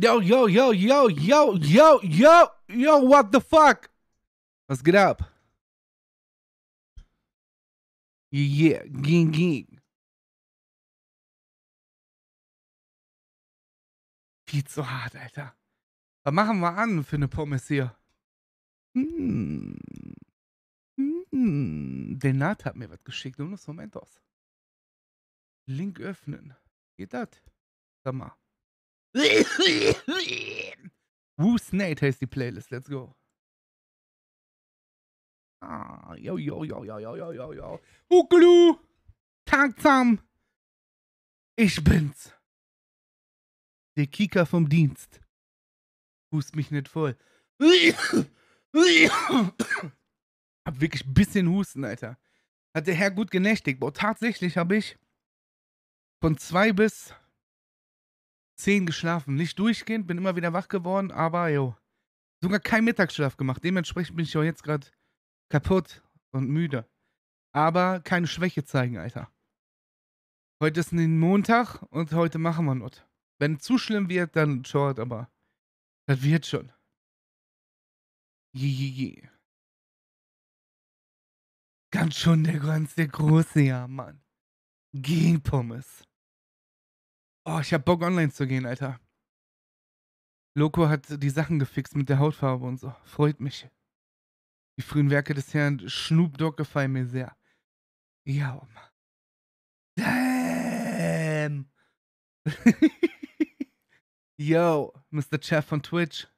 Yo, yo, yo, yo, yo, yo, yo, yo, what the fuck? Was geht ab? Yeah, ging, ging. Viel zu hart, Alter. Was machen wir an für eine Pommes hier? Hm. Hm. Der Nat hat mir was geschickt. Unos Momentos. Link öffnen. Geht das? Sag mal. Woo Snake heißt die Playlist. Let's go. Ah, yo, yo, yo, yo, yo, yo, yo, yo. Huckelu! Tag zusammen! Ich bin's. Der Kika vom Dienst. Hust mich nicht voll. Hab wirklich ein bisschen Husten, Alter. Hat der Herr gut genächtigt. Boah, tatsächlich habe ich von zwei bis zehn geschlafen. Nicht durchgehend, bin immer wieder wach geworden, aber jo. Sogar kein Mittagsschlaf gemacht. Dementsprechend bin ich auch jetzt gerade kaputt und müde. Aber keine Schwäche zeigen, Alter. Heute ist ein Montag und heute machen wir noch. Wenn es zu schlimm wird, dann short, aber das wird schon. Je, je, je. Ganz schon der ganz der große, ja, Mann. Gegen Pommes. Oh, ich hab Bock online zu gehen, Alter. Loco hat die Sachen gefixt mit der Hautfarbe und so. Freut mich. Die frühen Werke des Herrn Snoop Dogg gefallen mir sehr. Ja, Mann. Damn. Yo, Mr. Chef von Twitch.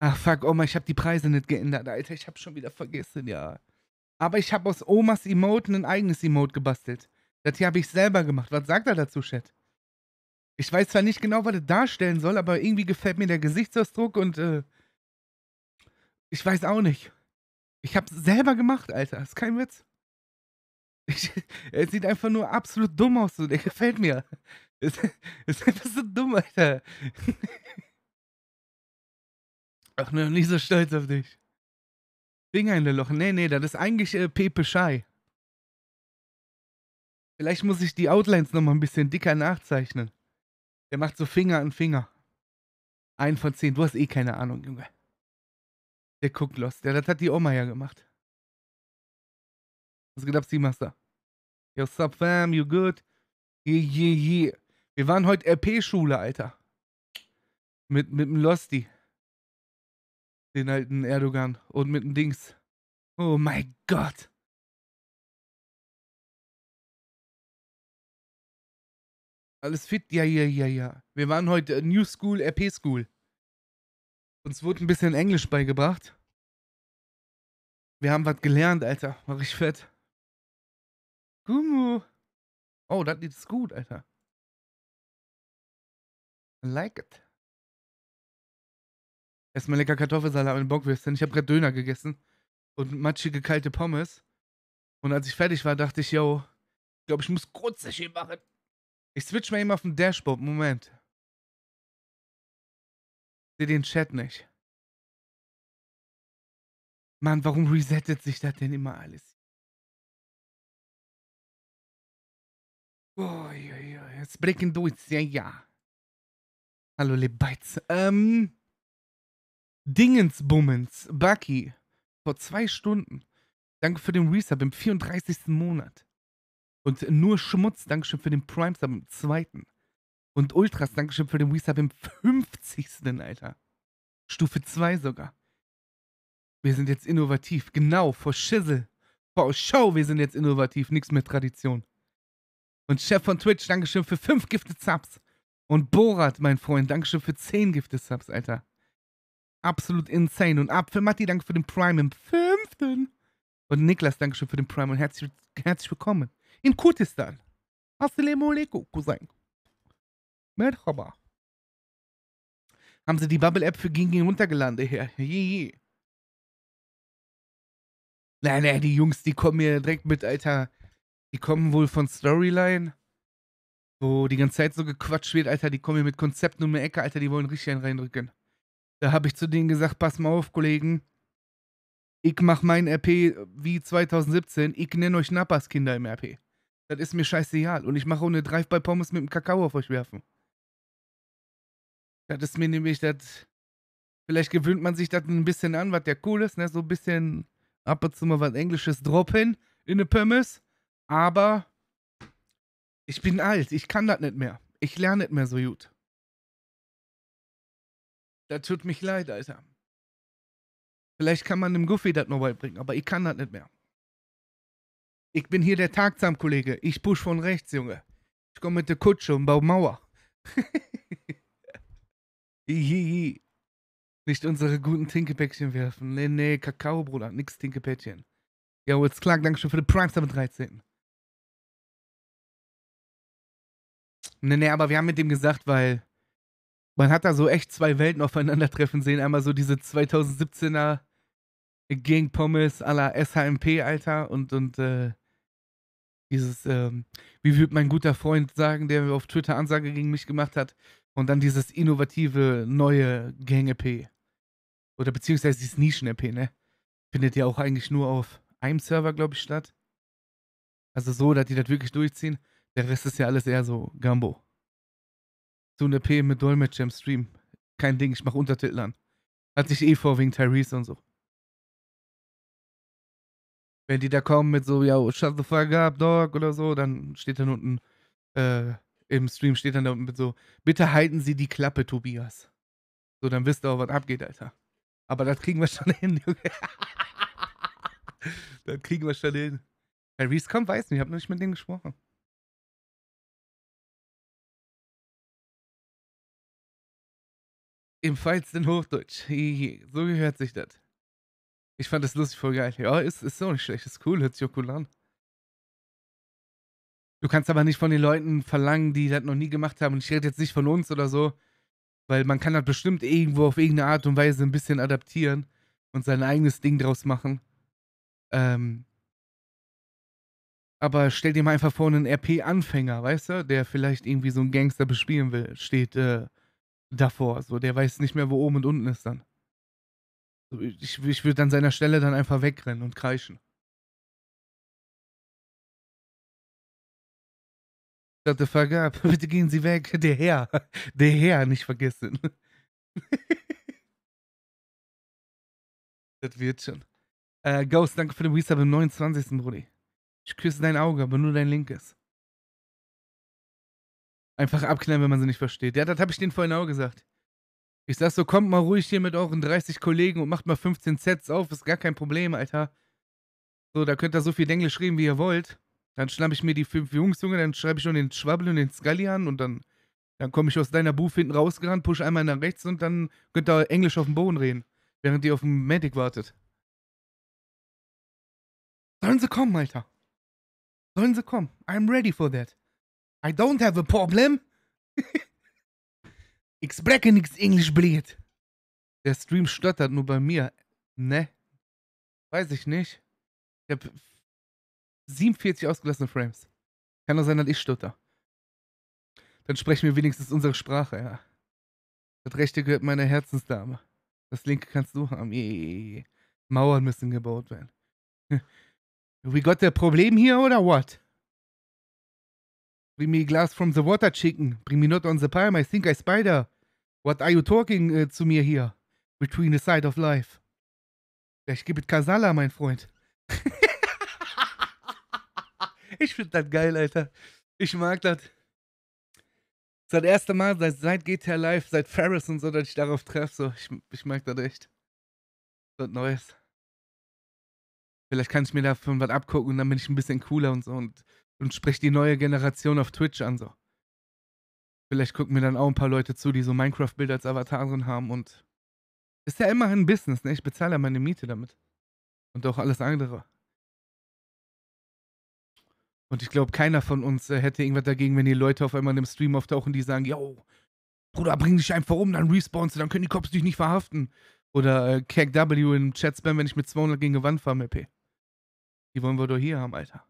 Ach fuck, Oma, ich hab die Preise nicht geändert, Alter. Ich hab schon wieder vergessen, ja. Aber ich hab aus Omas Emote ein eigenes Emote gebastelt. Das hier habe ich selber gemacht. Was sagt er dazu, Chat? Ich weiß zwar nicht genau, was er darstellen soll, aber irgendwie gefällt mir der Gesichtsausdruck und äh, ich weiß auch nicht. Ich hab's selber gemacht, Alter. Ist kein Witz. Ich, er sieht einfach nur absolut dumm aus. So. Der gefällt mir. Ist, ist einfach so dumm, Alter. Ach, ne, nicht so stolz auf dich. Finger in der Loch. Nee, nee, das ist eigentlich äh, Pepe Schei. Vielleicht muss ich die Outlines nochmal ein bisschen dicker nachzeichnen. Der macht so Finger an Finger. Ein von zehn. Du hast eh keine Ahnung, Junge. Der guckt los. Ja, das hat die Oma ja gemacht. Was geht ab, Seamaster? Yo, sup, fam? You good? Yeah, yeah, yeah. Wir waren heute RP-Schule, Alter. Mit, mit dem Losty. Den alten Erdogan. Und mit dem Dings. Oh mein Gott. Alles fit? Ja, ja, ja, ja. Wir waren heute New School, RP School. Uns wurde ein bisschen Englisch beigebracht. Wir haben was gelernt, Alter. Mach ich fett. Gumu. Oh, das ist gut, Alter. I like it. Erstmal lecker Kartoffelsalat mit Bockwürstchen. Ich habe gerade Döner gegessen und matschige kalte Pommes. Und als ich fertig war, dachte ich, yo, ich glaube, ich muss kurz hier machen. Ich switch mal eben auf den Dashboard. Moment. Sehe den Chat nicht. Mann, warum resettet sich das denn immer alles? Oh, ja, ja. Jetzt breaking durch. Ja, ja. Hallo, Lebeiz. Ähm. Dingensbummens. Bucky. Vor zwei Stunden. Danke für den Resub im 34. Monat. Und nur Schmutz, Dankeschön für den Prime Sub im zweiten. Und Ultras, Dankeschön für den Resub im 50. Alter. Stufe 2 sogar. Wir sind jetzt innovativ. Genau, vor Schissel. Vor Show, wir sind jetzt innovativ. Nichts mehr Tradition. Und Chef von Twitch, Dankeschön für 5 Gifted Subs. Und Borat, mein Freund, Dankeschön für 10 Gifted Subs, Alter. Absolut insane. Und Apfel Matti, danke für den Prime im fünften. Und Niklas, Dankeschön für den Prime und herzlich, herzlich willkommen in Kurdistan. Assalamu alaikum, Cousin. Merhaba. Haben sie die Bubble-App für Ging runtergeladen, Herr? Je, Nein, nein, die Jungs, die kommen mir direkt mit, Alter. Die kommen wohl von Storyline, wo die ganze Zeit so gequatscht wird, Alter. Die kommen mir mit Konzepten um die Ecke, Alter. Die wollen richtig einen reindrücken. Da habe ich zu denen gesagt: Pass mal auf, Kollegen. Ich mach mein RP wie 2017. Ich nenne euch Napperskinder im RP. Das ist mir scheißegal. Und ich mache auch eine Drive-by-Pommes mit dem Kakao auf euch werfen. Das ist mir nämlich das. Vielleicht gewöhnt man sich das ein bisschen an, was ja cool ist, ne? So ein bisschen ab und zu mal was Englisches droppen in eine Pommes. Aber ich bin alt, ich kann das nicht mehr. Ich lerne nicht mehr so gut. Das tut mich leid, Alter. Vielleicht kann man dem Goofy das noch beibringen, aber ich kann das nicht mehr. Ich bin hier der Tagsam-Kollege. Ich push von rechts, Junge. Ich komme mit der Kutsche und baue Mauer. Hihihi. Nicht unsere guten Tinkepäckchen werfen. Nee, nee, Kakao, Bruder. Nix Tinkepäckchen. Ja, jetzt klar, danke schön für die Prime Summer 13. Nee, nee, aber wir haben mit dem gesagt, weil man hat da so echt zwei Welten aufeinandertreffen sehen. Einmal so diese 2017er Gang Pommes à la SHMP, Alter, und, und äh, dieses, ähm, wie würde mein guter Freund sagen, der auf Twitter Ansage gegen mich gemacht hat, und dann dieses innovative neue Gang-EP. Oder beziehungsweise dieses Nischen-EP, ne? Findet ja auch eigentlich nur auf einem Server, glaube ich, statt. Also so, dass die das wirklich durchziehen. Der Rest ist ja alles eher so Gambo. So ein EP mit Dolmetscher im Stream. Kein Ding, ich mache Untertitel an. Hat sich eh vor wegen Tyrese und so. Wenn die da kommen mit so, ja, shut the fuck up, dog, oder so, dann steht dann unten, äh, im Stream steht dann da unten mit so, bitte halten Sie die Klappe, Tobias. So, dann wisst ihr auch, was abgeht, Alter. Aber das kriegen wir schon hin, Junge. das kriegen wir schon hin. Tyrese kommt, weiß nicht, ich habe noch nicht mit dem gesprochen. Im feinsten Hochdeutsch. So gehört sich das. Ich fand das lustig, voll geil. Ja, ist, ist auch nicht schlecht, ist cool, hört sich auch cool an. Du kannst aber nicht von den Leuten verlangen, die das noch nie gemacht haben. Und ich rede jetzt nicht von uns oder so, weil man kann das bestimmt irgendwo auf irgendeine Art und Weise ein bisschen adaptieren und sein eigenes Ding draus machen. Ähm, aber stell dir mal einfach vor, einen RP-Anfänger, weißt du, der vielleicht irgendwie so einen Gangster bespielen will, steht äh, davor. So, der weiß nicht mehr, wo oben und unten ist dann. Ich, ich würde an seiner Stelle dann einfach wegrennen und kreischen. Dachte, vergab. Bitte gehen Sie weg. Der Herr. Der Herr, nicht vergessen. das wird schon. Äh, Ghost, danke für den Resub am 29. Brudi. Ich küsse dein Auge, aber nur dein linkes. Einfach abknallen, wenn man sie nicht versteht. Ja, das habe ich denen vorhin auch gesagt. Ich sag so, kommt mal ruhig hier mit euren 30 Kollegen und macht mal 15 Sets auf, ist gar kein Problem, Alter. So, da könnt ihr so viel Englisch reden, wie ihr wollt. Dann schnapp ich mir die fünf Jungs, Junge, dann schreibe ich schon den Schwabbel und den Scully an und dann, dann komme ich aus deiner Booth hinten rausgerannt, push einmal nach rechts und dann könnt ihr Englisch auf dem Boden reden, während ihr auf dem Medic wartet. Sollen sie kommen, Alter. Sollen sie kommen. I'm ready for that. I don't have a problem. Ich spreche nichts Englisch, blöd. Der Stream stottert nur bei mir. Ne? Weiß ich nicht. Ich hab 47 ausgelassene Frames. Kann doch sein, dass ich stotter. Dann sprechen wir wenigstens unsere Sprache, ja. Das rechte gehört meiner Herzensdame. Das linke kannst du haben. Mauern müssen gebaut werden. We got a Problem hier oder what? Bring me glass from the water, chicken. Bring me not on the palm. I think I spider. What are you talking uh, zu mir hier? Between the side of life. Ich gebe Kasala, mein Freund. ich finde das geil, Alter. Ich mag das. Das das erste Mal seit, seit GTA Live, seit Ferris und so, dass ich darauf treffe. So, ich, ich mag das echt. Was Neues. Vielleicht kann ich mir davon was abgucken und dann bin ich ein bisschen cooler und so und und spreche die neue Generation auf Twitch an. So. Vielleicht gucken mir dann auch ein paar Leute zu, die so Minecraft-Bilder als Avatar drin haben und ist ja immerhin ein Business, ne? Ich bezahle ja meine Miete damit. Und auch alles andere. Und ich glaube, keiner von uns äh, hätte irgendwas dagegen, wenn die Leute auf einmal in einem Stream auftauchen, die sagen, yo, Bruder, bring dich einfach um, dann respawnst du, dann können die Cops dich nicht verhaften. Oder äh, W im Chat spam, wenn ich mit 200 gegen eine Wand fahre, MP. Die wollen wir doch hier haben, Alter.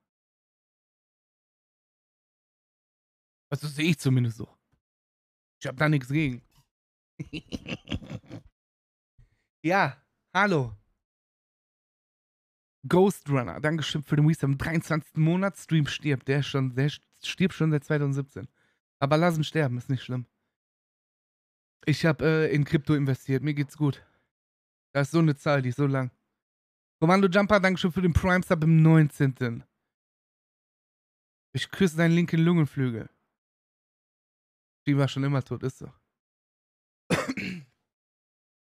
Also sehe ich zumindest so. Ich habe da nichts gegen. ja, hallo. Ghost Runner, Dankeschön für den Reset am 23. Monat. Stream stirbt. Der, schon, der stirbt schon seit 2017. Aber lass ihn sterben, ist nicht schlimm. Ich habe äh, in Krypto investiert. Mir geht's gut. Das ist so eine Zahl, die ist so lang. Kommando Jumper, Dankeschön für den Prime Sub im 19. Ich küsse deinen linken Lungenflügel. Die war schon immer tot, ist so.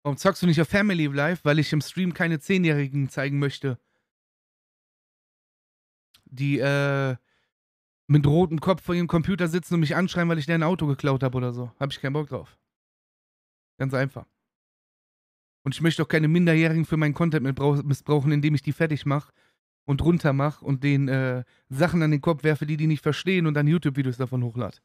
Warum zockst du nicht auf Family Life? Weil ich im Stream keine Zehnjährigen zeigen möchte. Die, äh, mit rotem Kopf vor ihrem Computer sitzen und mich anschreien, weil ich deren Auto geklaut habe oder so. Hab ich keinen Bock drauf. Ganz einfach. Und ich möchte auch keine Minderjährigen für meinen Content missbrauchen, indem ich die fertig mache und runter mache und den äh, Sachen an den Kopf werfe, die die nicht verstehen und dann YouTube-Videos davon hochlade.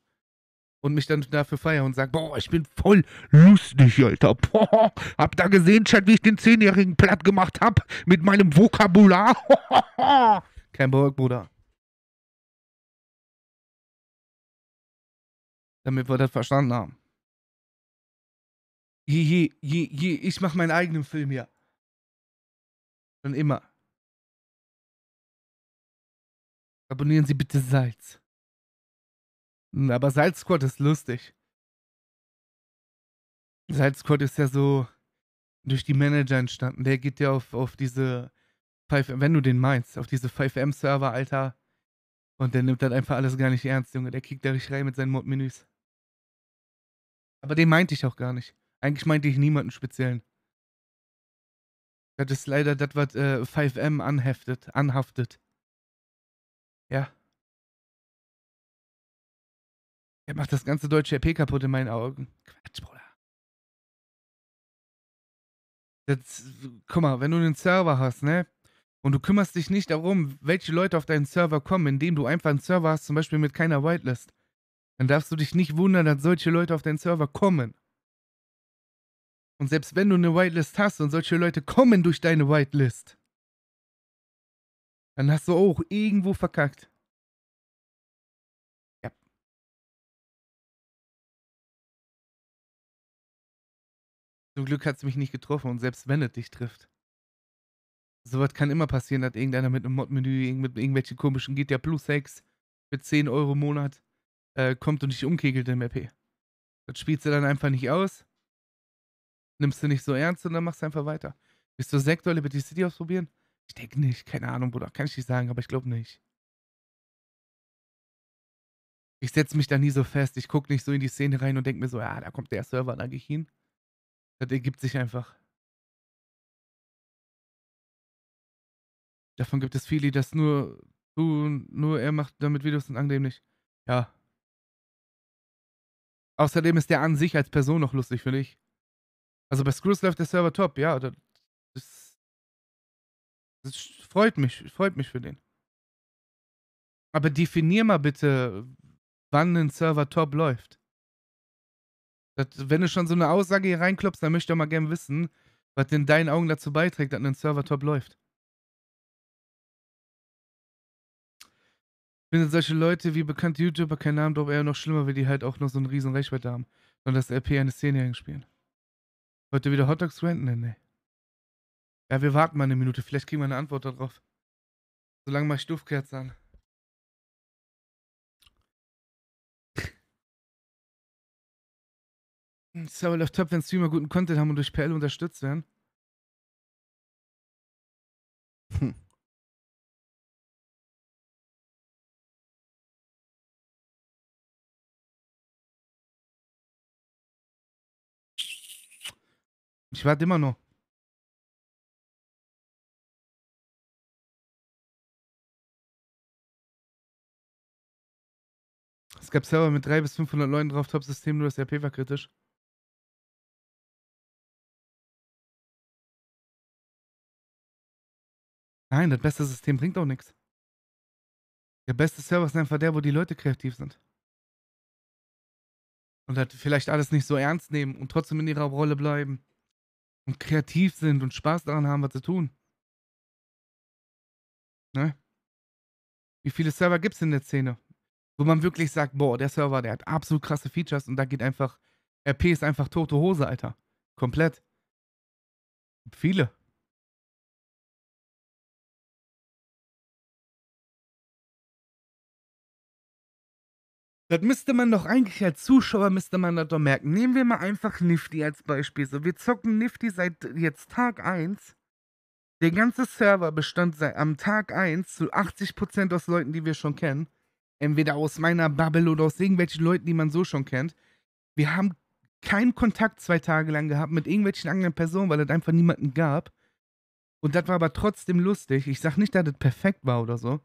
Und mich dann dafür feiere und sage, boah, ich bin voll lustig, Alter. Boah, hab da gesehen, Chat, wie ich den Zehnjährigen platt gemacht hab mit meinem Vokabular. Kein Bock, Bruder. Damit wir das verstanden haben. Je, je, je, je, ich mache meinen eigenen Film hier. Schon immer. Abonnieren Sie bitte Salz. Hm, aber Salzquad ist lustig. Salzquad ist ja so durch die Manager entstanden. Der geht ja auf, auf diese 5, wenn du den meinst, auf diese 5M-Server, Alter. Und der nimmt dann einfach alles gar nicht ernst, Junge. Der kickt da richtig rein mit seinen Mod-Menüs. Aber den meinte ich auch gar nicht. Eigentlich meinte ich niemanden speziellen. Das ist leider das, was äh, 5M anheftet, anhaftet. Ja. Er macht das ganze deutsche RP kaputt in meinen Augen. Quatsch, Bruder. Das, guck mal, wenn du einen Server hast, ne? Und du kümmerst dich nicht darum, welche Leute auf deinen Server kommen, indem du einfach einen Server hast, zum Beispiel mit keiner Whitelist, dann darfst du dich nicht wundern, dass solche Leute auf deinen Server kommen. Und selbst wenn du eine Whitelist hast und solche Leute kommen durch deine Whitelist, dann hast du auch irgendwo verkackt. Zum Glück hat es mich nicht getroffen und selbst wenn es dich trifft. Sowas kann immer passieren, dass irgendeiner mit einem Mod-Menü, mit irgendwelchen komischen GTA Plus 6 für 10 Euro im Monat äh, kommt und dich umkegelt im RP. Das spielst du dann einfach nicht aus nimmst du nicht so ernst und dann machst du einfach weiter. Bist du Sektor Liberty City ausprobieren? Ich denke nicht, keine Ahnung, Bruder. Kann ich nicht sagen, aber ich glaube nicht. Ich setze mich da nie so fest. Ich gucke nicht so in die Szene rein und denke mir so, ja, da kommt der Server, da gehe ich hin. Das ergibt sich einfach. Davon gibt es viele, die das nur tun, nur er macht damit Videos und angenehm nicht. Ja. Außerdem ist der an sich als Person noch lustig, finde ich. Also bei Screws läuft der Server top, ja. Das, das freut mich, freut mich für den. Aber definier mal bitte, wann ein Server top läuft. Das, wenn du schon so eine Aussage hier reinklopfst, dann möchte ich auch mal gerne wissen, was in deinen Augen dazu beiträgt, dass ein Server top läuft. Ich finde solche Leute wie bekannte YouTuber, kein Namen drauf, eher noch schlimmer, weil die halt auch noch so eine riesen Reichweite haben und das RP eines Zehnjährigen spielen. Heute wieder Hotdogs renten? Nee, nee. Ja, wir warten mal eine Minute. Vielleicht kriegen wir eine Antwort darauf. Solange mache ich Duftkerzen an. Server läuft top, wenn Streamer guten Content haben und durch PL unterstützt werden. Hm. Ich warte immer noch. Es gab Server mit 300 bis 500 Leuten drauf, Top-System, nur das RP war kritisch. Nein, das beste System bringt auch nichts. Der beste Server ist einfach der, wo die Leute kreativ sind. Und halt vielleicht alles nicht so ernst nehmen und trotzdem in ihrer Rolle bleiben und kreativ sind und Spaß daran haben, was zu tun. Ne? Wie viele Server gibt es in der Szene? Wo man wirklich sagt, boah, der Server, der hat absolut krasse Features und da geht einfach, RP ist einfach tote Hose, Alter. Komplett. Viele. Das müsste man doch eigentlich als Zuschauer müsste man das doch merken. Nehmen wir mal einfach Nifty als Beispiel. So, wir zocken Nifty seit jetzt Tag 1. Der ganze Server bestand seit, am Tag 1 zu 80% aus Leuten, die wir schon kennen. Entweder aus meiner Bubble oder aus irgendwelchen Leuten, die man so schon kennt. Wir haben keinen Kontakt zwei Tage lang gehabt mit irgendwelchen anderen Personen, weil es einfach niemanden gab. Und das war aber trotzdem lustig. Ich sag nicht, dass das perfekt war oder so.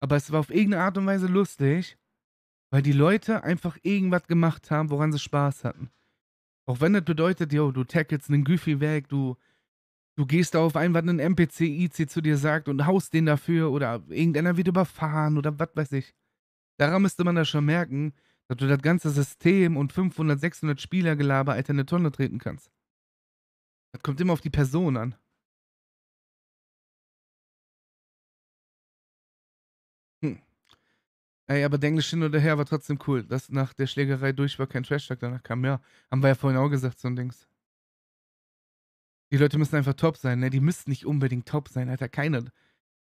Aber es war auf irgendeine Art und Weise lustig. Weil die Leute einfach irgendwas gemacht haben, woran sie Spaß hatten. Auch wenn das bedeutet, yo, du tackelst einen Goofy weg, du, du gehst darauf ein, was ein NPC, IC zu dir sagt und haust den dafür oder irgendeiner wird überfahren oder was weiß ich. Daran müsste man das schon merken, dass du das ganze System und 500, 600 Spielergelaber Alter in eine Tonne treten kannst. Das kommt immer auf die Person an. Ey, aber Denglisch hin oder her war trotzdem cool. Dass nach der Schlägerei durch war kein Trash-Talk danach kam. Ja, haben wir ja vorhin auch gesagt, so ein Dings. Die Leute müssen einfach top sein, ne? Die müssen nicht unbedingt top sein, Alter. Keiner.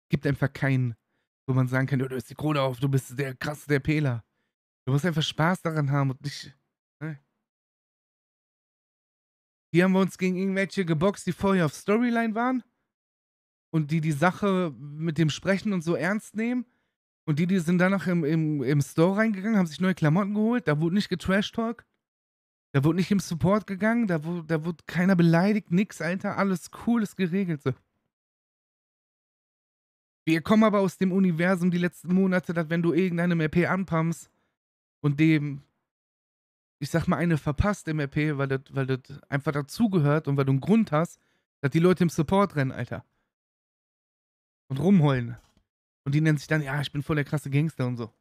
Gibt einfach keinen, wo man sagen kann, du hast die Krone auf, du bist der krasse, der Pela. Du musst einfach Spaß daran haben und nicht. Ne? Hier haben wir uns gegen irgendwelche geboxt, die vorher auf Storyline waren und die die Sache mit dem Sprechen und so ernst nehmen und die, die sind danach im, im, im Store reingegangen, haben sich neue Klamotten geholt. Da wurde nicht getrash-talk. Da wurde nicht im Support gegangen. Da wurde, da wurde keiner beleidigt. Nix, Alter. Alles cool, ist geregelt. So. Wir kommen aber aus dem Universum die letzten Monate, dass wenn du irgendeinem RP anpumpst und dem, ich sag mal, eine verpasst im RP, weil das weil das einfach dazugehört und weil du einen Grund hast, dass die Leute im Support rennen, Alter. Und rumheulen. Und die nennt sich dann, ja, ich bin voll der krasse Gangster und so.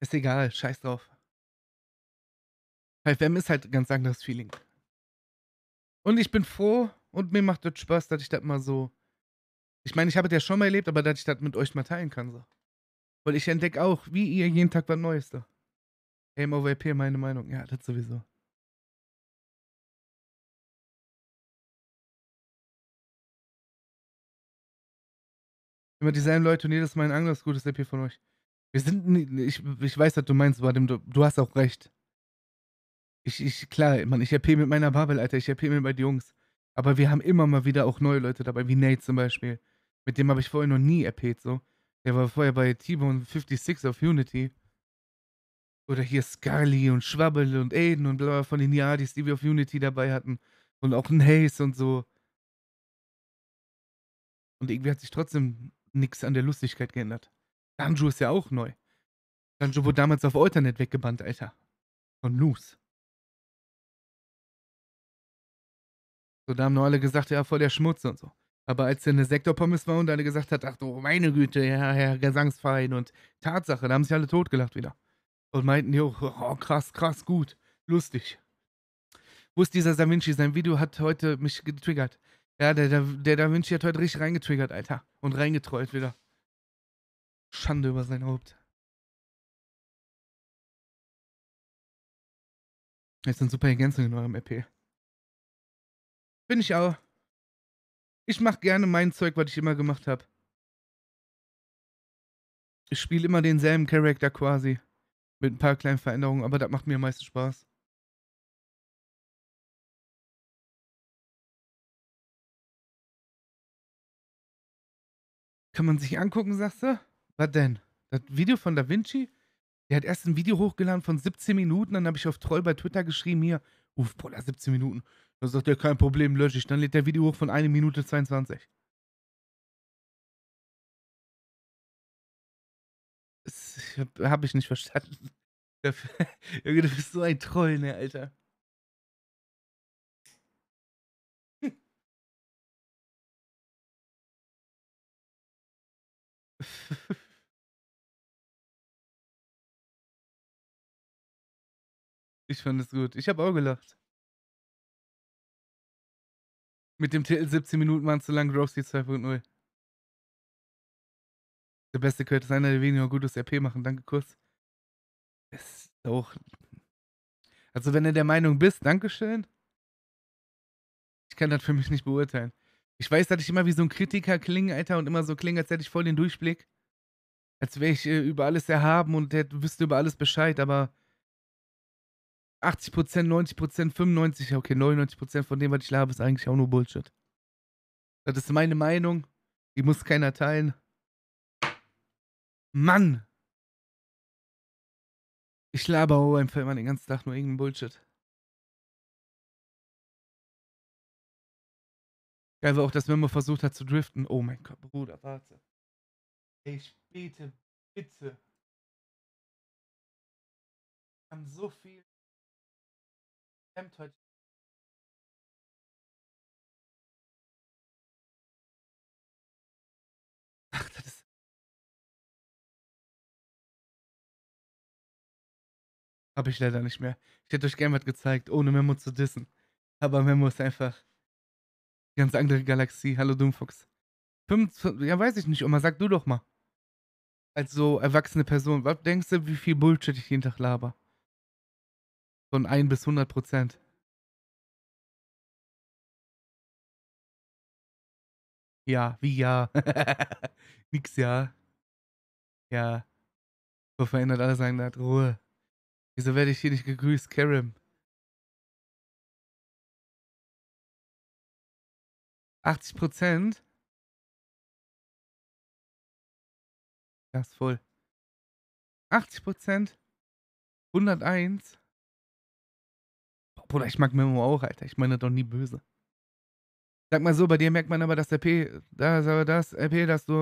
Ist egal, scheiß drauf. 5M ist halt ein ganz anderes Feeling. Und ich bin froh und mir macht das Spaß, dass ich das mal so. Ich meine, ich habe das ja schon mal erlebt, aber dass ich das mit euch mal teilen kann. So. Weil ich entdecke auch, wie ihr jeden Tag was Neues da. AP, meine Meinung. Ja, das sowieso. Immer dieselben Leute und jedes Mal ein anderes gutes EP von euch. Wir sind, ich, ich weiß, was du meinst, Vadim, du, du hast auch recht. Ich, ich, klar, man, ich RP mit meiner Bubble, Alter, ich RP mit meinen Jungs. Aber wir haben immer mal wieder auch neue Leute dabei, wie Nate zum Beispiel. Mit dem habe ich vorher noch nie RP't, so. Der war vorher bei T-Bone 56 auf Unity. Oder hier Scully und Schwabbel und Aiden und bla von den Yardis, die wir auf Unity dabei hatten. Und auch ein Haze und so. Und irgendwie hat sich trotzdem nichts an der Lustigkeit geändert. Danjo ist ja auch neu. Danjo wurde damals auf Alternate weggebannt, Alter. Von Loose. So, da haben nur alle gesagt, ja, voll der Schmutz und so. Aber als er eine Sektorpommes war und alle gesagt hat, ach du meine Güte, ja, Herr Gesangsverein und Tatsache, da haben sich alle totgelacht wieder. Und meinten, jo, oh, krass, krass, gut, lustig. Wo ist dieser Da Vinci? Sein Video hat heute mich getriggert. Ja, der, der, der Da Vinci hat heute richtig reingetriggert, Alter. Und reingetrollt wieder. Schande über sein Haupt. Jetzt sind super Ergänzungen in eurem EP. Bin ich auch. Ich mach gerne mein Zeug, was ich immer gemacht habe. Ich spiele immer denselben Charakter quasi. Mit ein paar kleinen Veränderungen, aber das macht mir am meisten Spaß. Kann man sich angucken, sagst du? Was denn? Das Video von Da Vinci? Der hat erst ein Video hochgeladen von 17 Minuten, dann habe ich auf Troll bei Twitter geschrieben, hier, uff, Bruder, 17 Minuten. Dann sagt er, kein Problem, lösche ich. Dann lädt der Video hoch von 1 Minute 22. Das habe ich nicht verstanden. Junge, du bist so ein Troll, ne, Alter. Ich fand es gut. Ich habe auch gelacht. Mit dem Titel 17 Minuten waren zu lang, Roasty 2.0. Der beste Kurt ist einer der weniger gutes RP machen. Danke, Kuss. Ist auch. Also, wenn du der Meinung bist, Dankeschön. Ich kann das für mich nicht beurteilen. Ich weiß, dass ich immer wie so ein Kritiker klinge, Alter, und immer so klinge, als hätte ich voll den Durchblick. Als wäre ich, äh, über alles erhaben und der wüsste über alles Bescheid, aber 80% 90% 95, okay, 99% von dem, was ich laber, ist eigentlich auch nur Bullshit. Das ist meine Meinung, die muss keiner teilen. Mann! Ich laber auch einfach immer den ganzen Tag nur irgendeinen Bullshit. Geil war auch, dass Memo versucht hat zu driften. Oh mein Gott, Bruder, warte. Ich bete, bitte. Ich kann so viel Hemd heute. Ach, das ist. Hab ich leider nicht mehr. Ich hätte euch gern was gezeigt, ohne Memo zu dissen. Aber Memo ist einfach. Ganz andere Galaxie. Hallo Doomfox. 25, ja, weiß ich nicht, Oma, sag du doch mal. Als so erwachsene Person, was denkst du, wie viel Bullshit ich jeden Tag laber? Von 1 bis 100 Prozent. Ja, wie ja? Nix ja. Ja. So verändert alle sagen, hat Ruhe. Wieso werde ich hier nicht gegrüßt, Karim? 80 Prozent? Ja, ist voll. 80 Prozent? 101? Bruder, ich mag Memo auch, Alter. Ich meine doch nie böse. Sag mal so, bei dir merkt man aber, dass der P, das, das RP, dass du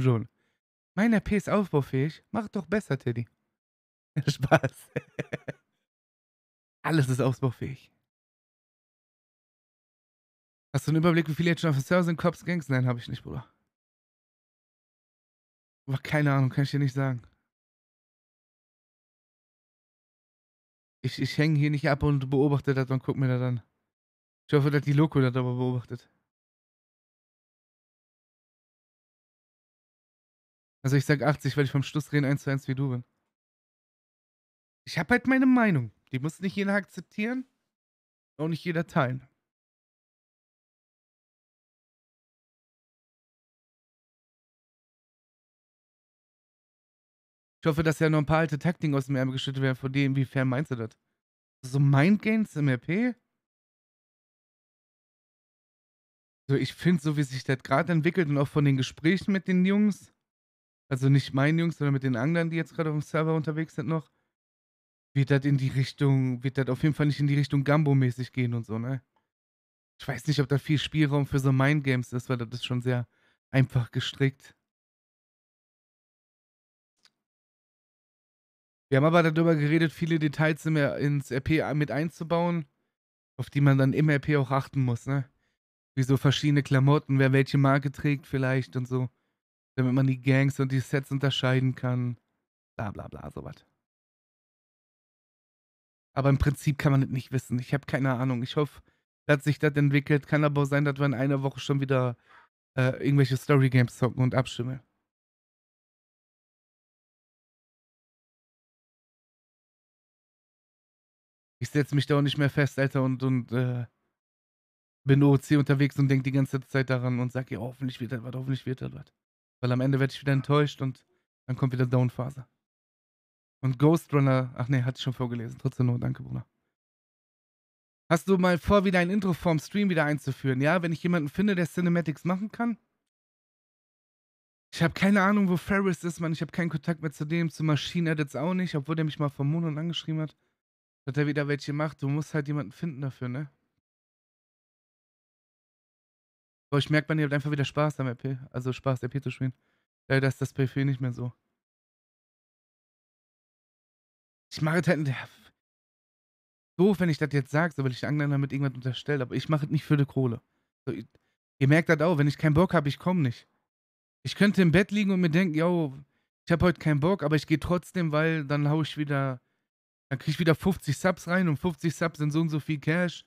schon. Mein RP ist aufbaufähig. Mach doch besser, Teddy. Spaß. Alles ist ausbaufähig. Hast du einen Überblick, wie viele jetzt schon auf dem Server sind? Cops, Gangs? Nein, habe ich nicht, Bruder. Aber keine Ahnung, kann ich dir nicht sagen. Ich, ich hänge hier nicht ab und beobachte das und guck mir das an. Ich hoffe, dass die Loco das aber beobachtet. Also ich sag 80, weil ich vom Schluss reden 1 zu 1 wie du bin. Ich habe halt meine Meinung. Die muss nicht jeder akzeptieren. Auch nicht jeder teilen. Ich hoffe, dass ja noch ein paar alte Taktiken aus dem Ärmel geschüttet werden. Von dem, inwiefern meinst du das? So Mindgames im RP? So, ich finde, so wie sich das gerade entwickelt und auch von den Gesprächen mit den Jungs, also nicht meinen Jungs, sondern mit den anderen, die jetzt gerade auf dem Server unterwegs sind noch, wird das in die Richtung, wird das auf jeden Fall nicht in die Richtung Gambo-mäßig gehen und so, ne? Ich weiß nicht, ob da viel Spielraum für so Mindgames ist, weil das ist schon sehr einfach gestrickt. Wir haben aber darüber geredet, viele Details ins RP mit einzubauen, auf die man dann im RP auch achten muss, ne? Wie so verschiedene Klamotten, wer welche Marke trägt vielleicht und so. Damit man die Gangs und die Sets unterscheiden kann. Bla bla bla, sowas. Aber im Prinzip kann man das nicht wissen. Ich habe keine Ahnung. Ich hoffe, dass sich das entwickelt. Kann aber auch sein, dass wir in einer Woche schon wieder äh, irgendwelche Story Games zocken und abstimmen. Ich setze mich da auch nicht mehr fest, Alter, und, und äh, bin OC unterwegs und denke die ganze Zeit daran und sage, ja, hoffentlich wird das was, hoffentlich wird das was. Weil am Ende werde ich wieder enttäuscht und dann kommt wieder Downphase. Und Ghost Runner, ach nee, hatte ich schon vorgelesen. Trotzdem nur, danke, Bruder. Hast du mal vor, wieder ein Intro vorm Stream wieder einzuführen? Ja, wenn ich jemanden finde, der Cinematics machen kann? Ich habe keine Ahnung, wo Ferris ist, Mann. Ich habe keinen Kontakt mehr zu dem, zu Machine Edits auch nicht, obwohl der mich mal vom Monon angeschrieben hat dass er wieder welche macht. Du musst halt jemanden finden dafür, ne? Aber ich merke, man, ihr habt einfach wieder Spaß am RP. Also Spaß, RP zu spielen. Leider ist das PvP nicht mehr so. Ich mache es halt. Doof, wenn ich das jetzt sage, so weil ich anderen damit irgendwas unterstelle, aber ich mache es nicht für die Kohle. So, ihr merkt das auch, wenn ich keinen Bock habe, ich komme nicht. Ich könnte im Bett liegen und mir denken, yo, ich habe heute keinen Bock, aber ich gehe trotzdem, weil dann haue ich wieder dann kriege ich wieder 50 Subs rein und 50 Subs sind so und so viel Cash.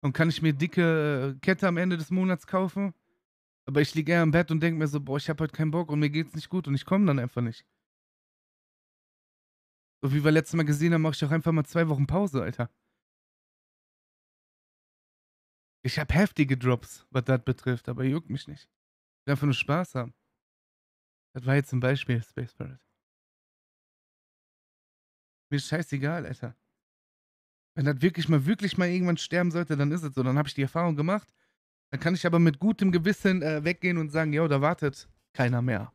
Und kann ich mir dicke äh, Kette am Ende des Monats kaufen. Aber ich liege eher im Bett und denke mir so, boah, ich habe heute keinen Bock und mir geht's nicht gut und ich komme dann einfach nicht. So wie wir letztes Mal gesehen haben, mache ich auch einfach mal zwei Wochen Pause, Alter. Ich habe heftige Drops, was das betrifft, aber juckt mich nicht. will einfach nur Spaß haben. Das war jetzt ein Beispiel, Space Pirate. Mir ist scheißegal, Alter. Wenn das wirklich mal, wirklich mal irgendwann sterben sollte, dann ist es so. Dann habe ich die Erfahrung gemacht. Dann kann ich aber mit gutem Gewissen äh, weggehen und sagen, ja, da wartet keiner mehr.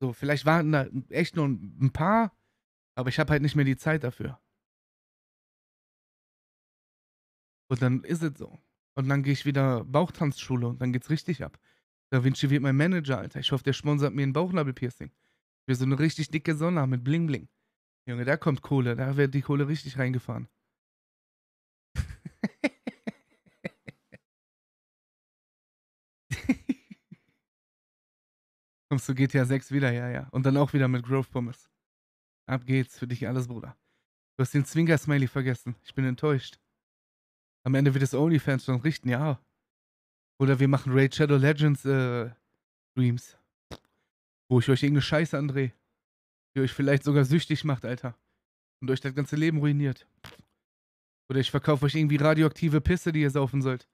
So, vielleicht warten da echt nur ein paar, aber ich habe halt nicht mehr die Zeit dafür. Und dann ist es so. Und dann gehe ich wieder Bauchtanzschule und dann geht's richtig ab. Da Vinci wird mein Manager, Alter. Ich hoffe, der sponsert mir ein Bauchnabelpiercing. Für so eine richtig dicke Sonne mit Bling Bling. Junge, da kommt Kohle. Da wird die Kohle richtig reingefahren. Kommst du GTA 6 wieder, ja, ja. Und dann auch wieder mit Grove Pommes. Ab geht's, für dich alles, Bruder. Du hast den Zwinker-Smiley vergessen. Ich bin enttäuscht. Am Ende wird es OnlyFans schon richten, ja. Oder wir machen Raid Shadow Legends äh, Streams. Wo ich euch irgendeine Scheiße andrehe. Die euch vielleicht sogar süchtig macht, Alter. Und euch das ganze Leben ruiniert. Oder ich verkaufe euch irgendwie radioaktive Pisse, die ihr saufen sollt.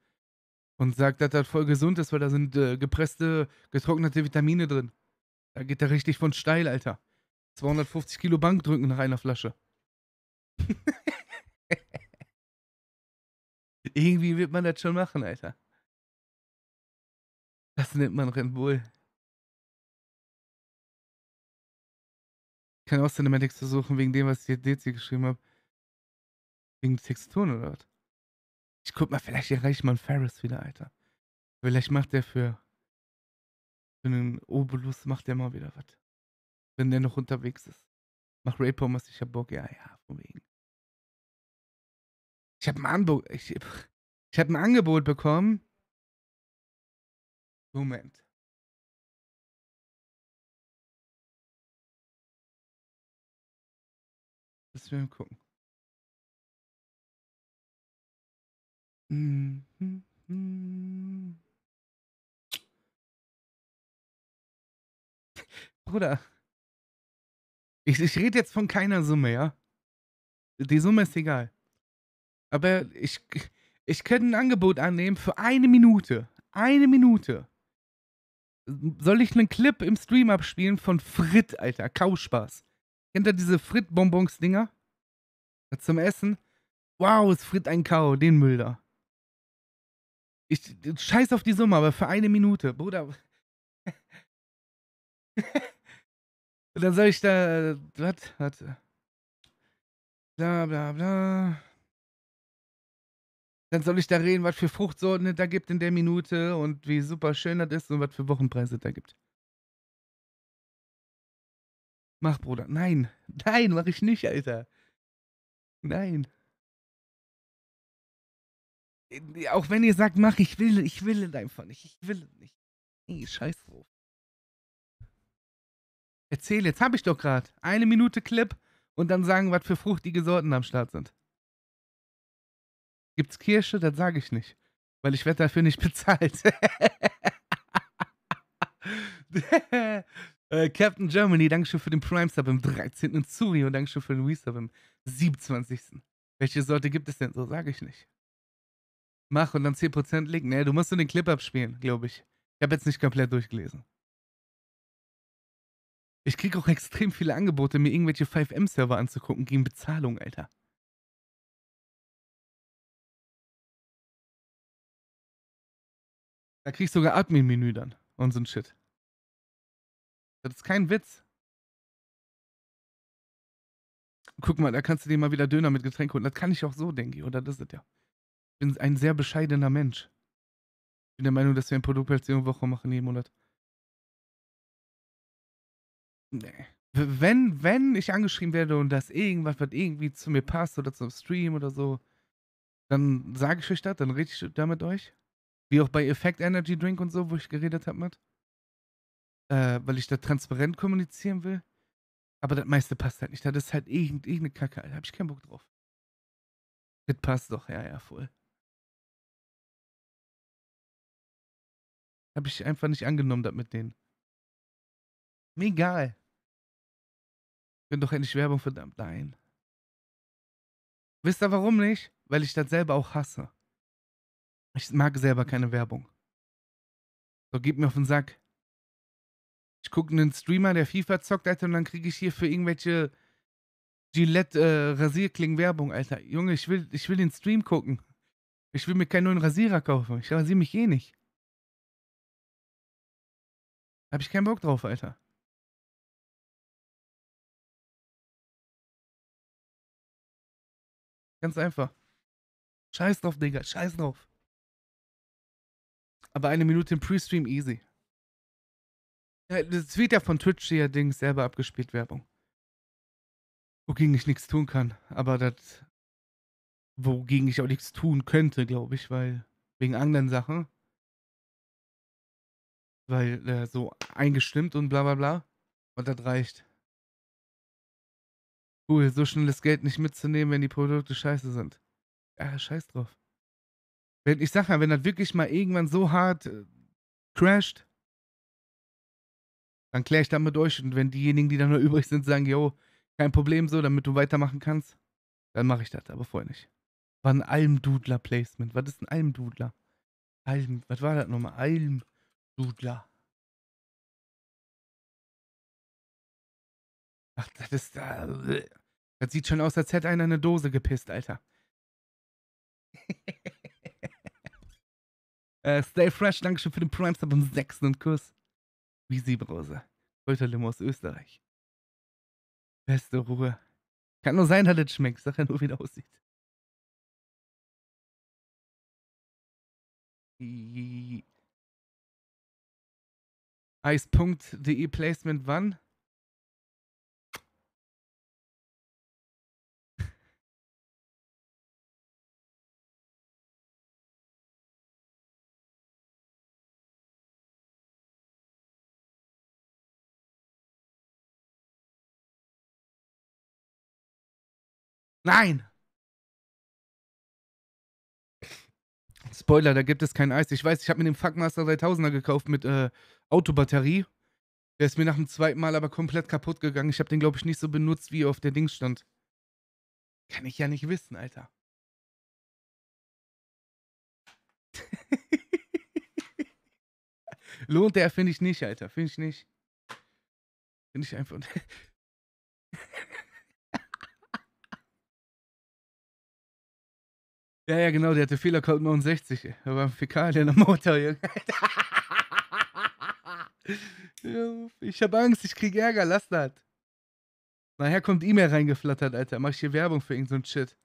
Und sagt, dass das voll gesund ist, weil da sind äh, gepresste, getrocknete Vitamine drin. Da geht der richtig von steil, Alter. 250 Kilo Bankdrücken nach einer Flasche. Irgendwie wird man das schon machen, Alter. Das nennt man Red Bull. Ich kann auch Cinematics versuchen, wegen dem, was ich jetzt geschrieben habe. Wegen Texturen oder was? Ich guck mal, vielleicht erreicht man Ferris wieder, Alter. Vielleicht macht der für, für einen Obolus, macht der mal wieder was. Wenn der noch unterwegs ist. Mach Ray Pommes, ich hab Bock. Ja, ja, von wegen. Ich hab ein Angebot, ich, ich hab ein Angebot bekommen. Moment. Lass wir mal gucken. Mhm. Bruder. Ich, ich rede jetzt von keiner Summe, ja? Die Summe ist egal. Aber ich, ich könnte ein Angebot annehmen für eine Minute. Eine Minute. Soll ich einen Clip im Stream abspielen von Frit, Alter? Kauspaß. Kennt ihr diese Frit-Bonbons-Dinger? Zum Essen? Wow, ist Frit ein Kau, den Müll da. Ich scheiß auf die Summe, aber für eine Minute, Bruder. Dann soll ich da. Was? Warte. Bla bla bla. Dann soll ich da reden, was für Fruchtsorten es da gibt in der Minute und wie super schön das ist und was für Wochenpreise es da gibt. Mach, Bruder. Nein. Nein, mach ich nicht, Alter. Nein. Auch wenn ihr sagt, mach, ich will, ich will es einfach nicht. Ich will es nicht. Nee, scheiß drauf. Erzähl, jetzt hab ich doch gerade. Eine Minute Clip und dann sagen, was für fruchtige Sorten am Start sind. Gibt's Kirsche? Das sage ich nicht. Weil ich werde dafür nicht bezahlt. äh, Captain Germany, Dankeschön für den Prime-Sub im 13. und Suri und Dankeschön für den Resub im 27. Welche Sorte gibt es denn? So sage ich nicht. Mach und dann 10% Link. Nee, du musst nur den Clip abspielen, glaube ich. Ich habe jetzt nicht komplett durchgelesen. Ich kriege auch extrem viele Angebote, mir irgendwelche 5M-Server anzugucken gegen Bezahlung, Alter. Da kriegst du sogar Admin-Menü dann und so ein Shit. Das ist kein Witz. Guck mal, da kannst du dir mal wieder Döner mit Getränk holen. Das kann ich auch so, denke ich, oder? Das ist ja bin ein sehr bescheidener Mensch. Ich bin der Meinung, dass wir eine Produktplatzierung Woche machen jeden Monat. Nee. Wenn, wenn ich angeschrieben werde und das irgendwas, was irgendwie zu mir passt oder zum Stream oder so, dann sage ich euch das, dann rede ich da mit euch. Wie auch bei Effect Energy Drink und so, wo ich geredet habe mit. Äh, weil ich da transparent kommunizieren will. Aber das meiste passt halt nicht. Das ist halt irgendeine Kacke, Da hab ich keinen Bock drauf. Das passt doch, ja, ja, voll. Habe ich einfach nicht angenommen, das mit denen. Mir egal. Bin doch endlich Werbung verdammt. Nein. Wisst ihr warum nicht? Weil ich das selber auch hasse. Ich mag selber keine Werbung. So, gib mir auf den Sack. Ich gucke einen Streamer, der FIFA zockt, Alter, und dann kriege ich hier für irgendwelche Gillette äh, Alter. Junge, ich will, ich will den Stream gucken. Ich will mir keinen neuen Rasierer kaufen. Ich rasiere mich eh nicht. Hab ich keinen Bock drauf, Alter. Ganz einfach. Scheiß drauf, Digga. Scheiß drauf. Aber eine Minute im Pre-Stream easy. Ja, das wird ja von Twitch hier Dings selber abgespielt, Werbung. Wogegen ich nichts tun kann. Aber das. Wogegen ich auch nichts tun könnte, glaube ich, weil. Wegen anderen Sachen. Weil äh, so eingestimmt und bla bla bla. Und das reicht. Cool, so schnell das Geld nicht mitzunehmen, wenn die Produkte scheiße sind. Ja, scheiß drauf. Wenn, ich sag mal, wenn das wirklich mal irgendwann so hart äh, crasht, dann kläre ich damit durch. Und wenn diejenigen, die dann noch übrig sind, sagen, yo, kein Problem so, damit du weitermachen kannst, dann mache ich das, aber vorher nicht. War ein Almdudler-Placement. Was ist ein Almdudler? Alm, was war das nochmal? Almdudler. Ach, das ist. Äh, das sieht schon aus, als hätte einer eine Dose gepisst, Alter. äh, stay fresh, Dankeschön für den Prime Sub am sechsten Kuss. Wie Sie, Brose. Röterlimo aus Österreich. Beste Ruhe. Kann nur sein, dass es schmeckt. Sag ja nur, wie es aussieht. Eis.de Placement wann? Nein! Spoiler, da gibt es kein Eis. Ich weiß, ich habe mir den Fuckmaster 3000er gekauft mit äh, Autobatterie. Der ist mir nach dem zweiten Mal aber komplett kaputt gegangen. Ich habe den, glaube ich, nicht so benutzt, wie er auf der Dings stand. Kann ich ja nicht wissen, Alter. Lohnt der, finde ich nicht, Alter. Finde ich nicht. Finde ich einfach. Ja, ja, genau, der hatte Fehlercode 69. Er war ein Fäkal in der Motor, Junge. ich hab Angst, ich krieg Ärger, lass das. Nachher kommt E-Mail reingeflattert, Alter. Mach ich hier Werbung für irgendeinen so Shit.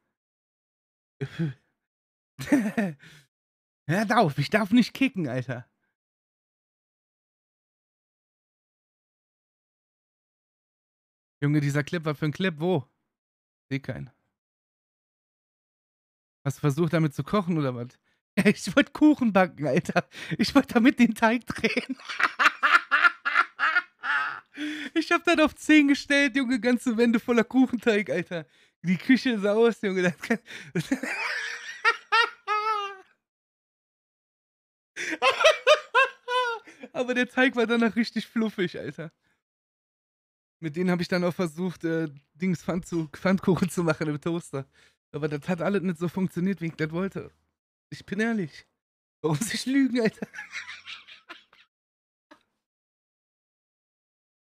Hört auf, ich darf nicht kicken, Alter. Junge, dieser Clip war für ein Clip, wo? Seh keinen. Hast du versucht, damit zu kochen oder was? Ich wollte Kuchen backen, Alter. Ich wollte damit den Teig drehen. Ich hab dann auf 10 gestellt, Junge, ganze Wände voller Kuchenteig, Alter. Die Küche sah aus, Junge. Das kann... Aber der Teig war danach richtig fluffig, Alter. Mit denen habe ich dann auch versucht, äh, Dings Pfand zu, Pfannkuchen zu machen im Toaster. Aber das hat alles nicht so funktioniert, wie ich das wollte. Ich bin ehrlich. Warum muss ich lügen, Alter?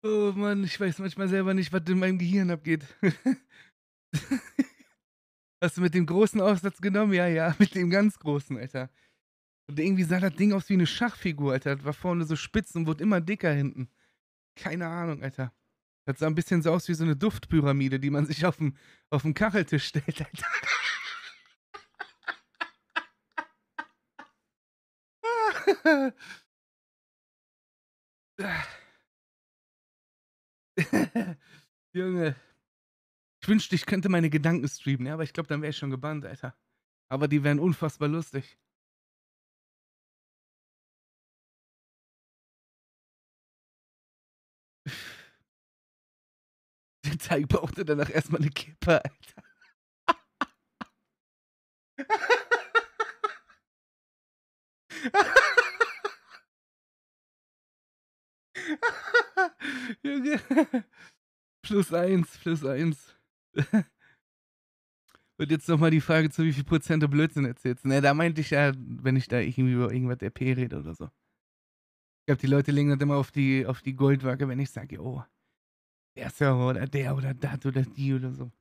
Oh Mann, ich weiß manchmal selber nicht, was in meinem Gehirn abgeht. Hast du mit dem großen Aufsatz genommen? Ja, ja, mit dem ganz großen, Alter. Und irgendwie sah das Ding aus wie eine Schachfigur, Alter. Das war vorne so spitz und wurde immer dicker hinten. Keine Ahnung, Alter. Das sah ein bisschen so aus wie so eine Duftpyramide, die man sich auf den, auf den Kacheltisch stellt, Alter. Junge. Ich wünschte, ich könnte meine Gedanken streamen, ja, aber ich glaube, dann wäre ich schon gebannt, Alter. Aber die wären unfassbar lustig. Der Teig brauchte danach erstmal eine Kippe, Alter. Junge. Plus eins, plus eins. Und jetzt nochmal die Frage, zu wie viel Prozent du Blödsinn erzählst. Ne, da meinte ich ja, wenn ich da irgendwie über irgendwas RP rede oder so. Ich glaube, die Leute legen das immer auf die, auf die Goldwaage, wenn ich sage, oh, der Server oder der oder das oder die oder so.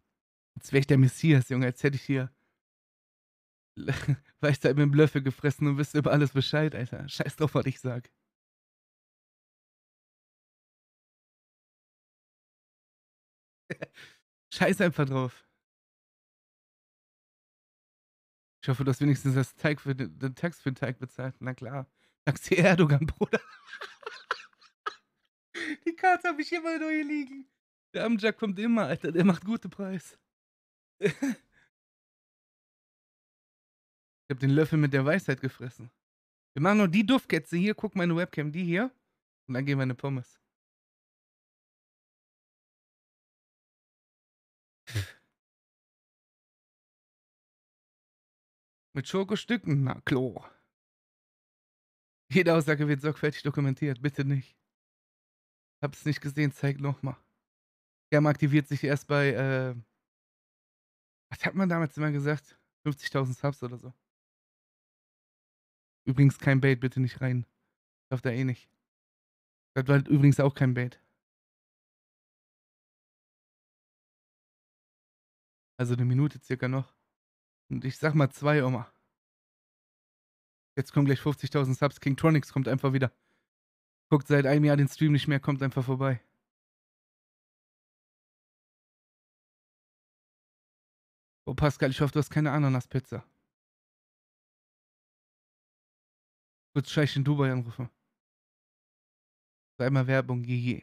Als wäre ich der Messias, Junge, als hätte ich hier Weisheit mit dem Löffel gefressen und wüsste über alles Bescheid, Alter. Scheiß drauf, was ich sag. Scheiß einfach drauf. Ich hoffe, du hast wenigstens das Teig für den, den Text für den Teig bezahlt. Na klar. Taxi Erdogan, Bruder. Die Karte habe ich immer nur hier liegen. Der Amjak kommt immer, Alter. Der macht gute Preis. ich habe den Löffel mit der Weisheit gefressen. Wir machen nur die Duftkätze hier. Guck meine Webcam, die hier. Und dann gehen wir in eine Pommes. Mit Schokostücken? Na, Klo. Jede Aussage wird sorgfältig dokumentiert. Bitte nicht. Hab's nicht gesehen, zeig nochmal. Scam aktiviert sich erst bei, äh, was hat man damals immer gesagt? 50.000 Subs oder so. Übrigens kein Bait, bitte nicht rein. Darf da eh nicht. Das war übrigens auch kein Bait. Also eine Minute circa noch. Und ich sag mal zwei, Oma. Jetzt kommen gleich 50.000 Subs. King Tronics kommt einfach wieder. Guckt seit einem Jahr den Stream nicht mehr, kommt einfach vorbei. Oh, Pascal, ich hoffe, du hast keine Ananaspizza. Kurz Scheich in Dubai anrufen. Sei mal Werbung, je.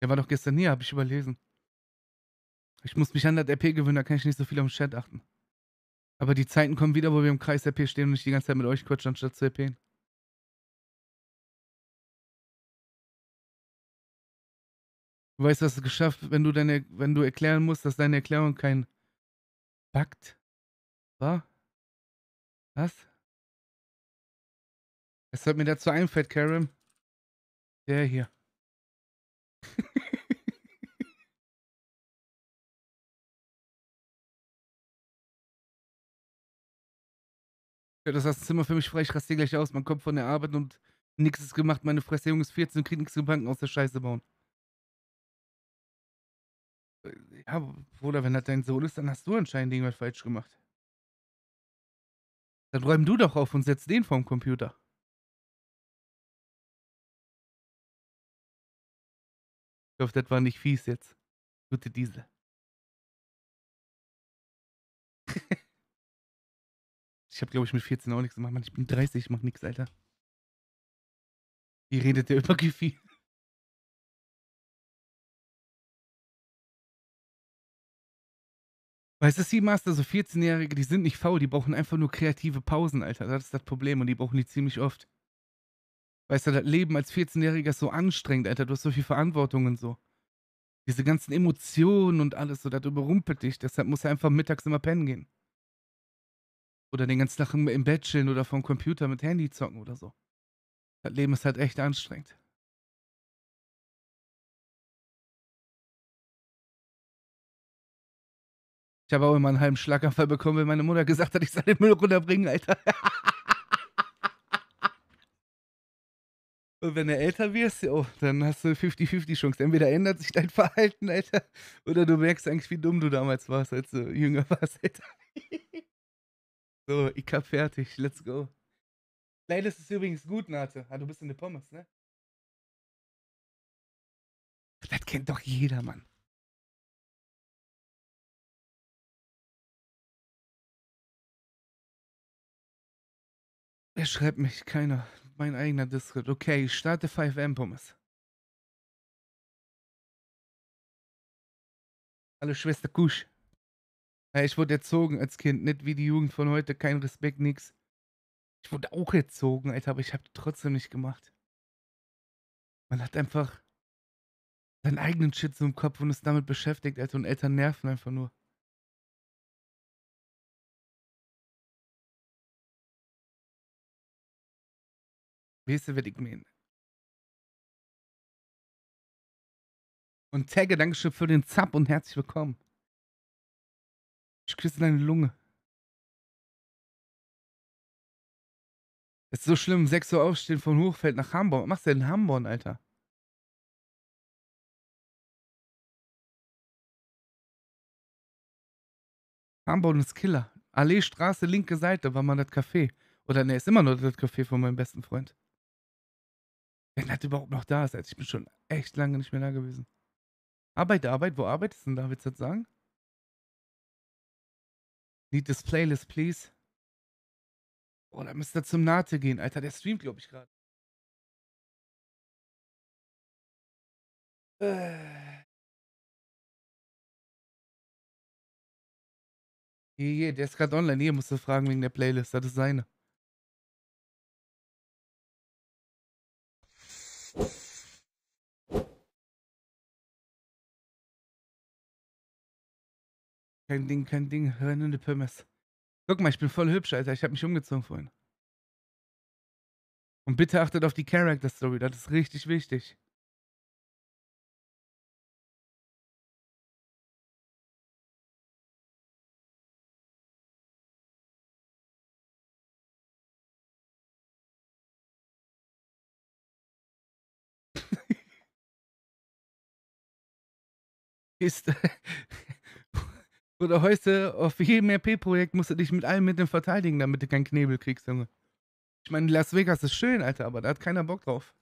Der war doch gestern hier, habe ich überlesen. Ich muss mich an das RP gewöhnen, da kann ich nicht so viel am Chat achten. Aber die Zeiten kommen wieder, wo wir im Kreis RP stehen und ich die ganze Zeit mit euch quatschen, anstatt zu RPen. Du weißt, hast es geschafft, wenn du deine, wenn du erklären musst, dass deine Erklärung kein Fakt war? Was? Was hat mir dazu einfällt, Karim? Der hier. Ja, das ist das Zimmer für mich frei, ich raste gleich aus. Man kommt von der Arbeit und nichts ist gemacht. Meine Fresse, Junge ist 14 und kriegt nichts gebacken aus der Scheiße bauen. Äh, ja, Bruder, wenn das dein Sohn ist, dann hast du anscheinend irgendwas falsch gemacht. Dann räum du doch auf und setz den vorm Computer. Ich hoffe, das war nicht fies jetzt. Gute Diesel. Ich habe, glaube ich, mit 14 auch nichts gemacht. Mann, ich bin 30, ich mach nichts, Alter. Wie redet der über Gifi? Weißt du, Seamaster, so 14-Jährige, die sind nicht faul, die brauchen einfach nur kreative Pausen, Alter. Das ist das Problem und die brauchen die ziemlich oft. Weißt du, das Leben als 14-Jähriger ist so anstrengend, Alter. Du hast so viel Verantwortung und so. Diese ganzen Emotionen und alles, so, das überrumpelt dich. Deshalb muss er einfach mittags immer pennen gehen. Oder den ganzen Tag im Bett chillen oder vom Computer mit Handy zocken oder so. Das Leben ist halt echt anstrengend. Ich habe auch immer einen halben Schlaganfall bekommen, wenn meine Mutter gesagt hat, ich soll den Müll runterbringen, Alter. Und wenn du älter wirst, oh, dann hast du 50-50 Chance. Entweder ändert sich dein Verhalten, Alter, oder du merkst eigentlich, wie dumm du damals warst, als du jünger warst, Alter. So, ich hab fertig. Let's go. Playlist ist übrigens gut, Nate. Ah, du bist in der Pommes, ne? Das kennt doch jeder, Mann. Er schreibt mich, keiner. Mein eigener Discord. Okay, ich starte 5M Pommes. Hallo Schwester Kusch. Ich wurde erzogen als Kind, nicht wie die Jugend von heute, kein Respekt, nix. Ich wurde auch erzogen, Alter, aber ich habe trotzdem nicht gemacht. Man hat einfach seinen eigenen Shit so im Kopf und ist damit beschäftigt, Alter, und Eltern nerven einfach nur. Weißt du, was ich meine? Und Tagge, Dankeschön für den Zap und herzlich willkommen. Ich küsse deine Lunge. Das ist so schlimm, 6 Uhr aufstehen von Hochfeld nach Hamburg. Was machst du denn in Hamburg, Alter? Hamburg ist Killer. Allee, Straße, linke Seite, war mal das Café. Oder ne, ist immer noch das Café von meinem besten Freund. Wenn das überhaupt noch da ist, also ich bin schon echt lange nicht mehr da gewesen. Arbeit, Arbeit, wo arbeitest du denn da, willst du das sagen? Need this playlist, please. Oh, da müsste er zum Nate gehen, Alter. Der streamt, glaube ich, gerade. Äh. Hier, hier, der ist gerade online. Hier musst du fragen wegen der Playlist. Das ist seine. Kein Ding, kein Ding. Hör nur eine Pommes. Guck mal, ich bin voll hübsch, Alter. Ich habe mich umgezogen vorhin. Und bitte achtet auf die Character Story. Das ist richtig wichtig. Ist. Oder heute auf jedem RP-Projekt musst du dich mit allem Mitteln verteidigen, damit du keinen Knebel kriegst, Junge. Ich meine, Las Vegas ist schön, Alter, aber da hat keiner Bock drauf.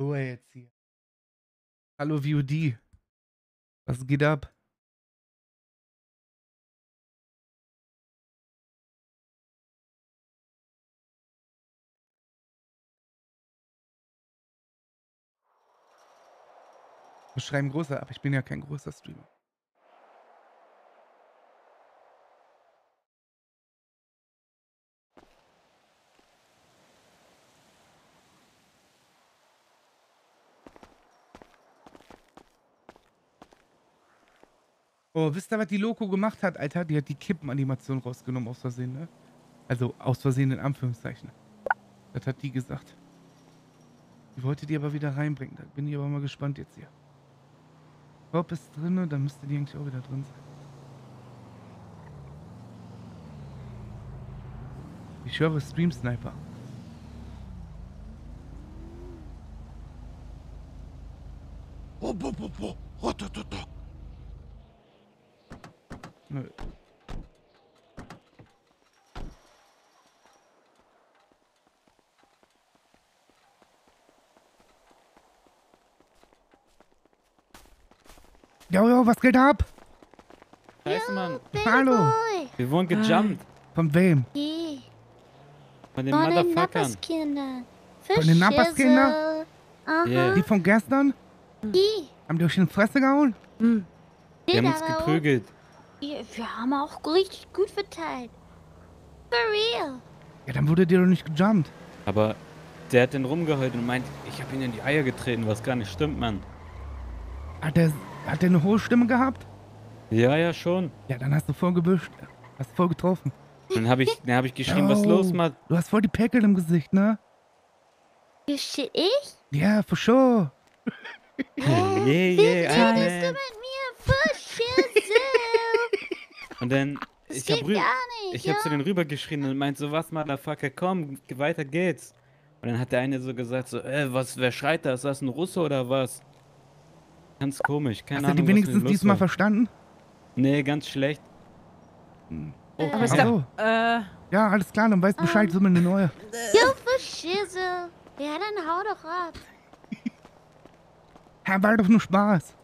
Ruhe jetzt hier. Hallo VOD. Was geht ab? Wir schreiben großer, aber ich bin ja kein großer Streamer. Oh, wisst ihr, was die Loco gemacht hat, Alter? Die hat die Kippenanimation rausgenommen aus Versehen, ne? Also aus Versehen in Anführungszeichen. Das hat die gesagt. Die wollte die aber wieder reinbringen. Da bin ich aber mal gespannt jetzt hier. Bob ist drin, dann müsste die eigentlich auch wieder drin sein. Ich höre Stream Sniper. Oh, bo, bo, bo. Oh, do, do, do. Was geht ab? Scheiße, Mann. Hallo. Boy. Wir wurden gejumpt Von wem? Die. von den Von den Motherfuckern. Napperskindern. Von den Napperskindern? Aha. Yeah. Die von gestern? Die. Haben die euch in die Fresse gehauen? Die haben uns geprügelt. Wir haben auch richtig gut verteilt. For real. Ja, dann wurde dir doch nicht gejumpt. Aber der hat dann rumgeheult und meint, ich habe ihn in die Eier getreten, was gar nicht stimmt, Mann. Hat der, hat der eine hohe Stimme gehabt? Ja, ja, schon. Ja, dann hast du voll gebüscht. Hast voll getroffen. Dann habe ich, dann hab ich geschrien, was Oh, los, Mann? Du hast voll die Päckel im Gesicht, ne? Steht ich? Ja, for sure. Yeah, Wie yeah, redest du mit mir? For shizzle. Und dann, Das ich geht hab, rü gar nicht, ich hab ja? zu denen rübergeschrien und meint so, was, Motherfucker, komm, weiter geht's. Und dann hat der eine so gesagt, so, äh, was, wer schreit da? Ist das ein Russe oder was? Ganz komisch, keine Hast du Ahnung, die was wenigstens mit dem los diesmal war. verstanden? Nee, ganz schlecht. Oh, Aber ach es so. Äh, Ja, alles klar, dann weißt Bescheid, so eine neue. Yo, for shizzle. Ja, dann hau doch ab. Ja, war doch nur Spaß.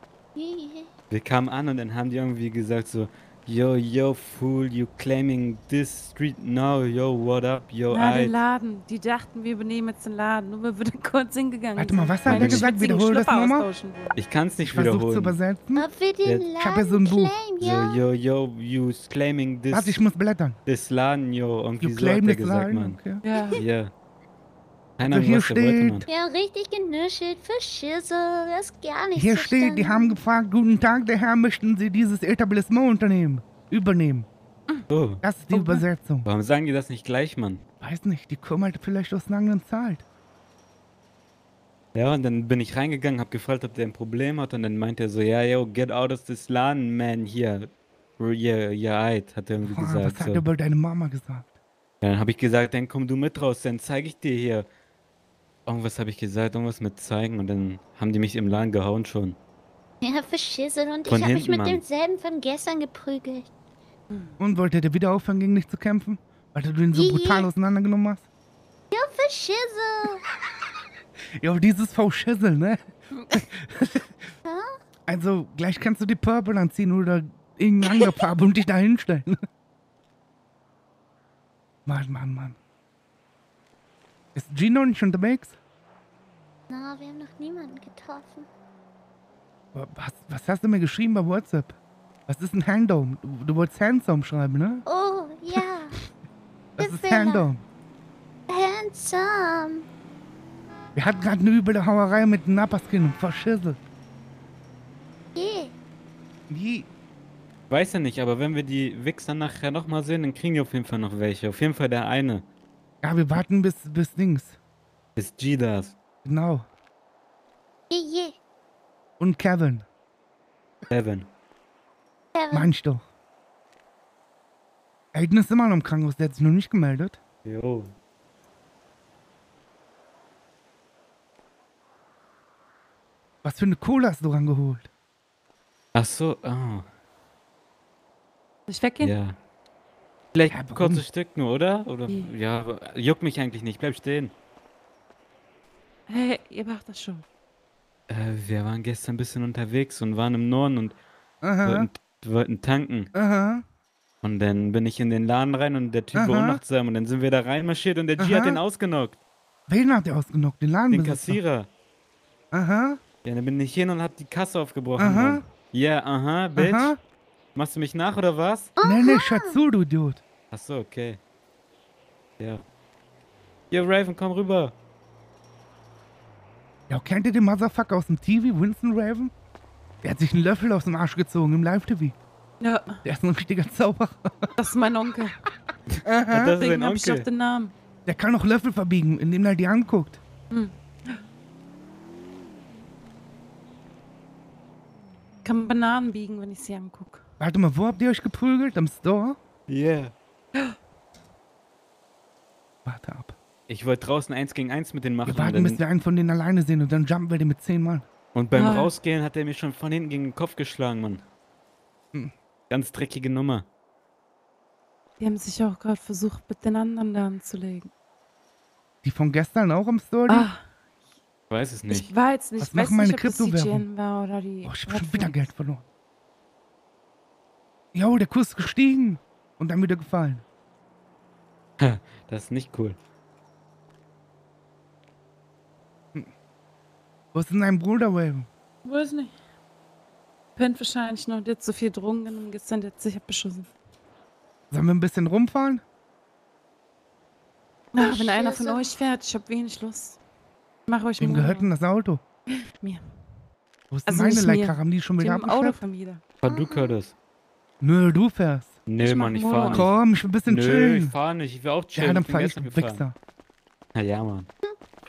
Wir kamen an und dann haben die irgendwie gesagt so, yo, yo, fool, you claiming this street now, yo, what up, yo, na, den. Laden. Die dachten, wir übernehmen jetzt den Laden. Nur wir würden kurz hingegangen Warte mal, sind, was hat die gesagt? Wiederhol das nochmal. Ich kann's nicht Ich versuche zu wiederholen. übersetzen. Ob wir den Jetzt- Ich hab ja so ein Laden Buch. claim, ja? yo, yo, you claiming this, Warte, ich muss blättern. this Laden, yo, irgendwie You so hat claim der this gesagt, line. Mann. Okay. Ja. Ja. Keine Also Ahnung, hier was steht-. Ja, richtig genuschelt. For shizzle. Das ist gar nicht Hier steht, die haben gefragt, guten Tag, der Herr, möchten Sie dieses Etablissement unternehmen? Übernehmen. Oh, Das ist die Oh, Übersetzung. warum sagen die das nicht gleich, Mann? Weiß nicht, die kommen halt vielleicht aus einer anderen Zeit. Ja, und dann bin ich reingegangen, hab gefragt, ob der ein Problem hat und dann meint er so, ja, yo, get out of this Laden, man, hier. Yeah, yeah, right, hat er irgendwie Boah, was gesagt. hat So. er über deine Mama gesagt? Dann habe ich gesagt, dann komm du mit raus, dann zeige ich dir hier. Irgendwas habe ich gesagt, irgendwas mit zeigen und dann haben die mich im Laden gehauen schon. Ja, verschissen und Von ich habe mich mit Mann. demselben von gestern geprügelt. Und wollte der wieder aufhören, gegen dich zu kämpfen? Weil du den so brutal auseinandergenommen hast? Ja, verschissen. Ja, aber dieses V-Schissel, ne? also, gleich kannst du die Purple anziehen oder irgendeine andere Farbe und dich da hinstellen. Mann, Mann, Mann. Ist Gino nicht unterwegs? Na, wir haben noch niemanden getroffen. Was, was hast du mir geschrieben bei WhatsApp? Was ist ein Handom? Du, du wolltest Handsome schreiben, ne? Oh, ja. Was ist Fehler. Handom? Handsome. Wir hatten gerade eine üble Hauerei mit einem Napperskin und verschissel. Je. Wie? Weiß ja nicht, aber wenn wir die Wichser nachher nochmal sehen, dann kriegen die auf jeden Fall noch welche. Auf jeden Fall der eine. Ja, wir warten bis, bis Dings. Ist G das. Genau. Je, je. Und Kevin. Seven. Kevin. Meinst ich doch. Aiden ist immer noch im Krankenhaus, der hat sich noch nicht gemeldet. Jo. Was für eine Cola hast du rangeholt? Ach so, oh. Soll ich weggehen? Ja. Vielleicht Ja, ein kurzes Stück nur, oder? Oder Wie? ja, juckt mich eigentlich nicht. Bleib stehen. Hey, ihr macht das schon. Äh, wir waren gestern ein bisschen unterwegs und waren im Norden und wollten, wollten tanken. aha. Und dann bin ich in den Laden rein und der Typ war Aha. unachtsam und dann sind wir da reinmarschiert und der G hat Aha. den ausgenockt. Wen hat der ausgenockt? Den Den Ladenbesitzer? Kassierer. Aha, Ja, dann bin ich hin und hab die Kasse aufgebrochen. aha. Ja, aha, Bitch. aha. Machst du mich nach oder was? Nee, nee, Schatz zu, du Idiot. Ach so, okay. Ja. Hier, Raven, komm rüber. Ja, kennt ihr den Motherfucker aus dem TV, Winston Raven? Der hat sich einen Löffel aus dem Arsch gezogen im Live-TV. Ja, Der ist ein richtiger Zauberer. das ist mein Onkel. Das ist dein Deswegen hab ich doch den Namen. Der kann auch Löffel verbiegen, indem er die anguckt. Kann Bananen biegen, wenn ich sie angucke. Warte mal, wo habt ihr euch geprügelt? Am Store? Yeah. Warte ab. Ich wollte draußen eins gegen eins mit denen machen. Wir warten, bis wir einen von denen alleine sehen und dann jumpen wir den mit zehn Mann. Und beim Ah. Rausgehen hat er mir schon von hinten gegen den Kopf geschlagen, Mann. Hm. Ganz dreckige Nummer. Die haben sich auch gerade versucht, mit den anderen da anzulegen. Die von gestern auch am Store? die? Ah, Ich weiß es nicht. ich weiß nicht. Was Ich machen meine nicht, Kryptowährung? War oder die. Oh, ich hab schon wieder. Geld verloren. Jo, der Kurs ist gestiegen. Und dann wieder gefallen. Das ist nicht cool. Wo ist denn dein Bruder, Raven? Weiß nicht. Pennt wahrscheinlich noch. Der hat so viel Drogen genommen gestern, der hat sich abgeschossen. Sollen wir ein bisschen rumfahren? Ach, wenn einer von euch fährt, ich hab wenig Lust. Ich mach euch Wem gehört denn das Auto? Mir. Wo ist Also denn meine mir. Leihkarre? Haben die schon wieder Dem abgeschleppt? Autovermieter. Fahr du, Curtis. Nö, du fährst. Nö, Ich Mann, ich morgen. fahr nicht. Komm, ich will ein bisschen Nö, ich chillen. fahr nicht. Ich will auch chillen. Ja, dann bin fahr ich, du. Wichser. Na ja, Mann.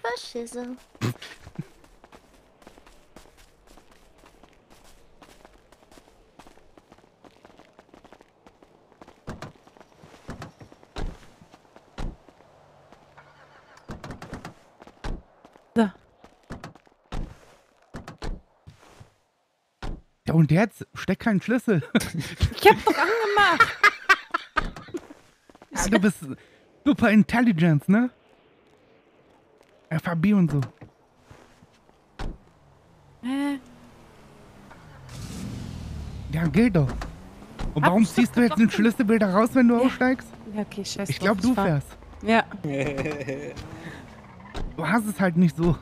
Verschissen. Da. Ja, und jetzt? Steck keinen Schlüssel. Ich hab doch angemacht. Ja, du bist super Intelligence, ne? FAB und so. Hä? Ja, geht doch. Und warum doch ziehst du jetzt den gesagt. Schlüssel wieder raus, wenn du Ja. aussteigst? Ja, okay, scheiße. Ich glaube, du fährst. Ja. Du hast es halt nicht so.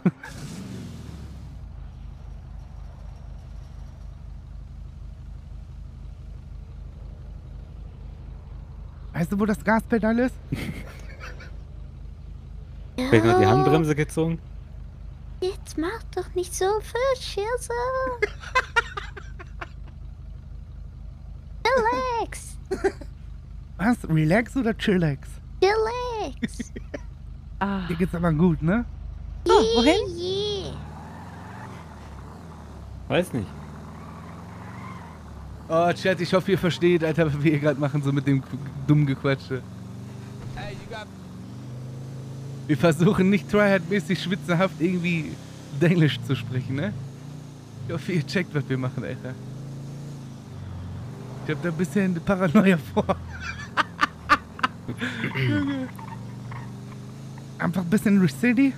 Weißt du, wo das Gaspedal ist? Vielleicht noch die Handbremse gezogen? Jetzt mach doch nicht so Verschissen. Relax. Was? Relax oder Chillax? Relax. Ah. Dir geht's aber gut, ne? Oh, wohin? Yeah. Weiß nicht. Oh, Chat, ich hoffe, ihr versteht, Alter, was wir hier gerade machen, so mit dem dummen Gequatsche. Hey, you Wir versuchen nicht tryhard-mäßig schwitzenhaft irgendwie Englisch zu sprechen, ne? Ich hoffe, ihr checkt, was wir machen, Alter. Ich hab da ein bisschen Paranoia vor. Junge. Einfach ein bisschen City.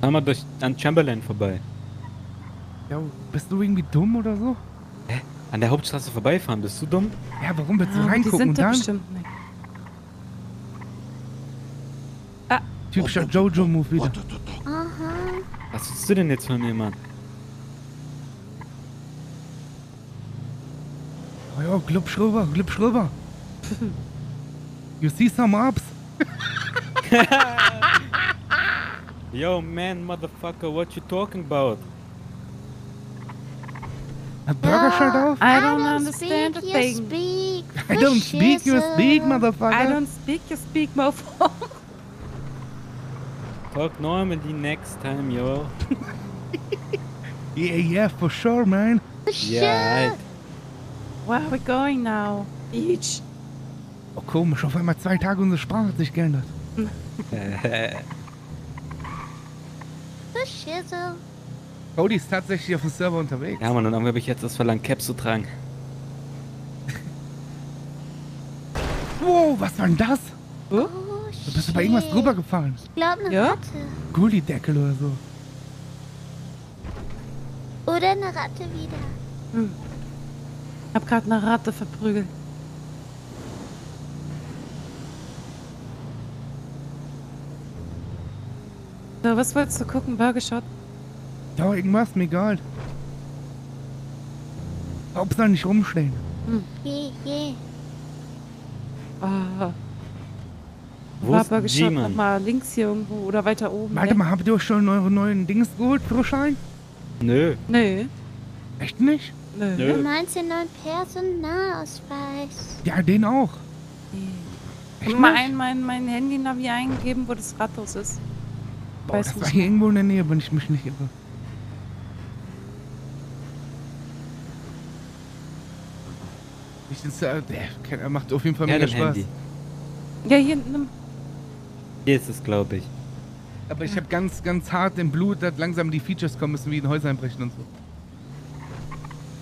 Fahr mal durch, an Chamberlain vorbei. Ja, bist du irgendwie dumm oder so? An der Hauptstraße vorbeifahren, bist du dumm? Ja, warum willst du Ah, die reingucken sind und da bestimmt nicht. Typischer Jojo-Move wieder. Aha. Was willst du denn jetzt von mir, Mann? Oh ja, glubsch rüber, glubsch rüber. You see some ups? Yo, man, motherfucker, what you talking about? Hat Burgershirt auf? I don't understand speak, a you thing. speak. I don't speak, you speak, I motherfucker. don't speak, you speak, mofo. Talk normally next time, yo. Yeah, yeah, for sure, man. Ja, halt. Where are we going now? Beach. Oh, komisch, auf einmal zwei Tage unsere Sprache hat sich geändert. The shizzle. Cody ist tatsächlich auf dem Server unterwegs. ja, Mann, und irgendwie habe ich jetzt das Verlangen, Caps zu tragen. Wow, was war denn das? Oh, Du bist über irgendwas drüber gefallen. Ich glaube, eine Ja? Ratte. Gullideckel oder so. Oder eine Ratte wieder. Hm. Hab grad eine Ratte verprügelt. So, was wolltest du gucken? Burgershot? Ja, irgendwas, mir egal. Hauptsache nicht rumstehen. Je, je. Ah, Wo war ist G-Man? nochmal links hier irgendwo oder weiter oben? Warte ne? mal, habt ihr euch schon eure neuen Dings geholt, Führerschein? Nö. Nö. Echt nicht? Nö. Nö. Du meinst den neuen Personalausweis? Ja, den auch. Ich Echt hab mal ein, mein, mein Handy-Navi eingegeben, wo das Rathaus ist. Boah, Weiß das war hier irgendwo in der Nähe, wenn ich mich nicht irre. Ich äh, der keine- macht auf jeden Fall Ja, mega Spaß. Handy. Ja, hier nimm. Hier ist es, glaube ich. Aber ich habe ganz, ganz hart im Blut, dass langsam die Features kommen müssen, wie in Häuser einbrechen und so.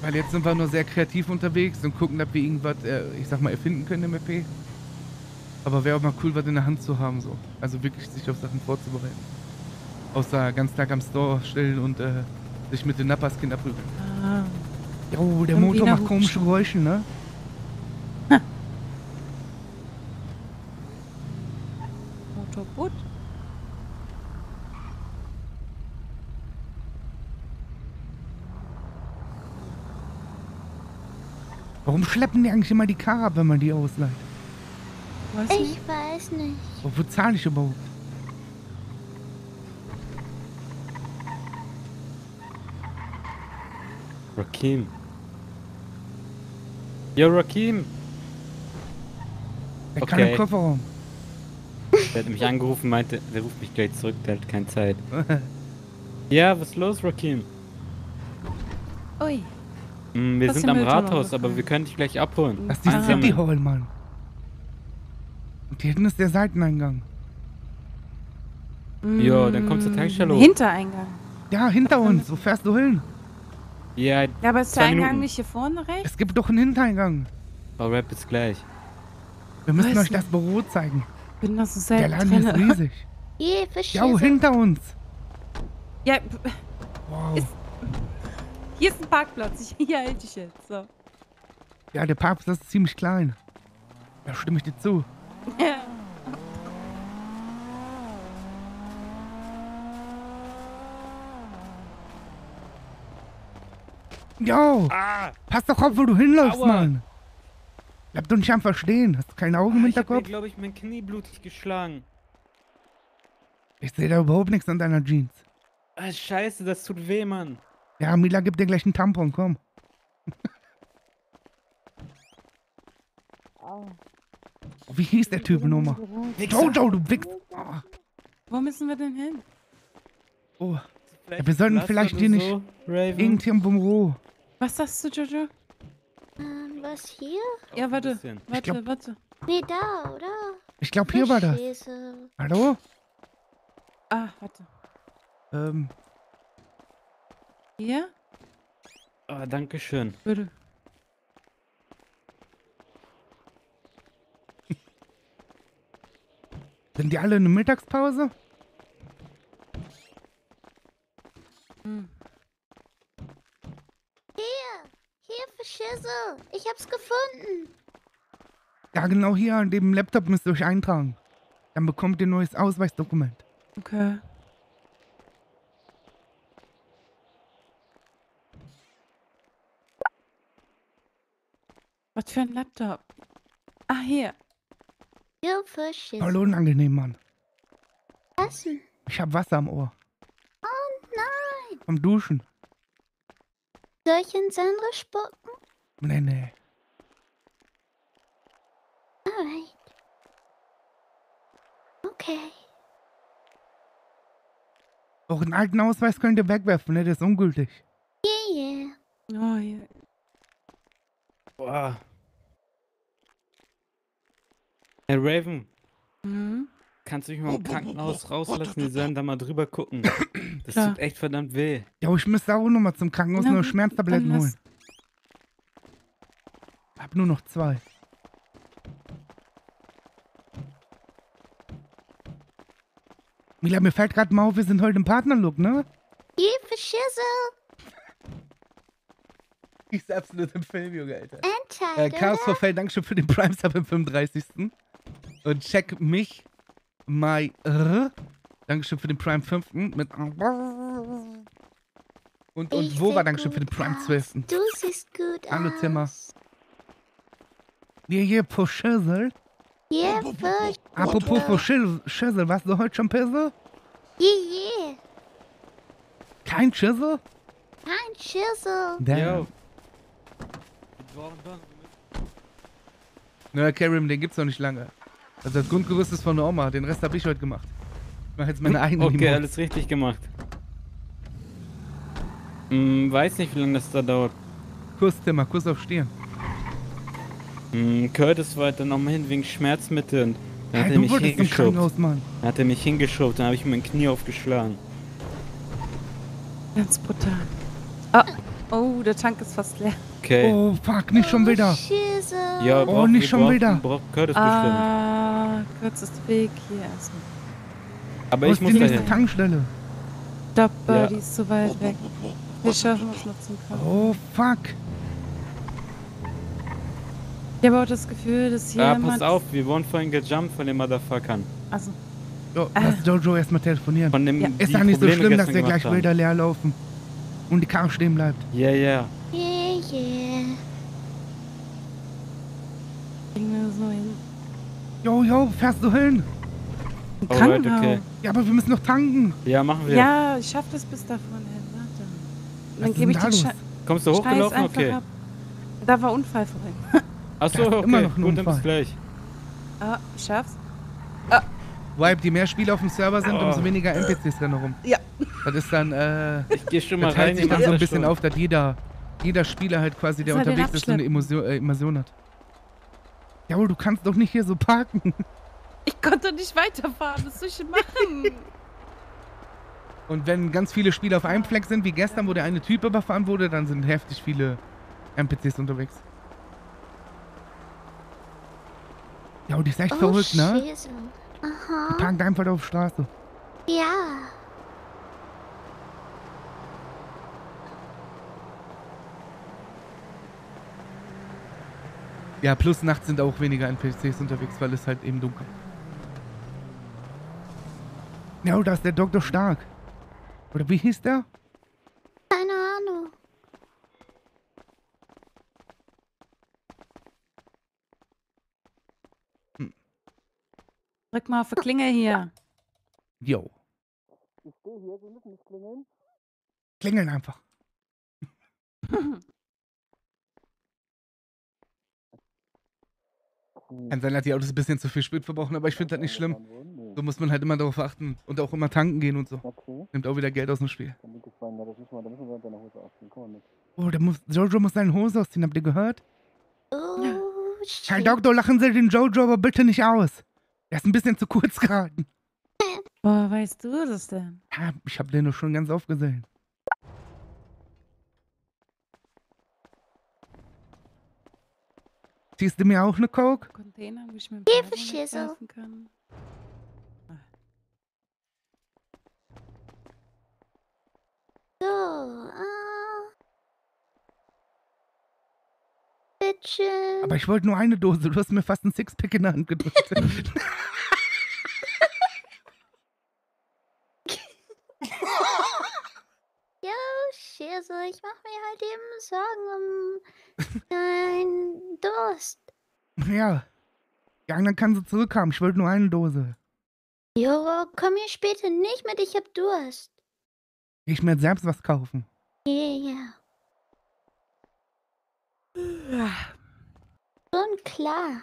Weil jetzt sind wir nur sehr kreativ unterwegs und gucken, ob wir irgendwas, äh, ich sag mal, erfinden können im EP. Aber wäre auch mal cool, was in der Hand zu haben, so. Also wirklich sich auf Sachen vorzubereiten. Außer ganz Tag am Store stellen und äh, sich mit den Napperskind abprügeln. Ah. Jo, der Motor macht komische. Geräusche, ne? Warum schleppen die eigentlich immer die Karre ab, wenn man die ausleiht? Weiß nicht. Ich weiß nicht. Wofür zahle ich überhaupt? Rakim. Yo, Rakim. Der Okay. kann im Kofferraum. Der hat mich angerufen, meinte, der ruft mich gleich zurück, der hat keine Zeit. Ja, was ist los, Rakim? Ui. Hm, wir Was sind am Rathaus, aber wir können dich gleich abholen. Das ist die Ah. City Hall, Mann. Und hier hinten ist der Seiteneingang. Ja, dann komm zur Tankstelle hoch. Hintereingang. Ja, hinter uns. Wo fährst du hin? Ja, Ja, aber ist der Eingang Minuten. nicht hier vorne rechts? Es gibt doch einen Hintereingang. Frau Rap ist gleich. Wir müssen Weiß euch das Büro zeigen. Bin da so Der selten Laden ist riesig. Je, für Ja, hinter uns. Ja, Wow. Ist- hier ist ein Parkplatz. Hier halte ich jetzt. So. Ja, der Parkplatz ist ziemlich klein. Da stimme ich dir zu. Ja. Jo, Ah! pass doch auf, wo du hinläufst, Aua. Mann. Bleib doch nicht am Verstehen. Hast du keine Augen im ich hab mir, Hinterkopf? glaube ich, mein Knie blutig geschlagen. Ich sehe da überhaupt nichts an deiner Jeans. Ah, scheiße, das tut weh, Mann. Ja, Mila gibt dir gleich einen Tampon, komm. Wie hieß der Typ nochmal? Jojo, du Wichs. Wo müssen wir denn hin? Oh, Vielleicht wir sollten vielleicht hier nicht so, Raven. irgendjemand im Büro. Was sagst du, Jojo? Ähm, was hier? Ja, warte. Warte, glaub- warte. Nee, da, oder? Ich glaube, hier war das. Hallo? Ah, warte. Ähm, Hier? Ah, danke schön. Bitte. sind die alle in der Mittagspause? Hm. Hier, hier für Schissel. Ich hab's gefunden. Ja, genau hier an dem Laptop müsst ihr euch eintragen. Dann bekommt ihr ein neues Ausweisdokument. Okay. Was für ein Laptop? Ah, hier. Hier für Schissel. Voll unangenehm, Mann. Essen. Ich hab Wasser am Ohr. Oh nein. Vom Duschen. Soll ich ins andere spucken? Nee, nee. Alright. Okay. Auch einen alten Ausweis könnt ihr wegwerfen, ne? Der ist ungültig. Yeah, yeah. Oh, hier. Boah. Herr Raven, Mhm. kannst du mich mal im Krankenhaus rauslassen? Die sollen da mal drüber gucken. Das tut echt verdammt weh. Ja, ich müsste auch nochmal zum Krankenhaus nur Schmerztabletten holen. Hab nur noch zwei. Mila, mir fällt gerade mal auf, wir sind heute im Partnerlook, ne? Für Schissel. Ich ist absolut im Film, Junge, Alter. Äh? Chaos Verfell, Dankeschön für den Prime Sub im 35. Und check mich, my, äh, Dankeschön für den Prime 5. mit und, und seh Dankeschön für den Prime aus. 12. Du siehst gut Hallo, aus. Wir hier pro Schüssel. Hier für Apropos pro Schüssel, Schüssel, warst du heute schon Pissel? Yeah, yeah. Kein Schüssel? Kein Schissel. Damn. Yo. Na, Karim, den gibt's noch nicht lange. Also das Grundgerüst ist von der Oma, den Rest habe ich heute gemacht. Ich mache jetzt meine eigenen Okay, Emotes. alles richtig gemacht. Hm, weiß nicht, wie lange das da dauert. Kuss, Timmer, Kuss auf Stirn. Hm, Curtis wollte noch mal hin wegen Schmerzmitteln. Dann hat Hey, er mich hingeschoben. Dann hat er mich hingeschoben, dann habe ich mein Knie aufgeschlagen. Ganz brutal. Ah. Oh, der Tank ist fast leer. Okay. Oh, fuck, nicht schon wieder. Schissel. Ja, Oh, braucht- nicht wir schon brauchen- wieder. Braucht Curtis bestimmt. Ah, kürzester Weg hier erstmal. Aber Wo ich ist muss die nächste dahin. Tankstelle? Stopp, Ja. die ist zu weit weg. Wir schaffen es noch zum Krankenhaus. Oh, fuck. Ich habe auch das Gefühl, dass hier Ah, jemand... pass auf, wir wurden vorhin gejumpt von den Motherfuckern. Also, Jo, Ah. lass Jojo erstmal telefonieren. Von dem, Ja. Ist ja nicht so schlimm, dass wir gleich wieder leer laufen. Und die Karre stehen bleibt. Ja, ja. Yeah, yeah. kriegen wir so hin. Jo, jo, fährst du hin? Alright, Krankenhaus. okay. Ja, aber wir müssen noch tanken. Ja, machen wir. Ja, ich schaff das bis davon hin. Warte. Was Dann gebe ich denn den da Schei Kommst du hochgelaufen? Okay. ab. Da war Unfall vorhin. Achso, Da okay. immer noch ein Gut, dann Unfall. bis gleich. Ah, ich schaff's. Vibe, je mehr Spiele auf dem Server sind, Oh. umso weniger NPCs rennen rum. Ja. Das ist dann, äh, Ich geh schon mal das teilt rein. sich dann so ein bisschen schon. auf, dass jeder, jeder Spieler halt quasi, der unterwegs ist, so eine? Immersion, äh, Immersion hat. Jawohl, du kannst doch nicht hier so parken. Ich konnte nicht weiterfahren. Was soll ich machen? Und wenn ganz viele Spieler auf einem Fleck sind, wie gestern, wo der eine Typ überfahren wurde, dann sind heftig viele NPCs unterwegs. Ja, und die ist echt Oh, verrückt, ne? Schissel. Die Aha. parkt einfach auf Straße. Ja. Ja, plus nachts sind auch weniger NPCs unterwegs, weil es halt eben dunkel. Ja, da ist der Dr. Stark. Oder wie hieß der? Keine Ahnung. Drück mal auf die Klinge hier. Jo. Klingeln einfach. Kann sein, dass die Autos ein bisschen zu viel Sprit verbrauchen, aber ich finde das nicht schlimm. So muss man halt immer darauf achten und auch immer tanken gehen und so. Okay, Nimmt auch wieder Geld aus dem Spiel. da. Oh, der muss, Jojo muss seine Hose ausziehen, habt ihr gehört? Oh, shit. Herr Doktor, lachen Sie den Jojo aber bitte nicht aus. Der ist ein bisschen zu kurz geraten. Woher weißt du das denn? Ja, ich habe den doch schon ganz oft Ziehst du mir auch eine Coke? Container, wo ich mir wegwerfen kann. So, ah. Bitteschön. Aber ich wollte nur eine Dose. Du hast mir fast ein Sixpack in der Hand gedrückt. Ja, Schirse, ich mach mir halt eben Sorgen um deinen Durst. ja. Ja, dann kann sie zurückkommen. Ich wollte nur eine Dose. Jo, komm hier später nicht mit, ich hab Durst. Ich mir selbst was kaufen. Ja, ja. Schon klar.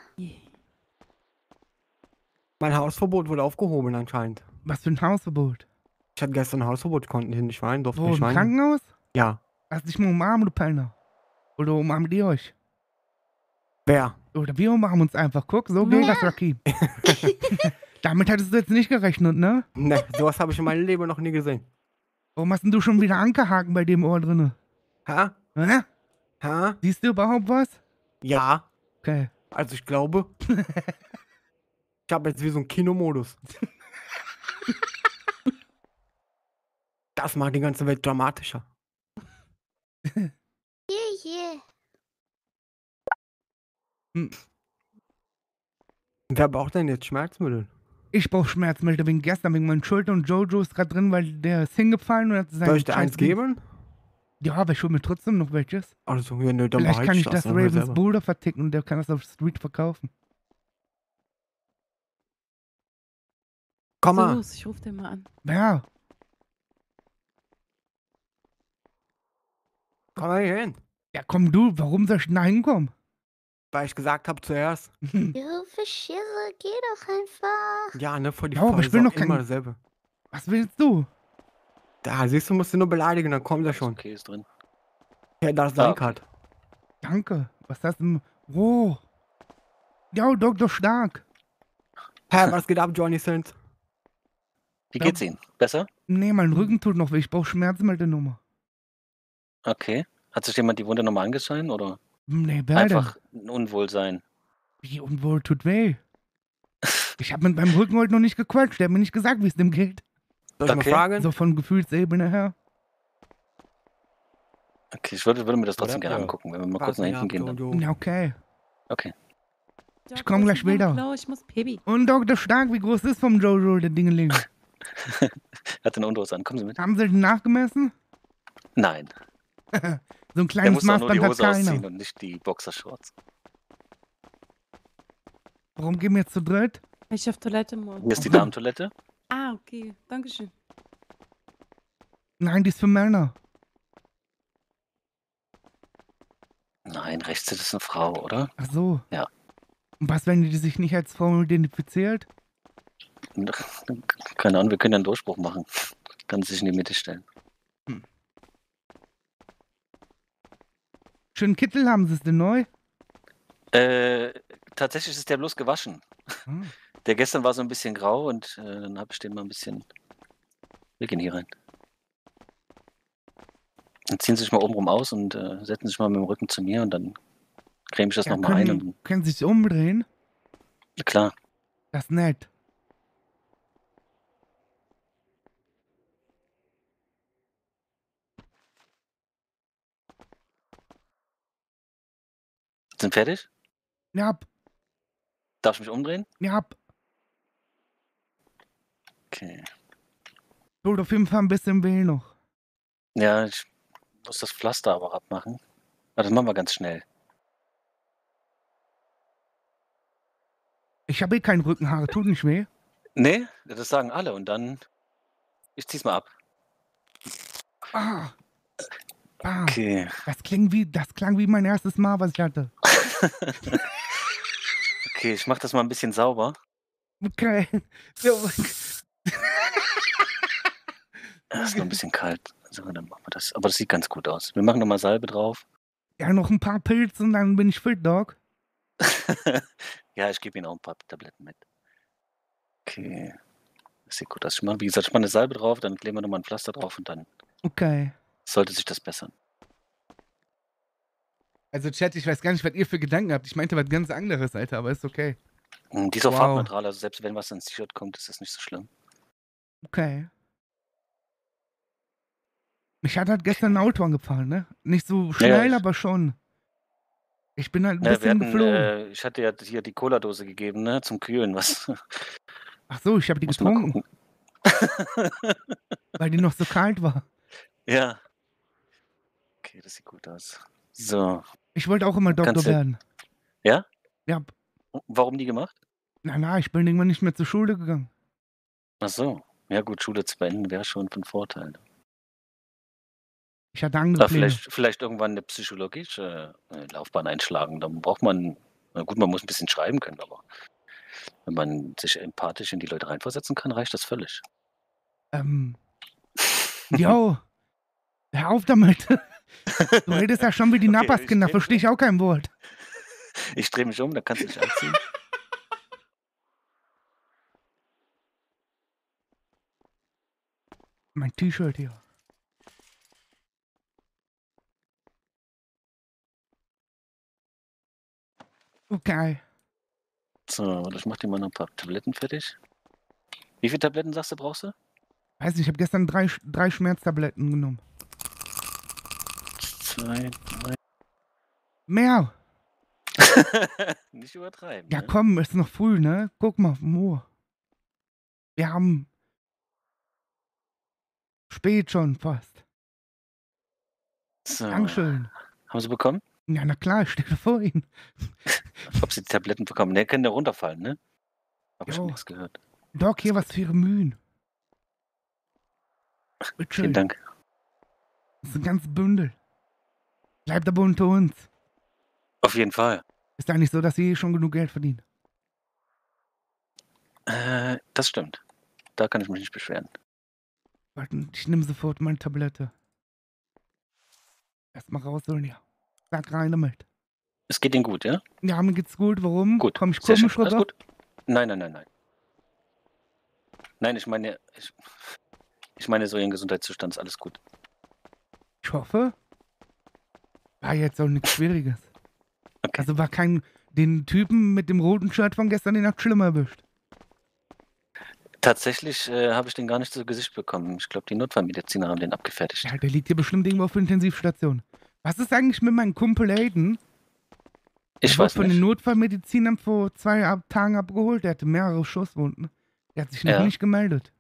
Mein Hausverbot wurde aufgehoben anscheinend. Was für ein Hausverbot. Ich hatte gestern ein Hausverbot, konnten hier nicht rein, durften Wo, nicht im rein. Krankenhaus? Ja. Lass dich mal umarmen, du Penner. Oder umarmen die euch. Wer? Oder wir umarmen uns einfach. Guck, so geht das, Rocky. Damit hattest du jetzt nicht gerechnet, ne? Ne, sowas habe ich in meinem Leben noch nie gesehen. Warum hast denn du schon wieder Ankerhaken bei dem Ohr drinne? Ha? Hä? Ha? Siehst du überhaupt was? Ja. Okay. Also ich glaube. ich habe jetzt wie so einen Kinomodus. das macht die ganze Welt dramatischer. Yeah, yeah. Wer braucht denn jetzt Schmerzmittel? Ich brauch Schmerzmittel wegen gestern, wegen meinen Schultern und Jojo ist gerade drin, weil der ist hingefallen und hat seinen Soll ich dir eins geben? Ja, aber ich hol mir trotzdem noch welches. Also, ja, ne, dann Vielleicht kann ich das das Ravens. Bruder verticken und der kann das auf Street verkaufen. Komm So, mal. los, ich ruf den mal an. Ja, Komm mal hier hin. ja komm du, warum soll ich denn da hinkommen? Weil ich gesagt habe zuerst. Jo, für Schirse, geh doch einfach. Ja, ne, vor die Ja, aber ich will ist noch immer kein- dasselbe. Was willst du? Da, siehst du, musst du nur beleidigen, dann kommt er schon. Okay, ist drin. Ja, das ist okay. Cut. Danke. Was hast du? im- Oh. Ja, Dr. Stark. Hä, was geht ab, Johnny Sins? Wie Ja. geht's Ihnen? Besser? Nee, mein Rücken tut noch weh. Ich brauche Schmerzmittelnummer. Okay. Hat sich jemand die Wunde nochmal angesehen oder Nee, wer einfach ein Unwohlsein? Wie unwohl tut weh. Ich habe mit meinem Rücken heute noch nicht gequatscht. Der hat mir nicht gesagt, wie es dem geht. Soll ich Okay. mal fragen? So von Gefühlsebene her. Okay, ich würde, würde mir das Oder trotzdem gerne angucken, wenn wir mal kurz nach hinten gehen. Dann. Ja, okay. Okay. Ich komm gleich wieder. Blau, ich muss Baby. Und Dr. Stark, wie groß ist vom Jojo der Dingeling? Hat eine Unterhose an. Kommen Sie mit? Haben sie den nachgemessen? Nein. So ein kleines Maßband hat keiner. und nicht die Boxershorts. Warum gehen wir jetzt zu dritt? Ich auf Toilette morgen. Hier ist die. Damentoilette. Ah, okay. Dankeschön. Nein, die ist für Männer. Nein, rechts ist eine Frau, oder? Ach so. Ja. Und was, wenn die sich nicht als Frau identifiziert? Keine Ahnung, wir können ja einen Durchbruch machen. Kann sich in die Mitte stellen. Schönen Kittel haben sie es denn neu? Äh, tatsächlich ist der bloß gewaschen. Hm. Der gestern war so ein bisschen grau und äh, dann habe ich den mal ein bisschen. Wir gehen hier rein. Dann ziehen Sie sich mal oben rum aus und äh, setzen sich mal mit dem Rücken zu mir und dann creme ich das Ja, nochmal ein. können, Und, können sich umdrehen? na klar, Das ist nett. Sind fertig? Ja, Darf ich mich umdrehen? ja. Okay. Tut auf jeden Fall ein bisschen weh noch. Ja, ich muss das Pflaster aber abmachen. Aber das machen wir ganz schnell. Ich habe eh kein Rückenhaare, tut nicht weh. Nee, das sagen alle und dann. Ich zieh's mal ab. Ah. Ah, Okay. das klingt wie, das klang wie mein erstes Mal, was ich hatte. Okay, ich mach das mal ein bisschen sauber. Okay. Ja, Es ist nur ein bisschen kalt. Also, dann machen wir das. Aber das sieht ganz gut aus. Wir machen nochmal Salbe drauf. ja, noch ein paar Pilze und dann bin ich fit, Dog. ja, ich gebe Ihnen auch ein paar Tabletten mit. Okay. Das sieht gut aus. Ich mache, wie gesagt, ich mache eine Salbe drauf, dann kleben wir nochmal ein Pflaster drauf und dann Okay. Sollte sich das bessern. Also, Chat, ich weiß gar nicht, was ihr für Gedanken habt. Ich meinte was ganz anderes, Alter, aber ist okay. Hm, Die ist auch Wow. farbneutral, also selbst wenn was ins T-Shirt kommt, ist das nicht so schlimm. Okay. Mich hat halt gestern ein Auto angefahren, ne? Nicht so schnell, ich- aber schon. Ich bin halt ein Ja, wir bisschen hatten, geflogen. äh, ich hatte ja hier die Cola-Dose gegeben, ne, zum Kühlen. Was? Ach so, ich habe die Muss getrunken, weil die noch so kalt war. ja. Okay, das sieht gut aus. So. Ich wollte auch immer Doktor Kannst du- werden. Ja? Ja, Warum die gemacht? na, na, ich bin irgendwann nicht mehr zur Schule gegangen. Ach so. Ja gut, Schule zu beenden wäre schon von Vorteil. Ich hatte andere Aber Pläne. vielleicht, vielleicht irgendwann eine psychologische äh, Laufbahn einschlagen. Dann braucht man, na gut, man muss ein bisschen schreiben können, aber wenn man sich empathisch in die Leute reinversetzen kann, reicht das völlig. Ähm, jo, hör auf damit. Du redest ja schon wie die Okay, Napperskinder, ich- verstehe ich auch kein Wort. Ich drehe mich um, dann kannst du dich anziehen. Mein T-Shirt hier. Okay. So, warte, ich mach dir mal noch ein paar Tabletten fertig. Wie viele Tabletten sagst du, brauchst du? Weiß nicht, ich habe gestern drei, drei Schmerztabletten genommen. Zwei, drei. Mehr. Nicht übertreiben. Ja, ne? komm, ist noch früh, ne? Guck mal auf Uhr. Wir haben spät schon fast. So, Dankeschön. haben sie bekommen? Ja, na klar, ich stehe vor Ihnen. Ob sie die Tabletten bekommen? Ne, können da runterfallen, ne? Habe ich schon nichts gehört. Doc, hier was für Ihre Mühen. Bitteschön. Vielen Dank. Das ist ein ganzes Bündel. Bleibt aber unter uns. Auf jeden Fall. Ist nicht so, dass Sie schon genug Geld verdienen. Äh, das stimmt. Da kann ich mich nicht beschweren. Warten, ich nehme sofort meine Tablette. Erstmal rausholen, ja. Sag rein damit. Es geht Ihnen gut, ja? Ja, mir geht's gut. Warum? Gut. Komm ich komisch rüber? gut? Nein, nein, nein, nein. Nein, ich meine, ich, ich meine so Ihren Gesundheitszustand ist alles gut. Ich hoffe. War jetzt auch nichts Schwieriges. Okay. Also war kein. Den Typen mit dem roten Shirt von gestern den Nacht schlimmer erwischt. Tatsächlich äh, habe ich den gar nicht zu Gesicht bekommen. Ich glaube, die Notfallmediziner haben den abgefertigt. Ja, der liegt hier bestimmt irgendwo auf der Intensivstation. Was ist eigentlich mit meinem Kumpel Aiden? Ich der wurde weiß von den nicht. Notfallmedizinern vor zwei Ab Tagen abgeholt. Der hatte mehrere Schusswunden. Der hat sich noch Ja. nicht gemeldet.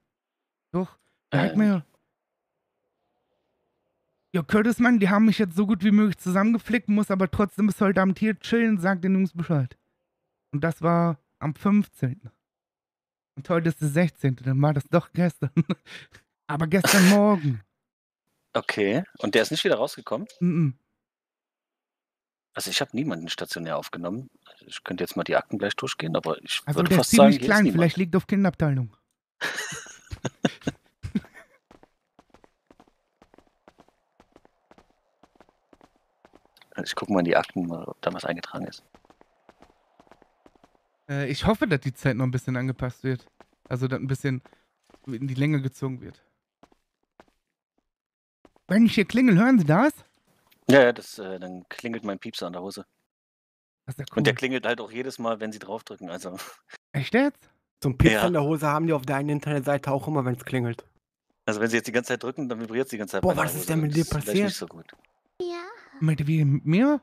Doch, der hat Ähm. mir. Ja, Curtisman, die haben mich jetzt so gut wie möglich zusammengeflickt, muss aber trotzdem bis heute Abend hier chillen, sagt den Jungs Bescheid. Und das war am 15. Und heute ist der 16. Dann war das doch gestern. aber gestern Morgen. Okay. Und der ist nicht wieder rausgekommen? Mhm. Also ich habe niemanden stationär aufgenommen. Also Ich könnte jetzt mal die Akten gleich durchgehen, aber ich Also würde der ist fast sagen, ziemlich ist klein, vielleicht liegt auf Kinderabteilung. Ich gucke mal in die Akten, mal, ob da was eingetragen ist. Äh, ich hoffe, dass die Zeit noch ein bisschen angepasst wird. Also, dass ein bisschen in die Länge gezogen wird. Wenn ich hier klingel, hören Sie das? Ja, ja, das, äh, dann klingelt mein Piepser an der Hose. Das ist ja cool. Und der klingelt halt auch jedes Mal, wenn sie draufdrücken. Also, Echt jetzt? So ein Pips Ja. an der Hose haben die auf deiner Internetseite auch immer, wenn es klingelt. also wenn sie jetzt die ganze Zeit drücken, dann vibriert es die ganze Zeit. Boah, was der ist Hose. denn mit dir Das ist vielleicht passiert? nicht so gut. Ja. Mit wie mit mir?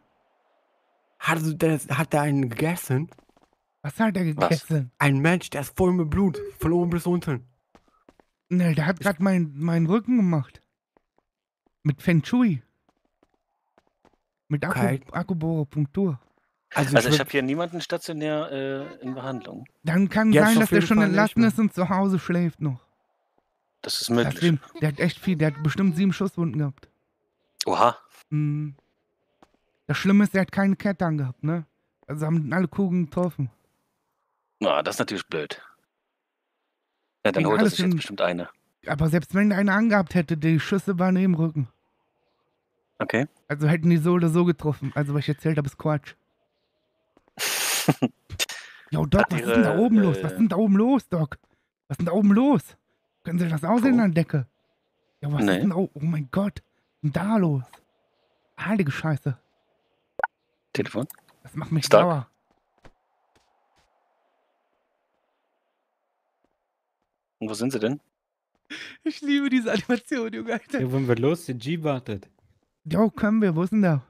Hat, der, hat der einen gegessen? Was hat er Was? gegessen? Ein Mensch, der ist voll mit Blut. Von oben bis unten. Ne, der hat gerade meinen mein Rücken gemacht. Mit Feng Shui. Mit Akku, Okay. Akupunktur. Also, Also ich würd- habe hier niemanden stationär äh, in Behandlung. Dann kann Jetzt sein, dass der schon Fall entlassen ist und zu Hause schläft noch. Das ist Das möglich. dem, der hat echt viel, der hat bestimmt sieben Schusswunden gehabt. Oha. Mhm. Das Schlimme ist, er hat keine Kette angehabt, ne? Also haben alle Kugeln getroffen. Na, das ist natürlich blöd. Ja, dann holt er sich jetzt bestimmt eine. Aber selbst wenn der eine angehabt hätte, die Schüsse waren im Rücken. Okay. Also hätten die so oder so getroffen. Also was ich erzählt habe, ist Quatsch. Jo, Doc, Hat was ist denn da ihre, oben los? Was äh, ist denn da oben los, Doc? Was ist denn da oben los? Können Sie das aussehen Wo? an der Decke? Ja, was Nee. ist denn da? Oh mein Gott. Was ist denn da los? Heilige Scheiße. Telefon? Das macht mich Stark. sauer. Und wo sind sie denn? Ich liebe diese Animation, Junge, Alter. Ja, wollen wir los? Der G wartet. Jo, können wir. Wo ist denn der?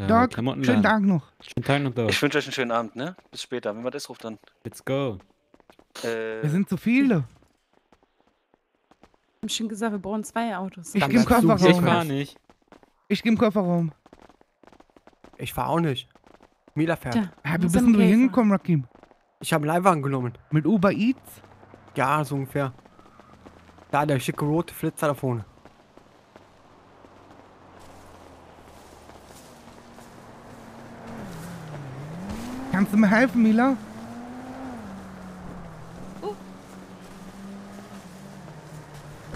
Ja, Doc, schönen Tag noch. Schönen Tag noch, Doc. Ich wünsche euch einen schönen Abend, ne? Bis später. Wenn man das ruft, dann. Let's go. Äh, Wir sind zu viele. Wir haben schon gesagt, wir brauchen zwei Autos. Ich gehe im du Ich Kofferraum. fahr nicht. Ich gehe im Kofferraum. Ich fahr auch nicht. Mila fährt. Tja, wie muss bist denn du hingekommen, Rakim? Ich habe einen Leihwagen genommen. Mit Uber Eats? Ja, so ungefähr. Da, der schicke rote Flitzer da vorne. Kannst du mir helfen, Mila?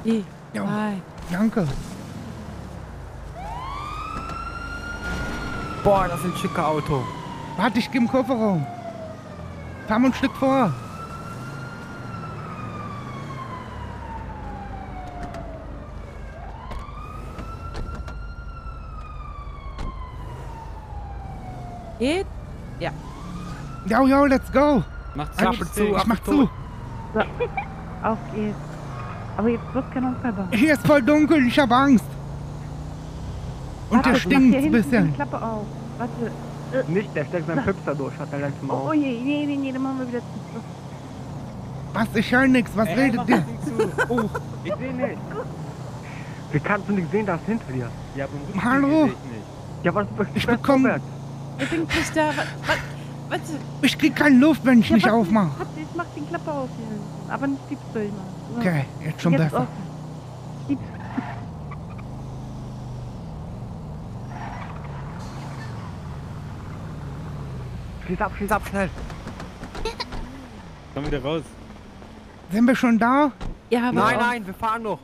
Die, Ja. zwei. Danke. Boah, das ist ein schicker Auto. Warte, ich gehe im Kofferraum. Fahr mal ein Stück vor. Geht? Jo, jo, let's go. Macht's Klappe gut. zu, Ich mach zu. Auf geht's. Aber jetzt bloß kein Unfall. Hier ist voll dunkel, ich hab Angst. Und der Warte, mach hier stinkt ein hinten die bisschen. Klappe auf. Warte. Nicht, der steckt seinen Pipser durch, hat er letztes Mal Oh, oh je, nee, nee, nee, dann machen wir wieder zu. Was, ich höre nix. Was Ey, redet mach ihr? das Ding zu. Oh, Ich seh nicht. Wie kannst du nicht sehen, das ist hinter dir? Ja, beim Rückspiegel Hallo? seh ich nicht. Ja, was Ich fährst bekomm- vorwärts? Ich bin nicht da. Was? was ich krieg keine Luft, wenn ich Ja, nicht aufmache. Ich mach die Klappe auf hier hinten. Aber nicht die machen. So. Okay, jetzt schon Jetzt besser. offen. Schließ ab, schließ ab, schnell. Komm wieder raus. Sind wir schon da? Ja, aber Nein, auch- nein, wir fahren noch.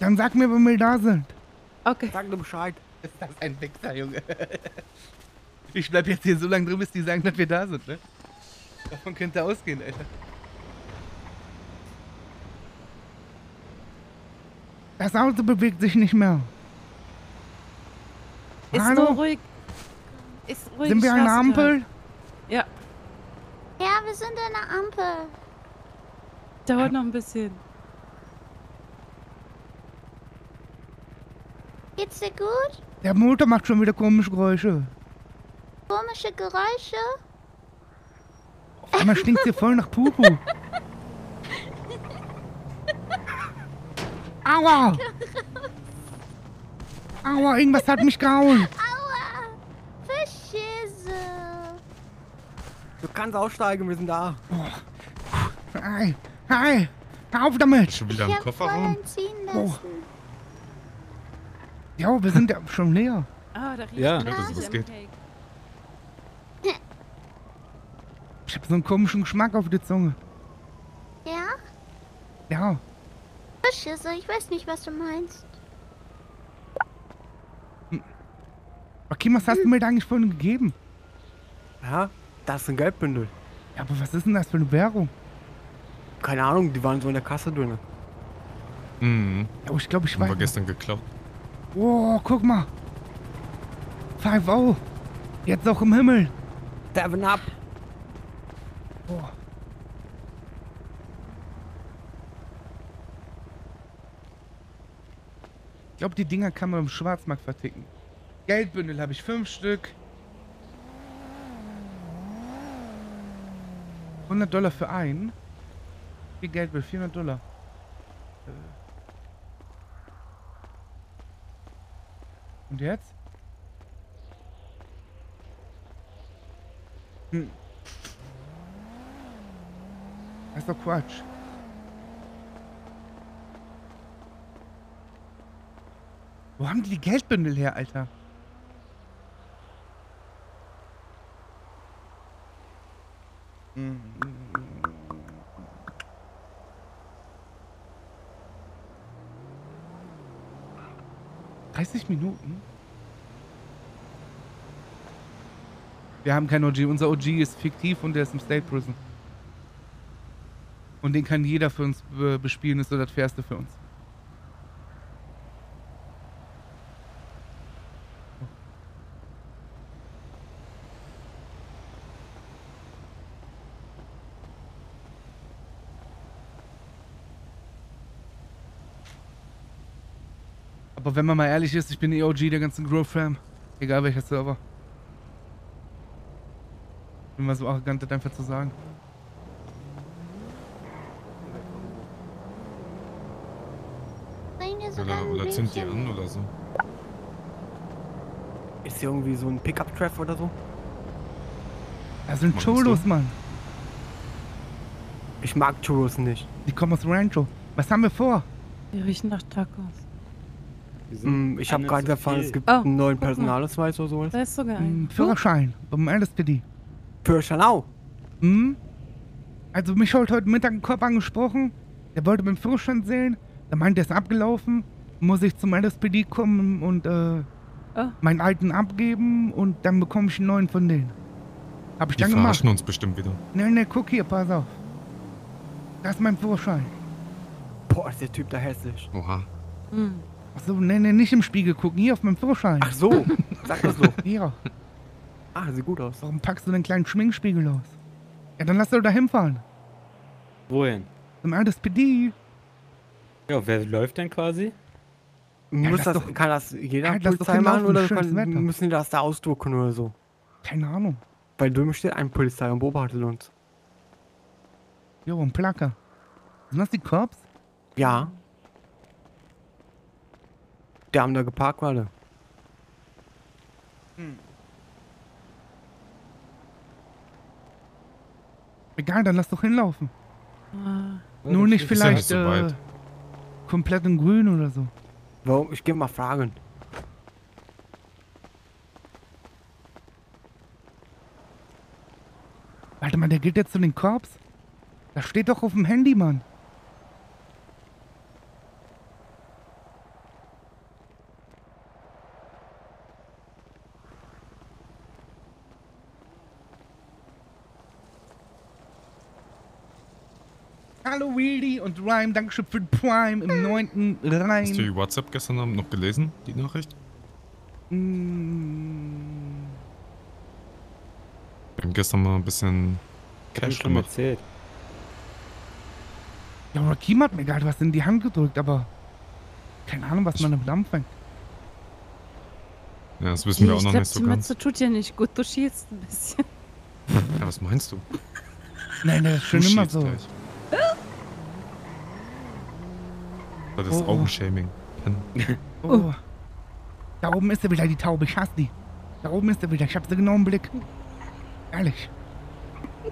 Dann sag mir, wenn wir da sind. Okay. Sag nur Bescheid. Ist das ein Wichser, Junge? Ich bleib jetzt hier so lange drin, bis die sagen, dass wir da sind, ne? Davon könnte ausgehen, Alter. Das Auto bewegt sich nicht mehr. Ist Hallo? nur ruhig. Ist ruhig. Sind wir an der Ampel? Ja, Ja, wir sind in der Ampel. dauert noch ein bisschen. Geht's dir gut? Der Motor macht schon wieder komische Geräusche. Komische Geräusche? Auf einmal stinkt hier voll nach Pupu. Aua! Aua, irgendwas hat mich gehauen. Aua! Verschisse! Du kannst aussteigen, wir sind da. Hey, hey, hör auf damit. Schon wieder ich im Kofferraum? Oh. Ja, wir sind ja schon leer. Ah, da riecht Ja. Ja, das ist am geht. Ich hab so einen komischen Geschmack auf der Zunge. Ja? Ja, Verschisse, ich weiß nicht, was du meinst. okay, was hast du mir da eigentlich vorhin gegeben? Ja, das ist ein Geldbündel. Ja, aber was ist denn das für eine Währung? Keine Ahnung, die waren so in der Kasse drin. Mhm. Ja, ich glaube, ich Haben wir weiß. gestern geklaut. Oh, guck mal. 5 0 Jetzt auch im Himmel. Seven up. Oh. Ich glaube, die Dinger kann man im Schwarzmarkt verticken. Geldbündel habe ich fünf Stück. 100 Dollar für einen. Wie Geld will 400 Dollar. Äh. Und jetzt? Hm. Das ist doch Quatsch. Wo haben die die Geldbündel her, Alter? Dreißig Minuten? Wir haben keinen OG. Unser OG ist fiktiv und der ist im State Prison. Und den kann jeder für uns be bespielen, ist so das Fairste für uns. Aber wenn man mal ehrlich ist, ich bin EOG der ganzen Grove Fam. Egal welcher Server. Bin mal so arrogant, das einfach zu sagen. Oder, oder zünd die an oder so. Ist hier irgendwie so ein Pickup-Treff oder so? Das sind? Cholos, Mann. Ich mag Churros nicht. Die kommen aus Rancho. Was haben wir vor? Die riechen nach Tacos. Hm, ich habe gerade erfahren, es gibt Oh, einen neuen guck mal. Personalausweis oder sowas. Da ist sogar ein. Hm, Führerschein beim LSPD. Für Schanau. Hm? Also mich hat heute Mittag ein Kopf angesprochen. Der wollte beim Führerschein sehen. Der meint, der ist abgelaufen. Muss ich zum LSPD kommen und äh, Oh. meinen alten abgeben und dann bekomme ich einen neuen von denen. Hab ich Die dann gemacht. verarschen uns bestimmt wieder. Ne, ne, guck hier, pass auf. Das ist mein Führerschein. Boah, ist der Typ da hässlich. Oha. Hm. Achso, ne, ne, nicht im Spiegel gucken. Hier auf meinem Führerschein. Ach so, sag das so. Hier. Ah, sieht gut aus. Warum packst du den kleinen Schminkspiegel aus? Ja, dann lass doch da hinfahren. Wohin? Zum LSPD. Ja, wer läuft denn quasi? Muss lass das, doch- kann das jeder Ja, Polizei machen hinlaufen, oder kann, müssen die das da ausdrucken oder so? Keine Ahnung. Weil drüben steht ein Polizei und beobachtet uns. Jo, ein Placker. Sind das die Cops? Ja. Die haben da geparkt gerade. Egal, dann lass doch hinlaufen. Ah, Nur nicht ja vielleicht nicht so äh, komplett in grün oder so. Warum? Ich geh mal fragen. Warte mal, der geht jetzt zu den Cops? Das steht doch auf dem Handy, Mann. Hallo Weedy und Rhyme, Dankeschön für den Prime im neunten Hast du die WhatsApp gestern Abend noch gelesen, die Nachricht? Mm, Wir haben gestern mal ein bisschen Ich hab Cash schon gemacht. erzählt. Ja, Rakim hat mir gerade was in die Hand gedrückt, aber keine Ahnung, was man damit anfängt. Ja, das wissen wir auch ich noch glaub, nicht so die ganz. Mütze tut dir nicht gut. Du schielst ein bisschen. Ja, was meinst du? Nein, das ist schon immer schießt so. gleich. Das ist Oh. Augenshaming. Oh. Da oben ist sie wieder, die Taube. Ich hasse die. Da oben ist sie wieder. Ich hab sie genau im Blick. Ehrlich.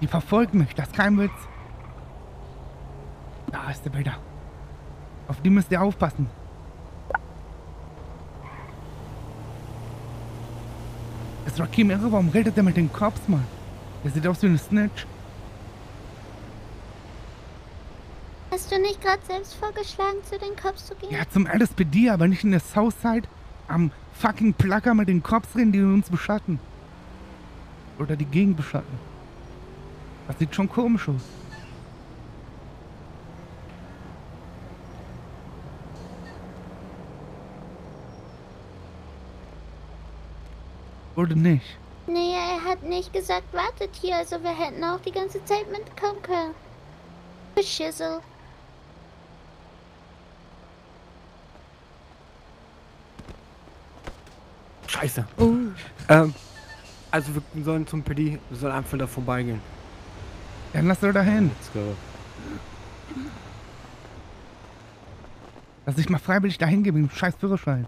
Die verfolgt mich. Das ist kein Witz. Da ist sie wieder. Auf die müsst ihr aufpassen. Ist Rakim irre? Warum redet er mit den Cops, Mann? Der sieht aus wie ein Snitch. Hast du nicht gerade selbst vorgeschlagen, zu den Cops zu gehen? Ja, zum LSPD, aber nicht in der Southside am fucking Placker mit den Cops reden, die uns beschatten. Oder die Gegend beschatten. Das sieht schon komisch aus. Oder nicht? Nee, er hat nicht gesagt, wartet hier, also wir hätten auch die ganze Zeit mitkommen können. Beschissel. Scheiße. Oh. Ähm, also wir sollen zum PD, wir sollen einfach da vorbeigehen. Dann lass doch dahin. Let's go. Lass dich mal freiwillig dahin geben, scheiß Führerschein.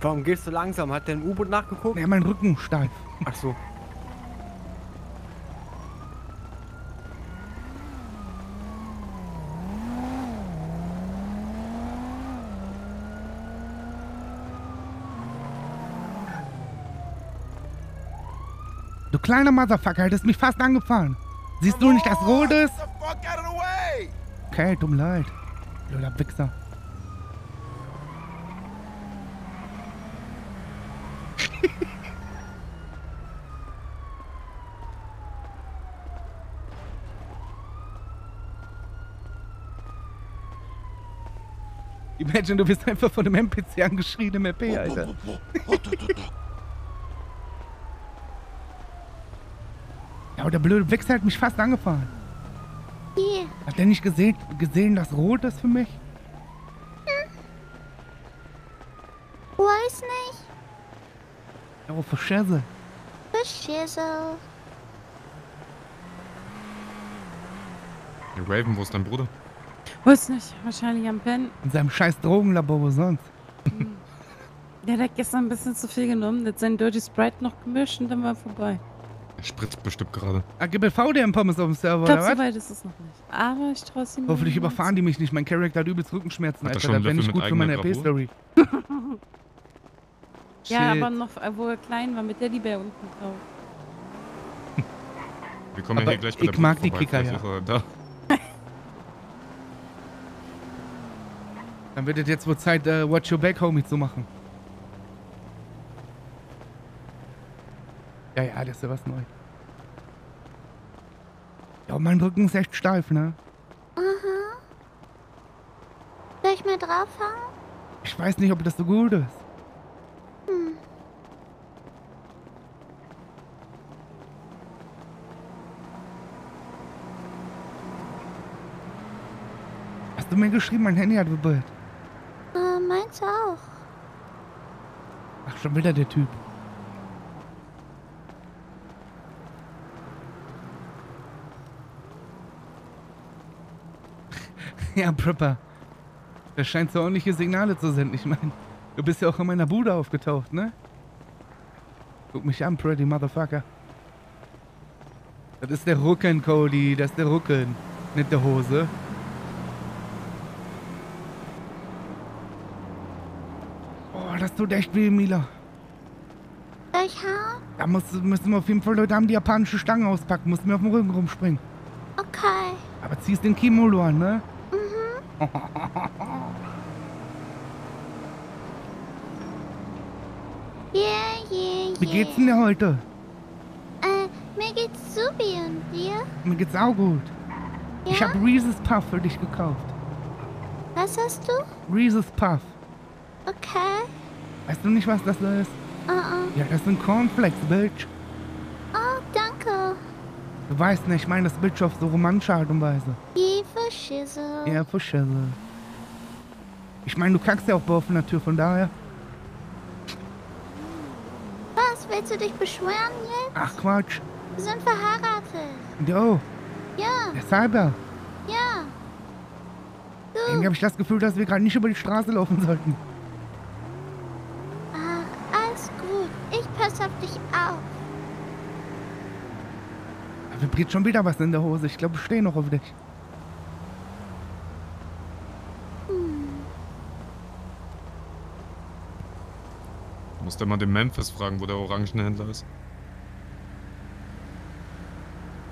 Warum gehst du langsam? Hat der ein U-Boot nachgeguckt? Ja, mein Rücken steif. Ach so. kleiner Motherfucker, hättest mich fast angefahren. Siehst du nicht, dass rot ist? Okay, tut mir leid. Blöder Wichser. Imagine, du wirst einfach von einem NPC angeschrien im RP, Alter. der blöde Wichser hat mich fast angefahren. Hier. Hat der nicht gesehen, gesehen dass rot ist für mich? Weiß nicht. Ja, für Scheiße. Beschissel. Hey, Raven, wo ist dein Bruder? Weiß nicht, wahrscheinlich am Pen. In seinem scheiß Drogenlabor, wo sonst? Der hat gestern ein bisschen zu viel genommen, der hat seinen Dirty Sprite noch gemischt und dann war vorbei. Er spritzt bestimmt gerade. Ah, GBV der Pommes auf dem Server, Ich glaube, so weit ist es noch nicht. Aber ich traue es ihm. Hoffentlich überfahren die mich nicht. Mein Charakter hat übelst Rückenschmerzen, Hat er Alter. schon Das wäre nicht gut mit für meine RP-Story. Ja, aber noch, äh, wo er klein war, mit Teddybär unten drauf. Wir kommen ja Aber hier gleich bei ich der mag Brücke die vorbei. Kicker, Vielleicht ist er Da. Dann wird es jetzt wohl Zeit, äh, Watch Your Back, Homie, zu machen. Ja, ja, das ist ja was Neues. Ja, mein Rücken ist echt steif, ne? Aha. Soll ich mal draufhauen? Ich weiß nicht, ob das so gut ist. Hm. Hast du mir geschrieben, mein Handy hat vibriert. Äh, meins auch. Ach, schon wieder der Typ. ja, Prepper. Das scheint so ordentliche Signale zu senden. Ich meine, du bist ja auch in meiner Bude aufgetaucht, ne? Guck mich an, pretty motherfucker. Das ist der Rucken, Cody. Das ist der Rucken. Nicht der Hose. Oh, das tut echt weh, Mila. Ich hauen? Da muss, müssen wir auf jeden Fall Leute haben, die japanische Stangen auspacken. Muss mir auf dem Rücken rumspringen. Okay. Aber ziehst den Kimono an, ne? Yeah, yeah, yeah. Wie geht's denn dir heute? Äh, mir geht's supi und dir? Mir geht's auch gut. Ich Ja? habe Reese's Puff für dich gekauft. Was hast du? Reese's Puff. Okay. Weißt du nicht, was das ist? Uh -uh. Ja, das sind Cornflakes, Bitch. Oh, danke. Du weißt nicht, ich meine das Bitch auf so romantische Art und Weise. Liebe Schissel. Ja, für Schelle. Ich meine, du kackst ja auch bei offener Tür, von daher. Was, willst du dich beschweren jetzt? Ach, Quatsch. Wir sind verheiratet. Jo, Ja, Cyber. ja. Irgendwie Du. habe ich das Gefühl, dass wir gerade nicht über die Straße laufen sollten. Ach, alles gut. Ich pass auf dich auf. Da vibriert schon wieder was in der Hose. Ich glaube, ich stehe noch auf dich. Ja mal den Memphis fragen, wo der Orangenhändler ist.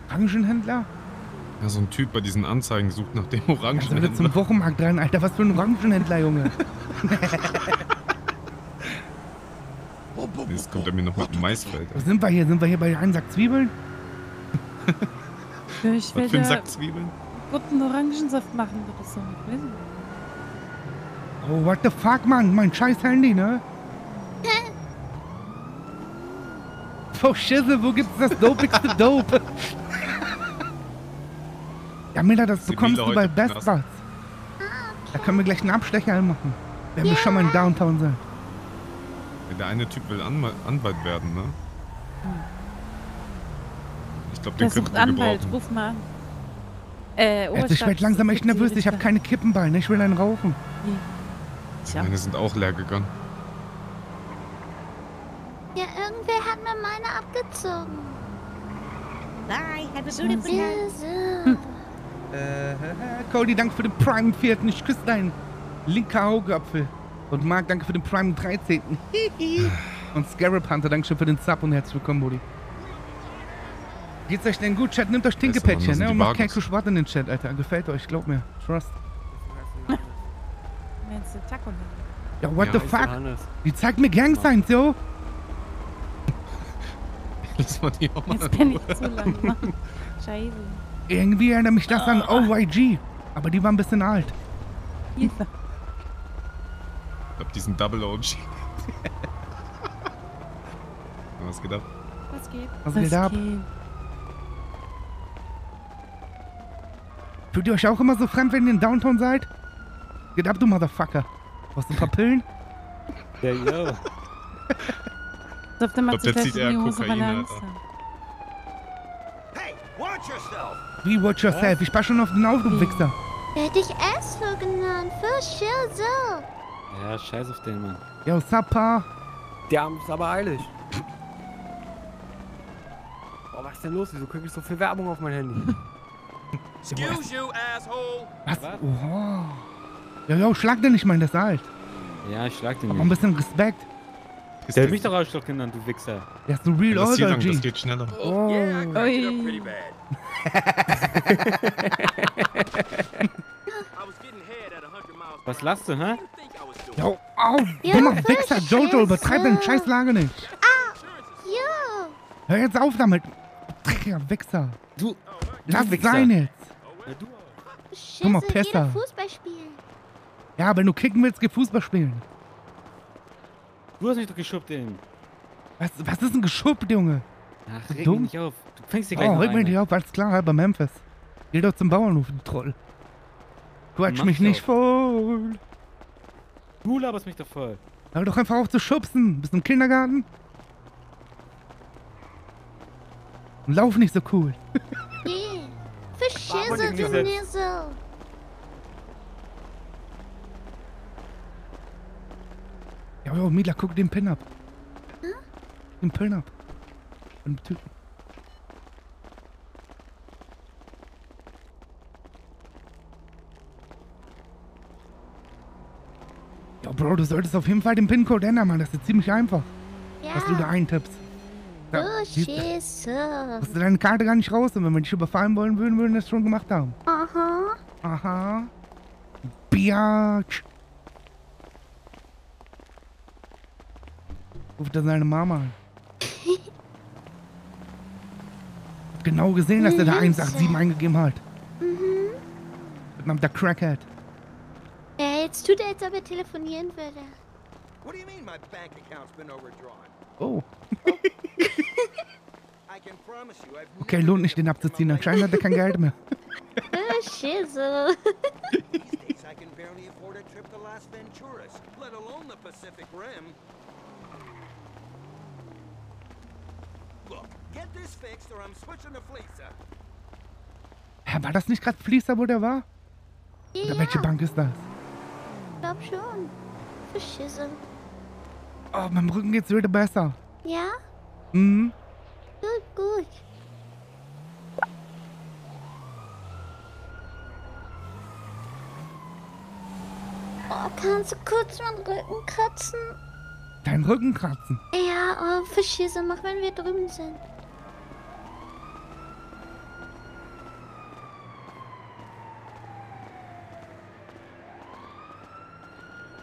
Orangenhändler? Ja, so ein Typ bei diesen Anzeigen sucht nach dem Also Orangenhändler. zum Wochenmarkt rein, Alter. Was für ein Orangenhändler, Junge. Jetzt kommt er mir noch mit dem Maisfeld. Wo sind wir hier? Sind wir hier bei einem Sack Zwiebeln? Ich will Was für ein Sack Zwiebeln? guten Orangensaft machen oder so. Ich weiß nicht. Oh, what the fuck, Mann? Mein scheiß Handy, ne? Oh, Schisse, wo gibt's das dopigste Dope? ja, Miller, das Sibylle bekommst du bei im Best. Buds. Da können wir gleich einen Abstecher machen. Wenn wir schon mal in Downtown sind. Ja, Der eine Typ will Anwalt, Anwalt werden, ne? Ich glaube, Der den könnten sucht wir Anwalt, gebrauchen. ruf mal. Äh, Also ich werde langsam echt nervös. Ich habe keine Kippenbeine. Ich will einen rauchen. Tja. Meine sind auch leer gegangen. Irgendwer hat mir meine abgezogen. Bye. Have a beautiful night. Schissel. Äh, Cody, danke für den Prime 4. Ich küsse deinen linker Augapfel. Und Marc, danke für den Prime 13. und Scarab Hunter, danke schön für den Sub und herzlich willkommen, Buddy. Geht's euch denn gut, Chat? Nehmt euch Tinkepäckchen, ne? Und macht kein Vagos. Kuschwart in den Chat, Alter. Gefällt euch, glaubt mir. Trust. Ja, what Ja, the fuck? Johannes. Die zeigt mir Gang Signs, yo. Das war die auch mal. Jetzt bin ich zu lang. Scheiße. Irgendwie erinnert mich das an OYG. Aber die war ein bisschen alt. Ich hab diesen Double OG. Was geht ab? Was geht? Was geht ab? Fühlt ihr euch auch immer so fremd, wenn ihr in Downtown seid? Geht ab, du Motherfucker. Brauchst du ein paar Pillen? Ja, yo. Der mal glaub, zieht fest in die eher Hose, weil er Kokain, Angst Alter. hat. Hey, watch yourself! Wie, watch yourself? Ich pass schon auf den auf, du Wichser. Wer hätte ich erst so genannt? Für Schirse. Ja, scheiß auf den, Mann. Yo, Sappa. Die haben es aber eilig. Oh, was ist denn los? Wieso krieg ich so viel Werbung auf mein Handy? Excuse you, asshole! Was? Oha. Ja, yo, schlag den nicht mal in das Alt. Ja, ich schlag den Hab mal ein nicht. bisschen Respekt. Ist Der mich doch Arschloch genannt, du Wichser. Der ist so real das, hier older, lang, das geht schneller. Oh. Yeah, I cracked up pretty bad. Was getting head at 100 miles Was per lachst du, hä? Yo, au. Ja, Dummer Wichser, Jojo, scheiße. übertreib deine Scheißlage nicht. Ja. Hör jetzt auf damit. Dreckiger Wichser. Du. Lass Wichser. sein jetzt. Ja, du. Guck mal. Fußball spielen. Ja, wenn du kicken willst, geh Fußball spielen. Du hast mich doch geschubbt, den. Was, was ist ein Geschuppt, Junge? Ach, reg Dumm. mich nicht auf. Du fängst dir gleich Oh, noch reg mich eine. nicht auf, alles klar, halber Memphis. Geh doch zum Bauernhof, du Troll. Quatsch mich nicht voll. Du laberst mich doch voll. Hör doch einfach auf zu schubsen. Bist du im Kindergarten? Und lauf nicht so cool. Schirse, denn du gesetzt? Nissel. Ja, jo, Mila, guck den Pin ab. Den Pin ab. Dem Typen. Ja, Bro, du solltest auf jeden Fall den PIN-Code ändern, Mann. Das ist ziemlich einfach, was du da Ja. eintippst. Ja, du, Schirse. hast du deine Karte gar nicht raus und wenn wir dich überfallen wollen würden, würden wir das schon gemacht haben. Aha. Aha. Biatch. Ruft er seine Mama an. Hab genau gesehen, dass er da 187 eingegeben hat. Mhm. Verdammter Crackhead. Ja, jetzt tut er, als ob er telefonieren würde. What do you mean my bank account's been overdrawn? Oh, okay, lohnt nicht, den abzuziehen. Anscheinend hat er kein Geld mehr. Für Schirse. These days I can barely afford a trip to Las Venturas, let alone the Pacific Rim. Look, get this fixed or I'm switching to Fleetza. Hä, war das nicht gerade Fließer, wo der war? Ja, Oder welche Bank ist das? glaub schon. Für Schirse. Oh, meinem Rücken geht's wieder besser. Ja? Mhm. Gut, gut. Oh, kannst du kurz meinen Rücken kratzen? Dein Rücken kratzen. Ja, oh, für Schirse, mach, wenn wir drüben sind.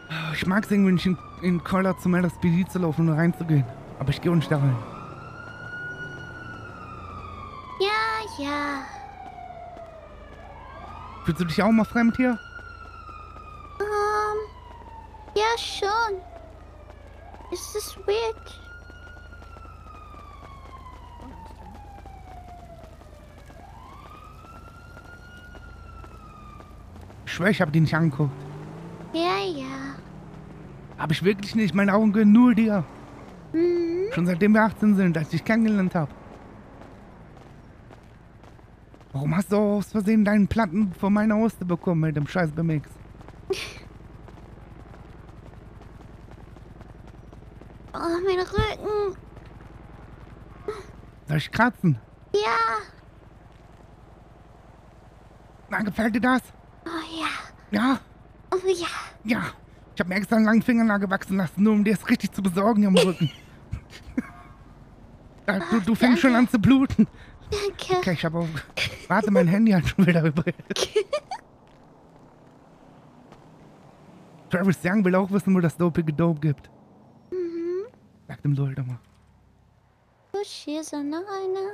Oh, Ich mag's irgendwie nicht in, in Koller zum LSPD zu laufen und reinzugehen. Aber ich gehe nicht da rein. Ja, ja. Fühlst du dich auch mal fremd hier? Ähm, ja, schon. Ist das weird? Ich schwör, ich hab die nicht angeguckt. Ja, ja. Hab ich wirklich nicht. Meine Augen gehören nur dir. Mhm. Schon seitdem wir 18 sind, als ich dich kennengelernt hab. Warum hast du aus Versehen deinen Platten von meiner Hoste bekommen mit dem scheiß BMX? Kratzen? Ja. Na, gefällt dir das? Oh, ja. Ja? Oh, ja. Ja. Ich hab mir extra einen langen Fingernagel wachsen lassen, nur um dir es richtig zu besorgen hier am Rücken. Du, du fängst schon an zu bluten. Danke. Okay, ich hab auch... Warte, mein Handy hat schon wieder vibriert. Travis Young will auch wissen, wo das dopige Dope gibt. Mhm. Sag dem Leute mal. Für Scheiße, noch eine.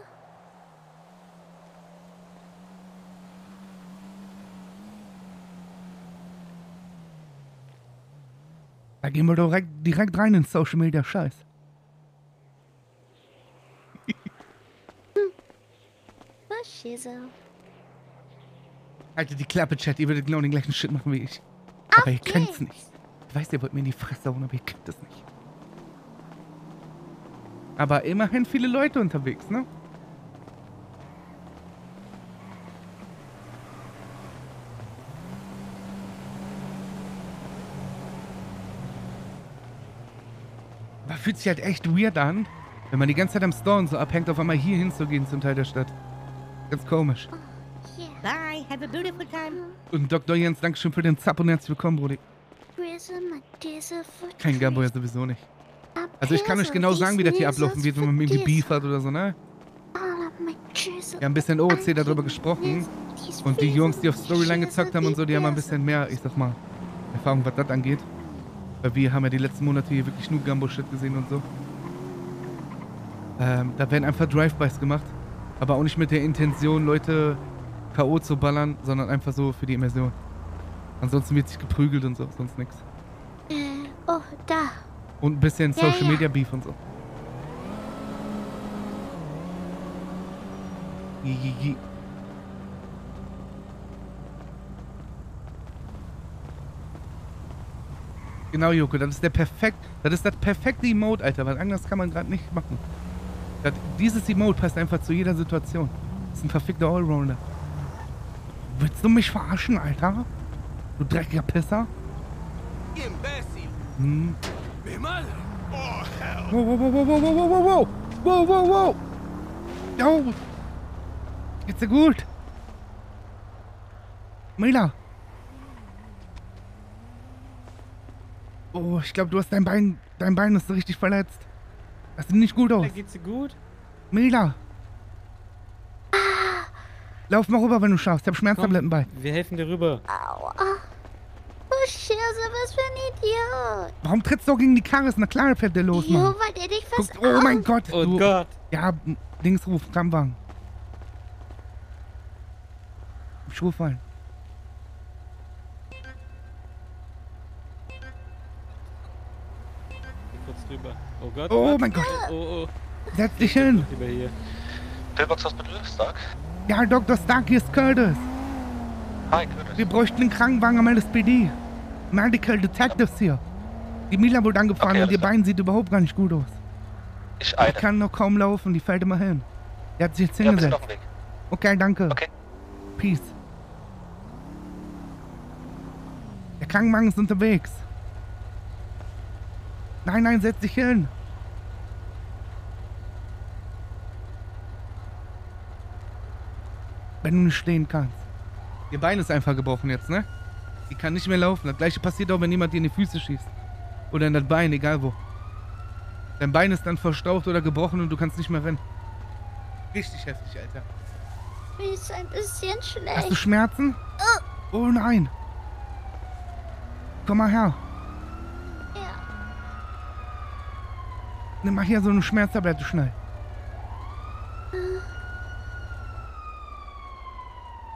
Da gehen wir doch direkt, direkt rein in Social Media Scheiß. Scheiße. Haltet die Klappe, Chat. Ihr würdet genau den gleichen Shit machen wie ich. Aber ihr könnt's nicht. Ich weiß, ihr wollt mir in die Fresse hauen, aber ihr könnt es nicht. Aber immerhin viele Leute unterwegs, ne? Aber fühlt sich halt echt weird an, wenn man die ganze Zeit am Store und so abhängt, auf einmal hier hinzugehen zum Teil der Stadt. Ganz komisch. Bye. Have a beautiful time. Und Dr. Jens, Dankeschön für den Zap und herzlich willkommen, Brudi. Kein Gabo ja sowieso nicht. Also ich kann euch genau sagen, wie das hier ablaufen wird, wenn man irgendwie Beef hat oder so, ne? Wir haben ein bisschen OOC darüber gesprochen. Und die Jungs, die auf Storyline gezockt haben und so, die haben ein bisschen mehr, ich sag mal, Erfahrung, was das angeht. Weil wir haben ja die letzten Monate hier wirklich nur Gumbo-Shit gesehen und so. Ähm, da werden einfach Drive-Bys gemacht. Aber auch nicht mit der Intention, Leute K.O. zu ballern, sondern einfach so für die Immersion. Ansonsten wird sich geprügelt und so, sonst nichts. Äh, oh, da. Und ein bisschen Ja, Social ja. Media Beef und so. Ji. Genau, Joko, das ist der perfekt, das ist das perfekte Emote, Alter, weil anders kann man gerade nicht machen. Das, dieses Emote passt einfach zu jeder Situation. Das ist ein verfickter Allrounder. Willst du mich verarschen, Alter? Du dreckiger Pisser? Hm. Madre! Oh, hell! Wow, wow, wow, wow, wow, wow, wow, wow, wow, wow, wow. Jo. Geht's dir gut? Mila. Oh, ich glaube, du hast dein Bein, dein Bein ist richtig verletzt. Das sieht nicht gut aus. Da geht's dir gut? Mila. Lauf mal rüber, wenn du schaffst. Ich hab Schmerztabletten bei. Wir helfen dir rüber. Aua. Oh, Scheiße, was für ein Idiot. Warum trittst du gegen die Karre? Ist na klar, fährt der los, Jo, Mann. weil der dich was Guck, oh mein Gott. Oh du, Gott. Ja, m- Dingsruf, Krankenwagen. Im Schuh fallen. Kurz drüber. Oh Gott. Oh warte. mein Gott. Oh, oh. Setz dich hin. Lieber hier. Pillbox Hospital, Stark. Ja, Dr. Stark, hier ist Curtis. Hi, Curtis. Wir bräuchten einen Krankenwagen am LSPD. Medical Detectives hier. Die Mila wurde angefahren Okay, und ihr alles Bein sieht überhaupt gar nicht gut aus. Ich Die eile. kann noch kaum laufen, die fällt immer hin. Der hat sich jetzt Ja, hingesetzt. Weg. Okay, danke. Okay. Peace. Der Krankenwagen ist unterwegs. Nein, nein, setz dich hin. Wenn du nicht stehen kannst. Ihr Bein ist einfach gebrochen jetzt, ne? Sie kann nicht mehr laufen. Das gleiche passiert auch, wenn jemand dir in die Füße schießt. Oder in das Bein, egal wo. Dein Bein ist dann verstaucht oder gebrochen und du kannst nicht mehr rennen. Richtig heftig, Alter. Mir ist ein bisschen schlecht. Hast du Schmerzen? Oh nein. Komm mal her. Ja. Nimm mal hier so eine Schmerztablette schnell.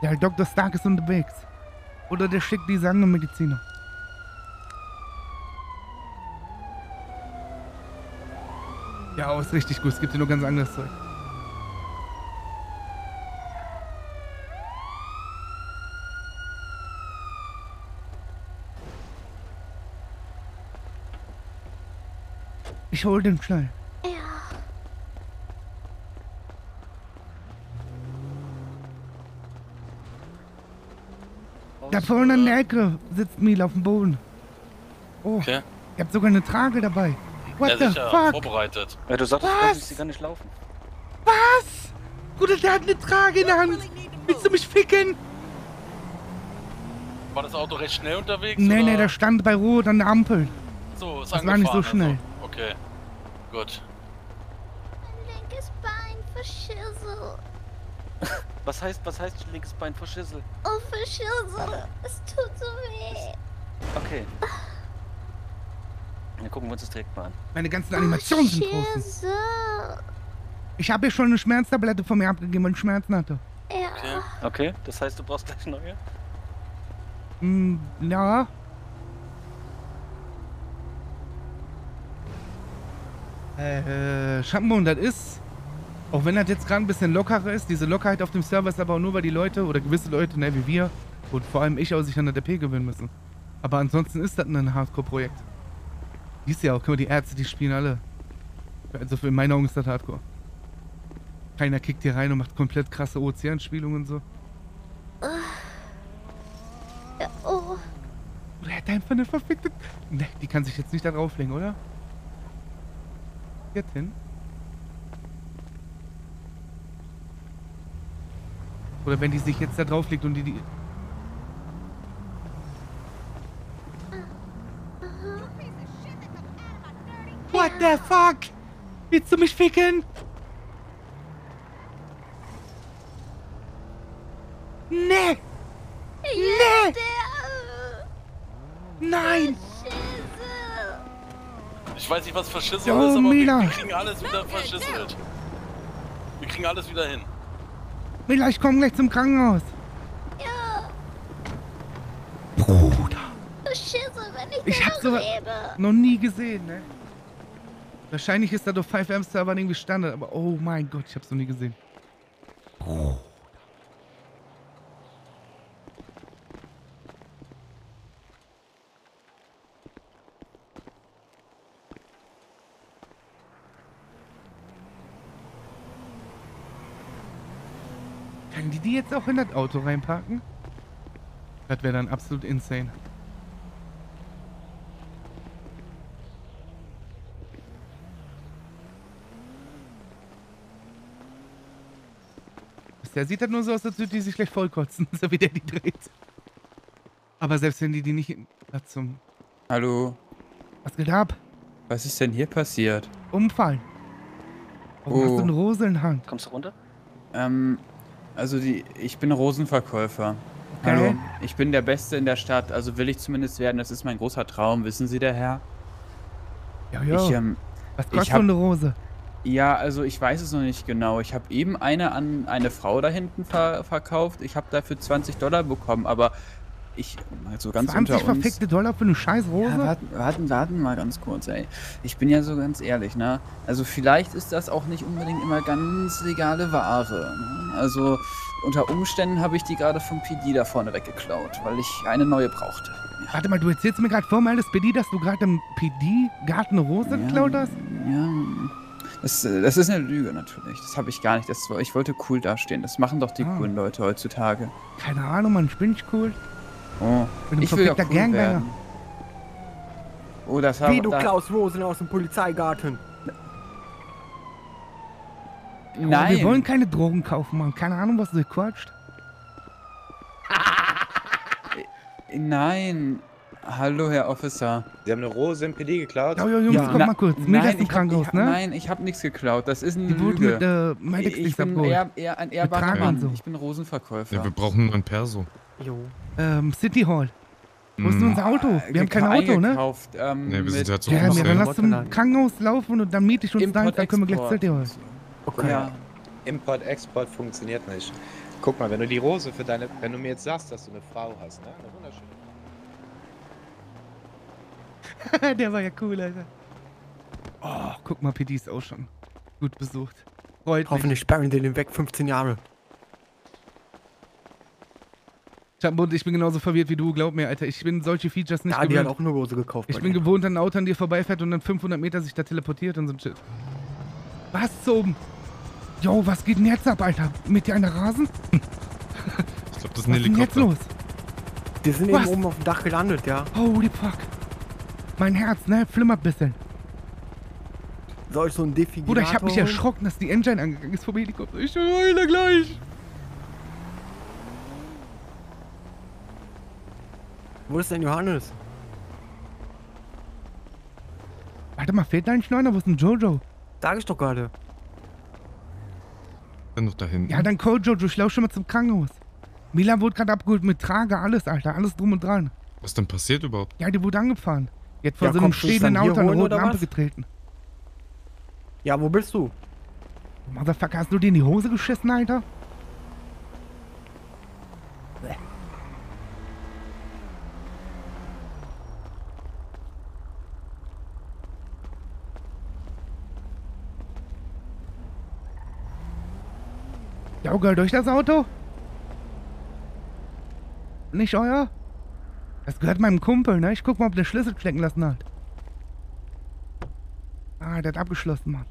Der Dr. Stark ist unterwegs. Oder der schickt diese anderen Mediziner. Ja, ist richtig gut. Es gibt hier nur ganz anderes Zeug. Ich hol den schnell. Ja. Da vorne in der Ecke sitzt Mila auf dem Boden. Oh, Okay. ihr habt sogar eine Trage dabei. What Ja, the sicher, fuck? vorbereitet. Ja, du sagtest, Was? dass sie gar nicht laufen. Was? Bruder, der hat eine Trage in der Hand. Willst du mich ficken? War das Auto recht schnell unterwegs? Nee, oder? nee, der stand bei Rot an der Ampel. So, ist das war nicht so schnell. Also. Okay. Gut. Mein linkes Bein verschissel. Was heißt, was heißt linkes Bein verschissel? Oh, verschissel. Es tut so weh. Okay. Dann gucken wir uns das direkt mal an. Meine ganzen Animationen sind. Schisse. Ich habe hier schon eine Schmerztablette von mir abgegeben, weil ich Schmerzen hatte. Ja. Okay, das heißt, du brauchst gleich neue? Hm, ja. Äh, Shampoo, das ist, auch wenn das jetzt gerade ein bisschen lockerer ist, diese Lockerheit auf dem Server ist aber auch nur, weil die Leute oder gewisse Leute, ne, wie wir, und vor allem ich, auch sich an der DP gewöhnen müssen. Aber ansonsten ist das ein Hardcore-Projekt. Dies ja auch, guck mal, die Ärzte, die spielen alle. Also für in meinen Augen ist das Hardcore. Keiner kickt hier rein und macht komplett krasse Ozeanspielungen und so. Ja, oh. Oder er hat einfach eine verfickte... Ne, die kann sich jetzt nicht da drauflegen, oder? Jetzt hin. Oder wenn die sich jetzt da drauflegt und die... die What the fuck? Willst du mich ficken? Nee! Nee! Nein! Ich weiß nicht, was verschissen Oh, ist, aber wir, Mila. wir kriegen alles wieder verschisselt. Wir kriegen alles wieder hin. Mila, ich komme gleich zum Krankenhaus. Ja. Bruder. Du Schisse, wenn ich, Ich hab noch so noch nie gesehen, ne? Wahrscheinlich ist da auf 5M-Server irgendwie Standard, aber oh mein Gott, ich hab's noch nie gesehen. Kann die die jetzt auch in das Auto reinparken? Das wäre dann absolut insane. Bisher sieht das nur so aus, als würde die sich gleich vollkotzen, so wie der die dreht. Aber selbst wenn die die nicht... in- zum... Hallo, Was geht ab? was ist denn hier passiert? Umfallen. Warum hast du Oh. eine Rose in der Hand? Kommst du runter? Ähm, also die, ich bin Rosenverkäufer. Okay. Hallo, ich bin der Beste in der Stadt, also will ich zumindest werden. Das ist mein großer Traum, wissen Sie, der Herr? Ja, ja. Ich, ähm, Was kostet hab- eine Rose? Ja, also ich weiß es noch nicht genau. Ich habe eben eine an eine Frau da hinten ver verkauft. Ich habe dafür 20 Dollar bekommen, aber ich, also ganz 20 unter uns... verfickte Dollar für eine scheiß Rose? Ja, warten, warten, warten mal ganz kurz, ey. Ich bin ja so ganz ehrlich, ne? Also vielleicht ist das auch nicht unbedingt immer ganz legale Ware. Ne? Also unter Umständen habe ich die gerade vom PD da vorne weggeklaut, weil ich eine neue brauchte. Warte mal, du erzählst mir gerade vormal das PD, dass du gerade im PD-Garten eine Rose geklaut hast? Ja, das, das ist eine Lüge natürlich. Das habe ich gar nicht. Das, ich wollte cool dastehen. Das machen doch die Ah. coolen Leute heutzutage. Keine Ahnung, ich bin nicht cool. Oh, bin ich will ja cool Gangbanger. werden. Oh, das haben Wie du da, klaust Rosen aus dem Polizeigarten. Nein. wir wollen keine Drogen kaufen, Mann. Keine Ahnung, was du quatscht. Nein. Hallo, Herr Officer. Sie haben eine Rose im PD geklaut? Ja, ja, Jungs, komm Na- mal kurz. Mega ist Nein, im ich hab, Krankenhaus, ich, ne? Nein, ich habe nichts geklaut. Das ist eine Die wurde Lüge. mit, äh, ich bin eher, eher ein ehrbarer Mann. so. Ich bin Rosenverkäufer. Ja, wir brauchen nur ein Perso. Jo. Ähm, City Hall. Wo ist denn Mm. unser Auto? Wir haben kein Auto, ne? eingekauft, Ähm, Nee, wir sind halt so Ja, offiziell. dann lass zum Krankenhaus laufen und dann miete ich uns da, Import, dann können wir gleich. City Hall. Okay. Ja. Import-Export funktioniert nicht. Guck mal, wenn du die Rose für deine. Wenn du mir jetzt sagst, dass du eine Frau hast, ne? Eine wunderschöne. Der war ja cool, Alter. Oh, guck mal, PD ist auch schon gut besucht. Freut. Hoffentlich sperren die den weg 15 Jahre. Und ich bin genauso verwirrt wie du, glaub mir, Alter. Ich bin solche Features nicht Ja, die hat gewöhnt. auch eine Rose gekauft. Ich bin gewohnt, an ein Auto an dir vorbeifährt und dann 500 Meter sich da teleportiert und so ein Shit. Was zum? Jo, was geht denn jetzt ab, Alter? Mit dir einer Rasen? Ich glaube, das ist ein Was ist denn jetzt Helikopter. los? Die sind Was? eben oben auf dem Dach gelandet, ja. Holy fuck. Mein Herz, ne? Flimmert bisschen. Soll ich so ein Defibrillator Bruder, ich hab mich holen? erschrocken, dass die Engine angegangen ist vom Helikopter. Ich heule gleich. Wo ist denn Johannes? Warte mal, fehlt da eigentlich noch einer? Wo ist denn Jojo? Sag ich doch gerade. Dann noch da hinten. Ja, dann call Jojo, ich lauf schon mal zum Krankenhaus. Milan wurde gerade abgeholt mit Trage, alles, Alter. Alles drum und dran. Was denn passiert überhaupt? Ja, die wurde angefahren. Jetzt vor Ja, so einem stehenden Auto eine rote Ampel was? getreten. Ja, wo bist du? Motherfucker, hast du dir in die Hose geschissen, Alter? Jauger durch das Auto? Nicht euer? Das gehört meinem Kumpel, ne? Ich guck mal, ob der Schlüssel stecken lassen hat. Ah, der hat abgeschlossen, Mann.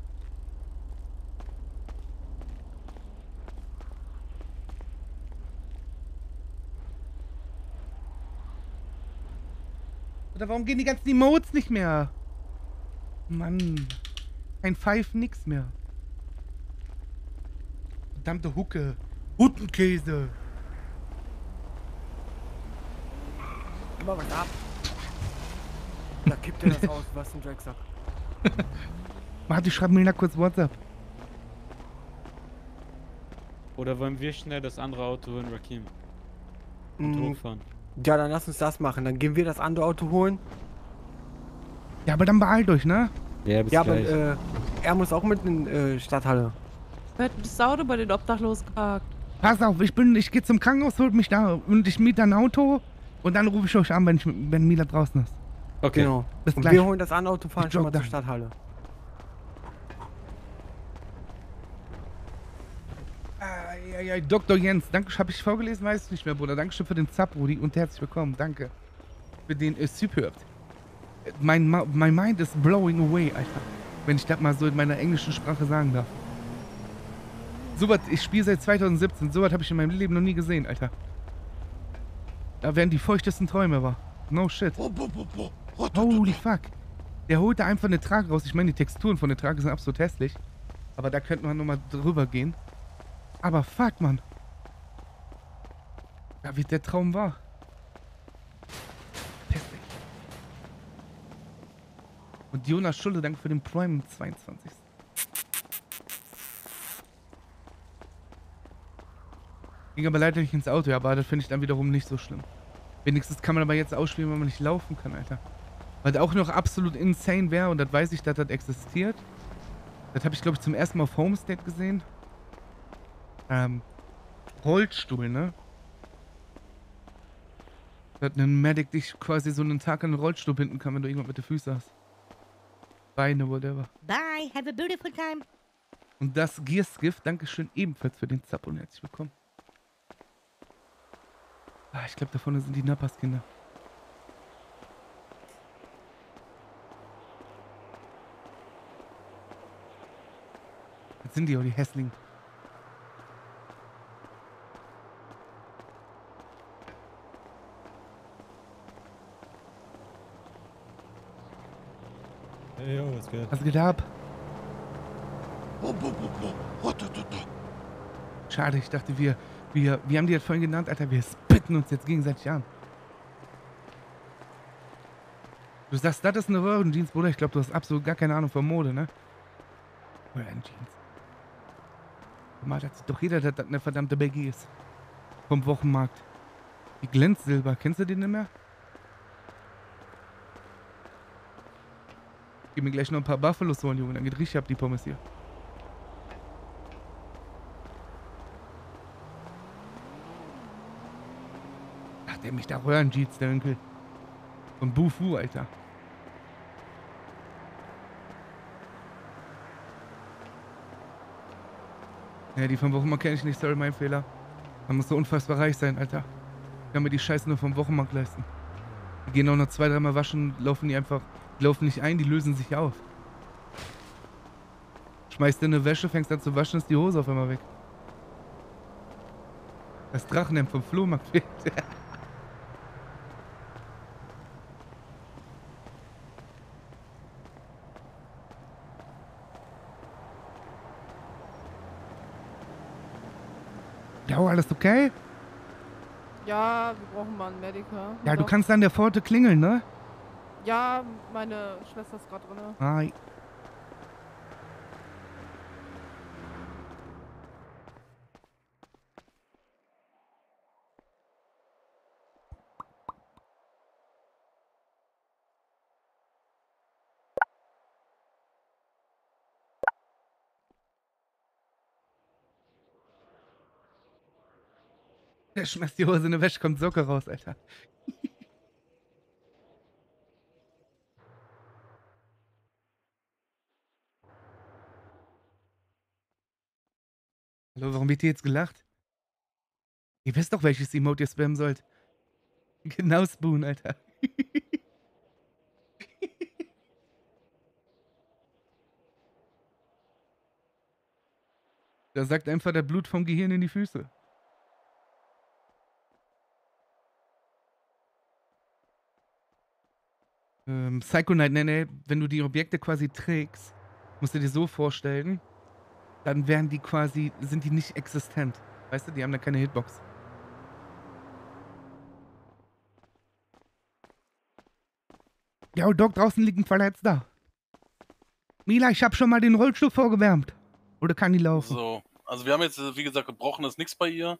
Oder warum gehen die ganzen Emotes nicht mehr? Mann. Kein Pfeif, nix mehr. Verdammte Hucke. Huttenkäse. Immer was ab. Da kippt er das aus, was ein Drecksack. Martin, schreib mir da kurz WhatsApp. Oder wollen wir schnell das andere Auto holen, Rakim? Und Mm, hochfahren. Ja, dann lass uns das machen. Dann gehen wir das andere Auto holen. Ja, aber dann beeilt euch, ne? Ja, bis ja, aber gleich. äh, er muss auch mit in äh, Stadthalle. Wer hat das Auto bei den Obdachlosen geparkt? Pass auf, ich bin, ich gehe zum Krankenhaus, holt mich da und ich miete ein Auto und dann rufe ich euch an, wenn, ich, wenn Mila draußen ist. Okay. Genau. Bis Und gleich. wir holen das andere Auto, fahren Ich schon mal jog zur. Stadthalle. Eieiei, Dr. Jens, danke, habe ich vorgelesen, weiß ich nicht mehr, Bruder. Dankeschön für den Zap, Rudi, und herzlich willkommen, danke. Für den äh, Superb. Mein, Ma- my mind is blowing away, Alter. Wenn ich das mal so in meiner englischen Sprache sagen darf. Sowas, ich spiele seit 2017, sowas habe ich in meinem Leben noch nie gesehen, Alter. Da werden die feuchtesten Träume wahr. No shit. Holy fuck. Der holt da einfach eine Trage raus. Ich meine, die Texturen von der Trage sind absolut hässlich. Aber da könnten wir nochmal drüber gehen. Aber fuck, Mann. Da wird der Traum wahr. Perfekt. Und Jonas Schulle, danke für den Prime im 22. Ging aber leider nicht ins Auto, ja, aber das finde ich dann wiederum nicht so schlimm. Wenigstens kann man aber jetzt ausspielen, wenn man nicht laufen kann, Alter. Was auch noch absolut insane wäre, und das weiß ich, dass das existiert. Das habe ich, glaube ich, zum ersten Mal auf Homestead gesehen. Ähm, Rollstuhl, ne? Dass ein Medic dich quasi so einen Tag an den Rollstuhl binden kann, wenn du irgendwas mit den Füßen hast. Beine, whatever. Bye. Have a beautiful time. Und das Gearskiff, Dankeschön ebenfalls für den Zap und herzlich willkommen. Ah, ich glaube, da vorne sind die Nappas-Kinder. Jetzt sind die auch die Hässlichen. Hey, yo, was geht? Was geht ab? Schade, ich dachte, wir, wir, wie haben die das vorhin genannt, Alter? Wir spitten uns jetzt gegenseitig an. Du sagst, das ist eine Röhrenjeans, Bruder. Ich glaube, du hast absolut gar keine Ahnung von Mode, ne? Röhrenjeans. Mal, das sieht doch jeder, dass das eine verdammte Baggy ist. Vom Wochenmarkt. Die Glänzsilber. Kennst du den nicht mehr? Gib mir gleich noch ein paar Buffalos holen, Junge. Dann geht richtig ab die Pommes hier. Der mich da Röhrenjeans, der Onkel. Von Bufu, Alter. Ja, die vom Wochenmarkt kenne ich nicht, sorry, mein Fehler. Man muss so unfassbar reich sein, Alter. Ich kann mir die Scheiße nur vom Wochenmarkt leisten. Die gehen auch noch zwei, dreimal waschen, laufen die einfach, die laufen nicht ein, die lösen sich auf. Schmeißt dir eine Wäsche, fängst an zu waschen, ist die Hose auf einmal weg. Das Drachenhemd vom Flohmarkt fehlt. Ja, alles okay? Ja, wir brauchen mal einen Mediker. Ja, du kannst an der Pforte klingeln, ne? Ja, meine Schwester ist gerade drin. Hi. Der schmeißt die Hose in die Wäsche, kommt Socke raus, Alter. Hallo, warum wird ihr jetzt gelacht? Ihr wisst doch, welches Emote ihr spammen sollt. Genau, Spoon, Alter. Da sagt einfach der Blut vom Gehirn in die Füße. Ähm, Psycho Knight, nee, wenn du die Objekte quasi trägst, musst du dir so vorstellen, dann wären die quasi, sind die nicht existent. Weißt du, die haben dann keine Hitbox. Ja, Doc, draußen liegt ein Verletzter. Mila, ich hab schon mal den Rollstuhl vorgewärmt. Oder kann die laufen? So, also wir haben jetzt, wie gesagt, gebrochen ist nichts bei ihr.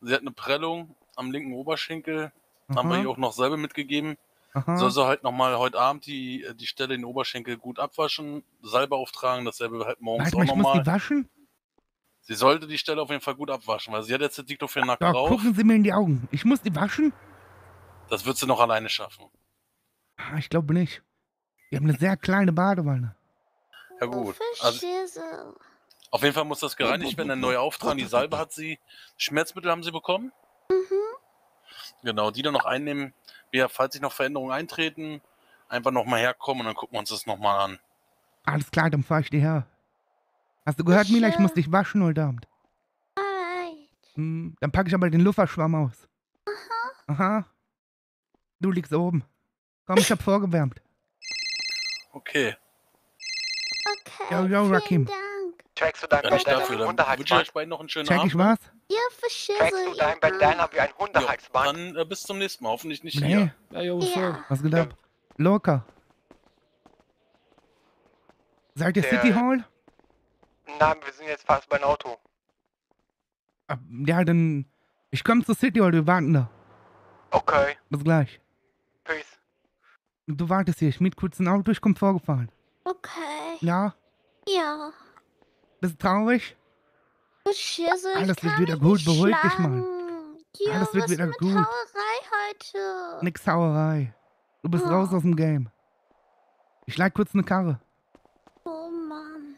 Sie hat eine Prellung am linken Oberschenkel. Haben wir Aha. ihr auch noch selber mitgegeben. Aha. Soll sie halt nochmal heute Abend die, die Stelle, den Oberschenkel gut abwaschen, Salbe auftragen, dasselbe halt morgens Warte auch mal, ich muss nochmal. die waschen? Sie sollte die Stelle auf jeden Fall gut abwaschen, weil sie hat jetzt den Dictofenac Doc, drauf. gucken Sie mir in die Augen. Ich muss die waschen? Das wird sie noch alleine schaffen. Ah, Ich glaube nicht. Wir haben eine sehr kleine Badewanne. Ja gut. Also, Schissel. auf jeden Fall muss das gereinigt werden, ein neuer Auftrag. Die Salbe hat sie. Schmerzmittel haben sie bekommen. Genau, die dann noch einnehmen. Wir, falls sich noch Veränderungen eintreten, einfach nochmal herkommen und dann gucken wir uns das nochmal an. Alles klar, dann fahr ich dir her. Hast du gehört, Mila? Ich muss dich waschen heute Abend. Hm, dann packe ich aber den Lufferschwamm aus. Aha. Du liegst oben. Komm, ich hab vorgewärmt. Okay. Okay. Yo, yo, Rakim. Dank. Checkst du dein Ja, nicht Bandana dafür. wie Dann wünsche euch beiden noch einen schönen Check Abend. ich was? Ja, für Checkst Schissel. du dein Bandana wie ein Hundehalsband? Dann äh, bis zum nächsten Mal. Hoffentlich nicht Nee. hier. Ja, jo, Ja. Was geht ab? Locker. Seid ihr Der- City Hall? Nein, wir sind jetzt fast beim Auto. Ja, dann. Ich komm zur City Hall, wir warten da. Okay, Bis gleich. peace. Du wartest hier, ich miet kurz ein Auto, ich komm vorgefahren. Okay. Ja? Ja. Bist du traurig? Für Schissel. Alles wird wieder gut, beruhig dich mal. Ja, Alles wird wieder gut. Hauerei heute? Nix Sauerei. Du bist Oh. raus aus dem Game. Ich leih kurz eine Karre. Oh Mann.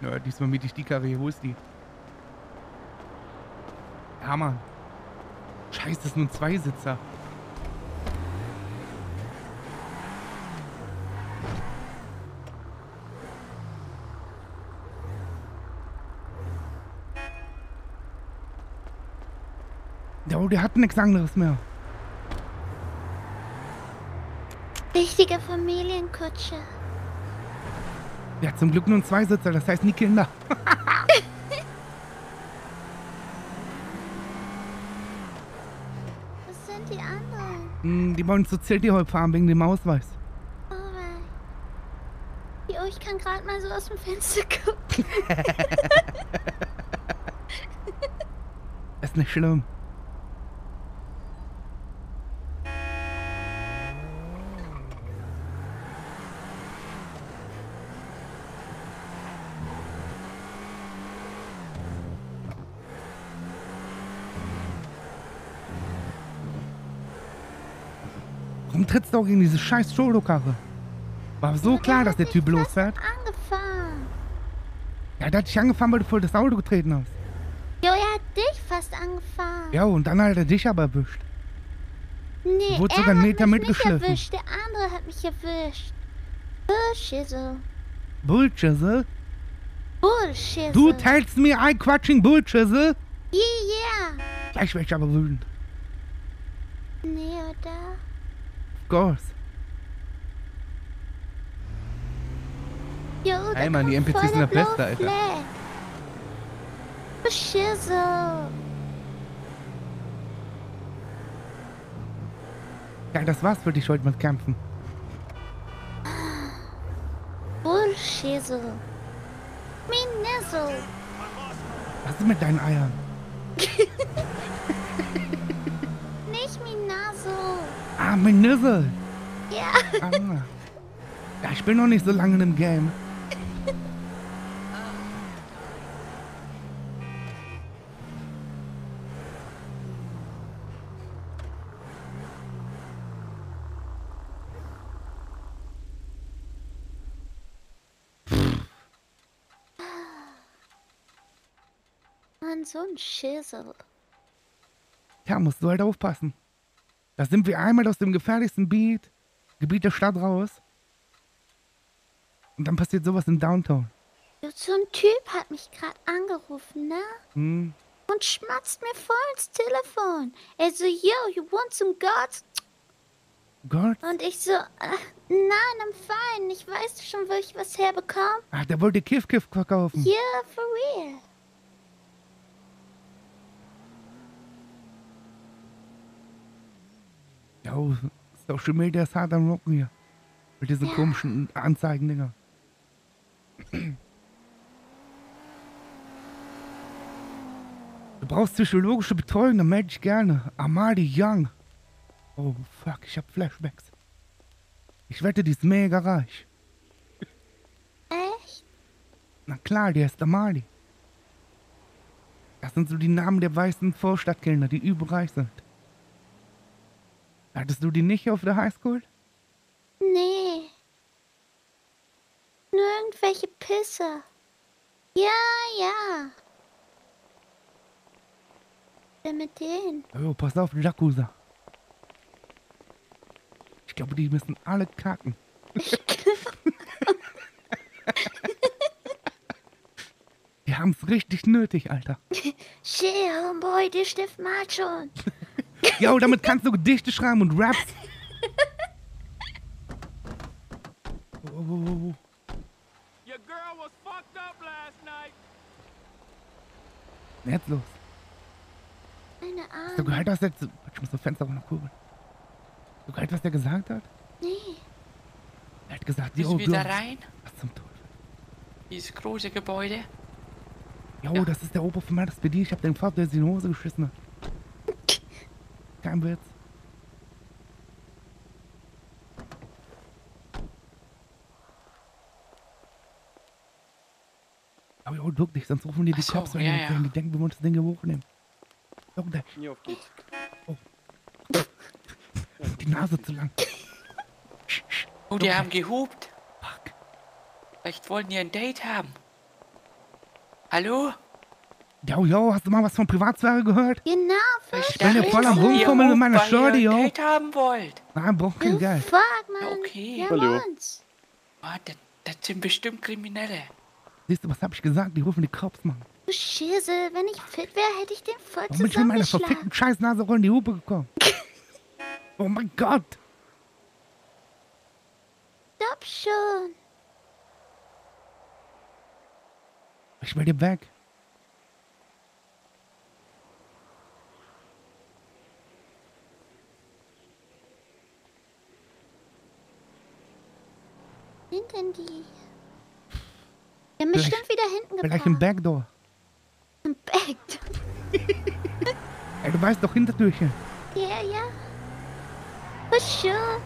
Ja, diesmal miet ich die Karre hier. Wo ist die? Ja, Mann. Scheiße, das ist nur ein Zweisitzer. Ja, oh, der hat nichts anderes mehr. Richtige Familienkutsche. Hat zum Glück nur einen Zweisitzer, das heißt nie Kinder. die wollen zu City Hall fahren wegen dem Ausweis. Alright. Jo, ich kann gerade mal so aus dem Fenster gucken. Ist nicht schlimm. Du auch in diese scheiß Solo-Karre? War so klar, dass der Typ losfährt. Angefahren. Ja, der hat dich angefahren, weil du voll das Auto getreten hast. Jo, er hat dich fast angefahren. Ja, und dann hat er dich aber erwischt. Nee, wurde er sogar einen Meter mich mitgeschliffen. Erwischt. Der andere hat mich erwischt. Bullshizzel. Bullschissel. Bullshizzel. Du teilst mir ein Quatsching Bullschissel. Yeah, yeah. Gleich werd ich aber wütend. Nee, oder? Course. Jo, Ey, Mann, die NPCs sind der Beste, Alter. Bullshizzel. Ja, das war's für dich heute mit Kämpfen. Bullshizzel. Minizzle. Was ist mit deinen Eiern? Nicht Minazo. Ah, mein Nüssel. Ja. Ah. Ja, ich bin noch nicht so lange im Game. Mann, so ein Schissel. Tja, musst du halt aufpassen. Da sind wir einmal aus dem gefährlichsten Beat, Gebiet der Stadt raus. Und dann passiert sowas in Downtown. So ein Typ hat mich gerade angerufen, ne? Hm. Und schmatzt mir voll ins Telefon. Er so, yo, you want some guards? Gott. Und ich so, nein, I'm fine. Ich weiß schon, wo ich was herbekomme. Ah, der wollte Kiff Kiff verkaufen. Yeah, for real. Jo, Social Media ist hart am Rocken hier. Mit diesen komischen Anzeigen-Dinger. Du brauchst psychologische Betreuung, dann melde ich gerne. Amadi Young. Oh, fuck, ich hab Flashbacks. Ich wette, die ist mega reich. Echt? Na klar, die ist Amadi. Das sind so die Namen der weißen Vorstadtkinder, die überreich sind. Hattest du die nicht auf der Highschool? Nee. Nur irgendwelche Pisser. Ja, ja. Wer mit denen? Oh, pass auf, Yakuza. Ich glaube, die müssen alle kacken. die haben es richtig nötig, Alter. Shit, Homeboy, der Stift mal schon. Jo, damit kannst du Gedichte schreiben und Raps. Oh, oh, oh, oh. Jetzt los. Keine Hast du gehört, was der... Ich muss das Fenster runterkurbeln. Hast du gehört, was der gesagt hat? Nee. Er hat gesagt, Müssen yo, Girls. rein? Was zum Teufel? Dieses große Gebäude. Jo, das ist der Opa von meiner SPD. Ich hab den Vater, der sich in die Hose geschissen hat. Kein Witz. Aber jo, duck dich, sonst rufen die die Ach so, Cops, wenn ja, die ja. Die denken, wir wollen das Ding hochnehmen. Dich. Hier auf geht's. Die Nase zu lang. Oh, die haben gehupt. Vielleicht wollten die ein Date haben. Hallo? Jo, jo, hast du mal was von Privatsphäre gehört? Genau, Ich bin ja voll am Rumfummeln mit meiner jo. ein Date haben wollt. Nein, brauch kein Geld. Fuck, man. Okay. Wir Hallo. haben uns. Ah, das, das sind bestimmt Kriminelle. Siehst du, was hab ich gesagt? Die rufen die Cops, Mann. Du Schissel, wenn ich fit wäre, hätte ich den voll Warum bin ich mit meiner zusammengeschlagen. verfickten Scheißnase roll in die Hupe gekommen? oh mein Gott. Stopp schon. Ich will dir weg. Sind denn die? Wir haben Vielleicht- bestimmt wieder hinten Vielleicht im geparkt. Backdoor. Im Back. Ey, du weißt doch Hintertürchen. Ja, ja. For sure.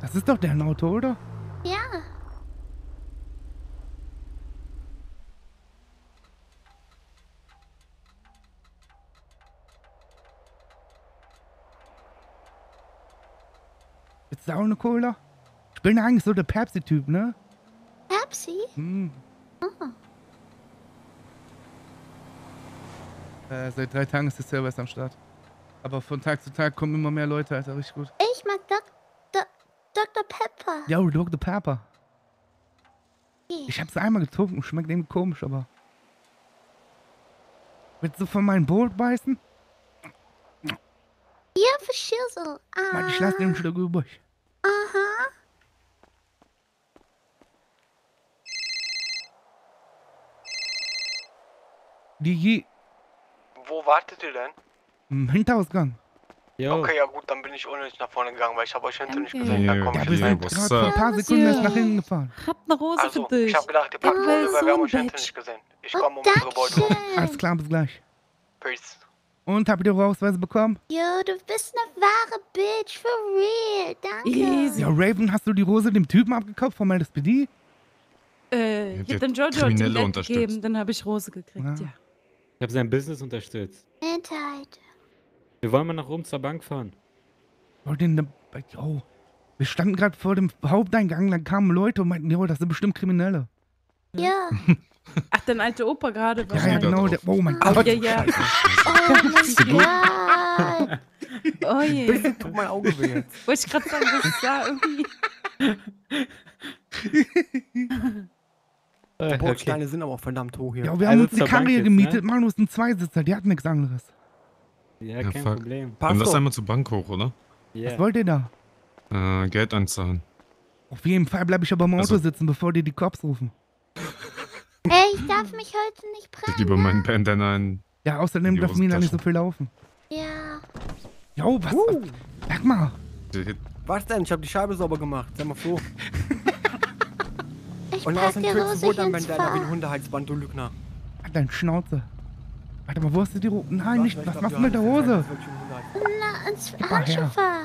Das ist doch deren Auto, oder? Da auch eine Cola? Ich bin eigentlich so der Pepsi-Typ, ne? Pepsi? Hm. Oh. Äh, seit drei Tagen ist der Server erst am Start. Aber von Tag zu Tag kommen immer mehr Leute, Alter, richtig gut. Ich mag Doc, Doc, Dr. Pepper. Ja, Dr. Pepper. Ich hab's einmal getrunken, schmeckt irgendwie komisch, aber. Willst du von meinem Brot beißen? Ja, für Schissel. Ah. Mann, ich lass dir ein Stück übrig. Aha. Die je Wo wartet ihr denn? im Hinterausgang. Jo. Okay, ja gut, dann bin ich unnötig nach vorne gegangen, weil ich habe euch hinten nicht gesehen. Ja, komm ich what's gerade ein paar Sekunden erst nach hinten gefahren. Hab eine Rose Also, für dich. ich habe gedacht, ihr packt weil Rose, weil wir haben euch hinten Bitch. nicht gesehen. Ich komme um unsere Beute. Alles klar, bis gleich. Peace. Und habt ihr Ausweise bekommen? Yo, du bist eine wahre Bitch, for real. Danke. Easy. Ja, Raven, hast du die Rose dem Typen abgekauft vom LSPD? Äh, ich hab dem Jojo unterstützt. gegeben, dann habe ich Rose gekriegt, Ja. ja. Ich habe sein Business unterstützt. Kindheit. Wir wollen mal nach oben zur Bank fahren. Wollt ihr Oh, wir standen gerade vor dem Haupteingang, dann kamen Leute und meinten, jo, das sind bestimmt Kriminelle. Ja. Ach, dein alter Opa gerade Ja, ja, genau. Der, oh mein Oh, Gott. ja, ja. Oh mein Gott. Oh je. Bisschen tut mein Auge weh jetzt. Wollte ich gerade sagen, das sah irgendwie... Äh, Die Bordsteine sind aber auch verdammt hoch hier. Ja, wir haben Also uns eine Karre jetzt, gemietet, ne? Manus, ein Zweisitzer, die hatten nichts anderes. Ja, Ja, kein fuck. Problem. Dann lass einmal zur Bank hoch, oder? Ja. Was wollt ihr da? Äh, Geld einzahlen. Auf jeden Fall bleibe ich aber im Auto Also- sitzen, bevor die die Cops rufen. Ey, ich darf mich heute nicht Ich prallen. gebe meinen Bandana ein. Ja, außerdem Die darf Mina nicht so viel laufen. Ja. Jo, was? Sag mal. Was denn? Ich habe die Scheibe sauber gemacht. Sei mal froh. Ich Und pack außerdem die trägst du Rose wohl dein ins Bandana wie ein Fach. Hundehalsband, du Lügner. Halt deine Schnauze. Warte mal, wo ist die Hose? Nein, nicht. Ich Was machst du mit der Hose? Na, ins Gib mal her. Handschuhfach.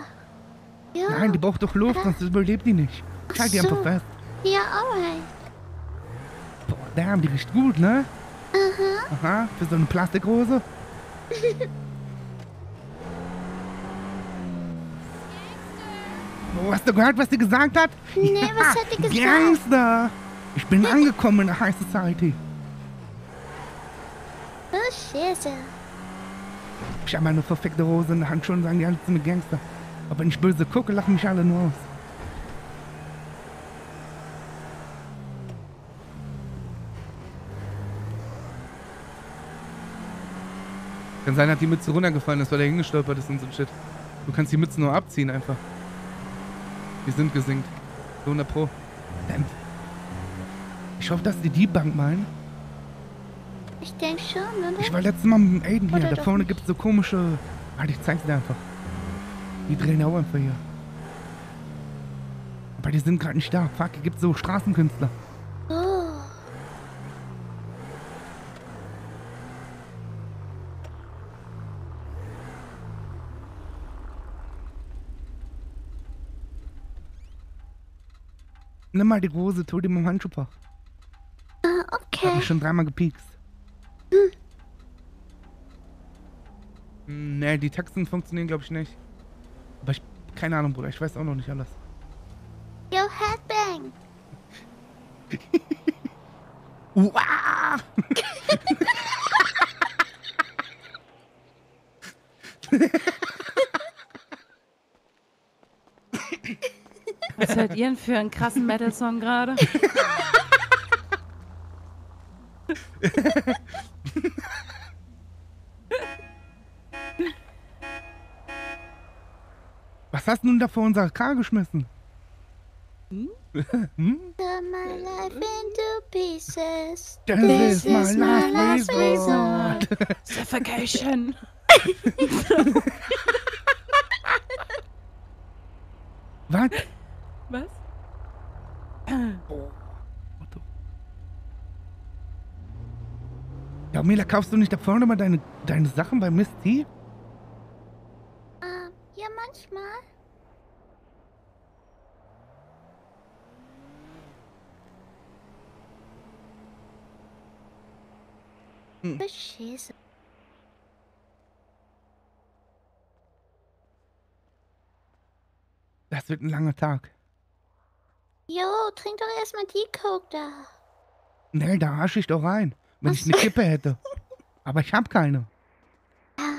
Ja. Nein, die braucht doch Luft, sonst überlebt die nicht. Ich halt die so. einfach fest. Ja, alright. Damn, die riecht gut, ne? Aha. Aha, für so eine Plastikrose. Oh, hast du gehört, was sie gesagt hat? Nee, was hat die gesagt? Gangster! Ich bin angekommen in der High Society. Oh, Scheiße. Ich habe meine verfickte Rose in der Hand schon sagen die alle zu mir Gangster. Aber wenn ich böse gucke, lachen mich alle nur aus. Kann sein, dass die Mütze runtergefallen ist, weil er hingestolpert ist und so ein Shit. Du kannst die Mütze nur abziehen einfach. Die sind gesinkt. So 100 Pro. Verdammt. Ich hoffe, dass die die Bank meinen. Ich denke schon, oder? Ich war letztes Mal mit dem Aiden hier. Oder Da vorne gibt es so komische. Warte, ich zeig's dir einfach. Die drehen auch einfach hier. Aber die sind gerade nicht da. Fuck, hier gibt's so Straßenkünstler. Nimm mal die Rose, tu die mal im Handschuhfach. Ah, Ich hab okay. mich schon dreimal gepiekst. Hm, Nee, die Taxen funktionieren, glaube ich, nicht. Aber ich. Keine Ahnung, Bruder. Ich weiß auch noch nicht alles. Yo, Headbang. Uah! Was hört ihr denn für einen krassen Metal-Song gerade? Was hast du denn da vor unser Car geschmissen? Hm? hm? Turn my life into pieces. Das This ist my is my last last resort. resort. Suffocation. Was? Was? Ja, Mila, kaufst du nicht da vorne mal deine, deine Sachen bei Miss T? Ähm, ja, manchmal. Hm. Oh. Das wird ein langer Tag. Jo, trink doch erstmal die Coke da. Nee, da hasche ich doch rein, wenn ich eine Kippe hätte. Aber ich hab keine.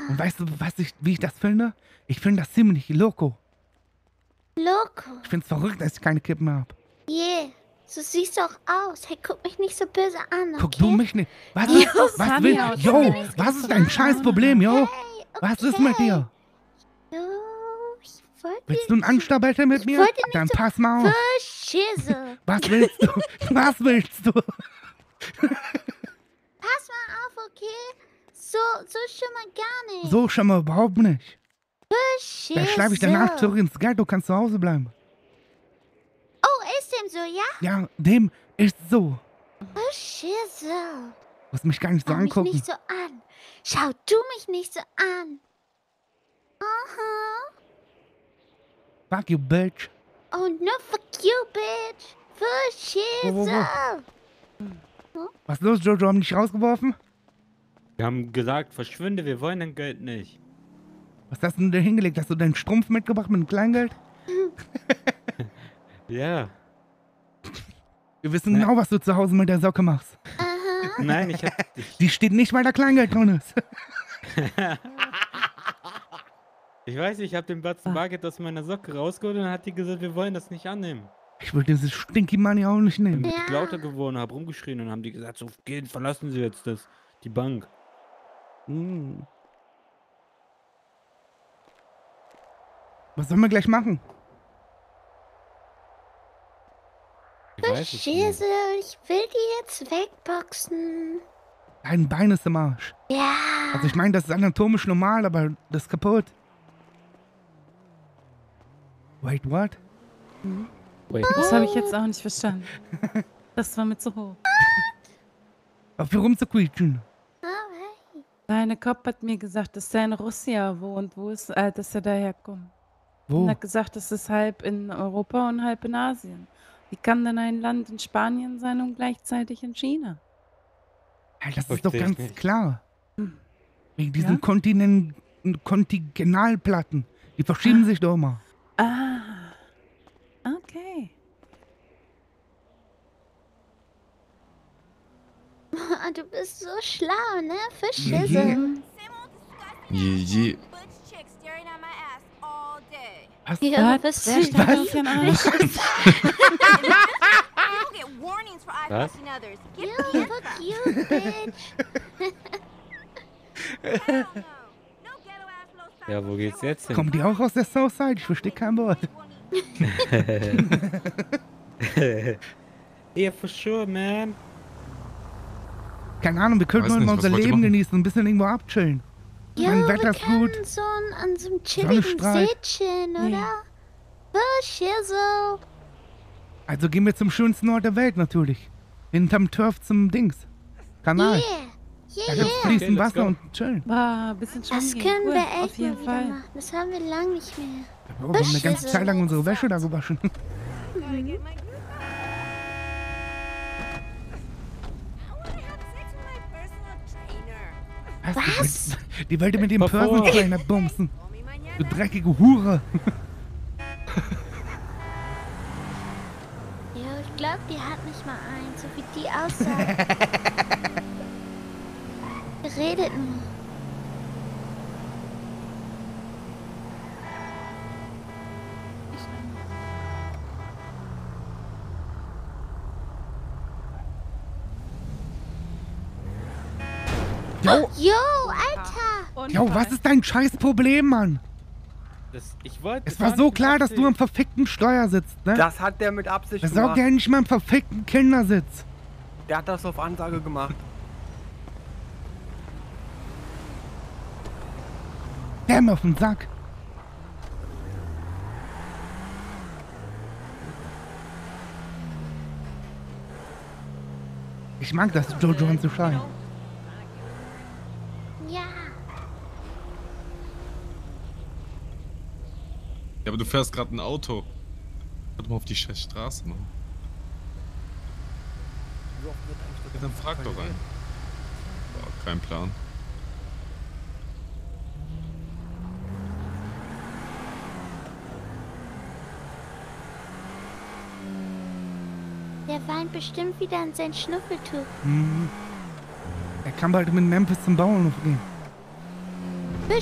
Und weißt du, was ich, wie ich das finde? Ich finde das ziemlich loco. Loco. Ich find's verrückt, dass ich keine Kippen mehr hab. Yeah. So siehst du auch aus. Hey, guck mich nicht so böse an, okay? Guck du mich nicht. Was, ist, was Sunny will, yo, was ist dein Scheißproblem, yo? Was ist mit dir? Jo, ich wollte Willst du einen Anstabbelte mit mir? Dann so pass mal auf. Verschisse. Was willst du? Was willst du? Pass mal auf, okay? So, so schon mal gar nicht. So schon mal überhaupt nicht. Für Da schreibe ich danach Schisse. zurück ins Geld, du kannst zu Hause bleiben. Oh, ist dem so, ja? Ja, dem ist so. Schisse. Du musst mich gar nicht so Schau mich angucken. nicht so an. Schau du mich nicht so an. Aha. Fuck you, bitch. Oh, no, fuck you, bitch. Für Schisse. Wo, wo, wo? Was ist los, Jojo? Haben dich rausgeworfen? Wir haben gesagt, verschwinde, wir wollen dein Geld nicht. Was hast du denn da hingelegt? Hast du deinen Strumpf mitgebracht mit dem Kleingeld? Ja. Wir wissen genau, was du zu Hause mit der Socke machst. Nein, ich hab. Die steht nicht, weil da Kleingeld drin ist. Ich weiß, ich habe den Batzen Bargeld aus meiner Socke rausgeholt und dann hat die gesagt, wir wollen das nicht annehmen. Ich will dieses Stinky Money auch nicht nehmen. Bin ich lauter geworden, hab rumgeschrien und haben die gesagt, so gehen, verlassen Sie jetzt das, die Bank. Hm. Was sollen wir gleich machen? Ich weiß es nicht. Schisse. Ich will die jetzt wegboxen. Dein Bein ist im Arsch. Ja. Also ich meine, das ist anatomisch normal, aber das ist kaputt. Wait, what? Das habe ich jetzt auch nicht verstanden. Das war mir zu hoch. Auf wie rumzuquietschen? Deine Kopf hat mir gesagt, dass er in Russia wohnt. Wo ist, äh, dass er daherkommt? Wo? Und hat gesagt, das ist halb in Europa und halb in Asien. Wie kann denn ein Land in Spanien sein und gleichzeitig in China? Ja, das ist doch ganz nicht. klar. Wegen diesen Ja? Kontinen Kontinentalplatten. Die verschieben sich doch immer. Ah. Okay. Du bist so schlau, ne? Für Ja, Schisse. ja. Je, je. Was? Ja, du Was? bist schlau. uns hier einen Arsch? Was? You, fuck you, bitch. Ja, wo geht's jetzt hin? Kommen die auch aus der Southside? Ich verstehe kein Wort. yeah, for sure, man. Keine Ahnung, wir könnten mal unser Leben genießen, ein bisschen irgendwo abchillen. Ja, mein wir Wetter ist gut. so an, an so einem chilligen. See chillen, oder? Für Schisse. Also gehen wir zum schönsten Ort der Welt natürlich. Hinterm Turf zum Dings. Kanal. Yeah. Da Yeah, gibt's yeah. fließend Okay, Wasser go. und chillen. Ein bisschen schwimmen Das können cool, wir auf echt jeden mal wieder machen. Das haben wir lang nicht mehr. Oh, wir haben eine ganze Zeit lang unsere Wäsche da gewaschen. Was? Die wollte mit dem Bevor- Personal Trainer bumsen. Du dreckige Hure. Jo, ich glaube, die hat nicht mal einen, so wie die aussah. Redet nur. Jo, Jo, Alter! jo, was ist dein scheiß Problem, Mann? Das. Es war so klar, dass du am verfickten Steuer sitzt, ne? Das hat der mit Absicht Besorg gemacht. dir nicht mal einen verfickten Kindersitz. Der hat das auf Ansage gemacht. Der mir auf den Sack. Ich mag das, Jojo und zu schreien. Ja. Ja, aber du fährst gerade ein Auto. Warte mal auf die scheiß Straße, Mann. Ja, dann frag doch einen. Boah, kein Plan. Der weint bestimmt wieder in sein Schnuffeltuch. Hm. Er kann bald mit Memphis zum Bauernhof gehen. Für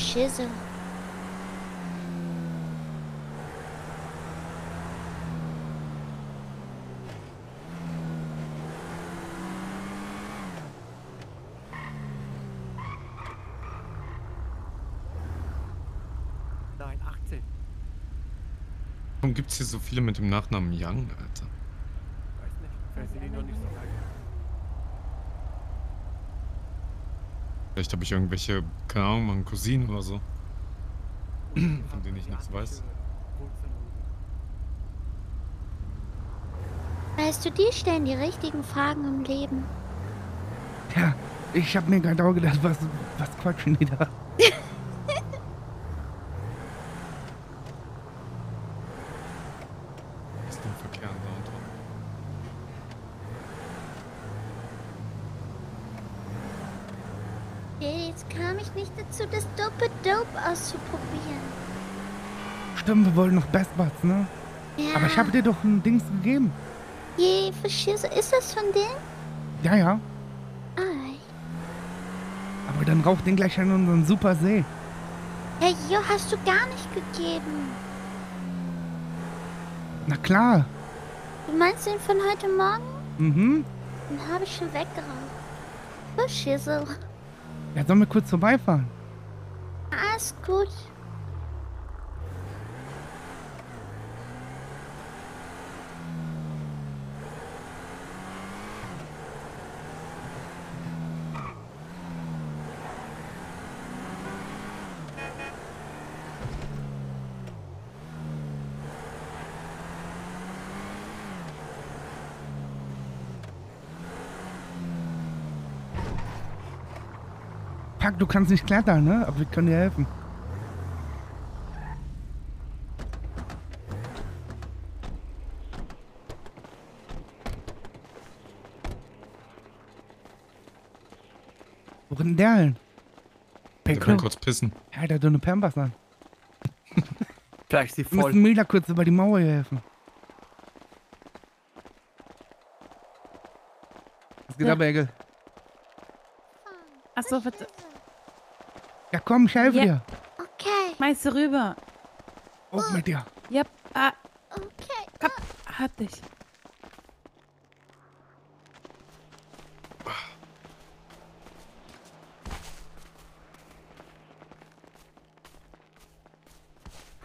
Warum gibt's hier so viele mit dem Nachnamen Young, Alter? Weiß nicht. Vielleicht sind die noch nicht so. Vielleicht habe ich irgendwelche, keine Ahnung, mal einen Cousin oder so. von denen ich nichts weiß. Weißt du, die stellen die richtigen Fragen im Leben. Ja, ich hab mir gerade auch gedacht, was, was quatschen die da? Was ist denn Verkehr in Downtown? Jetzt kam ich nicht dazu, das Dope Dope auszuprobieren. Stimmt, wir wollen noch Best Buds, ne? Ja. Aber ich habe dir doch ein Dings gegeben. Je, verschisse. Ist das von denen? Ja, ja. Ah, Aber dann raucht den gleich an unseren Super See. hey, Jo, hast du gar nicht gegeben. Na klar. Du meinst den von heute Morgen? Mhm. Den habe ich schon weggeraucht. Verschisse. Ja, sollen wir kurz vorbeifahren? Alles gut. Pack, du kannst nicht klettern, ne? Aber wir können dir helfen. Wo rennt der denn? Der kann kurz pissen. Ja, der hat doch eine Pampers an. Vielleicht ist die Wir voll. müssen Mila kurz über die Mauer hier helfen. Was geht Ja. ab, Egel? Achso, bitte. Ja, komm, ich helfe Ja. dir. Okay. Schmeiß sie rüber. Auch mit dir. Yep. Ah, Okay. komm, hat dich.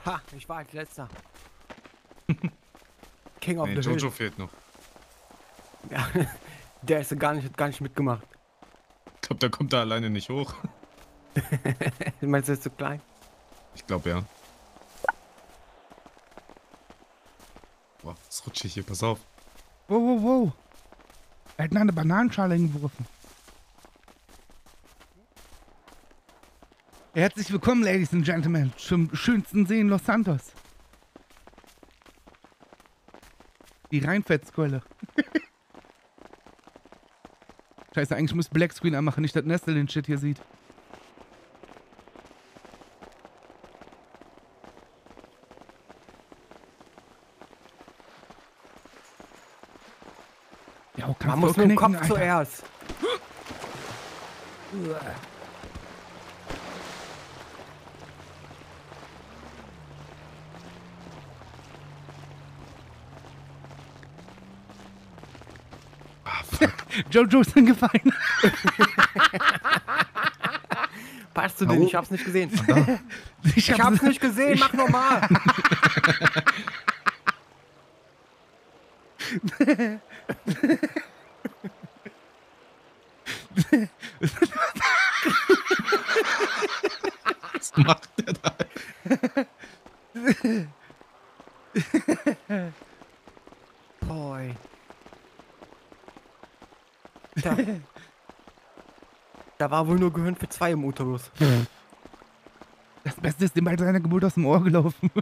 Ha, ich war als letzter. King of Nee, the Jojo Hill. fehlt noch. Ja, der ist gar nicht, hat gar nicht mitgemacht. Ich glaube, der kommt da alleine nicht hoch. Du meinst, er ist zu klein? Ich glaube ja. Boah, was rutsche ich hier? Pass auf. Wow, wow, wow. Er hat eine Bananenschale hingeworfen. Herzlich willkommen, Ladies and Gentlemen, zum schönsten See in Los Santos. Die Rheinfettskeulle. Scheiße, eigentlich muss Black Screen anmachen, nicht, dass Nestle den Shit hier sieht. Ja, kannst Man du muss auch mit dem knicken, Kopf Alter. zuerst. Jojo ist hingefallen. Passt du denn? Ich hab's nicht gesehen. Ich Ich hab's- hab's nicht gesehen, mach nochmal. Was macht der da? Boy. Da, da war wohl nur Gehirn für zwei im Uterus. Das Beste ist dem bei seiner Geburt aus dem Ohr gelaufen.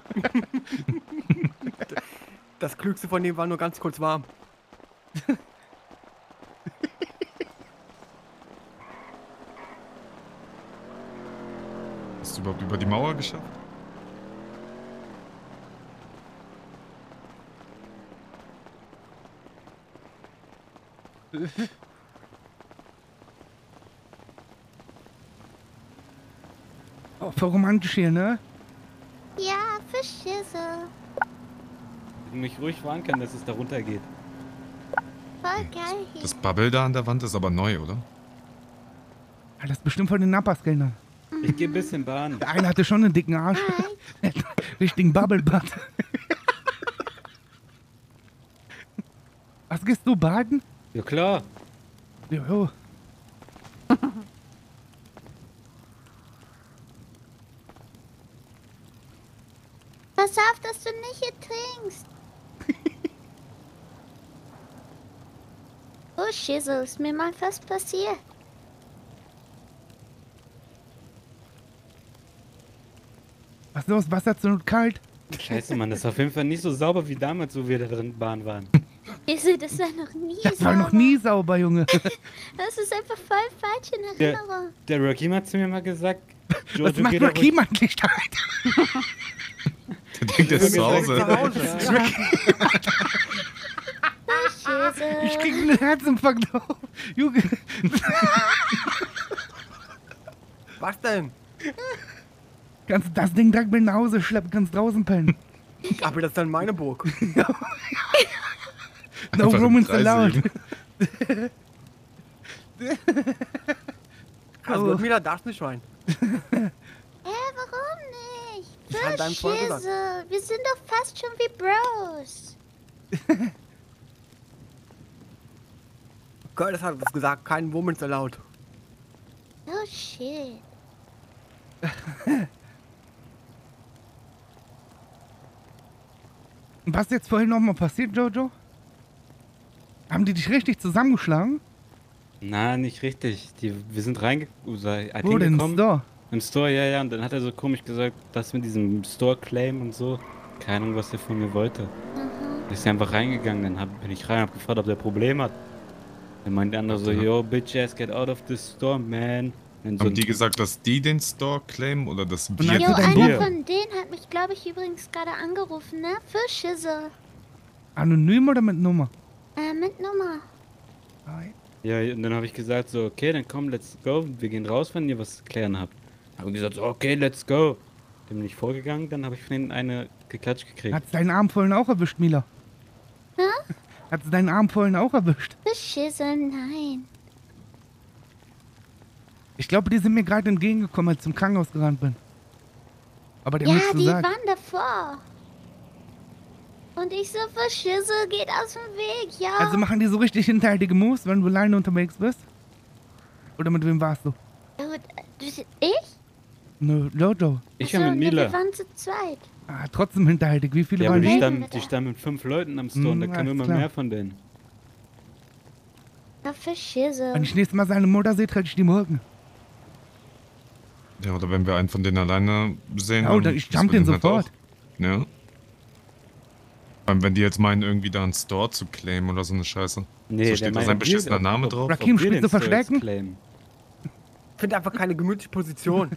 Das Klügste von dem war nur ganz kurz warm. Hast du überhaupt über die Mauer geschafft? Für romantisch hier, ne? Ja, Verschisse. Hätte mich ruhig warnen können, dass es da runter geht. Voll geil hier. Das Bubble da an der Wand ist aber neu, oder? Das ist bestimmt von den Nappas-Kellnern. Ich gehe ein bisschen Bahn. Der eine hatte schon einen dicken Arsch. Richtigen Bubble-Butt. Was gehst du baden? Ja klar. Jo. Pass auf, dass du nicht ertrinkst. oh, Schissel, ist mir mal was passiert. Was ist los? Wasser zu kalt? Scheiße, Mann, das ist auf jeden Fall nicht so sauber wie damals, wo wir da drin Bahn waren. Schissel, das war noch nie Das war sauber. noch nie sauber, Junge. Das ist einfach voll falsch in Der, Erinnerung. der Rakim hat zu mir mal gesagt, Was Giorgio, macht Rakim eigentlich da? Er ist zu Hause. Ich krieg einen Herzinfarkt. Junge. Was denn? Kannst du das Ding direkt mit nach Hause schleppen, kannst draußen pennen. Aber das ist dann meine Burg. No Einfach in allowed. Also Oh. wieder das nicht rein. Ich hab deinem voll gesagt. Wir sind doch fast schon wie Bros. Curtis hat es gesagt, kein Womans allowed. Oh, shit. Was ist jetzt vorhin nochmal passiert, Jojo? Haben die dich richtig zusammengeschlagen? Na, nicht richtig. Die, wir sind reinge... Wo denn? Reingekommen. Store? Im Store, ja, ja. Und dann hat er so komisch gesagt, das mit diesem Store-Claim und so. Keine Ahnung, was der von mir wollte. Mhm. Ist ja einfach reingegangen, dann hab, bin ich rein, hab gefragt, ob der Problem hat. Dann meint der andere so, Ja. yo, bitch ass, get out of the store, man. Und so Haben die gesagt, dass die den Store claimen oder dass wir Also dein einer Bier. von denen hat mich, glaube ich, übrigens gerade angerufen, ne? Für Schissel. Anonym oder mit Nummer? Äh, mit Nummer. Ja, und dann habe ich gesagt so, okay, dann komm, let's go. Wir gehen raus, wenn ihr was zu klären habt. Haben gesagt okay, let's go. Dann bin ich vorgegangen, dann habe ich von denen eine geklatscht gekriegt. Hat's deinen Arm vorhin auch erwischt, Mila? Hä? Hat's deinen Arm vorhin auch erwischt? Für Schissel, nein. Ich glaube, die sind mir gerade entgegengekommen, als ich zum Krankenhaus gerannt bin. Aber der Ja, die gesagt. waren davor. Und ich so, für Schissel, geht aus dem Weg, ja. Also machen die so richtig hinterhältige Moves, wenn du alleine unterwegs bist? Oder mit wem warst du? Du- ich? Nö, Jojo. Ich Ach war mit Mila. Wir waren zu zweit. Ah, trotzdem hinterhältig. Wie viele Ja, aber waren die die? standen, die standen mit fünf Leuten am Store und da Hm, kamen immer klar. mehr von denen. Ja, für Schissel. Wenn ich nächstes Mal seine Mutter sehe, trete ich die Morgen. Ja, oder wenn wir einen von denen alleine sehen. Ja, oder ich jump den halt sofort. auch- Ja. Vor allem, wenn die jetzt meinen, irgendwie da einen Store zu claimen oder so eine Scheiße. Nee, so steht da sein beschissener Name drauf. Rakim, spielst du Verstecken? Ich finde einfach keine gemütliche Position.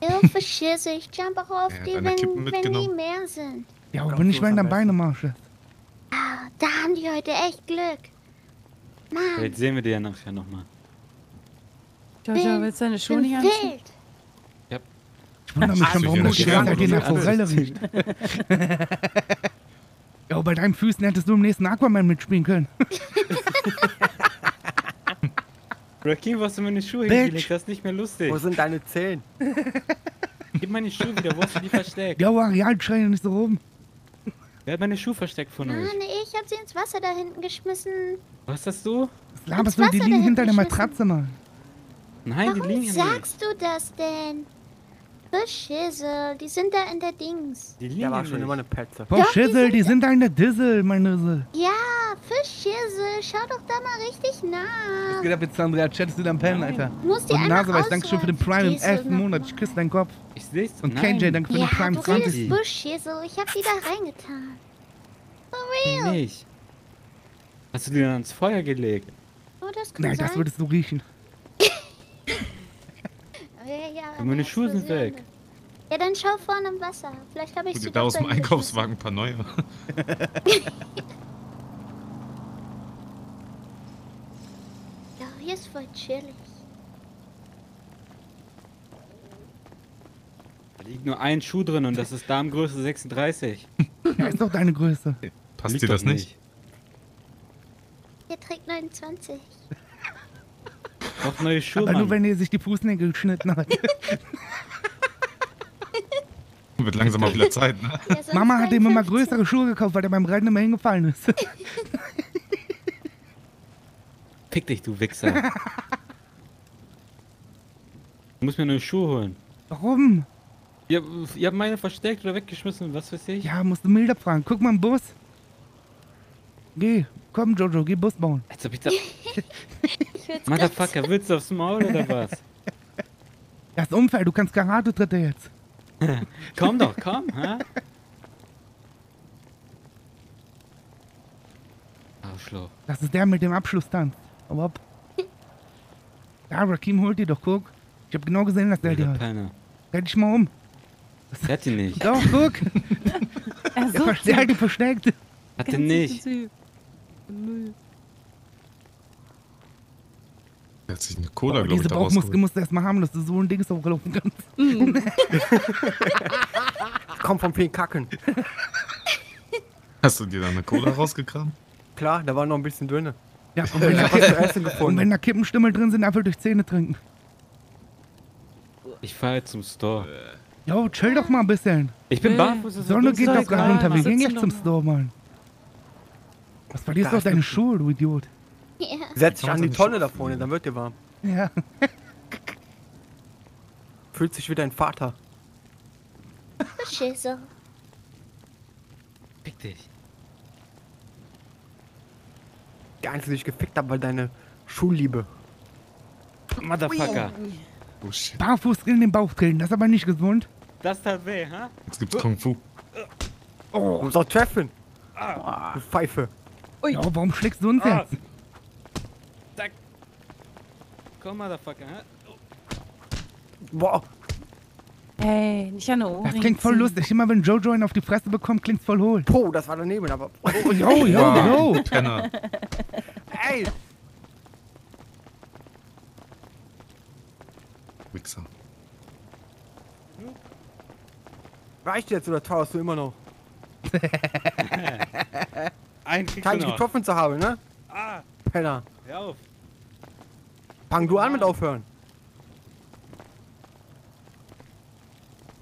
Ja, für Schissel. Ich jump auch auf Er hat die, wenn, wenn die mehr sind. Ja, aber nicht so wenn ist der am Beine marsche. Ah, da haben die heute echt Glück. Mann, Vielleicht sehen wir die ja nachher nochmal. Jojo, Bin- willst du deine Schuhe bin nicht anziehen? wild. Ich wundere mich schon, Also warum Zeit hier nach Forelle riecht. Ja, bei deinen Füßen hättest du im nächsten Aquaman mitspielen können. Rakim, was hast du meine Schuhe Bitch. hingelegt? Das ist nicht mehr lustig. Wo sind deine Zehen? Gib meine Schuhe wieder, wo hast du die versteckt? Ja, Areal schreien nicht so rum. Wer hat meine Schuhe versteckt von euch? Mann, ich hab sie ins Wasser da hinten geschmissen. Was hast du? Was laberst du? Die liegen hinter der Matratze, Mann. Nein, die Warum liegen hier nicht. sagst du das denn? Für Schissel. Die sind da in der Dings. Die Der war schon immer eine Petze. Doch, die die sind- da in der Dissel, meine Nüssel. Ja, für Schissel. Schau doch da mal richtig nach. geht ab jetzt, Andrea? Chattest du dein Pennen, Alter? Du musst die Und einmal Naseweiß, danke schön für den Prime im. 11. Monat. Ich küsse deinen Kopf. Ich seh's. Und Nein. KJ, danke für den Ja, Prime du 20. redest Busch, Schissel. Ich hab die da reingetan. For real. Nicht. Hast du die dann ans Feuer gelegt? Oh, das kann Nein, sein. das würdest du riechen. Ja, ja, Und meine Schuhe sind weg. Ja, dann schau vorne im Wasser. Vielleicht habe ich sie da aus dem Einkaufswagen ein paar neue. Ja, hier ist voll chillig. Da liegt nur ein Schuh drin und das ist Darmgröße 36. Ja, ist doch deine Größe. Passt Liegt dir das doch nicht? Hier trägt 29. Doch neue Schuhe, Aber nur wenn ihr sich die Fußnägel geschnitten hat. Wird langsam mal wieder Zeit, ne? Ja, Mama hat ihm immer 53. größere Schuhe gekauft, weil der beim Rennen immer hingefallen ist. Fick dich, du Wichser. Du musst mir neue Schuhe holen. Warum? Ihr, ihr habt meine versteckt oder weggeschmissen, was weiß ich. Ja, musst du milder fragen. Guck mal im Bus. Geh, komm Jojo, geh Bus bauen. Als ob ich da... Motherfucker, willst du aufs Maul oder was? Das unfair, du kannst Karate-Tritte jetzt. komm doch, komm, hä? Arschloch. Das ist der mit dem Abschlusstanz. Hau ab. Ja, Rakim holt die doch, guck. Ich hab genau gesehen, dass der die Wilder hat. Dreh dich mal um. Der hat die nicht. Doch, guck. Er Der versteckt, der hat die versteckt. Hat nicht. Müll. Der hat sich eine Cola, glaube ich, diese da Bauchmuskel musst du erst mal haben, dass du so ein Ding auflaufen kannst. Kommt vom vielen Kacken. Hast du dir da eine Cola rausgekramt? Klar, da war noch ein bisschen dünne. Ja, und wenn, da und wenn da Kippenstimmel drin sind, einfach durch Zähne trinken. Ich fahre jetzt zum Store. Jo, chill doch mal ein bisschen. Ich bin barfuß. Sonne so geht doch gerade unter. Wir gehen jetzt zum. Store, Mann. Was verlierst du ist deine eine- Schuhe, du Idiot? Ja. Setz dich an die Tonne da vorne, dann wird dir warm. Ja. Fühlt sich wie dein Vater. Scheiße. Fick dich. Der Einzige, den ich gefickt habe, war deine Schulliebe. Motherfucker. Oh shit. Barfuß in den Bauch treten, das ist aber nicht gesund. Das tat weh, hä? Jetzt gibt's Kung Fu. Oh. Du musst auch treffen. Du Pfeife. Ja, warum schlägst du uns Ah. jetzt? Zack. Komm, Motherfucker, hä? Boah. Hey, nicht an der Ohren. Das klingt voll lustig. Immer wenn Jojo einen auf die Fresse bekommt, klingt's voll hohl. Po, das war daneben, aber. Oh, yo, yo, Wow, yo. Penner. Ey! Wichser. Reicht jetzt oder trauerst du immer noch? Einen kriegst Kein du noch. getroffen zu haben, ne? Ah, Penner. hör auf. Fang du an mit aufhören.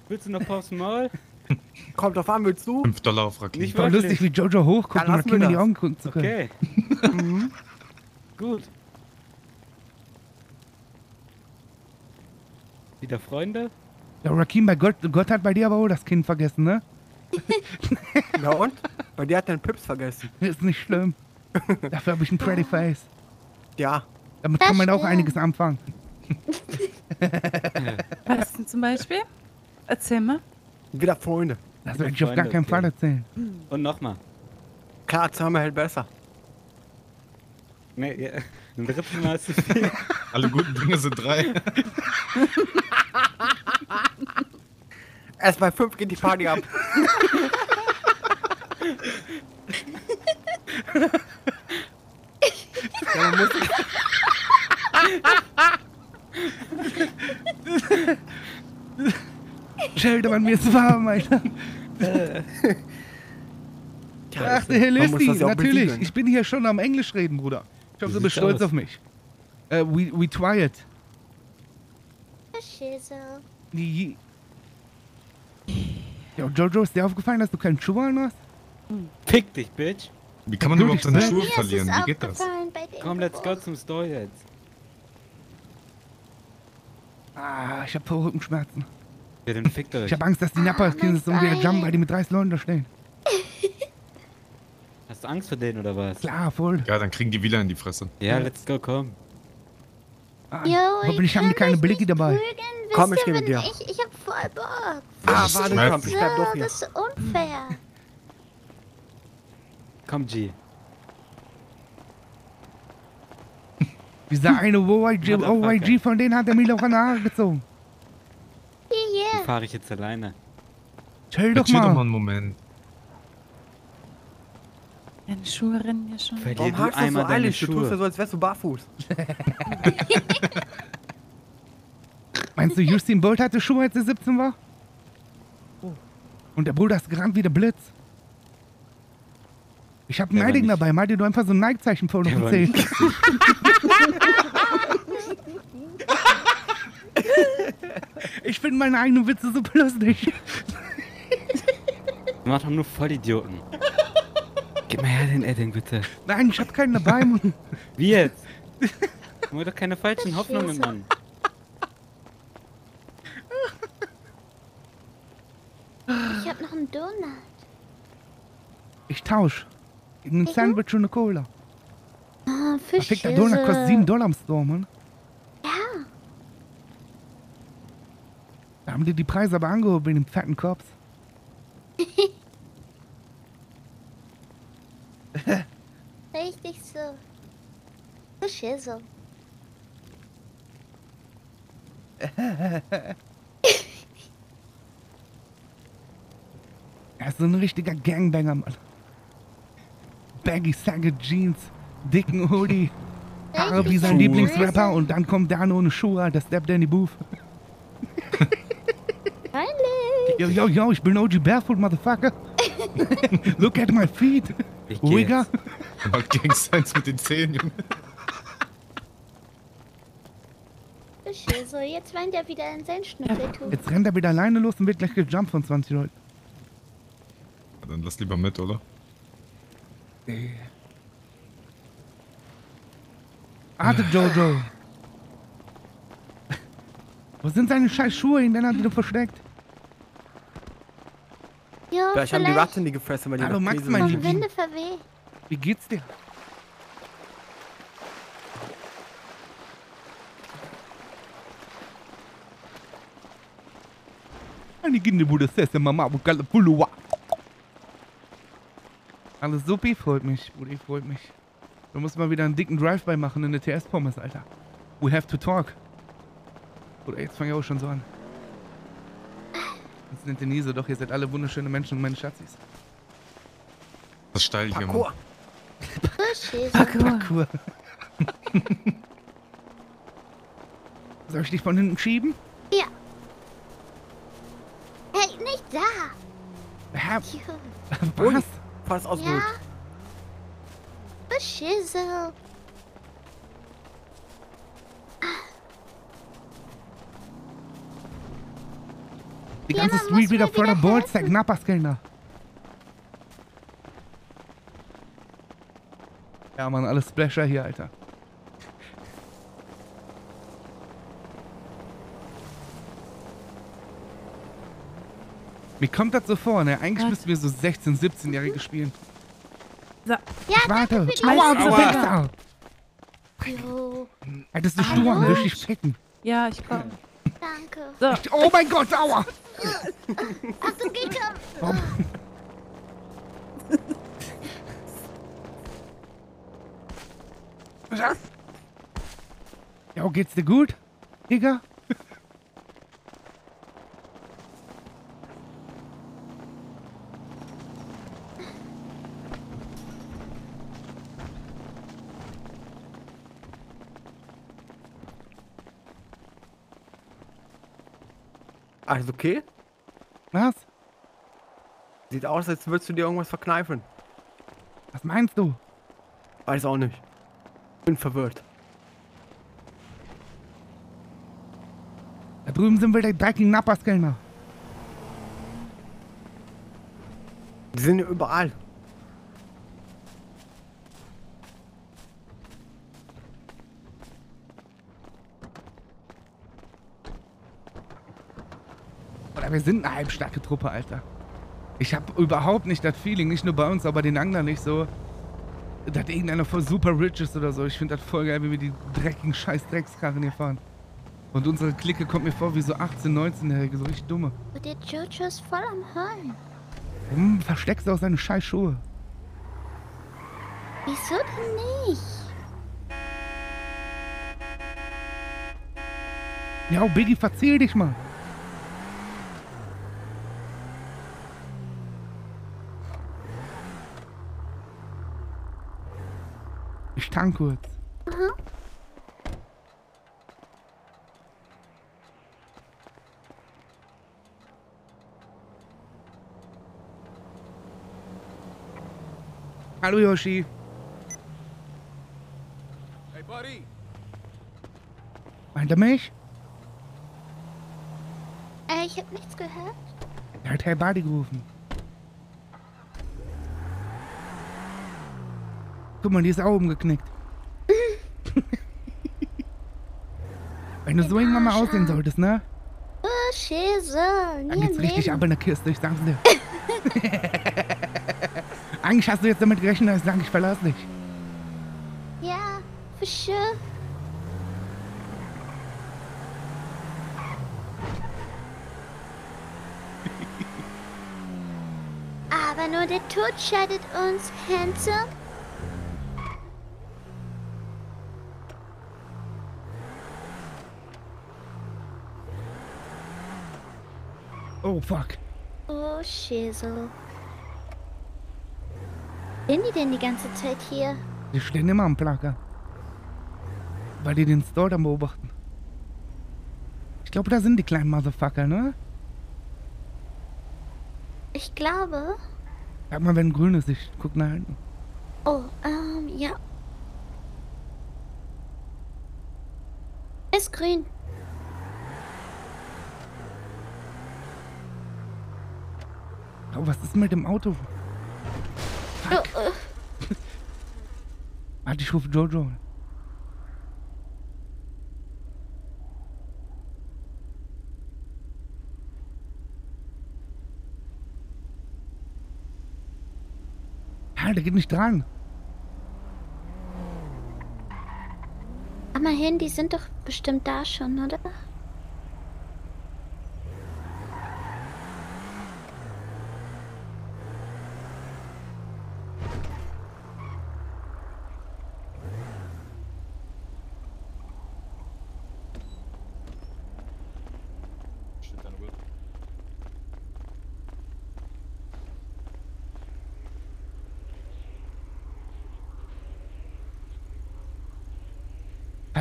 Willst du noch aufs Maul? Kommt drauf an, willst du? 5 Dollar auf Rakim. Nicht Voll wirklich. lustig, wie Jojo hochguckt und wir in die. Augen gucken zu können. Okay. Mhm. Gut. Wieder Freunde? Ja, Rakim, bei Gott, Gott hat bei dir aber auch das Kind vergessen, ne? Ja und? Bei dir hat dein Pips vergessen. Ist nicht schlimm. Dafür habe ich ein pretty face. Ja. Damit Das kann man auch stimmt. einiges anfangen. Was denn zum Beispiel? Erzähl mal. Wieder Freunde. Das werde ich auf gar Freunde, keinen okay. Fall erzählen. Und nochmal. Klar, zweimal hält besser. Nee, ja. Ein drittes Mal ist zu viel. Alle guten Dinge sind drei. Erst bei fünf geht die Party ab. Ja, man muss Sheldon, mir ist warm, Alter. Ach, der Herr man ja auch natürlich. Ich bin hier schon am Englisch reden, Bruder. Ich hoffe, du bist stolz aus? auf mich. Äh, we, we try it. Ja, Jojo, ist dir aufgefallen, dass du keinen Schuh hast? Fick dich, Bitch. Wie kann man überhaupt seine Schuhe verlieren? Wie geht das? Komm, let's go zum Store jetzt. Ah, ich hab voll Rückenschmerzen. Ja, dann fickt euch. Ich hab Angst, dass die Nappas mein und wieder jumpen, weil die mit 30 Leuten da stehen. Hast du Angst vor denen oder was? Klar, voll. Ja, dann kriegen die wieder in die Fresse. Ja, let's go, komm. Ah, Yo, hoffentlich haben die keine Blicke dabei. Prügeln, Komm, ich geh mit dir. Ich, ich hab voll Bock. Ah, warte, komm, ich bleib doch So, hier. das ist unfair. Komm, G. Dieser eine OYG. OYG von denen hat er mir doch an den Haare gezogen. Dann hier. fahre ich jetzt alleine. Chill doch chill doch mal mal. einen Moment. Deine Schuhe rennen ja schon. Verlier Warum du hast du so eilig? Du tust ja Schuhe. so, als wärst du barfuß. Meinst du, Justin Bolt hatte Schuhe, als er 17 war? Und der Bruder ist gerannt wie der Blitz. Ich hab ein nicht- dabei. Mal dir du einfach so ein Nike-Zeichen vor und nicht Ich finde meine eigenen Witze super lustig. Mach doch nur Vollidioten. Gib mal her den Edding, bitte. Nein, ich hab keinen dabei. Mann. Wie jetzt? Mach doch keine falschen Hoffnungen, Mann. Donut. Ich tausch. Ein Sandwich und eine Cola. Ah, Verfickter Donut kostet 7 Dollar im Store, Mann. Ja. Da haben die die Preise aber angehoben in dem fetten Cops. Richtig so. So Schissel. Er ist so ein richtiger Gangbanger, Mann. Baggy Sagged Jeans, dicken Hoodie, Haare wie sein. Lieblingsrapper und dann kommt der an ohne Schuhe, der steppt in die Booth. Freilich. Yo, yo, yo, ich bin OG Barefoot, Motherfucker. Look at my feet. Ich jetzt. Macht Gangstance mit den Zähnen, Junge. So. Jetzt weint er wieder in sein Schnüffeltuch. Jetzt rennt er wieder alleine los und wird gleich gejumpt von 20 Leuten. Ja, Dann lass lieber mit, oder? Warte, Jojo. Wo sind seine scheiß Schuhe? In den hat er versteckt. Ja, Vielleicht haben die Ratten die gefressen, weil die Hallo, Max, mein. Liebling. Wände verweh. Wie geht's dir? Ani ginde bude sesse mama bukala puluwa. Alles supi, freut mich, Brudi, freut mich. Du musst mal wieder einen dicken Drive-By machen in der TS-Pommes, Alter. We have to talk. Oder jetzt fange ich auch schon so an. Das nennt ihr nie so, doch ihr seid alle wunderschöne Menschen und meine Schatzis. Das ist steil hier, Mann. Parkour. Soll ich dich von hinten schieben? Ja. Hey, nicht da. Hä? Jo. Fast aus Ja. So Schissel. Die Ja, ganze man Street wieder Balls, der Knapperskellner. Ja, Mann, alles Splasher hier, Alter. Mir kommt das so vor, ne? Eigentlich Was? müssten wir so 16-, 17-Jährige spielen. So. Ja, Ich warte. danke für die Aua, du Aua. Wichser! Jo, Hättest du an, würde ich dich ficken. Ja, ich komme. danke. So. Oh mein Gott, aua! Ach, du gehst schon. Warum? Was? Ja, geht's dir gut, Digga? Alles okay? Was? Sieht aus, als würdest du dir irgendwas verkneifen. Was meinst du? Weiß auch nicht. Bin verwirrt. Da drüben sind wir der dreckigen Napperskellner. Die sind ja überall. Oder wir sind eine halbstarke Truppe, Alter. Ich habe überhaupt nicht das Feeling, nicht nur bei uns, aber den Anglern nicht so, dass irgendeiner voll super rich ist oder so. Ich finde das voll geil, wie wir die dreckigen scheiß Dreckskarren hier fahren. Und unsere Clique kommt mir vor wie so 18-, 19-Jährige, so richtig dumme. Und der Jojo ist voll am Heulen. Warum versteckst du auch seine scheiß Schuhe? Wieso denn nicht? Ja, Biggie, verzeih dich mal. Tank kurz. Aha. Hallo Yoshi. Hey, Buddy. Meint er mich? Äh, ich hab nichts gehört. Er hat Herr Buddy gerufen. Guck mal, die ist auch umgeknickt. Wenn du so irgendwann mal aussehen solltest, ne? Oh, Schissel. Dann geht's richtig ab in der Kiste, ich sag's dir. Eigentlich hast du jetzt damit gerechnet, dass ich sage, ich verlasse dich. Ja, sure. Aber nur der Tod scheidet uns, Handsome. Oh, fuck. Oh, Schäsel. Sind die denn die ganze Zeit hier? Die stehen immer am Placker. Weil die den Store dann beobachten. Ich glaube, da sind die kleinen Motherfucker, ne? Ich glaube. Sag mal, wenn grün ist, ich guck nach hinten. Oh, ähm, ja. Ist grün. Oh, was ist mit dem Auto? Oh, äh, Warte, ich rufe Jojo. Ah, der geht nicht dran. aber hin, die sind doch bestimmt da schon, oder?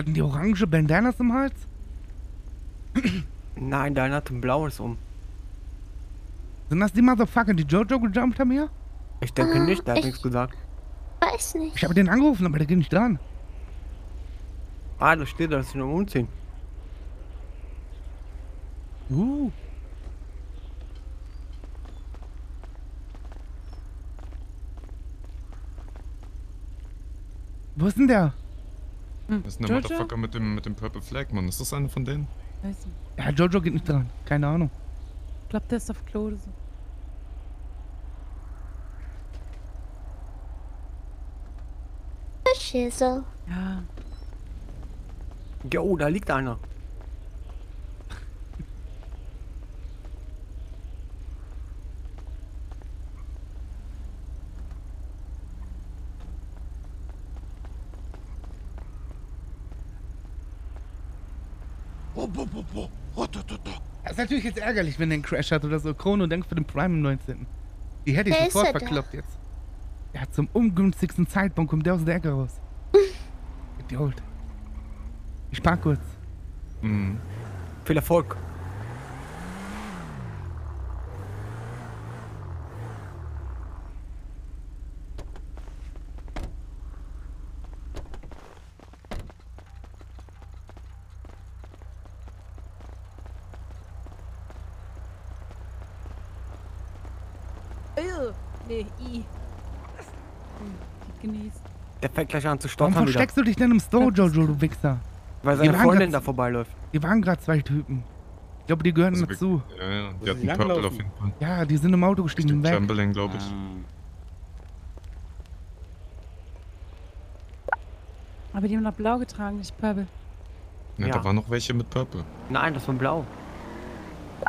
Hatten die orange Bandanas im Hals? Nein, deiner hat ein blaues um. Sind das die Motherfucker, die Jojo gejumpt haben hier? Ich denke Ah, nicht, der hat ich- nichts gesagt. Weiß nicht. Ich habe den angerufen, aber der geht nicht dran. Ah, da steht, dass sie nur umziehen. Uh. Wo ist denn der? Das ist der Jojo? Motherfucker mit dem, mit dem Purple Flag, Mann. Ist das einer von denen? Weiß nicht. Ja, Jojo geht nicht dran. Keine Ahnung. Ich glaube, der ist auf Klo oder so. Schäsel. Ja. Jo, da liegt einer. Ist natürlich jetzt ärgerlich, wenn der einen Crash hat oder so. Chrono denkt für den Prime im 19. Die hätte ich Wer sofort er da? verkloppt jetzt. Der hat zum ungünstigsten Zeitpunkt kommt der aus der Ecke raus. Idiot. Ich park kurz. Mhm. Viel Erfolg. Äh, nee, I. Hm, Die genießt. Der fängt gleich an zu Warum stottern wieder. versteckst du dich denn im Store, Jojo, du Wichser? Weil seine waren Freundin grad- da vorbeiläuft. Hier waren gerade zwei Typen. Ich glaube, die gehören Also dazu. Ja, ja. Die hatten Purple auf jeden Fall. Ja, die sind im Auto gestiegen und weg. Chamberlain, glaube ich. Ah. Aber die haben noch blau getragen, nicht Purple. Ne, Ja. da waren noch welche mit Purple. Nein, das war blau.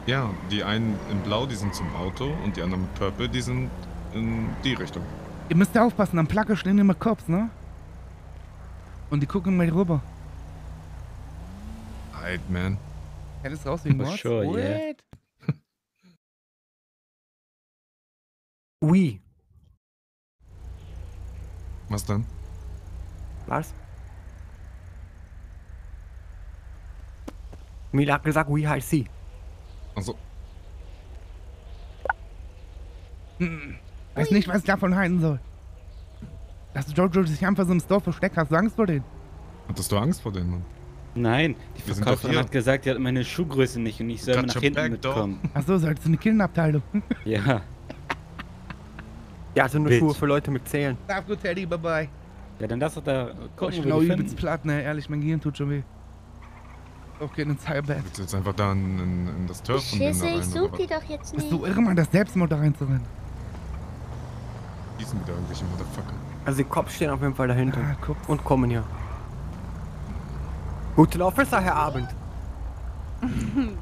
Ja, die einen in Blau, die sind zum Auto und die anderen mit Purple, die sind in die Richtung. Ihr müsst ja aufpassen, am Placke stehen immer Cops, ne? Und die gucken mal rüber. Alright, man. Hättest raus wegen For Mords? sure, yeah. What? Ui. Was dann? Was? Mila hat gesagt, wie heißt sie? Also, Hm. Weiß nicht, was ich davon halten soll. Dass Jojo sich einfach so im Store versteckt. Hast du Angst vor denen? hattest du Angst vor denen, Mann? Nein, die doch Verkäuferin hat gesagt, die hat meine Schuhgröße nicht und ich soll nach hinten mitkommen. Achso, so als eine Kinderabteilung. Ja. Ja, also nur Bitch. Schuhe für Leute mit Zählen. Schlaf gut, Teddy, bye bye. Ja, dann lass doch da gucken, ich bin auch übelst platt, ne? Ehrlich, mein Gehirn tut schon weh. Okay, ins Cyberbett. Willst du jetzt einfach da in, in, in das Turf und Schisse, da ich rein, such oder die doch jetzt Bist nicht. du irre, Mann, das Selbstmord da reinzurennen? Schießen wieder irgendwelche Motherfucker. Also die Cops stehen auf jeden Fall dahinter. Ah. Und kommen hier. Guten Officer, Herr Abend.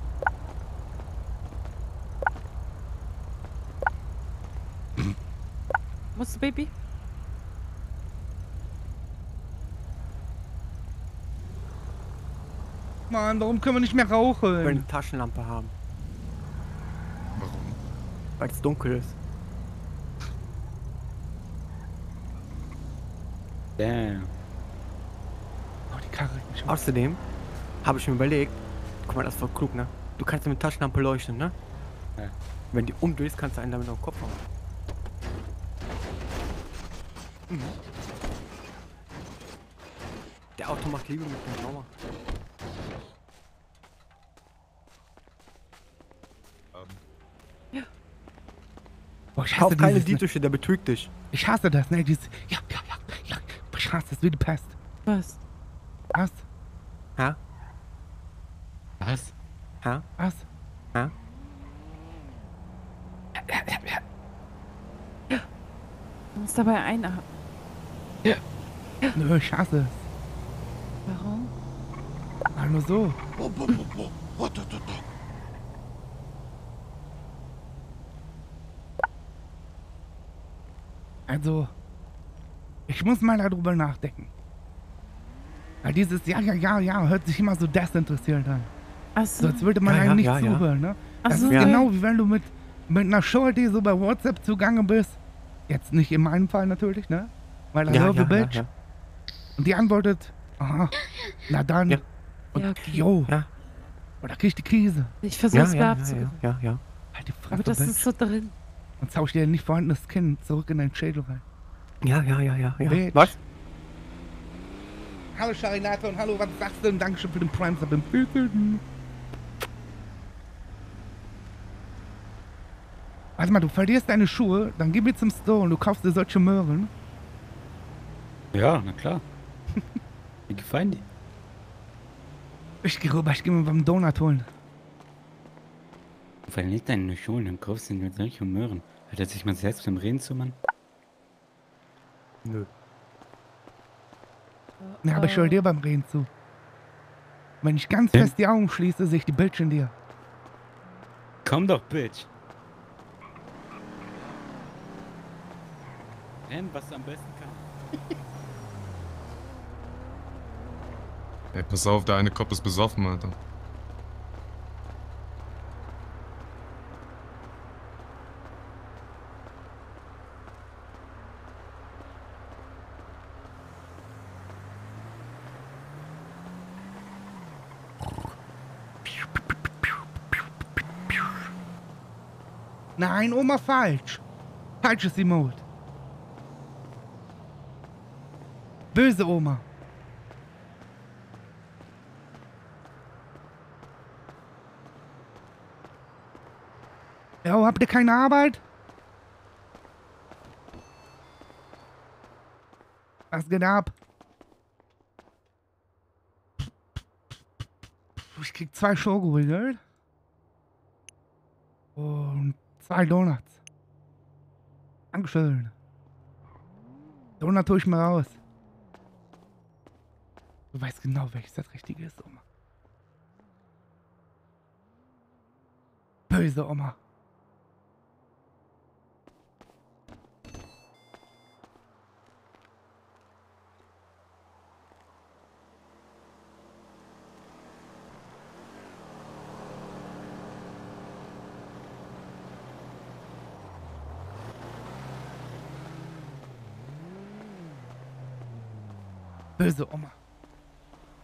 Musst du, Baby? Mann, warum können wir nicht mehr Wir wollen rauchen? eine Taschenlampe haben. Warum? Weil es dunkel ist. Damn. Oh, die Karre regt mich auf. Außerdem habe ich mir überlegt, guck mal, das ist voll klug, ne? Du kannst mit Taschenlampe leuchten, ne? Ja. Wenn die umdrehst, kannst du einen damit auf den Kopf hauen. Mhm. Der Auto macht Liebe mit der Mauer. Boah, ich hasse Kauf keine ne? Dietrich, der betrügt dich. Ich hasse das, ne? Dieses, ja, ja, ja, ja. Ich hasse das wie die Pest. Was? Was? Ja? Was? Ja? Was? Ja? Du musst dabei einatmen. Nö, ich hasse es. Warum? Mal nur so. Also, ich muss mal darüber nachdenken. Weil dieses Ja, ja, ja, ja hört sich immer so desinteressiert an. Ach So so. als würde man Ja, einem ja, nicht ja, ja. zuhören, ne? Ach Das so, ist ja. genau wie wenn du mit, mit einer Shorty so bei WhatsApp zugange bist. Jetzt nicht in meinem Fall natürlich, ne? Weil I Ja, love ja, bitch. ja. Und die antwortet, aha, na dann. Ja. Und Ja, okay. yo, Ja. oder krieg ich die Krise. Ich versuch's ja, mir ja, abzugewöhnen. ja, ja, ja. Halt die Aber das Bitch. ist so drin. Sonst hau ich dir ein nicht vorhandenes Kind zurück in deinen Schädel rein. Ja, ja, ja, ja, ja. Bitch. Was? Hallo Sharinata und hallo, was sagst du? Und Dankeschön für den Prime Sub im 14. Warte mal, du verlierst deine Schuhe, dann geh mir zum Store und du kaufst dir solche Möhren. Ja, na klar. Wie gefallen die? Ich geh rüber, ich geh mir beim Donut holen. Verliert deine Schuhe, dann kaufst du mit solchen Möhren. Hört er sich mal selbst beim Reden zu, Mann? Nö. Ja, aber ich höre dir beim Reden zu. Wenn ich ganz Ja. fest die Augen schließe, sehe ich die Bildchen dir. Komm doch, Bitch! Renn, was du am besten kannst. Ey, pass auf, der eine Kopf ist besoffen, Alter. Nein, Oma, falsch. Falsches Emote. Böse Oma. Ja, habt ihr keine Arbeit? Was geht ab? Ich krieg zwei Schokoriegel. Und zwei Donuts. Dankeschön. Donut tue ich mal raus. Du weißt genau, welches das Richtige ist, Oma. Böse Oma. Böse Oma.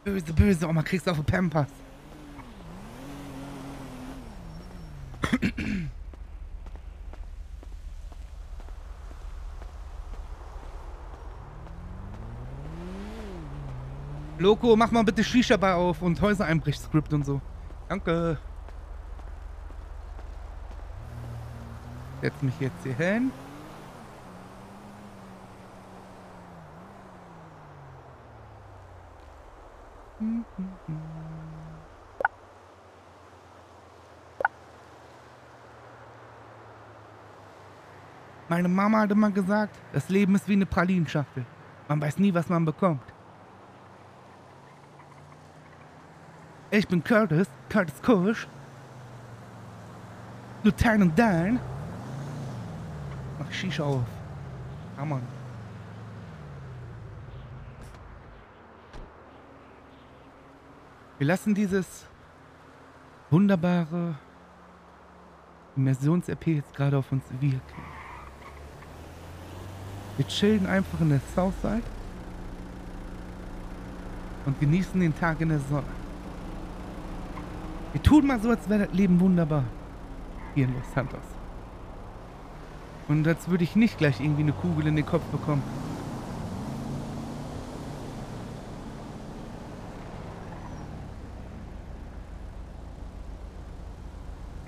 Böse, böse Oma, kriegst du auf den Pampers. Loco, mach mal bitte Shisha-Bar auf und Häusereinbrich-Skript und so. Danke. Setz mich jetzt hier hin. Meine Mama hat immer gesagt, das Leben ist wie eine Pralinschachtel. Man weiß nie, was man bekommt. Ich bin Curtis, Curtis Kusch. Lieutenant Dan. Mach Shisha auf. Ja, Mann. Wir lassen dieses wunderbare Immersions-RP jetzt gerade auf uns wirken. Wir chillen einfach in der Southside und genießen den Tag in der Sonne. Wir tun mal so, als wäre das Leben wunderbar hier in Los Santos. Und als würde ich nicht gleich irgendwie eine Kugel in den Kopf bekommen.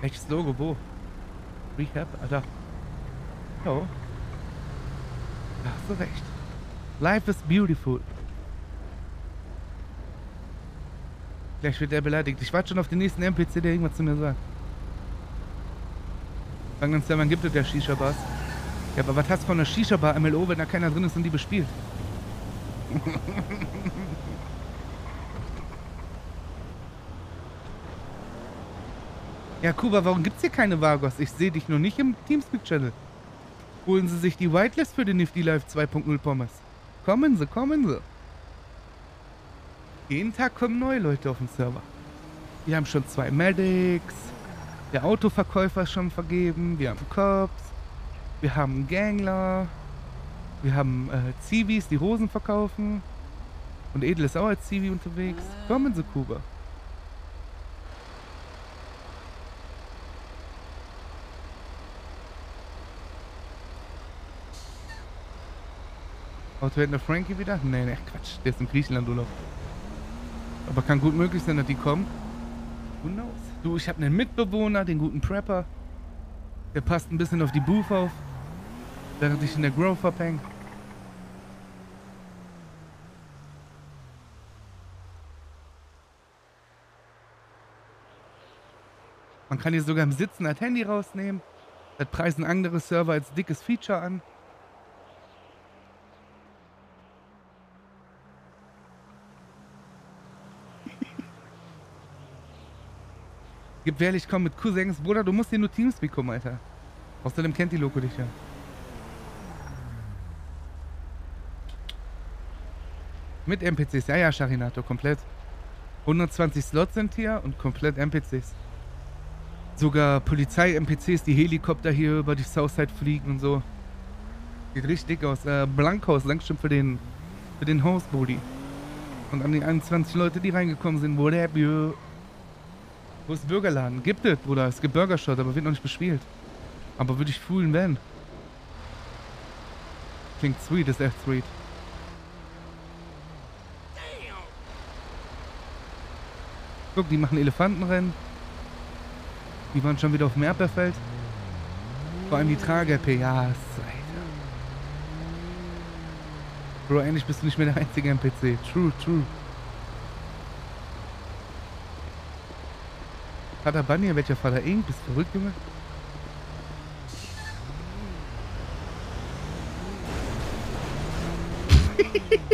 Welches Logo? Wo? Rehab? Alter. Jo. Da hast du recht. Life is beautiful. Gleich wird er beleidigt. Ich warte schon auf den nächsten NPC, der irgendwas zu mir sagt. Sagen uns ja, man gibt es ja Shisha-Bars. Ja, aber was hast du von einer Shisha-Bar MLO, wenn da keiner drin ist und die bespielt? ja, Kuba, warum gibt's hier keine Vagos? Ich sehe dich noch nicht im Teamspeak-Channel. Holen Sie sich die Whitelist für den Nifty Live 2.0 Pommes. Kommen Sie, kommen Sie. Jeden Tag kommen neue Leute auf den Server. Wir haben schon zwei Medics. Der Autoverkäufer ist schon vergeben. Wir haben Cops. Wir haben Gangler. Wir haben äh, Zivis, die Hosen verkaufen. Und Edel ist auch als Zivi unterwegs. Kommen Sie, Kuba. Auto Frankie wieder? Nee, nee, Quatsch. Der ist in Griechenland Urlaub. Aber kann gut möglich sein, dass die kommen. Who knows? Du, ich habe einen Mitbewohner, den guten Prepper. Der passt ein bisschen auf die Booth auf. Während ich in der Grove abhänge. Man kann hier sogar im Sitzen das Handy rausnehmen. Das preisen andere Server als dickes Feature an. Gib ehrlich, komm mit Cousins. Bruder, du musst dir nur Teamspeak kommen, Alter. Außerdem kennt die Loco dich ja. Mit NPCs. Ja, ja, Sharinato, komplett. 120 Slots sind hier und komplett NPCs. Sogar Polizei-NPCs, die Helikopter hier über die Southside fliegen und so. Sieht richtig dick aus. Äh, Blankhaus, Dankeschön für den, für den Host, Brody. Und an die 21 Leute, die reingekommen sind, have you? Wo ist Burgerladen? Gibt es, Bruder. Es gibt Burgershot, aber wird noch nicht bespielt. Aber würde ich fühlen, wenn. Klingt sweet, ist echt sweet. Guck, die machen Elefantenrennen. Die waren schon wieder auf dem Erdbeerfeld. Vor allem die Trage-RP. Ja, Alter. Bro, endlich bist du nicht mehr der einzige NPC. True, true. Vater Bunny, welcher Vater Ing? Bist du verrückt, Junge?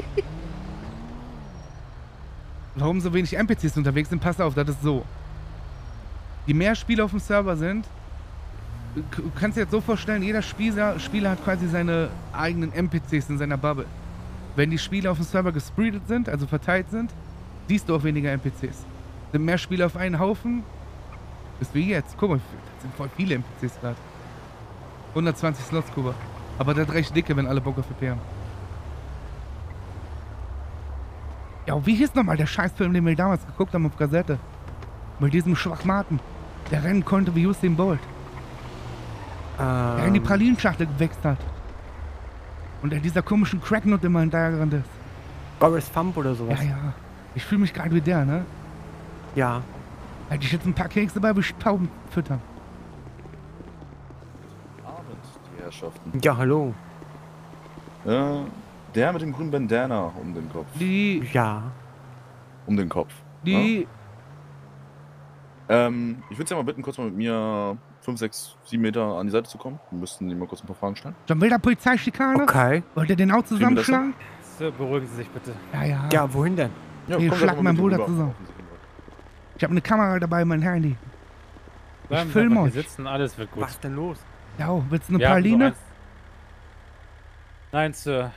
Warum so wenig NPCs unterwegs sind? Pass auf, das ist so. Je mehr Spieler auf dem Server sind, du kannst dir jetzt so vorstellen, jeder Spieler, Spieler hat quasi seine eigenen NPCs in seiner Bubble. Wenn die Spieler auf dem Server gespreadet sind, also verteilt sind, siehst du auch weniger NPCs. Sind mehr Spieler auf einen Haufen, ist wie jetzt. Guck mal, das sind voll viele NPCs gerade. 120 Slots, Kuba. Aber das recht dicke, wenn alle Bock auf EP haben. Ja, wie hieß nochmal der Scheißfilm, den wir damals geguckt haben auf Kassette? Mit diesem Schwachmaten. Der rennen konnte wie Usain Bolt. Ähm. Der in die Pralinschachtel gewächst hat. Und der dieser komischen Cracknut immer hinterhergerannt ist. Boris Thump oder sowas. Ja, ja. Ich fühle mich gerade wie der, ne? Ja. Hätte ich jetzt ein paar Kekse dabei, würde ich Tauben füttern. Abend, die Herrschaften. Ja, hallo. Äh, der mit dem grünen Bandana um den Kopf. Die. Ja. Um den Kopf. Die. Ja? Ähm, ich würde Sie ja mal bitten, kurz mal mit mir 5, 6, 7 Meter an die Seite zu kommen. Wir müssten ihm mal kurz ein paar Fragen stellen. Schon wieder Polizeischikane? Okay. Wollt ihr den auch wir zusammenschlagen? So, beruhigen Sie sich bitte. Ja, ja. Ja, wohin denn? Ja, ich komm, schlag sag mal meinen Bruder rüber. zusammen. Ich habe eine Kamera dabei, mein Handy. Ich Bleiben Sie film einfach euch. hier sitzen, alles wird gut. Was ist denn los? Ja, willst du eine Ja, Praline? eins. Nein, Sir.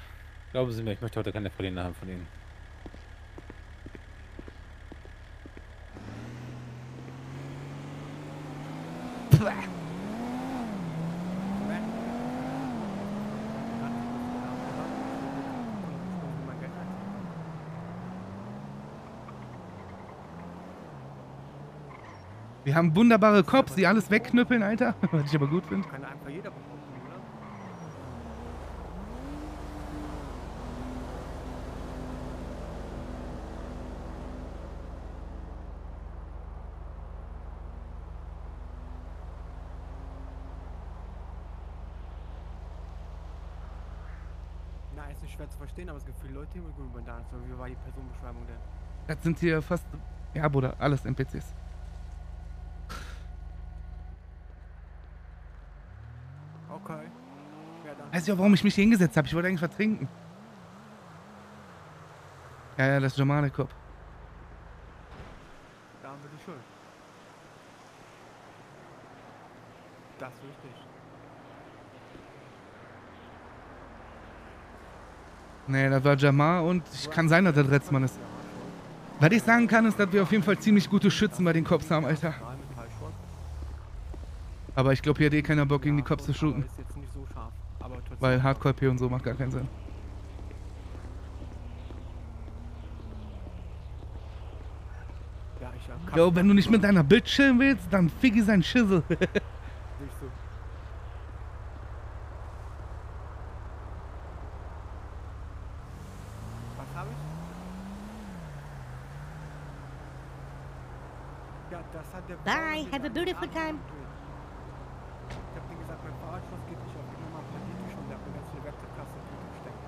Glauben Sie mir, ich möchte heute keine Praline haben von Ihnen. Wir haben wunderbare Cops, die alles wegknüppeln, Alter. Was ich aber gut finde. Kann einfach jeder behaupten, oder? Na, ist nicht schwer zu verstehen, aber es gibt viele Leute hier mit grünen Bandanen. So, wie war die Personenbeschreibung denn? Das sind hier fast. Ja, Bruder, alles NPCs. Okay. Ja, dann. Weiß ich auch, warum ich mich hier hingesetzt habe. Ich wollte eigentlich was trinken. Ja, ja, das ist Jamane Cop. Da haben wir die Schuld. Das ist richtig. Nee, das war Jamar und ich kann sein, dass das Retzmann ist. Was ich sagen kann, ist, dass wir auf jeden Fall ziemlich gute Schützen bei den Cops haben, Alter. Aber ich glaube, hier hat eh keiner Bock, gegen die Cops zu shooten. Weil Hardcore-P und so macht gar keinen Sinn. Ja, ich hab Jo, wenn du nicht mit deiner Bitch chillen willst, dann figgi sein Schissel. Nicht so. Was habe ich? Ja, das hat der Bye, have a beautiful time. Ich hab dir gesagt, mein Fahrradschloss geht nicht auf. Ich nehme mal ein paar Lieder schon, der hat mir ganz viel Werkzeugkasten gesteckt.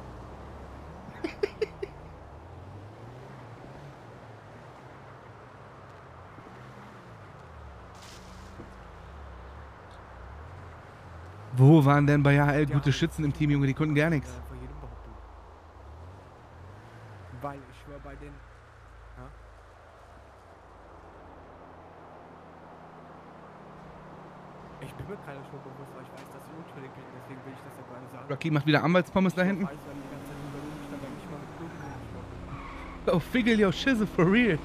Wo waren denn bei AL gute Schützen im Team, Junge? Die konnten gar nichts. Weil ich schwör bei den. Ja? Ich bin mir keine Schuld bewusst, weil ich weiß, dass sie unschuldig bin, deswegen will ich das ja gerade sagen. Rocky macht wieder Anwaltspommes da hinten. Ich weiß, weil die ganze Zeit über mich stand, aber nicht mal mit Blumen gesprochen. Oh, figure your Schissel for real.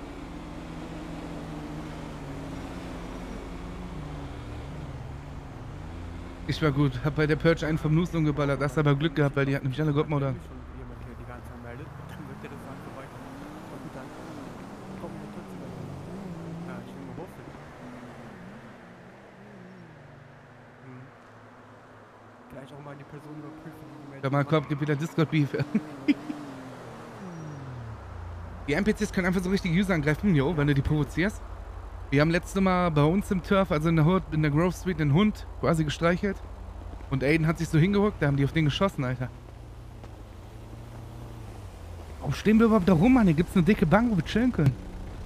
Ich war gut, hab bei der Purge einen vom Nuss umgeballert, hast aber Glück gehabt, weil die hatten nämlich alle Gottmodern. Wenn schon jemand hier die ganze Zeit meldet, dann wird der das sagen, so weiter. Na gut, dann kommen wir trotzdem weiter. Ja, ich will nur hoffen. Vielleicht auch mal die Person überprüfen, die die Meldung Da mal kommt, gibt wieder Discord-Beef. die NPCs können einfach so richtig User angreifen, jo, wenn du die provozierst. Wir haben letzte Mal bei uns im Turf, also in der Hood, in der Grove Street, einen Hund quasi gestreichelt. Und Aiden hat sich so hingehuckt, da haben die auf den geschossen, Alter. Warum stehen wir überhaupt da rum, Mann? Hier gibt's eine dicke Bank, wo wir chillen können.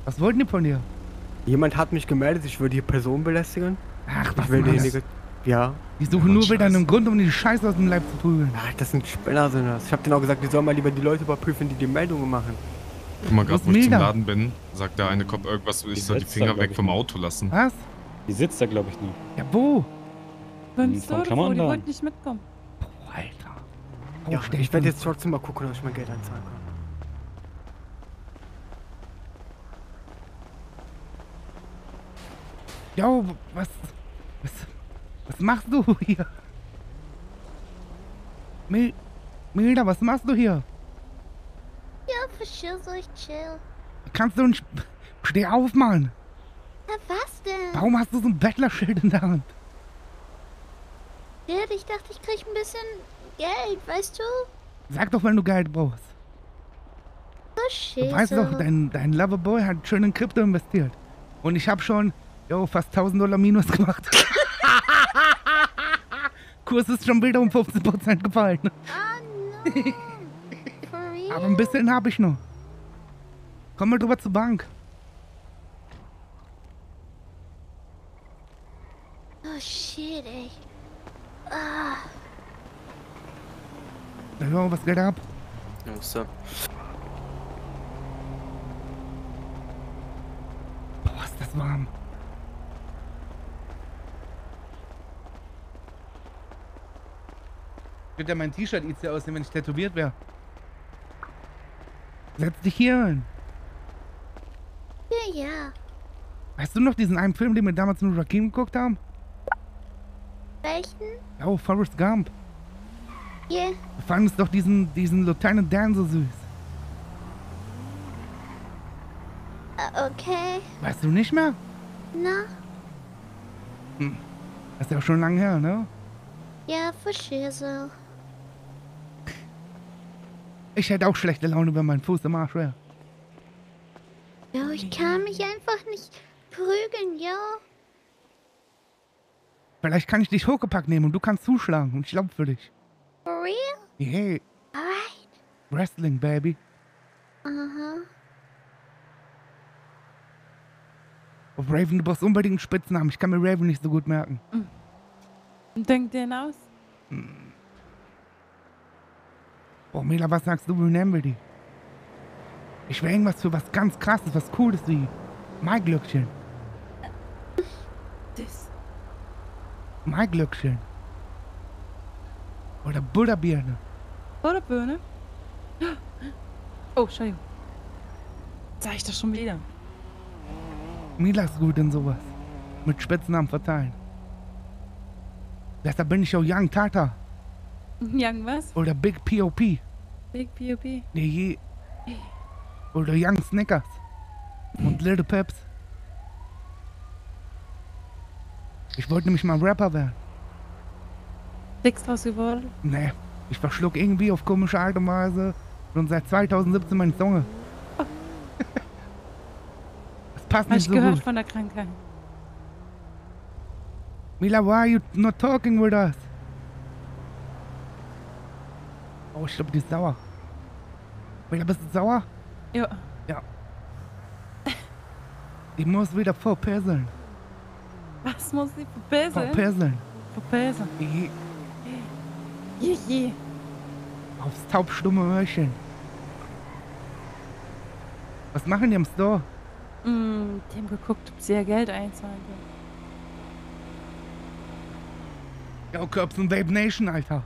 Was wollten die von dir? Jemand hat mich gemeldet, ich würde hier Personen belästigen. Ach, ich was will Mann. diejenige. Ja. Die suchen nur wieder einen Grund, um die Scheiße aus dem Leib zu prügeln. Ach, das sind Spinner sind das. Ich hab denen auch gesagt, die sollen mal lieber die Leute überprüfen, die die Meldungen machen. Guck mal, Wo gerade wo ich zum? Laden bin, sagt der eine Cop irgendwas, ich soll die sitzt da, Finger glaub weg ich, vom noch. Auto lassen. Was? Die sitzt da, glaube ich, noch. Ja, wo? Beim Hm, vom Surfo, die Klamottenladen. wollten nicht mitkommen. Ja, stell ich werde jetzt trotzdem mal gucken, ob ich mein Geld einzahlen kann. Jo, was, was, was machst du hier? Mil, Milda, was machst du hier? Ja, verschiss ich chill. Kannst du nicht, steh auf, Mann. Na, was denn? Warum hast du so ein Bettlerschild in der Hand? Geld, ich dachte, ich krieg ein bisschen Geld, weißt du? Sag doch, wenn du Geld brauchst. So Du scheiße. weißt doch, dein, dein Loverboy hat schön in Krypto investiert. Und ich habe schon, jo, fast 1000 Dollar Minus gemacht. Kurs ist schon wieder um 15% gefallen. Ah, no. Aber ein bisschen habe ich noch. Komm mal drüber zur Bank. Oh, shit. dich. Ah, Na ja, was geht ab? Jungs, so. Boah, ist das warm. Wird ja mein T-Shirt IC aussehen, wenn ich tätowiert wäre. Setz dich hier hin. ja, ja. Weißt du noch diesen einen Film, den wir damals mit Rakim geguckt haben? Welchen? Oh, Forrest Gump. Hier? Wir fanden es doch diesen, diesen Lieutenant Dan so süß. Äh, okay. Weißt du nicht mehr? Na? Hm. Das ist ja auch schon lange her, ne? Ja, verstehe so. Ich hätte auch schlechte Laune, wenn mein Fuß im Arsch wäre. Ja, ich kann mich einfach nicht prügeln, ja. Vielleicht kann ich dich hochgepackt nehmen und du kannst zuschlagen und ich lauf für dich. For real? Yeah, Alright. Wrestling, Baby. Aha. Auf Raven, du brauchst unbedingt einen Spitznamen. Ich kann mir Raven nicht so gut merken. Und denk den aus. Boah, Mila, was sagst du, wie nennen wir die? Ich will irgendwas für was ganz krasses, was cooles wie mein Glöckchen. Das. Mein Glöckchen. Oder Butterbirne. Oder Birne? Oh, Entschuldigung. Sag ich doch schon wieder. Mila ist gut in sowas. Mit Spitznamen verteilen. Deshalb bin ich auch Young Tata. Young was? Oder Big POP. Big POP. Nee. Oder Young Snickers. Und Little Peps. Ich wollte nämlich mal Rapper werden. Nix draus geworden? Nee, ich verschluck irgendwie auf komische Art und Weise schon seit 2017 meine Zunge. Das passt Hab nicht ich so gehört gut. von der Krankheit. Mila, why are you not talking with us? Oh, ich glaube, die ist sauer. Mila, bist du sauer? Ja. Ja. Die muss wieder verpisseln. Was muss ich verbessern? Verpisseln. Verbessern. Je- Je, je. Aufs taubstumme Öhrchen. Was machen die im Store? Mm, die haben geguckt, ob sie ihr Geld einzahlen können. Ja, Körbs und Vape Nation, Alter.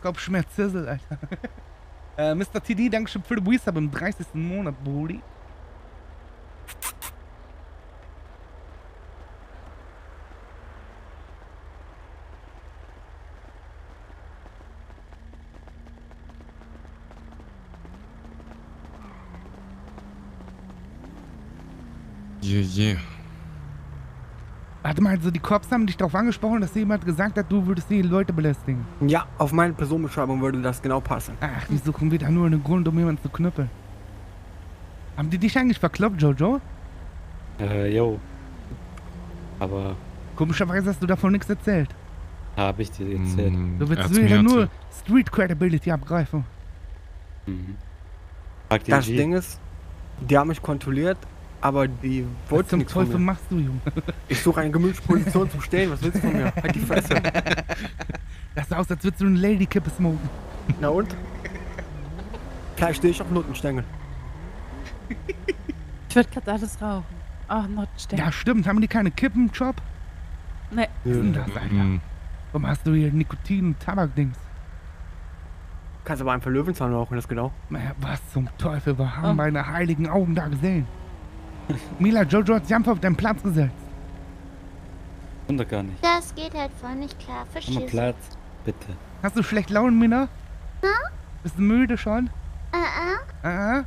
Kopfschmerz Sizzle, Alter. äh, Mr. TD, Dankeschön für den Resub im 30. Monat, Brudi. Je, je. Warte mal, also die Cops haben dich darauf angesprochen, dass jemand gesagt hat, du würdest die Leute belästigen. Ja, auf meine Personenbeschreibung würde das genau passen. Ach, die suchen wieder nur einen Grund, um jemanden zu knüppeln. Haben die dich eigentlich verkloppt, Jojo? Äh, yo. Aber Komischerweise hast du davon nichts erzählt. habe ich dir erzählt. Du willst wieder nur Street Credibility abgreifen. Mhm. Das G. Ding ist, die haben mich kontrolliert, aber die Was wollten zum nichts von Teufel mir. machst du, Junge? Ich suche eine gemütliche Position zum Stehen. Was willst du von mir? Halt die Fresse. Das sah aus, als würdest du eine Ladykippe smoken. Na und? Vielleicht stehe ich auf Notenstängel. Ich würde gerade alles rauchen. Ach, Notstein. Ja, stimmt. Haben die keine Kippen im Shop? Nee. Was ist denn das, Alter? Warum hast du hier Nikotin- und Tabak-Dings? Kannst aber einfach Löwenzahn rauchen, das genau. Naja, was zum Teufel? Wir haben meine heiligen Augen da gesehen. Mila, Jojo hat einfach auf deinen Platz gesetzt. Doch gar nicht. Das geht halt voll nicht klar, verstehst du? Platz, bitte. Hast du schlecht Laune, Mina? Na? Bist du müde schon? Ah, ah. Ah,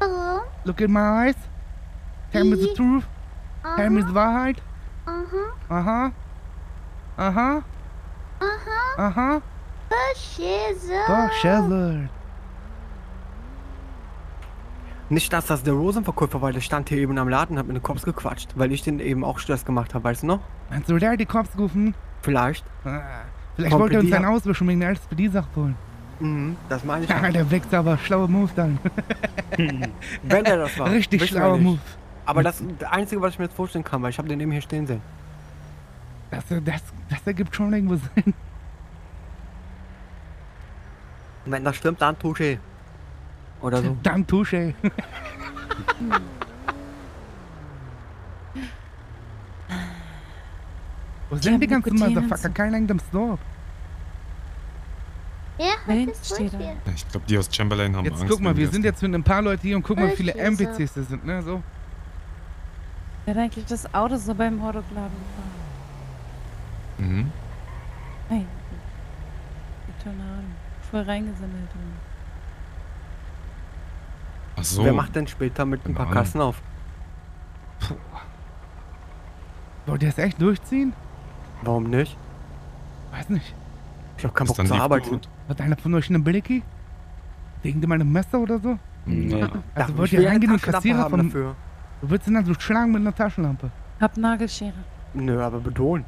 Warum? look in my eyes. Tell me the truth. Tell me the Wahrheit. Aha. Aha. Aha. Aha. Aha. Oh, Schäsel. Nicht, dass das der Rosenverkäufer war, der stand hier eben am Laden und hat mit den Cops gequatscht, weil ich den eben auch Stress gemacht habe, weißt du noch? Meinst du, der hat die Cops gerufen? Vielleicht. Ah, vielleicht wollte er uns einen auswischen wegen der SPD-Sache holen. Mhm, das meine ich. Ja, der wächst aber schlauer Move dann. Wenn der das war. Richtig schlauer. Move. Aber das ist das Einzige, was ich mir jetzt vorstellen kann, weil ich habe den eben hier stehen sehen. Das, das, das ergibt schon irgendwo Sinn. Wenn das stimmt, dann Touché. Oder so. Dann Touche. Wo sind die ganzen Motherfucker? Keiner in dem Store. Ja, Da ist steht er. hier. Ich glaube, die aus Chamberlain haben Jetzt Angst. guck mal, wir sind jetzt mit ein paar Leute hier und guck mal, wie viele hier, NPCs das sind, ne? So. Wer hat eigentlich das Auto so beim Hotdog-Laden gefahren? Mhm. Nein. Keine Ahnung. Voll reingesammelt. Ach so. Wer macht denn später mit ein paar Ahnung. Kassen auf? Wollt ihr das echt durchziehen? Warum nicht? Weiß nicht. Ich hab keinen Bock zu arbeiten. gut? Hat einer von euch eine Blicky? Wegen dem einem Messer oder so? Nee. Also Ja, wollt ich ihr reingehen und Kassierer vom... dafür. Du willst ihn dann so schlagen mit einer Taschenlampe. Hab Nagelschere. Nö, aber betonen.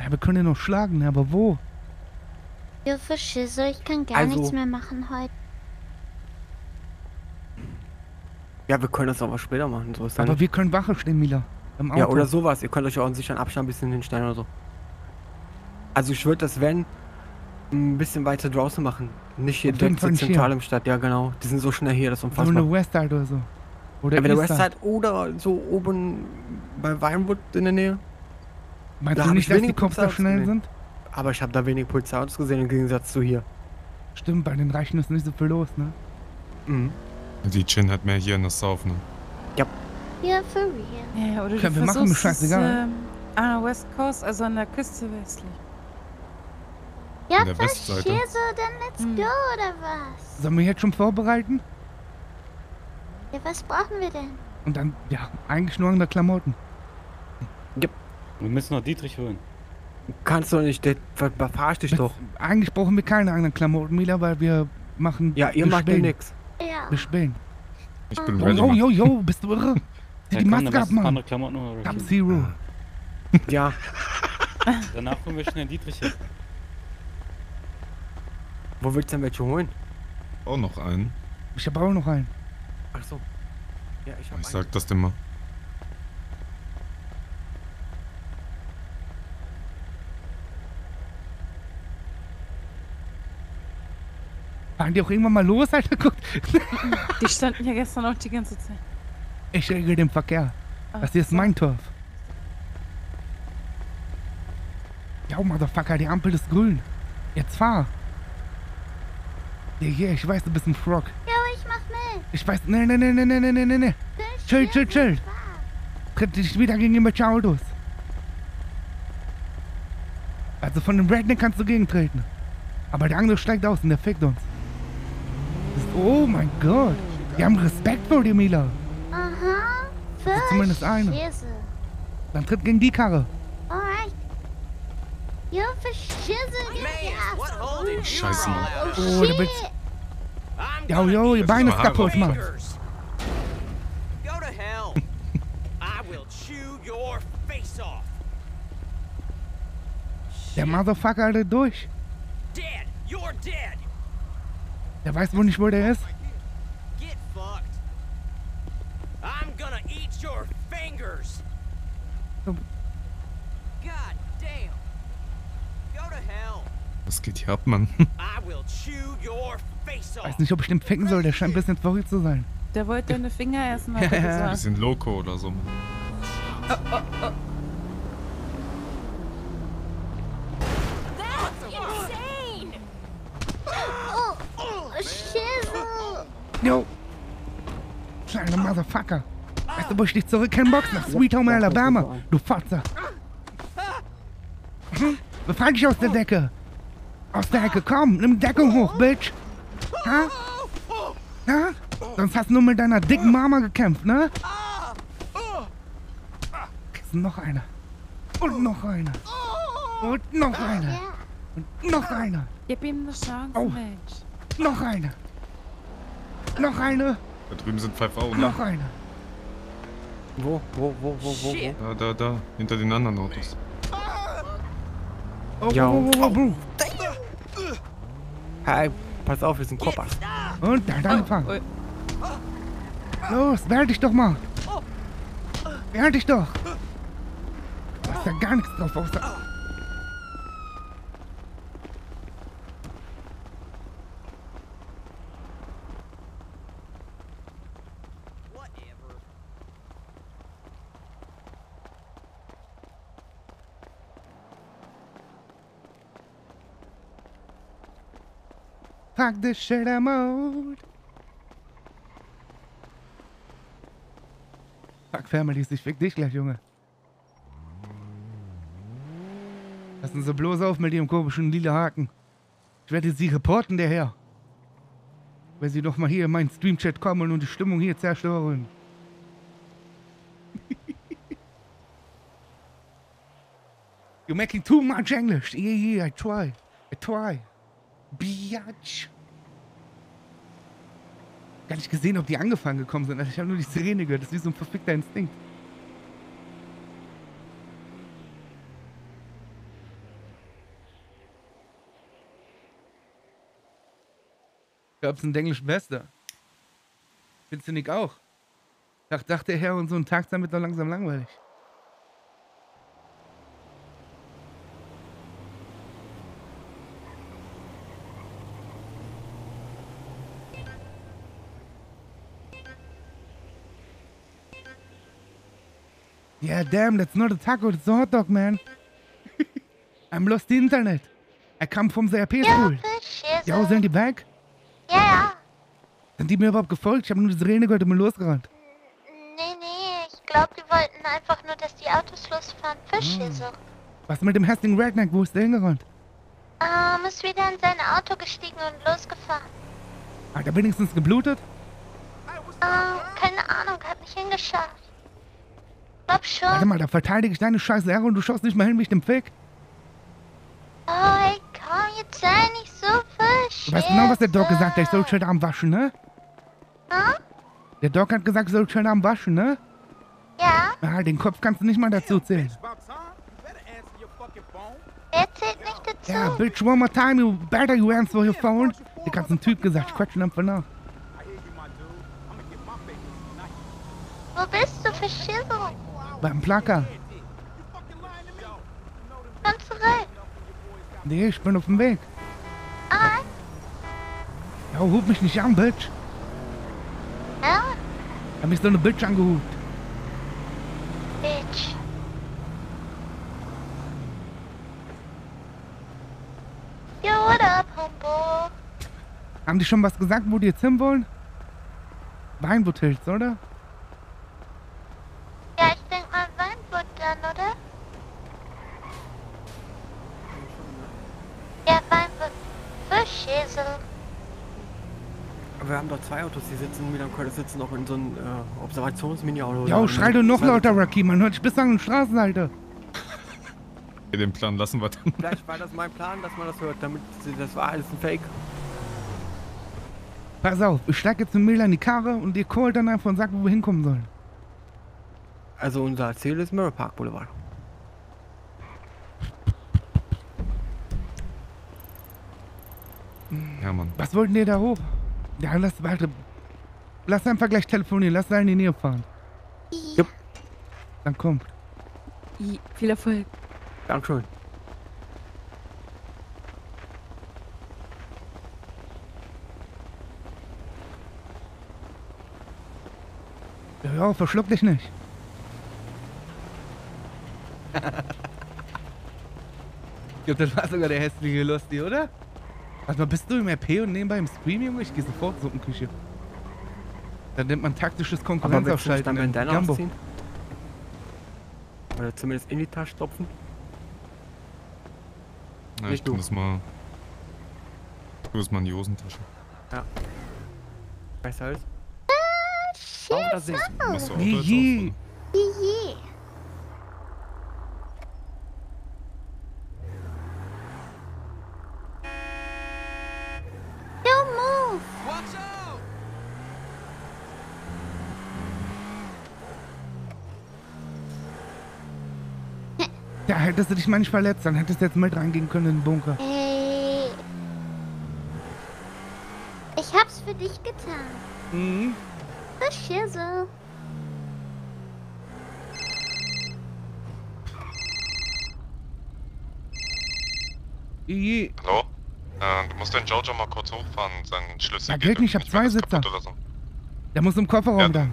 Ja, wir können ihn noch schlagen, ne? aber wo? Ja, Verschisse, ich kann gar Also- nichts mehr machen heute. Ja, wir können das aber später machen. So ist ja Aber nicht. wir können Wache stehen, Mila. Ja, oder sowas. Ihr könnt euch auch einen sicheren Abstand ein bisschen hinstellen oder so. Also ich würde das, wenn, ein bisschen weiter draußen machen. Nicht hier direkt so zentral im Stadt. Ja, genau. Die sind so schnell hier, das ist So unfassbar. eine Westside oder so. Oder Entweder Eastside. Westside oder so oben bei Weinwood in der Nähe. Meinst Da du nicht, ich dass die Cops da schnell gesehen. sind? Aber ich habe da wenig Polizeiautos gesehen im Gegensatz zu hier. Stimmt, bei den Reichen ist nicht so viel los, ne? Mhm. Die Chin hat mehr hier in der South, ne? Ja, for real. Ja, oder Können wir machen, es, scheißegal. ähm, ah, West Coast, also an der Küste westlich. Ja, An der Westseite. Verschisse, dann let's Hm. go, oder was? Sollen wir jetzt schon vorbereiten? Ja, was brauchen wir denn? Und dann, ja, eigentlich nur andere Klamotten. Wir müssen noch Dietrich holen. Kannst du nicht, der ver- verarsch dich doch. Eigentlich brauchen wir keine anderen Klamotten, Mila, weil wir machen. Ja, ihr macht ja spielen. Ja. Wir spielen. Ich bin Oh, ready. yo, yo, yo, bist du irre? Zieh Ja, die komm, Maske dann ab, lass Mann. andere Klamotten holen. Ab Zero. Ja. Danach holen wir schnell Dietrich her. Wo willst du denn welche holen? Auch noch einen. Ich hab auch noch einen. Ach so. Ja, ich hab Ich sag das dir mal. Fahren die auch irgendwann mal los, Alter? Guck. Die standen ja gestern auch die ganze Zeit. Ich regel den Verkehr. Das hier ist mein Turf. Ja, Motherfucker, die Ampel ist grün. Jetzt fahr. Ja, hier, ich weiß, du bist ein Frog. Ja, ich mach mit. Ich weiß, ne, ne, ne, ne, ne, ne, ne, ne, ne. Chill, chill, chill. Tritt dich wieder gegen irgendwelche Autos. Also von dem Redneck kannst du gegentreten. Aber der andere steigt aus und der fickt uns. Oh mein Gott. Die haben Respekt vor dir, Mila. Aha. Also zumindest eine. Verschisse. Dann tritt gegen die Karre. Alright. Ja, Verschisse, ja. Scheiße, Mann. Oh, du willst... Jo, jo, ihr Bein ist kaputt, Mann. Go to hell. I will chew your face off. Der Motherfucker haltet durch. Dead. You're dead. Der weiß wohl nicht, wo der ist. Was geht hier ab, Mann? Weiß nicht, ob ich den ficken soll. Der scheint ein bisschen verrückt zu sein. Der wollte deine Finger erstmal. Ja, ja. Ein bisschen loco oder so. Oh, oh, oh. Jo. Kleiner Motherfucker. Weißt du, wo ich dich zurückhinbox? Nach Sweet Home Alabama. Du Fotze. Hm? Befreie dich aus der Decke. Aus der Ecke, komm. Nimm Deckung hoch, Bitch. Ha? Ha? Sonst hast du nur mit deiner dicken Mama gekämpft, ne? Noch einer. Und noch einer. Und noch einer. Und noch einer. Gib ihm eine Chance, Oh. Mensch. Noch einer. Noch eine. Da drüben sind 5 Augen. Noch einer. Wo, wo, wo, wo, wo, wo? Da, da, da. Hinter den anderen Autos. Oh, Ja. oh, oh, oh, oh. Hey, pass auf, wir sind Koppers. Und der hat angefangen. Los, wehr dich doch mal. Wehr dich doch. da gar nichts drauf, außer... Fuck this shit out. Fuck Families, ich fick dich gleich, Junge. Lassen Sie bloß auf mit Ihrem komischen lila Haken. Ich werde Sie reporten, der Herr. Wenn Sie doch mal hier in meinen Streamchat kommen und die Stimmung hier zerstören. You're making too much English. Yeah, yeah, I try. I try. Biatch. Gar nicht gesehen, ob die angefangen gekommen sind. Also ich habe nur die Sirene gehört. Das ist wie so ein verfickter Instinkt. Ich glaube, es sind englisch Beste. Findest du nicht auch? Ich dachte, Herr, und so ein Tag damit doch langsam langweilig. Yeah, damn, that's not a taco, it's a hot dog, man. I'm lost the internet. I come from the RP school. Ja, sind die back? Ja, ja. Sind die mir überhaupt gefolgt? Ich habe nur die Sirene gehört und bin losgerannt. Nee, nee, ich glaube, die wollten einfach nur, dass die Autos losfahren. Fischschäsel. Was mit dem hässlichen Redneck? Wo ist der hingerannt? Ähm, ist wieder in sein Auto gestiegen und losgefahren. Hat er wenigstens geblutet? Ähm, keine Ahnung, hat nicht hingeschaut. Glaub schon. Warte mal, da verteidige ich deine scheiß Ehre und du schaust nicht mal hin mich dem Fick. Oh, ey, komm, jetzt sei nicht so fisch. Du weißt genau, was der Doc gesagt hat, ich soll schön Arm waschen, ne? Hm? Der Doc hat gesagt, ich soll schön Arm waschen, ne? Ja? Ah, den Kopf kannst du nicht mal dazu zählen. Wer zählt nicht dazu? Ja, bitch, one more time, you better you answer your phone. Der ganzen Typ gesagt, ich quatsch einfach nach. Wo bist du, Fischschäsel? Beim Placker. Komm zurück. Nee, ich bin auf dem Weg. Ah, Ja, hub mich nicht an, Bitch. ja? Hab mich so eine Bitch angehupt. Bitch. Yo, what up, Humbo? Haben die schon was gesagt, wo die jetzt hin wollen? Weinwood Hills, oder? Ja, ich denk mal Weinbutt dann, oder? Ja, Weinbutt. Fischschäsel. Wir haben doch zwei Autos, die sitzen, Milan Curtis sitzen noch in so einem äh, Observationsmini-Auto. Ja, schrei du noch lauter, Rocky, man hört dich bis an den Straßenseite. Den Plan lassen wir dann. Vielleicht war das mein Plan, dass man das hört, damit sie, das war alles ein Fake. Pass auf, ich steig jetzt mit Mila in die Karre und ihr callt dann einfach und sagt, wo wir hinkommen sollen. Also unser Ziel ist Mirror Park Boulevard. Ja, Mann. Was wollten ihr da hoch? Ja, lass, warte. Lass einfach gleich telefonieren, lass da in die Nähe fahren. Jupp. Dann kommt. I, viel Erfolg. Dankeschön. Ja, ja, verschluck dich nicht. ich glaube, das war sogar der hässliche Lusty, oder? Warte mal, bist du im RP und nebenbei im Stream, Junge? Ich gehe sofort Suppenküche. Dann nennt man taktisches Aber willst du Konkurrenzaufschalten. dann Jumbo. ausziehen? Oder zumindest in die Tasche stopfen? Ich Nicht tu du. das mal. Tu das mal in die Hosentasche. Ja. Weißt du alles? Auf das Ding. Machst du Auto Jiji. jetzt Jiji. Yo, move. Ja, hättest du dich mal nicht verletzt, dann hättest du jetzt mit reingehen können in den Bunker. Ey. Ich hab's für dich getan. Mhm. Je. Hallo? Äh, du musst den Jojo mal kurz hochfahren und seinen Schlüssel Ja, geht nicht, ich hab zwei Sitzer. so. Der muss im Kofferraum Ja. dann.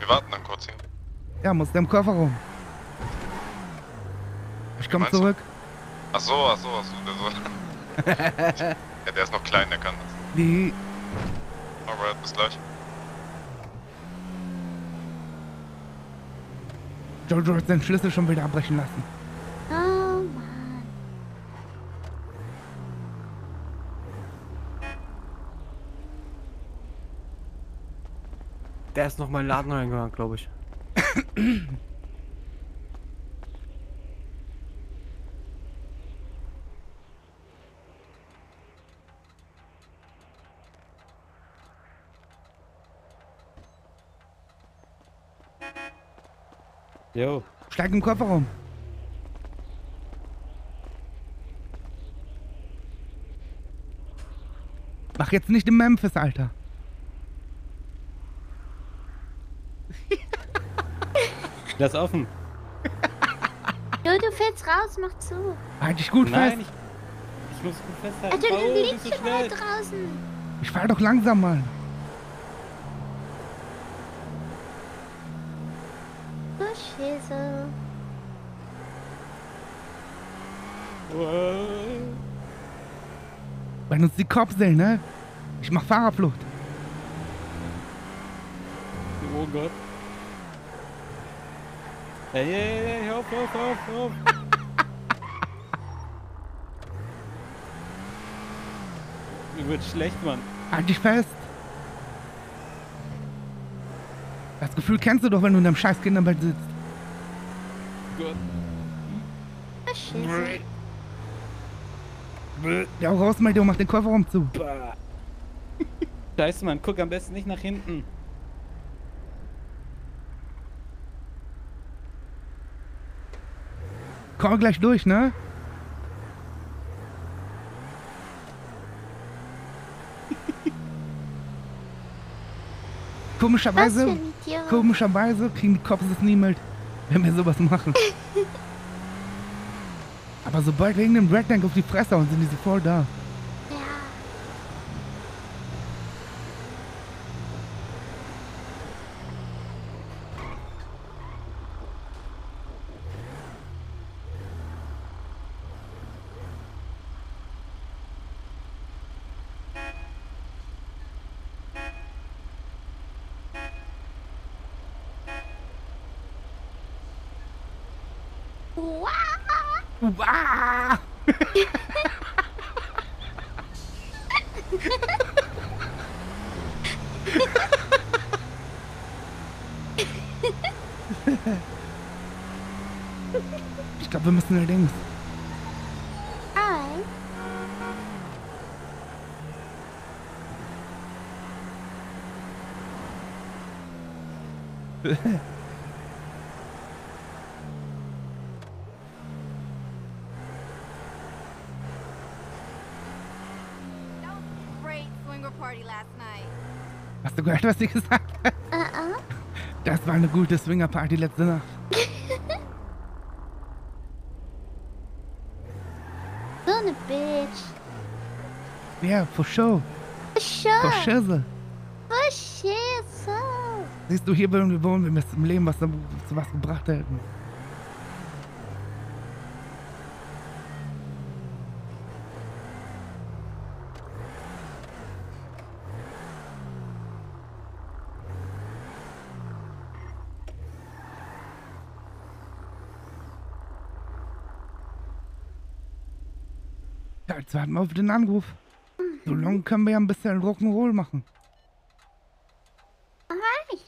Wir warten dann kurz hier. Ja, muss der im Kofferraum. Komm zurück. Ach so, ach so, ach so. Der, so. ja, der ist noch klein, der kann das. Die. Alright, bis gleich. Jojo hat seinen Schlüssel schon wieder abbrechen lassen. Oh Mann. Der ist noch mal in den Laden reingegangen, glaube ich. Jo. Steig im Kofferraum. Mach jetzt nicht in Memphis, Alter. Lass offen. Du, du fällst raus, mach zu. Halt dich gut Nein, fest. ich, ich muss gut festhalten. Alter, Oh, du liegst schon mal draußen. Ich fahr doch langsam mal. Du Schäse. Wenn uns die Cops sehen, ne? Ich mach Fahrerflucht. Oh Gott. Ey, ey, ey, hör auf, hör auf, hör auf, hör auf. Mir wird schlecht, Mann. Halt dich fest. Das Gefühl kennst du doch, wenn du in deinem scheiß Kinderbett sitzt. Gott. Schäse. Ja, raus, Malte, und mach den Kofferraum zu. Scheiße, Mann, guck am besten nicht nach hinten. Komm gleich durch, ne? Komischerweise, komischerweise kriegen die Cops es nie mit, wenn wir sowas machen. Aber sobald wir irgendeinem Redneck auf die Fresse hauen, sind die sofort da. Ja. Wow. Wow. Ich glaube, wir müssen allerdings. Alright. Great swinger party last night. Hast du gehört, was sie gesagt hat? Uh-uh. Das war eine gute Swingerparty letzte Nacht. So eine Bitch. Ja, for sure. Sure. For shizzle. For Schäse. Siehst du, hier würden wir wohnen, wenn wir es im Leben was, zu was gebracht hätten. Jetzt warten wir auf den Anruf. So lange können wir ja ein bisschen Rock'n'Roll machen. Alright.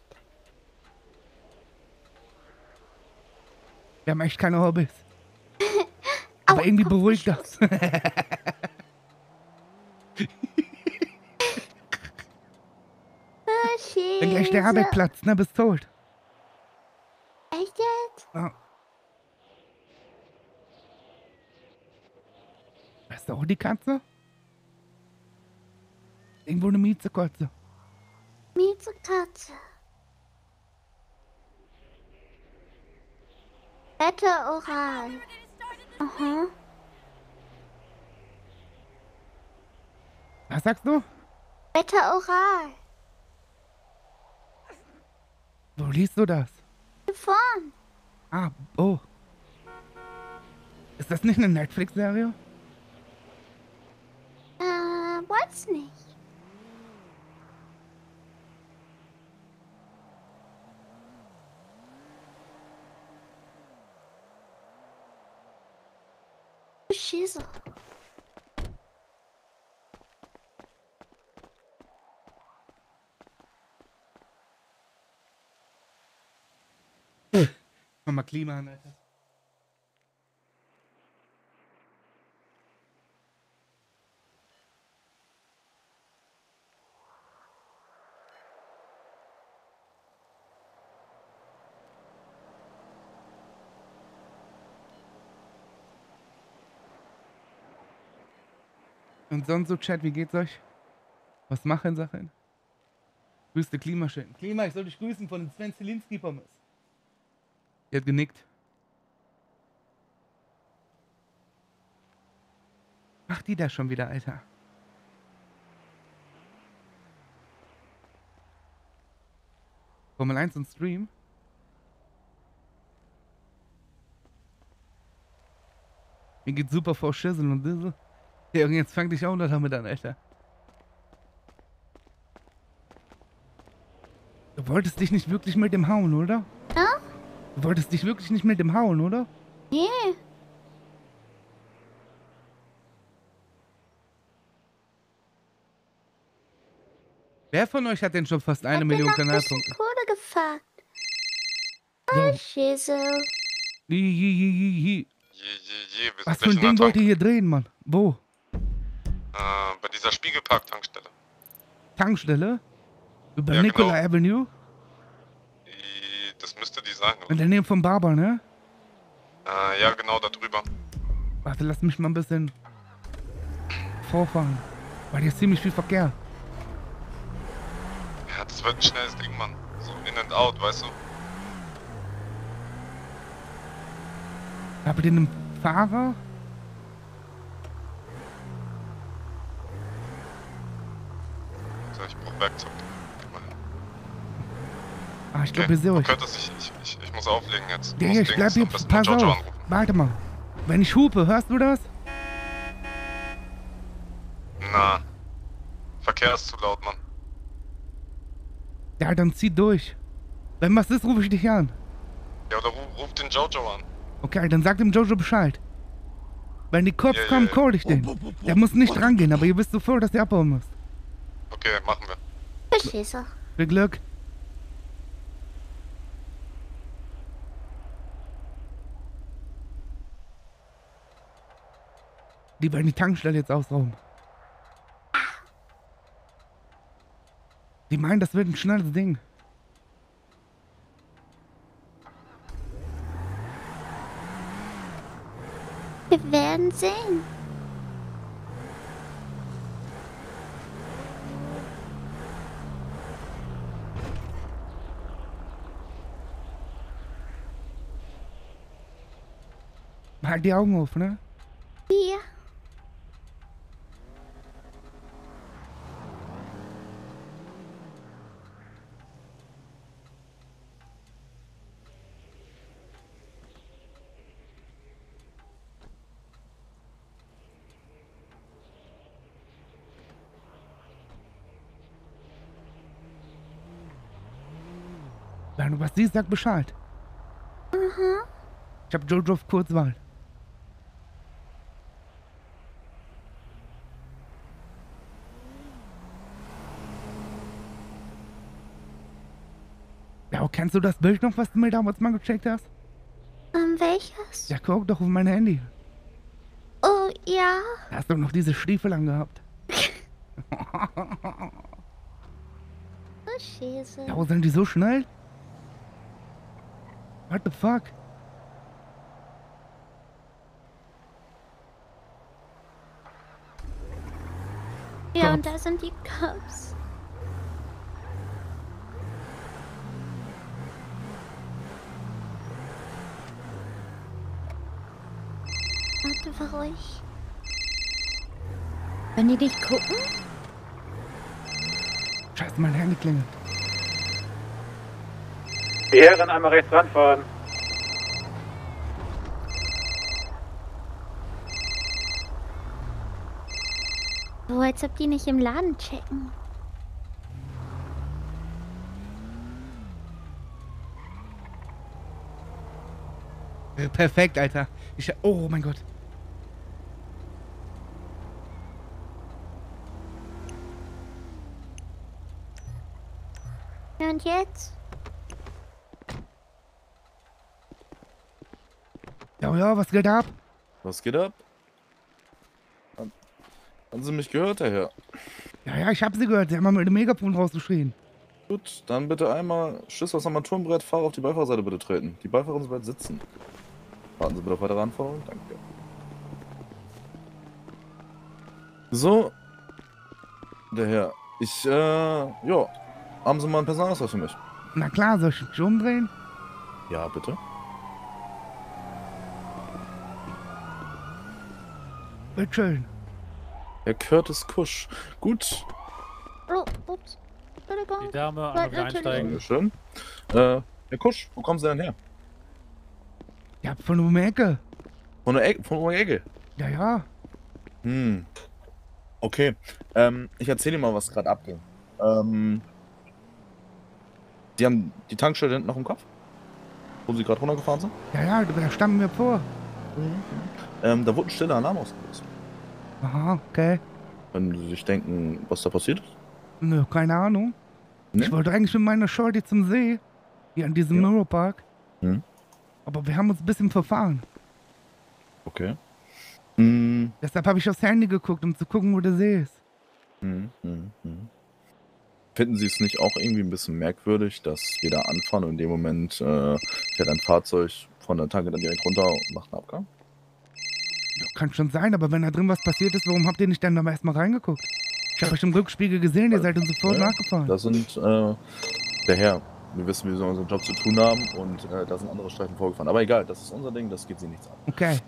Wir haben echt keine Hobbys. Aber irgendwie beruhigt das. Schäse. Wenn gleich der Arbeit platzt, ne, bist tot. Echt jetzt? Ja. Weißt du auch die Katze? Irgendwo eine Miezekotze. Miezekatze. Bette oral. Aha. Was sagst du? Wetter oral. Wo liest du das? Hier vorn. Ah, oh. Ist das nicht eine Netflix-Serie? Äh, weiß nicht. Schieße. Mach mal Klima an, Alter. Und sonst so, Chat, wie geht's euch? Was machen Sachen? Grüßte Klimaschön. Klima, ich soll dich grüßen von den Sven Zielinski Pommes. Die hat genickt. Macht die da schon wieder, Alter? Formel 1 und Stream? Mir geht's super vor Schüssel und Dissel. Ja, und jetzt fang dich auch noch damit an, Alter. Du wolltest dich nicht wirklich mit dem hauen, oder? Ja? Du wolltest dich wirklich nicht mit dem hauen, oder? Nee. Wer von euch hat denn schon fast eine Hab Million Kanalpunkte? Kohle gefragt. Ja. Oh, Schieße. Hi, hi, hi, hi, hi. Je, wir Was für ein Ding wollt ihr hier drehen, Mann? Wo? Äh, bei dieser Spiegelpark-Tankstelle. Tankstelle? Über Ja, Nicola genau. Avenue? Die, das müsste die sein, oder? In der Nähe vom Barber, ne? Äh, ja, genau da drüber. Warte, lass mich mal ein bisschen vorfahren. Weil hier ist ziemlich viel Verkehr. Ja, das wird ein schnelles Ding, Mann. So in and out, weißt du? Habt ihr einen Fahrer? So, ich brauch Werkzeug. Ah, ich glaube, ihr seht euch. könntest, ich, ich, ich, ich muss auflegen jetzt. Ja, ich bleib hier. Pass auf. anrufen. Warte mal. Wenn ich hupe, hörst du das? Na. Verkehr ist zu laut, Mann. Ja, dann zieh durch. Wenn was ist, rufe ich dich an. Ja, oder ruf, ruf den Jojo an. Okay, dann sag dem Jojo Bescheid. Wenn die Cops ja, kommen, ja. call ich den. Der muss nicht rangehen, aber ihr wisst sofort, dass ihr abhauen müsst. Okay, machen wir. Schieße. Viel Glück. Die werden die Tankstelle jetzt ausrauben. Die meinen, das wird ein schnelles Ding. Wir werden sehen. Halt die Augen auf, ne? Ja. Wenn du was siehst, sag Bescheid. Mhm. Ich hab Jojo auf Kurzwahl. Ja, kennst du das Bild noch, was du mir damals mal gecheckt hast? Ähm, welches? Ja, guck doch auf mein Handy. Oh, ja. Da hast du noch diese Stiefel angehabt. Oh, Schieße. Ja, sind die so schnell? What the fuck? Ja, Gott. und da sind die Cops. Für ruhig. Wenn die nicht gucken? Scheiße, mein Handy klingelt. Die Herren einmal rechts ranfahren. So, als ob die nicht im Laden checken. Äh, Perfekt, Alter. Ich, oh mein Gott. Und jetzt? Ja, ja, was geht ab? Was geht ab? Haben haben Sie mich gehört, Herr Herr? Ja, ja, ich hab sie gehört. Sie haben mal mit dem Megafon rausgeschrien. Gut, dann bitte einmal Schiss aus Armaturenbrett, Fahrer auf die Beifahrerseite bitte treten. Die Beifahrerin soll bald sitzen. Warten Sie bitte auf weitere Anforderungen. Danke. So. Der Herr. Ich, äh, ja. Haben Sie mal einen Personalausweis für mich? Na klar, soll ich mich umdrehen? Ja, bitte. Bitteschön. Herr Curtis Kusch. Gut. Oh, ups. Die Dame einmal einsteigen. Dankeschön. Äh, Herr Kusch, wo kommen Sie denn her? Ja, von um die Ecke. Von der Ecke? Von der Ecke? Ja, ja. Hm. Okay. Ähm, ich erzähle Ihnen mal, was gerade abging. Ähm. Sie haben die Tankstelle hinten noch im Kopf? Wo Sie gerade runtergefahren sind? Ja, ja, da standen wir vor. Ähm, da wurde ein stiller Alarm ausgelöst. Aha, okay. Wenn Sie sich denken, was da passiert ist? Nö, keine Ahnung. Ne? Ich wollte eigentlich mit meiner Shorty zum See. Hier an diesem Mirror Park. Hm. Aber wir haben uns ein bisschen verfahren. Okay. Hm. Deshalb habe ich aufs Handy geguckt, um zu gucken, wo der See ist. Hm, hm, hm. Finden Sie es nicht auch irgendwie ein bisschen merkwürdig, dass wir da anfahren und in dem Moment äh, fährt ein Fahrzeug von der Tanke dann direkt runter und macht einen Abgang? Ja, kann schon sein, aber wenn da drin was passiert ist, warum habt ihr nicht dann da erstmal reingeguckt? Ich habe euch im Rückspiegel gesehen, ihr seid uns sofort Ja, nachgefahren. Das sind, äh, der Herr. Wir wissen, wie wir unseren Job zu tun haben und äh, da sind andere Streifen vorgefahren. Aber egal, das ist unser Ding, das geht Sie nichts an. Okay.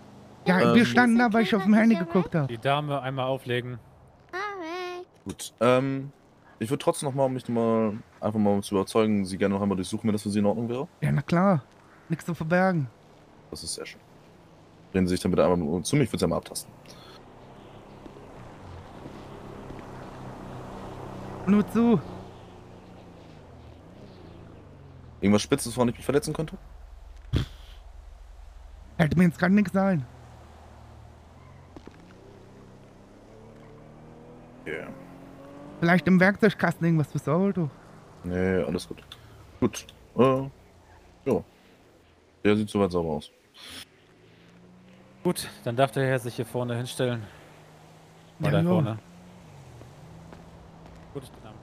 Ja, Ähm, wir standen da, weil ich auf dem Handy geguckt habe. Die Dame einmal auflegen. Gut, ähm, ich würde trotzdem nochmal, um mich nochmal einfach mal zu überzeugen, Sie gerne noch einmal durchsuchen, wenn das für Sie in Ordnung wäre. Ja, na klar. Nichts zu verbergen. Das ist sehr schön. Drehen Sie sich dann bitte einmal zu mir, ich würde Sie einmal abtasten. Nur zu. Irgendwas Spitzes, woran ich mich verletzen könnte? Hätte mir jetzt gerade nichts sein. Yeah. Vielleicht im Werkzeugkasten irgendwas fürs Auto. Nee, alles gut. Gut. Äh, ja. Der sieht soweit sauber aus. Gut, dann darf der Herr sich hier vorne hinstellen. Ja, Oder ja. vorne. Gut, dann.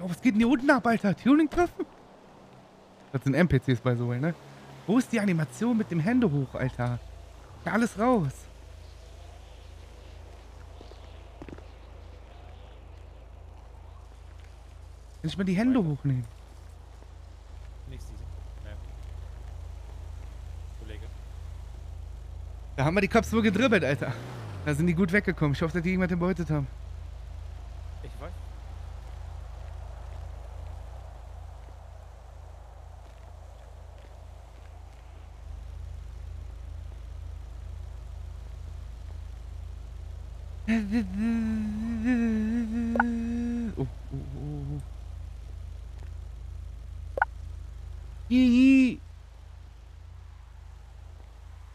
Oh, was geht denn hier unten ab, Alter? Tuning treffen? Das sind NPCs, by the way, ne? Wo ist die Animation mit dem Hände hoch, Alter? Ja, alles raus. Ich mal die Hände hochnehmen? Nichts diese. Nee. Kollege. Da haben wir die Cops wohl gedribbelt, Alter. Da sind die gut weggekommen. Ich hoffe, dass die irgendwas erbeutet haben. Ich weiß. Oh, oh, oh. Hihi.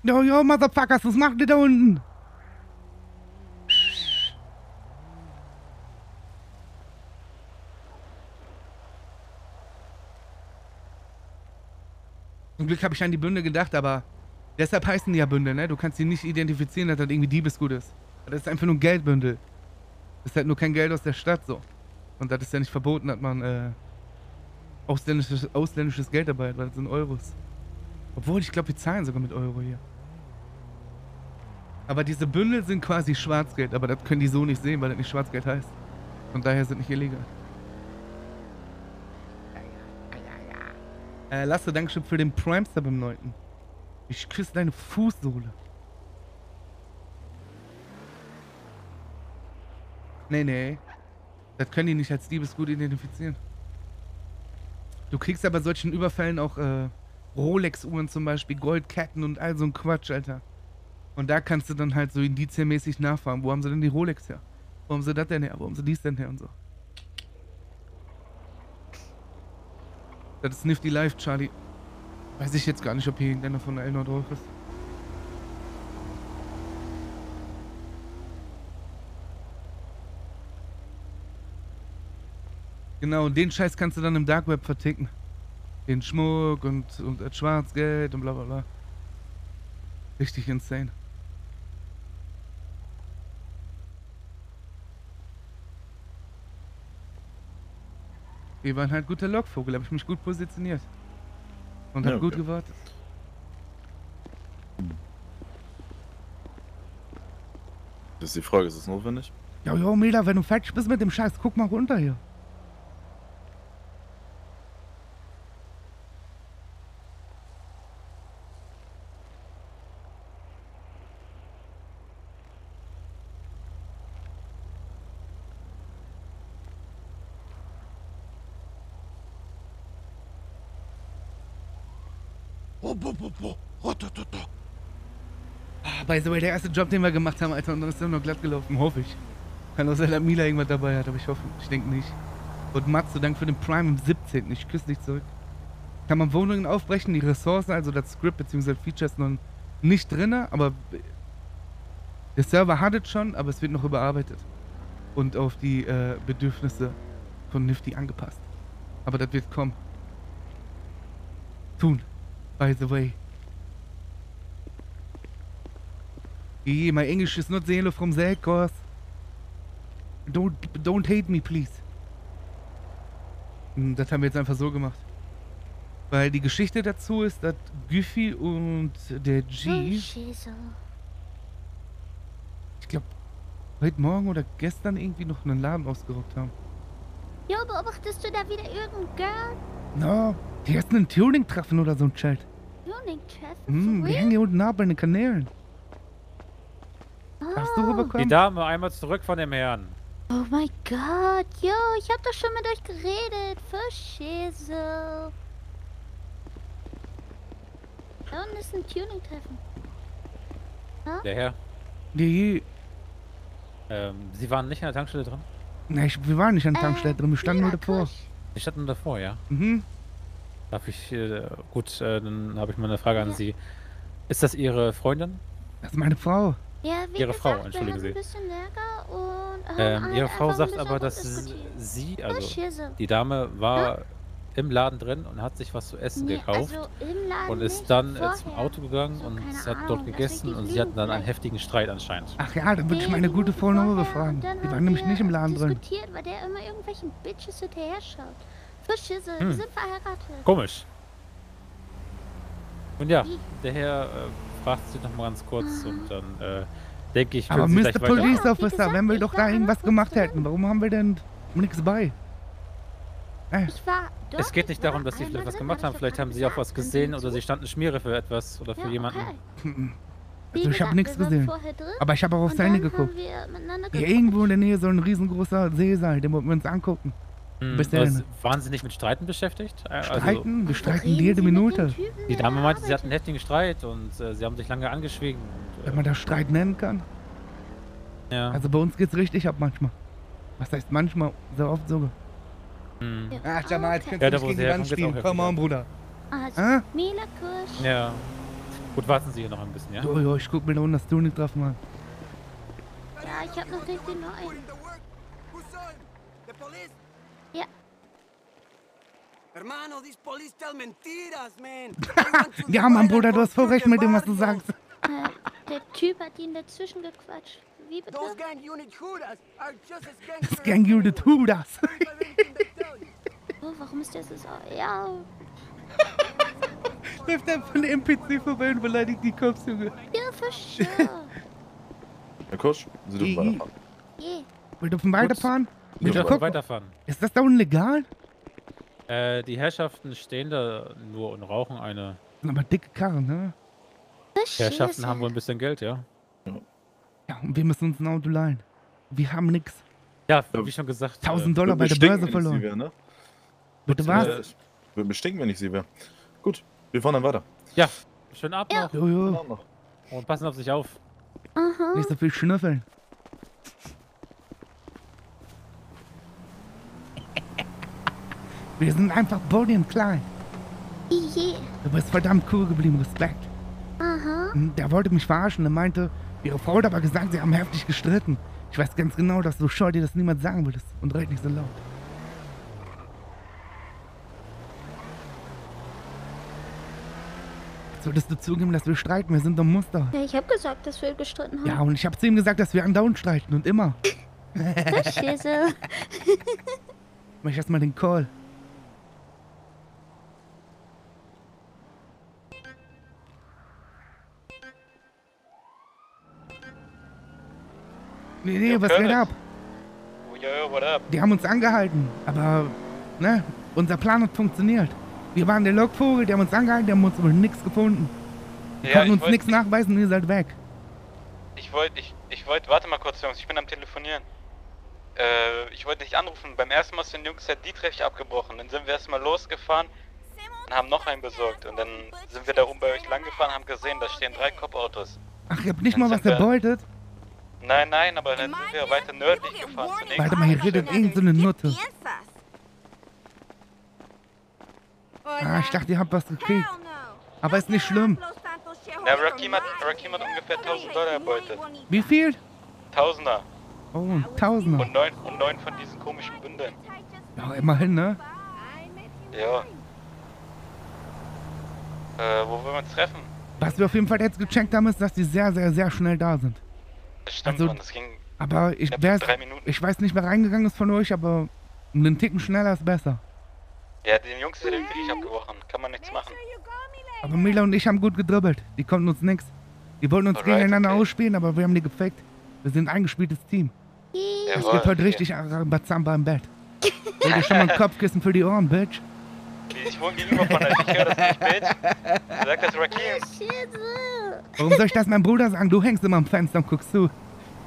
Yo, yo, Motherfuckers, was macht ihr da unten? Zum Glück habe ich an die Bünde gedacht, aber deshalb heißen die ja Bünde, ne? Du kannst sie nicht identifizieren, dass das irgendwie Diebesgut ist. Das ist einfach nur ein Geldbündel. Das ist halt nur kein Geld aus der Stadt so. Und das ist ja nicht verboten, dass man äh, ausländisches, ausländisches Geld dabei hat, weil das sind Euros. Obwohl, ich glaube, wir zahlen sogar mit Euro hier. Aber diese Bündel sind quasi Schwarzgeld, aber das können die so nicht sehen, weil das nicht Schwarzgeld heißt. Von daher sind nicht illegal. Äh, Lasse, Dankeschön für den Prime Sub im 9. Ich küsse deine Fußsohle. Nee, nee. Das können die nicht als Diebesgut identifizieren. Du kriegst ja bei solchen Überfällen auch äh, Rolex-Uhren zum Beispiel, Goldketten und all so ein Quatsch, Alter. Und da kannst du dann halt so indizienmäßig nachfragen. Wo haben sie denn die Rolex her? Wo haben sie das denn her? Wo haben sie dies denn her und so. Das ist Nifty Live, Charlie. Weiß ich jetzt gar nicht, ob hier irgendeiner von Elnor drauf ist. Genau, und den Scheiß kannst du dann im Dark Web verticken. Den Schmuck und, und das Schwarzgeld und bla bla bla. Richtig insane. Wir waren halt guter Lockvogel, habe ich mich gut positioniert. Und Ja, hab gut okay. gewartet. Das ist die Frage, ist es notwendig? Ja, jo, Mila, wenn du fertig bist mit dem Scheiß, guck mal runter hier. By the way, der erste Job, den wir gemacht haben, Alter, und dann ist er noch glatt gelaufen, hoffe ich. Kann auch sein, dass Mila irgendwas dabei hat, aber ich hoffe, ich denke nicht. Und Matze, danke für den Prime im 17. Ich küsse dich zurück. Kann man Wohnungen aufbrechen, die Ressourcen, also das Script bzw. Features noch nicht drin, aber der Server hat es schon, aber es wird noch überarbeitet. Und auf die äh, Bedürfnisse von Nifty angepasst. Aber das wird kommen. Tun. By the way. Yeah, my English is not the yellow from the head, cause don't, don't hate me, please. Hm, Das haben wir jetzt einfach so gemacht. Weil die Geschichte dazu ist, dass Güffi und der G, Oh, ich glaube, heute Morgen oder gestern irgendwie noch einen Laden ausgeraubt haben. Jo, beobachtest du da wieder irgendein Girl? No, die ersten einen Tuning-Treffen oder so ein Chat. Tuning-Treffen? Hm, For die hängen hier unten ab in den Kanälen. Darfst du Die rüberkommen? Dame einmal zurück von dem Herrn. Oh mein Gott, jo, ich hab doch schon mit euch geredet. Verschisse. Da unten ist ein Tuning-Treffen. Ja? Der Herr. Die, Ähm, Sie waren nicht in der Tankstelle drin? na, ich, wir waren nicht an der Tankstelle drin, wir standen nur davor. Sie standen davor, ja. Mhm. Darf ich, äh, gut, äh, dann habe ich mal eine Frage an Sie. Ist das Ihre Freundin? Das ist meine Frau. Ja, wie Ihre gesagt, Frau, wir entschuldigen Sie. haben Ähm, ihre Frau sagt aber, dass sie, also die Dame war im Laden drin und hat sich was zu essen Nee, gekauft also und ist dann äh, zum vorher. Auto gegangen und hat Ahnung, dort gegessen und sie hatten dann einen heftigen Streit anscheinend. Ach ja, dann würde ich meine gute Frau nochmal befragen. Die war haben nämlich nicht im Laden drin. weil der immer irgendwelchen Bitches hinterher schaut. Verschisse, Hm. sind verheiratet. Komisch. Und ja, der Herr äh, fragt sie noch mal ganz kurz und dann äh, denke ich, Aber Mr. gleich weiter... Police Officer, wenn wir doch da irgendwas gemacht hätten, warum haben wir denn nichts bei? Äh, Ich war dort, Es geht nicht darum, dass Sie vielleicht was gemacht hab haben. ich Vielleicht haben Sie auch was gesehen oder Sie standen Schmiere für etwas oder für Ja, jemanden. okay. Also ich habe nichts gesehen. Aber ich habe auch auf und seine dann geguckt. Hier irgendwo in der Nähe soll ein riesengroßer See sein, den wollten wir uns angucken. Hm, Bis aber dahin. waren Sie nicht mit Streiten beschäftigt? Äh, also- Streiten? Wir streiten jede Minute. Die Dame meinte, sie hatten einen heftigen Streit und äh, sie haben sich lange angeschwiegen. Und, Wenn man das Streit nennen kann. äh, ja. Also bei uns geht's richtig ab manchmal. Was heißt manchmal? Sehr oft sogar. Hm. Ach, Jamal, jetzt kannst Ja, du nicht gegen sie die Wand auch Komm on. Bruder. Also, Kusch. Ja. Gut, warten Sie hier noch ein bisschen, ja? Jo, jo, ich guck mir da unten das Tuning drauf mal. Ja, ich hab noch nicht den neuen. The police? Ja. Hermano, these police tell mentiras, man. Ja, Mann, Bruder, du hast voll recht mit dem, was du sagst. Äh, der Typ hat ihn dazwischen gequatscht. Wie bitte? Those gang unit shooters are just as Das Gang you the two, das. Oh, warum ist der so sauer? Ja, Läuft einfach ein NPC vorbei und beleidigt die Cops, Junge. ja, for sure. Herr Kusch, Sie dürfen weiterfahren. Yeah. Wir dürfen weiterfahren? Wir Mit dürfen weiterfahren. Ist das da unten legal? Äh, die Herrschaften stehen da nur und rauchen eine. Aber dicke Karren, ne? Die Herrschaften haben wohl ein bisschen Geld, ja. Ja, und wir müssen uns ein Auto leihen. Wir haben nix. Ja, wie schon gesagt. 1000 äh, Dollar bei der Börse verloren. wär, ne? Bitte was? Würde mich stinken, wenn ich sie wäre. Gut, wir fahren dann weiter. Ja, schönen Abend noch. Jojo. Und passen auf sich auf. Aha. Nicht so viel schnüffeln. Wir sind einfach Bonnie und Klein. Je. Du bist verdammt cool geblieben, Respekt. Aha. Hm, Der wollte mich verarschen. Er meinte, ihre Frau hat aber gesagt, sie haben heftig gestritten. Ich weiß ganz genau, dass du scheu dir das niemand sagen würdest. Und red nicht so laut. Solltest du zugeben, dass wir streiten? Wir sind doch Muster. Ja, ich habe gesagt, dass wir gestritten haben. Ja, und ich habe zu ihm gesagt, dass wir andauernd streiten und immer. Schissel. Mach ich erstmal den Call. Nee, nee, was geht ab? Yo, what up? Die haben uns angehalten, aber, ne, unser Plan hat funktioniert. Wir waren der Lockvogel, die haben uns angehalten, die haben uns aber nichts gefunden. Die Ja, konnten uns nichts nachweisen und ihr seid weg. Ich wollte, ich, ich wollte, warte mal kurz, Jungs, ich bin am Telefonieren. Äh, ich wollte dich anrufen. Beim ersten Mal ist den Jungs der Dietrich abgebrochen. Dann sind wir erstmal losgefahren und haben noch einen besorgt. Und dann sind wir da oben bei euch lang gefahren, haben gesehen, da stehen drei Cop-Autos. Ach, ihr habt nicht Dann mal was sind wir- erbeutet? Nein, nein, aber dann sind wir weiter nördlich gefahren. Warte mal, hier redet irgend so eine Nutte. Ah, ich dachte, ihr habt was gekriegt. Aber ist nicht schlimm. Ja, Rakim hat, Rakim hat ungefähr 1000 Dollar erbeutet. Wie viel? Tausender. Oh, Tausender. Und neun, und neun von diesen komischen Bündeln. Ja, immerhin, ne? Ja. Äh, wo wollen wir uns treffen? Was wir auf jeden Fall jetzt gecheckt haben, ist, dass die sehr, sehr, sehr schnell da sind. Das stimmt, Also, das ging Aber ich, ich weiß nicht, wer reingegangen ist von euch, aber einen Ticken schneller ist besser. Ja, den Jungs ist der Dietrich abgebrochen. Kann man nichts machen. Aber Mila und ich haben gut gedribbelt. Die konnten uns nix. Die wollten uns Alright, gegeneinander okay. ausspielen, aber wir haben die gefickt. Wir sind ein eingespieltes Team. Es Jawohl, gibt heute okay. richtig Arabazamba im Bett. Hol dir schon mal ein Kopfkissen für die Ohren, Bitch. Ich wohne gegenüber von euch. Ich höre das nicht, Bitch. Sag das Rakim. Warum soll ich das meinem Bruder sagen? Du hängst immer am Fenster und guckst zu.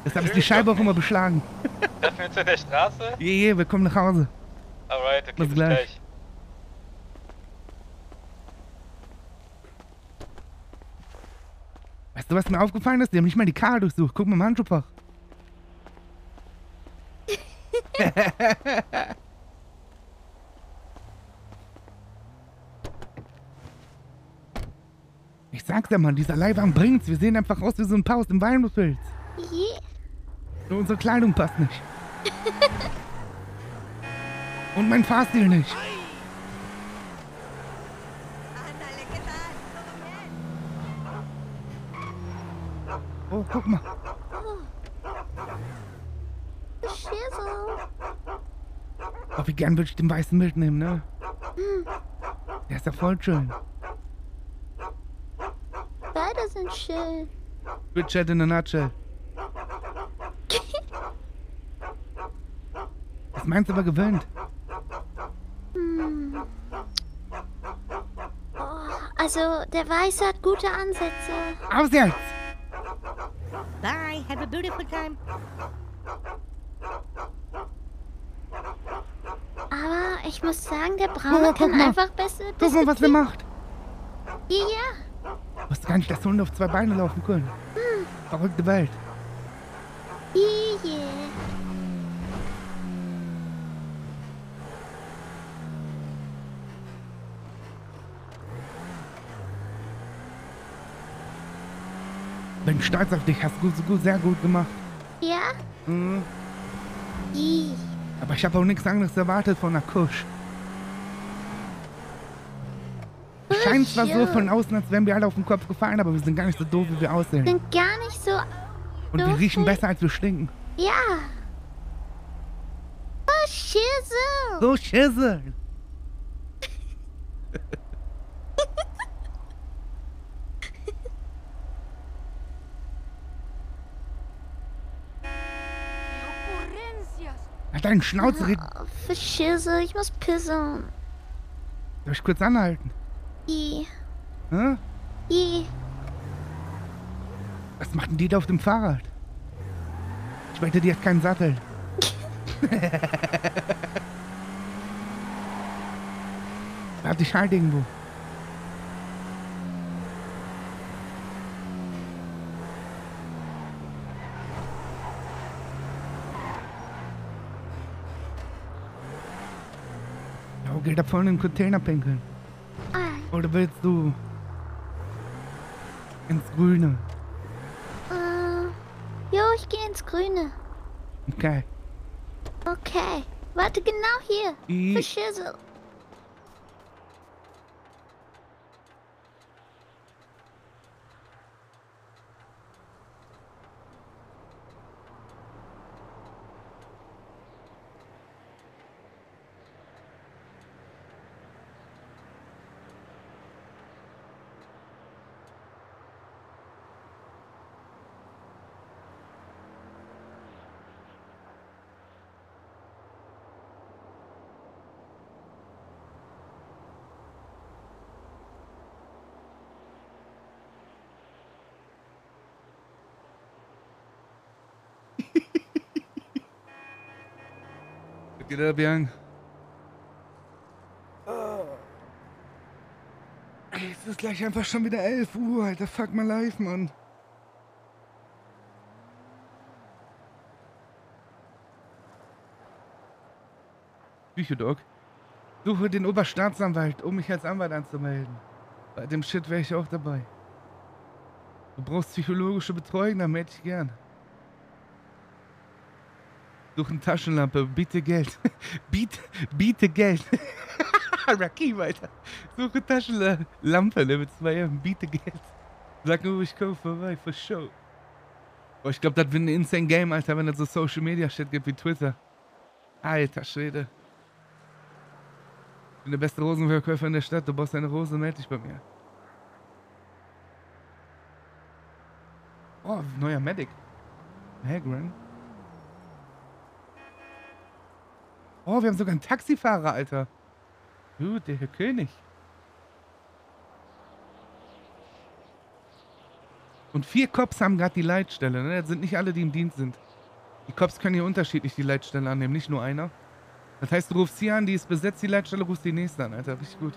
Das habe ich die Scheibe auch immer beschlagen. Treffen wir uns in der Straße? Je, je, wir kommen nach Hause. Alright, okay, Bis bis, gleich. gleich. Weißt du, was mir aufgefallen ist? Die haben nicht mal die Karre durchsucht. Guck mal im Handschuhfach. ich sag's ja, Mann, dieser Leihwagen bringt's. Wir sehen einfach aus wie so ein Paar aus dem Walnussfilz. Je. Nur unsere Kleidung passt nicht. Und mein Fahrstil nicht. Oh, guck mal. Schissel. Oh, wie gern würde ich den weißen mitnehmen, ne? Hm. Der ist ja voll schön. Beide sind schön. Good chat in a nutshell. Meinst du aber gewöhnt? Hm. Oh, also, der Weiße hat gute Ansätze. Aus jetzt! Bye. Have a beautiful time. Aber ich muss sagen, der Braune guck kann mal. einfach besser. Guck mal, was der macht. Ja, ja. Ich wusste gar nicht, dass Hunde auf zwei Beine laufen können. Hm. Verrückte Welt. Ja. Bin stolz auf dich, hast du so gut, sehr gut gemacht. Ja? Mhm. I. Aber ich habe auch nichts anderes erwartet von einer Kusch. Es scheint zwar so von außen, als wären wir alle auf den Kopf gefallen, aber wir sind gar nicht so doof, wie wir aussehen. Sind gar nicht so. Und wir riechen besser, als wir stinken. Ja. Oh, Schissel. So Schissel. Hat deinen Schnauze Oh, für Schissel, ich muss pissen. Soll ich kurz anhalten? I. Hä? I. Was macht denn die da auf dem Fahrrad? Ich wette, die hat keinen Sattel. Warte, ich halt irgendwo. Ja, geh da vorne in den Container pinkeln. Oder willst du ins Grüne? Äh, jo, ich gehe ins Grüne. Okay. Okay. Warte genau hier. I- Für Was geht ab, Young? Es ist gleich einfach schon wieder 11 Uhr, Alter. Fuck mal live, Mann. Psychodog. Suche den Oberstaatsanwalt, um mich als Anwalt anzumelden. Bei dem Shit wäre ich auch dabei. Du brauchst psychologische Betreuung, dann melde ich gern. Suche eine Taschenlampe, biete Geld. biete, biete Geld. Rakim, Alter. Suche Taschenlampe, ne, mit zwei M, biete Geld. Sag nur, ich komme vorbei, for show. Boah, ich glaube, das wird ein insane Game, Alter, wenn es so Social Media Shit gibt wie Twitter. Alter Schwede. Ich bin der beste Rosenverkäufer in der Stadt. Du brauchst eine Rose, melde dich bei mir. Oh, neuer Medic. Hagran. Oh, wir haben sogar einen Taxifahrer, Alter. Gut, der Herr König. Und vier Cops haben gerade die Leitstelle, ne? Das sind nicht alle, die im Dienst sind. Die Cops können hier unterschiedlich die Leitstelle annehmen, nicht nur einer. Das heißt, du rufst hier an, die ist besetzt, die Leitstelle, rufst die nächste an, Alter. Richtig gut.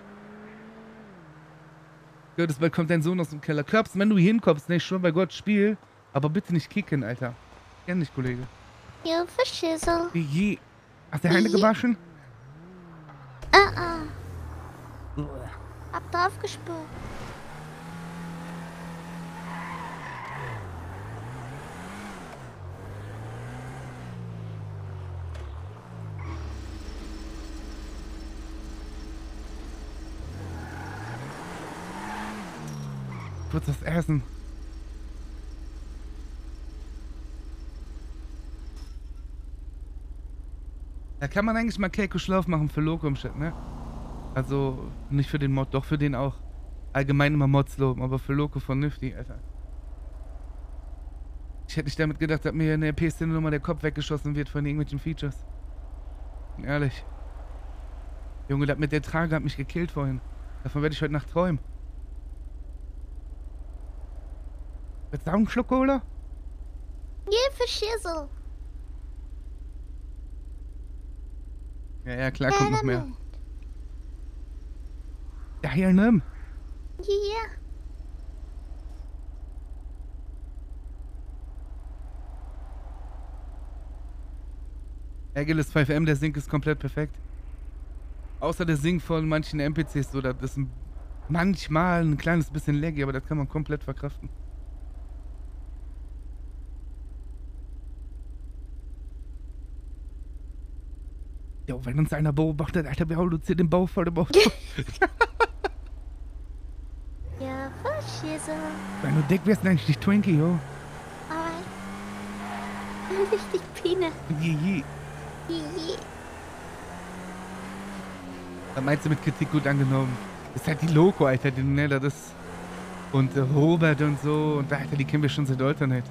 Gott, bald kommt dein Sohn aus dem Keller. Klappst, wenn du hier hinkommst, ne, schwör bei Gott, Spiel. Aber bitte nicht kicken, Alter. Gern nicht, Kollege. Für Schissel. Je. Hast du Hände gewaschen? Ah, ah. Hab drauf gespürt. Kurz was essen. Da kann man eigentlich mal Keiko Schlauf machen für Loco im Shit, ne? Also, nicht für den Mod, doch für den auch. Allgemein immer Mods loben, aber für Loco vernünftig, Alter. Ich hätte nicht damit gedacht, dass mir in der PS-Szene nochmal der Kopf weggeschossen wird von irgendwelchen Features. Ehrlich. Junge, das mit der Trage hat mich gekillt vorhin. Davon werde ich heute Nacht träumen. Willst du einen Schluck Cola? Je, für Schissel. Ja, ja, klar, kommt noch mehr. Ja, hier, nimm. Hier. Agilus 5M, der Sync ist komplett perfekt. Außer der Sync von manchen NPCs, so, das ist ein, manchmal ein kleines bisschen laggy, aber das kann man komplett verkraften. Jo, wenn uns einer beobachtet, Alter, wir hauen uns hier den Bauch voll im Auto. Ja, für Schissel. wenn du dick wirst, nenn ich dich Twinkie, jo. Alright. Richtig Pine. Je, je. Je. Was meinst du mit Kritik gut angenommen? Das ist halt die Loco, Alter, die, ne, das ist... Und äh, Robert und so, und Alter, die kennen wir schon seit Alternate.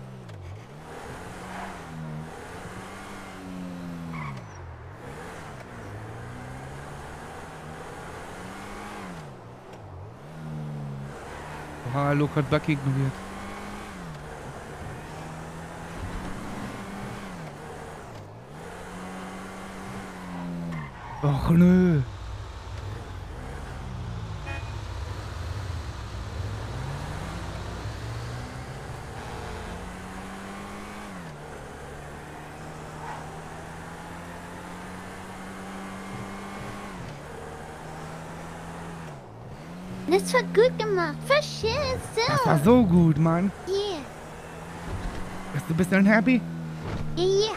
Luke hat Bucky ignoriert. Och nö. Das war gut gemacht. Verschiss, Das war so. so gut, Mann. Yeah. Bist du ein bisschen happy? Yeah, yeah.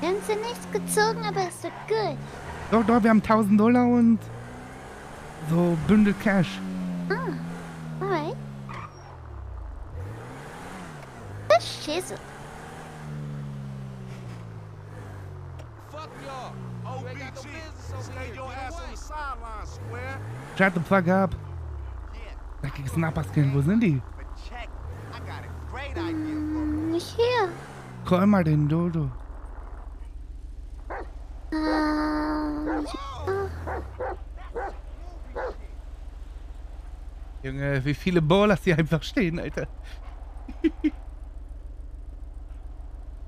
Wir haben sie nichts gezogen, aber es wird gut. Doch, doch, wir haben 1000 Dollar und so Bündel Cash. Ah, alright. Verschiss. Shut the fuck up. Dreckige Snapperskin, wo sind die? Hm, nicht hier. Call mal den Dodo. Ähm, Junge, wie viele Ballers hier einfach stehen, Alter.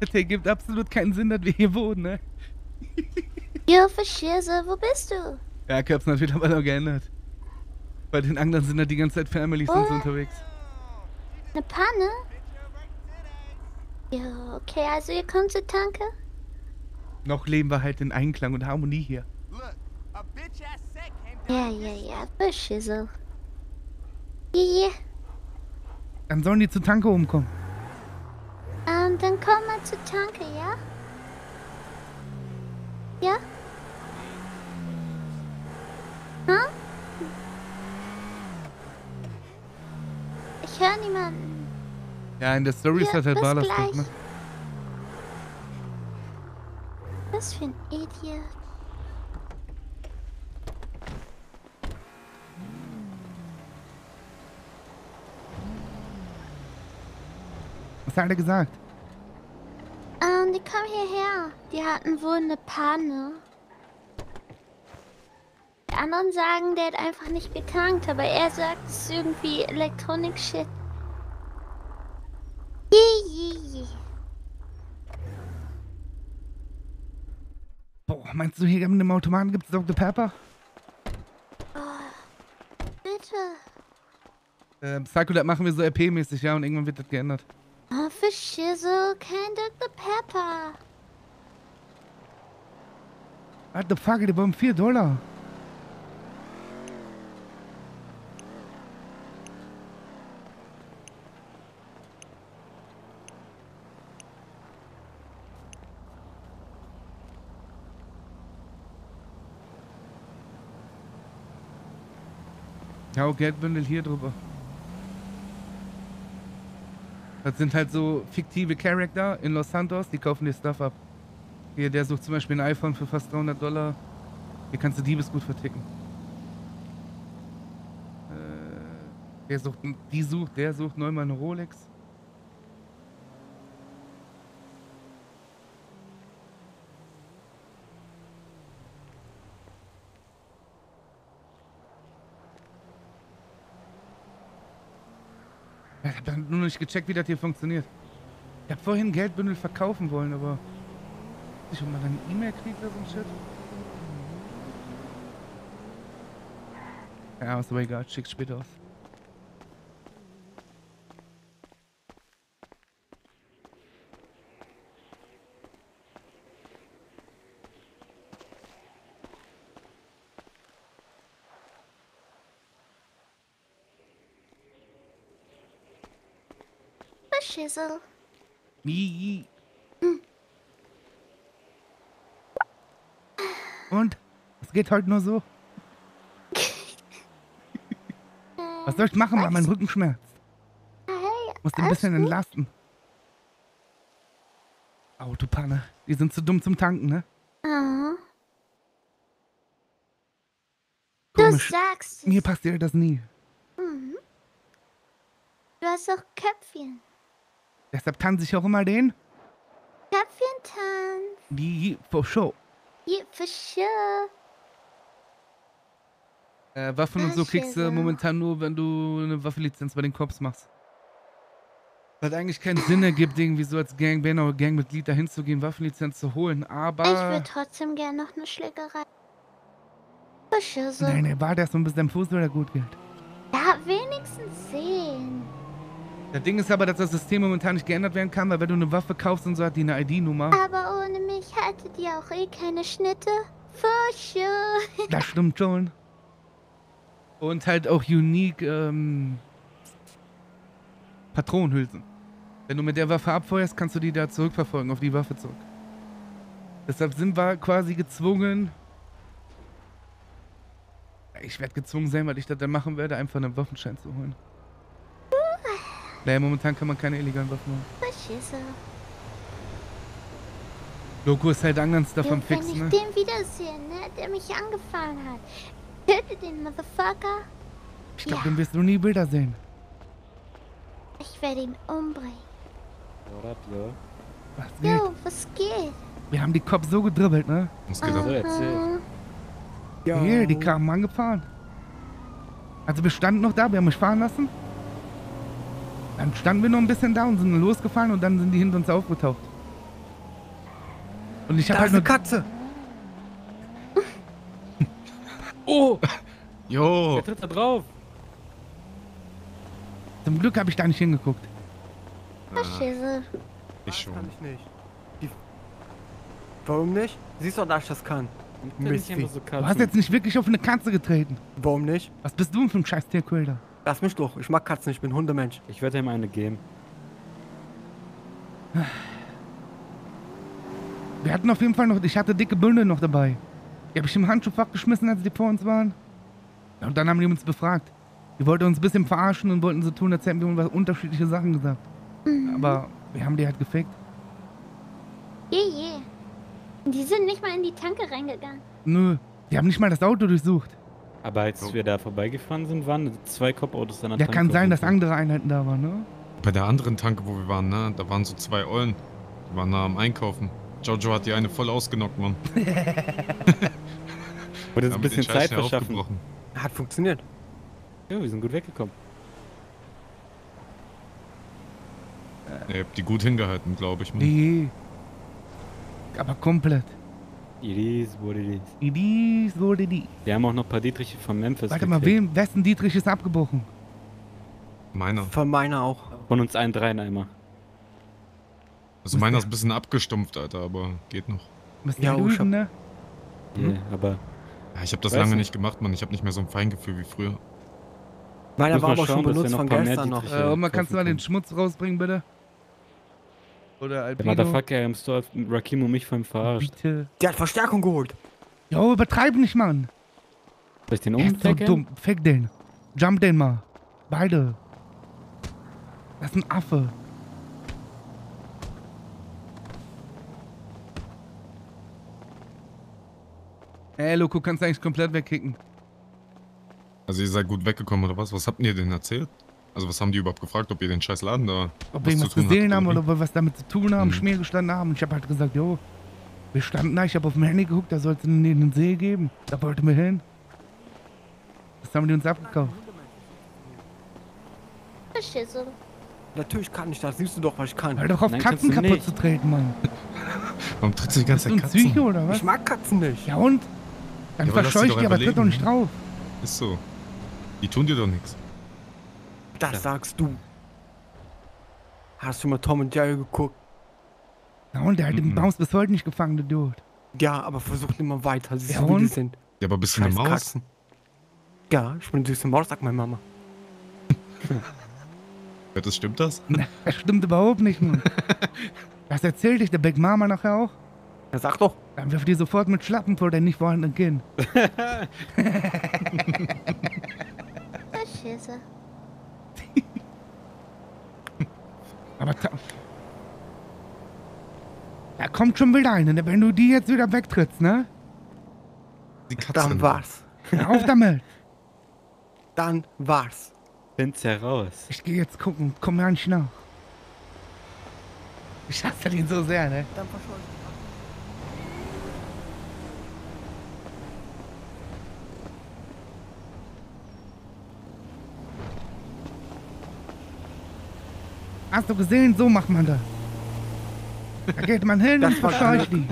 Das ergibt absolut keinen Sinn, dass wir hier wohnen, ne? Jo, Verschisse, wo bist du? Ja, ich hab's natürlich aber noch geändert. Bei den anderen sind da die ganze Zeit Families so Oh. unterwegs. Eine Panne? Ja, okay, also ihr kommt zur Tanke? Noch leben wir halt in Einklang und Harmonie hier. Ja, ja, ja, Verschisse. Ja, ja. Dann sollen die zur Tanke umkommen. Ähm, dann komm mal zur Tanke, ja? Ja? Hm? Ich höre niemanden. Ja, in der Story Ja, hat halt bis Ballers gleich. drauf, ne? Was für ein Idiot. Was hat er gesagt? Ähm, die kommen hierher. Die hatten wohl eine Panne. Die anderen sagen, der hat einfach nicht getankt, aber er sagt, es ist irgendwie Elektronik-Shit. Boah, meinst du, hier in dem Automaten gibt's Dr. Pepper? Oh, bitte. Äh, Psycho machen wir so RP-mäßig, ja, und irgendwann wird das geändert. Oh, für Schissel, kein Dr. Pepper. What the fuck, die wollen 4 Dollar. Ja, Geldbündel hier drüber. Das sind halt so fiktive Charakter in Los Santos, die kaufen dir Stuff ab. Hier, der sucht zum Beispiel ein iPhone für fast 300 Dollar. Hier kannst du Diebesgut verticken. Äh, der sucht, die sucht, der sucht neunmal eine Rolex. Hab nur noch nicht gecheckt, wie das hier funktioniert. Ich hab vorhin Geldbündel verkaufen wollen, aber... Ich schon mal eine E-Mail kriegt oder so ein Shit? Ja, ist aber egal, schick's später aus. Schissel. Wie? Und? Es geht heute nur so. Was soll ich machen, weil mein Rücken schmerzt? Hey, Muss ein bisschen entlasten. Autopanne. Die sind zu dumm zum Tanken, ne? Du sagst Mir passiert das nie. Mhm. Du hast doch Köpfchen. Deshalb tanze ich auch immer den. Köpfchen-Tanz. Die for show. Ja, für sure. Äh, Waffen und so Ah, kriegst du momentan nur, wenn du eine Waffenlizenz bei den Cops machst. Was eigentlich keinen Sinn ergibt, irgendwie so als Gangband oder Gangmitglied dahin zu gehen, Waffenlizenz zu holen. Aber. Ich würde trotzdem gern noch eine Schlägerei. Beschisse. Nein, nein, warte erst mal, bis dein Fuß wieder gut geht. Ja, wenigstens sehen. Das Ding ist aber, dass das System momentan nicht geändert werden kann, weil wenn du eine Waffe kaufst und so hat die eine ID-Nummer. Aber ohne mich hättet ihr auch eh keine Schnitte. Fische. Das stimmt schon. Und halt auch unique ähm, Patronenhülsen. Wenn du mit der Waffe abfeuerst, kannst du die da zurückverfolgen, auf die Waffe zurück. Deshalb sind wir quasi gezwungen. Ich werde gezwungen sein, weil ich das dann machen werde, einfach einen Waffenschein zu holen. Naja, momentan kann man keine illegalen Waffen machen. Beschisse. Loco ist halt Angst davon Ja, wenn fix, ich ne? den wiedersehe, ne, der mich angefahren hat. Töte den Motherfucker. Ich glaube, den wirst du nie wiedersehen. Ich werde ihn umbringen. Was geht? Jo, was geht? Wir haben die Cops so gedribbelt, ne? Was geht ab? Aha. Hier, die kamen angefahren. Also wir standen noch da, wir haben mich fahren lassen. Dann standen wir noch ein bisschen da und sind losgefahren und dann sind die hinter uns aufgetaucht. Und ich Da habe halt eine Katze. Oh! Jo! Wer tritt da drauf? Zum Glück habe ich da nicht hingeguckt. Beschisse. Ich schon. Kann ich nicht. Die Warum nicht? Siehst doch, dass ich das kann. Mistvieh. Du hast jetzt nicht wirklich auf eine Katze getreten. Warum nicht? Was bist du denn für ein scheiß Tierquäler? Lass mich doch. Ich mag Katzen, ich bin Hundemensch. Ich werde ihm eine geben. Wir hatten auf jeden Fall noch... Ich hatte dicke Bündel noch dabei. Die habe ich im Handschuhfach geschmissen, als die vor uns waren. Ja, und dann haben die uns befragt. Die wollten uns ein bisschen verarschen und wollten so tun, als hätten wir uns unterschiedliche Sachen gesagt. Aber wir haben die halt gefickt. Je, je. Die sind nicht mal in die Tanke reingegangen. Nö, die haben nicht mal das Auto durchsucht. Aber als wir da vorbeigefahren sind, waren zwei Cop-Autos an der Ja, Tanke kann sein, dass andere Einheiten da waren, ne? Bei der anderen Tanke, wo wir waren, ne? Da waren so zwei Eulen. Die waren nah am Einkaufen. Jojo hat die eine voll ausgenockt, Mann. Wurde uns Haben ein bisschen Zeit verschaffen. Hat funktioniert. Ja, wir sind gut weggekommen. Ihr habt die gut hingehalten, glaube ich, Mann. Nee. Aber komplett. It is what it is. It is what it is. Wir haben auch noch ein paar Dietriche von Memphis Warte mal, wem, wessen Dietrich ist abgebrochen? Meiner. Von meiner auch. Von uns allen dreien einmal. Also meiner ist ein bisschen abgestumpft, Alter, aber geht noch. Müssen Ja, ja, oh, ich lügen, ne? Yeah, aber Ja, ich habe das lange nicht. nicht gemacht, Mann. Ich habe nicht mehr so ein Feingefühl wie früher. Meiner war aber schon schauen, benutzt von gestern noch. Äh, Oma, kannst du mal den. Schmutz rausbringen, bitte? Oder der Alpino? Motherfucker im Store hat Rakim und mich vorhin verarscht. Bitte. Der hat Verstärkung geholt. Jo, übertreib nicht, Mann. Soll ich den ist so dumm. Fick den. Jump den mal. Beide. Das ist ein Affe. Ey, Loco, kannst du eigentlich komplett wegkicken. Also ihr seid gut weggekommen, oder was? Was habt ihr denn erzählt? Also was haben die überhaupt gefragt, ob ihr den scheiß Laden da Ob wir zu irgendwas tun gesehen haben oder oder ob wir was damit zu tun haben, Schmier gestanden haben. Und ich habe halt gesagt, jo, wir standen da, ich habe auf mein Handy geguckt, da soll es in den See geben. Da wollten wir hin. Das haben die uns abgekauft. Beschisse. Natürlich kann ich das. Siehst du doch, was ich kann. Hör doch auf, Nein, Katzen kaputt nicht. zu treten, Mann. Warum trittst du die ganze Zeit Katzen? Psycho oder was? Ich mag Katzen nicht. Ja und? Dann Ja, aber lass verscheuch die aber tritt doch nicht drauf. Ist so. Die tun dir doch nichts. Das sagst du. Hast du mal Tom und Jerry geguckt? Ja und, der hat den Mhm. Baums bis heute nicht gefangen, der Dude. Ja, aber versucht immer weiter. Siehst Ja, du, wie die und? sind. Ja, aber bist du eine Maus? Katzen. Ja, ich bin eine süße Maus, sagt meine Mama. Das stimmt das? Das stimmt überhaupt nicht, Mann. Das erzählt dich der Big Mama nachher auch. Ja, sag doch. Dann wirft die sofort mit Schlappen vor dein nicht vorhandenen Kind. Beschisse. Aber ta- da kommt schon wieder eine, ne? wenn du die jetzt wieder wegtrittst, ne? Die Katze. Dann war's. Hör auf damit. Dann war's. Find's heraus. Ich gehe jetzt gucken, komm mir nicht nach. Ich hasse den so sehr, ne? Dann verscheucht. Hast du gesehen? So macht man das. Da geht man hin Das und verscheucht die.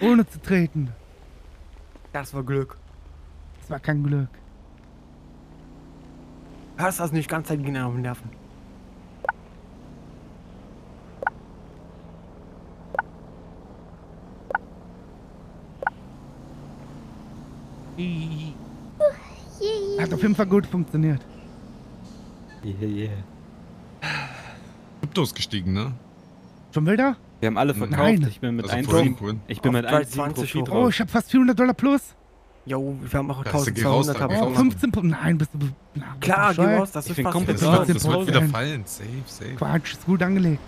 Ohne zu treten. Das war Glück. Das war kein Glück. Hast das nicht ganz Zeit genau auf den Nerven. Hat auf jeden Fall gut funktioniert. Yeah, yeah. Krypto ist gestiegen, ne? Schon wieder? Wir haben alle verkauft. Nein. Ich bin mit Also 1 vorhin, vorhin. Ich bin Auf mit 1 320 Profit hoch. Oh, raus. ich habe fast 400 Dollar plus. Jo, wir haben auch Geh 1200 raus, hab Oh, raus. auch. 15 Punkte. Nein, bist du. Na, bist du Klar, geh raus, das Ich ist bin fast komplett Das wird, das wird 15%. wieder fallen. Safe, safe. Quatsch, ist gut angelegt.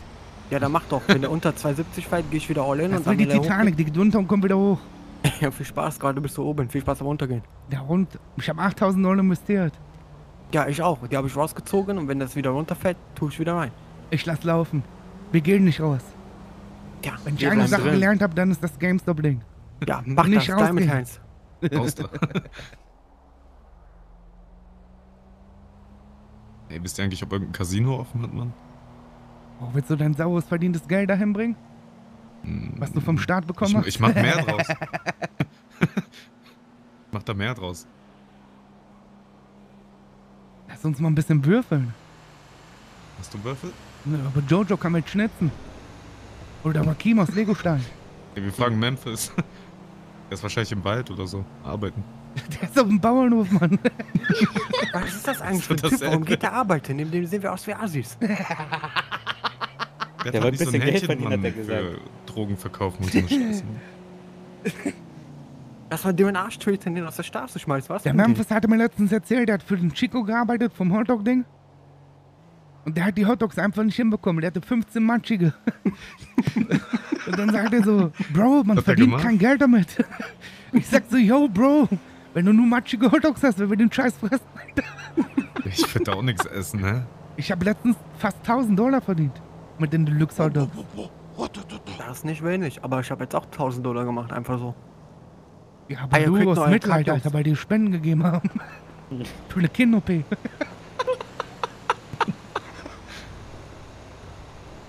Ja, dann mach doch. Wenn der unter 270 fällt, gehe ich wieder all in Das und dann die Titanic, die geht runter und kommt wieder hoch. Ja, viel Spaß, gerade bist du oben. Viel Spaß am Untergehen. Der rund. Ich habe 8000 Dollar investiert. Ja, ich auch. Die habe ich rausgezogen und wenn das wieder runterfällt, tue ich wieder rein. Ich lass laufen. Wir gehen nicht raus. Ja, Wenn ich eine Sache drin. gelernt habe, dann ist das GameStop-Ding. Ja, mach Nicht das, rausgehen. Hands. Raus da. Ey, wisst ihr eigentlich, ob irgendein Casino offen hat, Mann? Oh, willst du dein saures verdientes Geld dahin bringen? Hm, Was du vom Staat bekommen ich, hast? ich mach mehr draus. ich mach da mehr draus. Lass uns mal ein bisschen würfeln. Hast du Würfel? Ne, aber Jojo kann mit schnitzen. Oder Wakim aus Legostein. Ey, wir fragen Memphis. Der ist wahrscheinlich im Wald oder so. Arbeiten. Der ist auf dem Bauernhof, Mann. Was ist das eigentlich für ein Typ? Warum geht der arbeiten? Neben dem sehen wir aus wie Assis. Der, Der hat wollte nicht so ein bisschen Geld verdienen, hat er gesagt. Für Drogen verkaufen und so eine Scheiße. Dass man dem in den Arsch treten, den aus der Straße schmeißt, was? Der Memphis hatte mir letztens erzählt, der hat für den Chico gearbeitet vom Hotdog-Ding. Und der hat die Hotdogs einfach nicht hinbekommen. Der hatte 15 matschige. und dann sagt er so, Bro, man Hat er verdient kein Geld damit. Ich sag so, yo, Bro, wenn du nur matschige Hotdogs hast, wenn wir den Scheiß fressen. Ich würde auch nichts essen, ne? Ich habe letztens fast 1000 Dollar verdient mit den Deluxe Hotdogs. Das ist nicht wenig, aber ich habe jetzt auch 1000 Dollar gemacht, einfach so. Ja, aber Ah, du einen Mitleid. Alter, weil die Spenden gegeben haben. Für eine Kind-OP.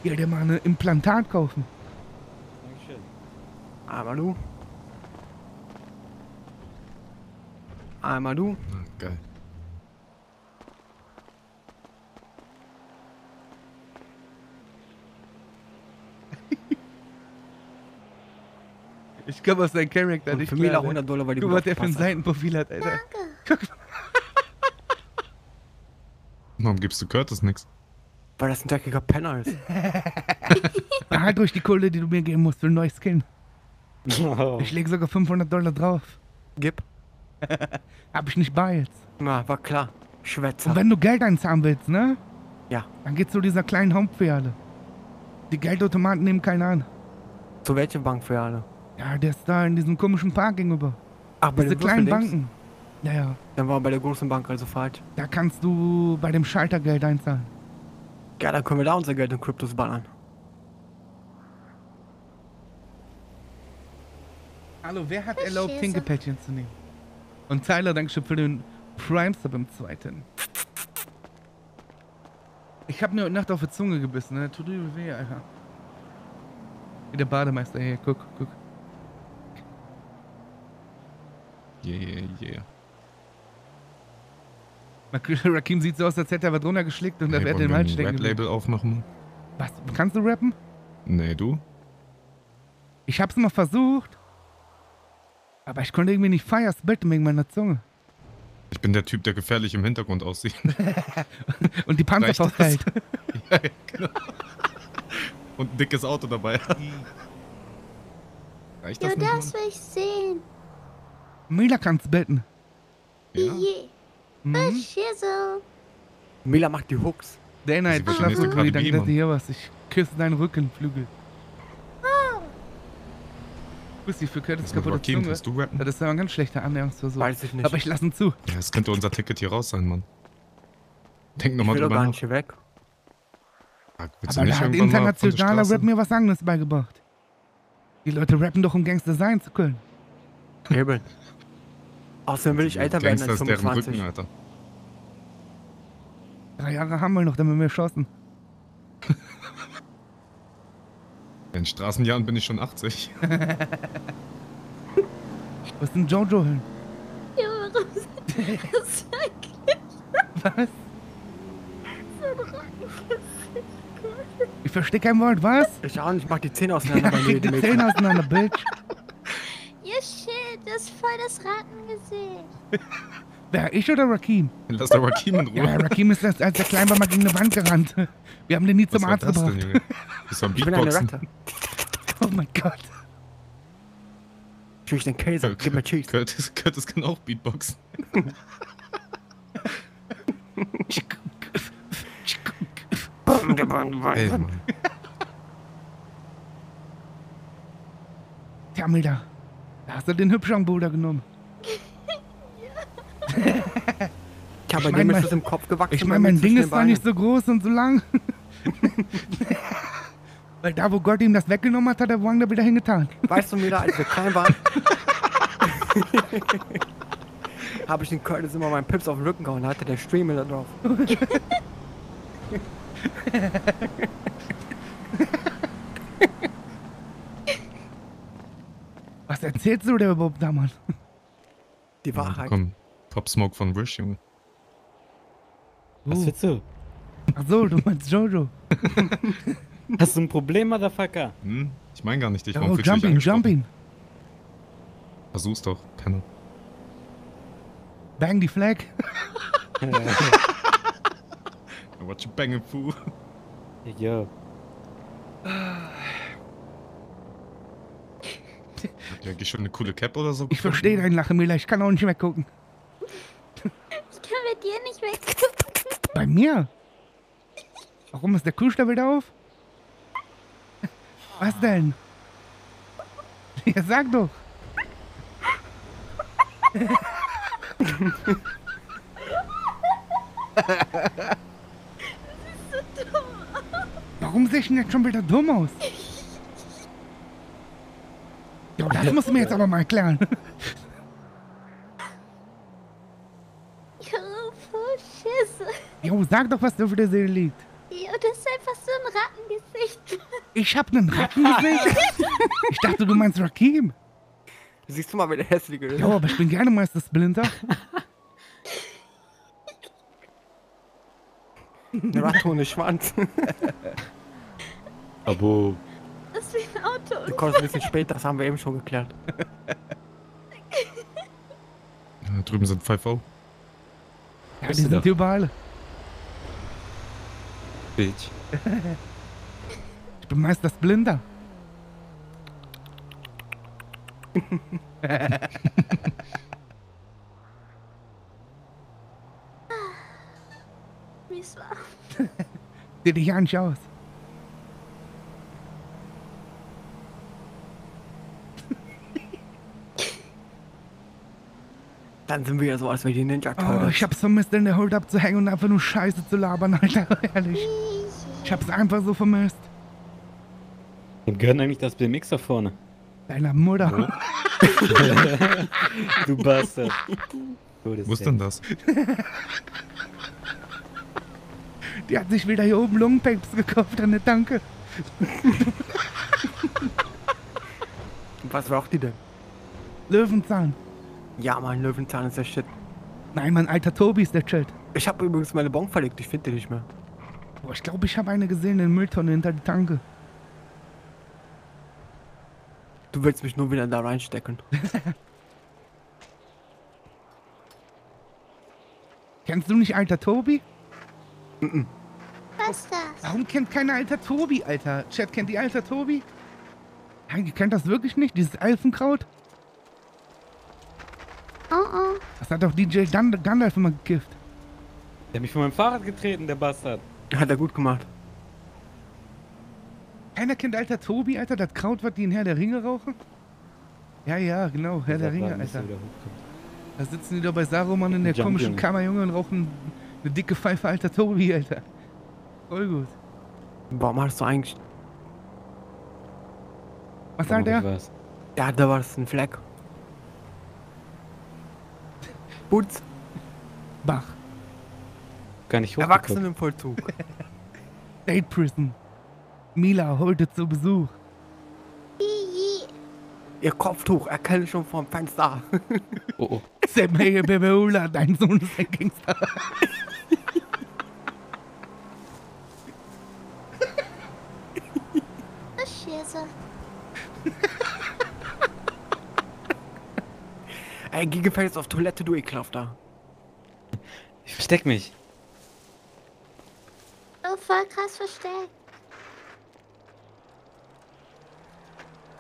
Geh dir mal ein Implantat kaufen. Einmal du. Einmal du. Ah, geil. Ich komme aus deinem Charakter nicht für ne? 100 Dollar, weil die Guck, gut was der für ein. Seitenprofil hat, Alter. Warum gibst du Curtis nix? Weil das ein dreckiger Penner ist. Halt durch die Kohle, die du mir geben musst für ein neues Skin. Oh. Ich leg sogar 500 Dollar drauf. Gib. Hab ich nicht bei jetzt. Na, war klar. Schwätzer. Und wenn du Geld einzahlen willst, ne? Ja. Dann geht's zu dieser kleinen Hauptfiliale. Die Geldautomaten nehmen keinen an. Zu welcher Bank für alle? Ja, der ist da in diesem komischen Park gegenüber. Ach, bei Diese den kleinen? Banken. Ja, ja. Dann war bei der großen Bank also falsch. Da kannst du bei dem Schalter Geld einzahlen. Ja, dann können wir da unser Geld in Kryptos ballern. Hallo, wer hat erlaubt, Tinkepäckchen zu nehmen? Und Tyler, Dankeschön für den Prime Sub im zweiten. Ich hab mir heute Nacht auf die Zunge gebissen, ne? Tut übel weh, Alter. Wie der Bademeister hier, guck, guck. Yeah, yeah. Rak- Rakim sieht so aus, als hätte er was runtergeschickt und er Hey, wäre den Wald ein stecken. Rap-Label aufmachen? Was? Kannst du rappen? Nee, du? Ich hab's mal versucht. Aber ich konnte irgendwie nicht feiern, spitten wegen meiner Zunge. Ich bin der Typ, der gefährlich im Hintergrund aussieht. Und die Panzerfaust Reicht hält. ja, genau. Und ein dickes Auto dabei. Reicht Ja, das nicht, das will ich sehen. Mila kann's bitten. Je. Mhm. Was Schissel. Mila macht die Hooks. Jetzt wird die schlaf gut, danke, dass du hier warst. Ich küsse deinen Rückenflügel. Pussy für Curtis kaputte Rakim? Zunge. Kannst du rappen? Das ist aber ein ganz schlechter Annäherungsversuch. Weiß ich nicht. Aber ich lasse ihn zu. Ja, das könnte unser Ticket hier raus sein, Mann. Denk Ich nochmal will doch drüber gar nach. nicht weg. Ah, willst du Aber nicht da hat irgendwann mal von der internationaler? Rap mir was anderes beigebracht. Die Leute rappen doch, um Gangster sein zu können. Eben. Außerdem will ich älter werden als 25. Rücken, Alter. Drei Jahre haben wir noch, dann werden wir schossen. In Straßenjahren bin ich schon 80. Was ist denn Jojo hin? Ja, warum sind das eigentlich? Was? Ich verstehe kein Wort, was? Ich auch nicht, ich mach die Zähne auseinander ja, bei jedem. Die Zähne auseinander, Bitch. Das ist voll das Rattengesicht. Wer, ich oder Rakim? Lass der Rakim in Ruhe. Ja, Rakim ist, das, als der klein war, mal gegen eine Wand gerannt. Wir haben den nie Was zum war Arzt das gebracht. denn, Junge? Ich bin eine Beatboxen? Ratte. Oh mein Gott. Tschüss, den Käse, gib mir Cheese. Curtis, Curtis kann auch Beatboxen. Ey, Mann. Tja, Milda. Da hast du den hübschen Bruder genommen. Ich habe Ich mein, dem ist es im Kopf gewachsen. Ich meine, mein Ding ist zwar nicht so groß und so lang. Weil da, wo Gott ihm das weggenommen hat, hat er woanders wieder hingetan. Weißt du, Mila, als wir klein waren, habe ich den Curtis immer meinen Pips auf den Rücken gehauen, da hatte der Streamer da drauf. Was erzählst du da überhaupt damals? Die Wahrheit. Komm, Pop Smoke von Wish, Junge. Was willst du? Ach so, du meinst Jojo. Hast du ein Problem, Motherfucker? Hm? Ich meine gar nicht dich. Oh, Warum dich Jumping? Jumping. Versuch's doch. Keine. Bang die Flag. What you banging, fool? Ja. Habt ihr eigentlich schon eine coole Cap oder so? Ich verstehe dein Lachen, Mila. Ich kann auch nicht weggucken. Ich kann mit dir nicht weggucken. Bei mir? Warum ist der Kühlschrank wieder auf? Was denn? Ja, sag doch. so dumm. Warum sehe ich denn jetzt schon wieder dumm aus? Jo, das musst du mir jetzt aber mal erklären. Schisse. Jo, sag doch, was dir für der Seele liegt. Jo, das ist einfach so ein Rattengesicht. Ich hab einen Rattengesicht? Ich dachte, du meinst Rakim. Siehst du mal, wie der hässliche ist? Jo, aber ich bin gerne Meister Splinter. Eine Ratte ohne Schwanz. Abo. Das ist wie ein Auto. Du kommst ein bisschen später, das haben wir eben schon geklärt. Da drüben sind 5-0. Ja, die sind überall. Bitch. Ich bin Meister Splinter. Wie es war. Sieht dich ja Dann sind wir ja so, als wäre die Ninja Oh, Turtles. ich hab's vermisst, in der Hold up zu hängen und einfach nur Scheiße zu labern, Alter. Ehrlich. Ich hab's einfach so vermisst. Wem gehört eigentlich das BMX da vorne? Deiner Mutter. du Bastard. Wo ist denn das? Die hat sich wieder hier oben Lungenpapes gekauft, eine Danke. Was raucht die denn? Löwenzahn. Ja, mein Löwenzahn ist der Shit. Nein, mein alter Tobi ist der Chat. Ich habe übrigens meine Bon verlegt, ich finde die nicht mehr. Boah, ich glaube, ich habe eine gesehen in der Mülltonne hinter die Tanke. Du willst mich nur wieder da reinstecken. Kennst du nicht alter Tobi? Was ist das? Warum kennt keiner alter Tobi, Alter? Chat, kennt die alter Tobi? Nein, ihr kennt das wirklich nicht? Dieses Elfenkraut? Oh oh. Das hat doch DJ Gand Gandalf immer gekifft. Der hat mich von meinem Fahrrad getreten, der Bastard. Hat er gut gemacht. Keiner kennt alter Tobi, Alter? Das Kraut, was die in Herr der Ringe rauchen? Ja, ja, genau, Herr der Ringe, Alter. Da sitzen die da bei Saruman in der Jump, komischen. Kammer, Junge, und rauchen eine dicke Pfeife alter Tobi, Alter. Voll gut. Warum hast du eigentlich... Was sagt er? Ja, da war es ein Fleck. Butzbach. Gar nicht hoch. Erwachsenenvollzug. State Prison. Mila heute zu Besuch. Ihr Kopftuch erkenne schon vom Fenster. oh oh. Sam, hey, Baby, dein Sohn ist ein Gangster. Ey, geh gefälligst auf Toilette, du Ekelhafter. Ich versteck mich. Oh, voll krass versteckt.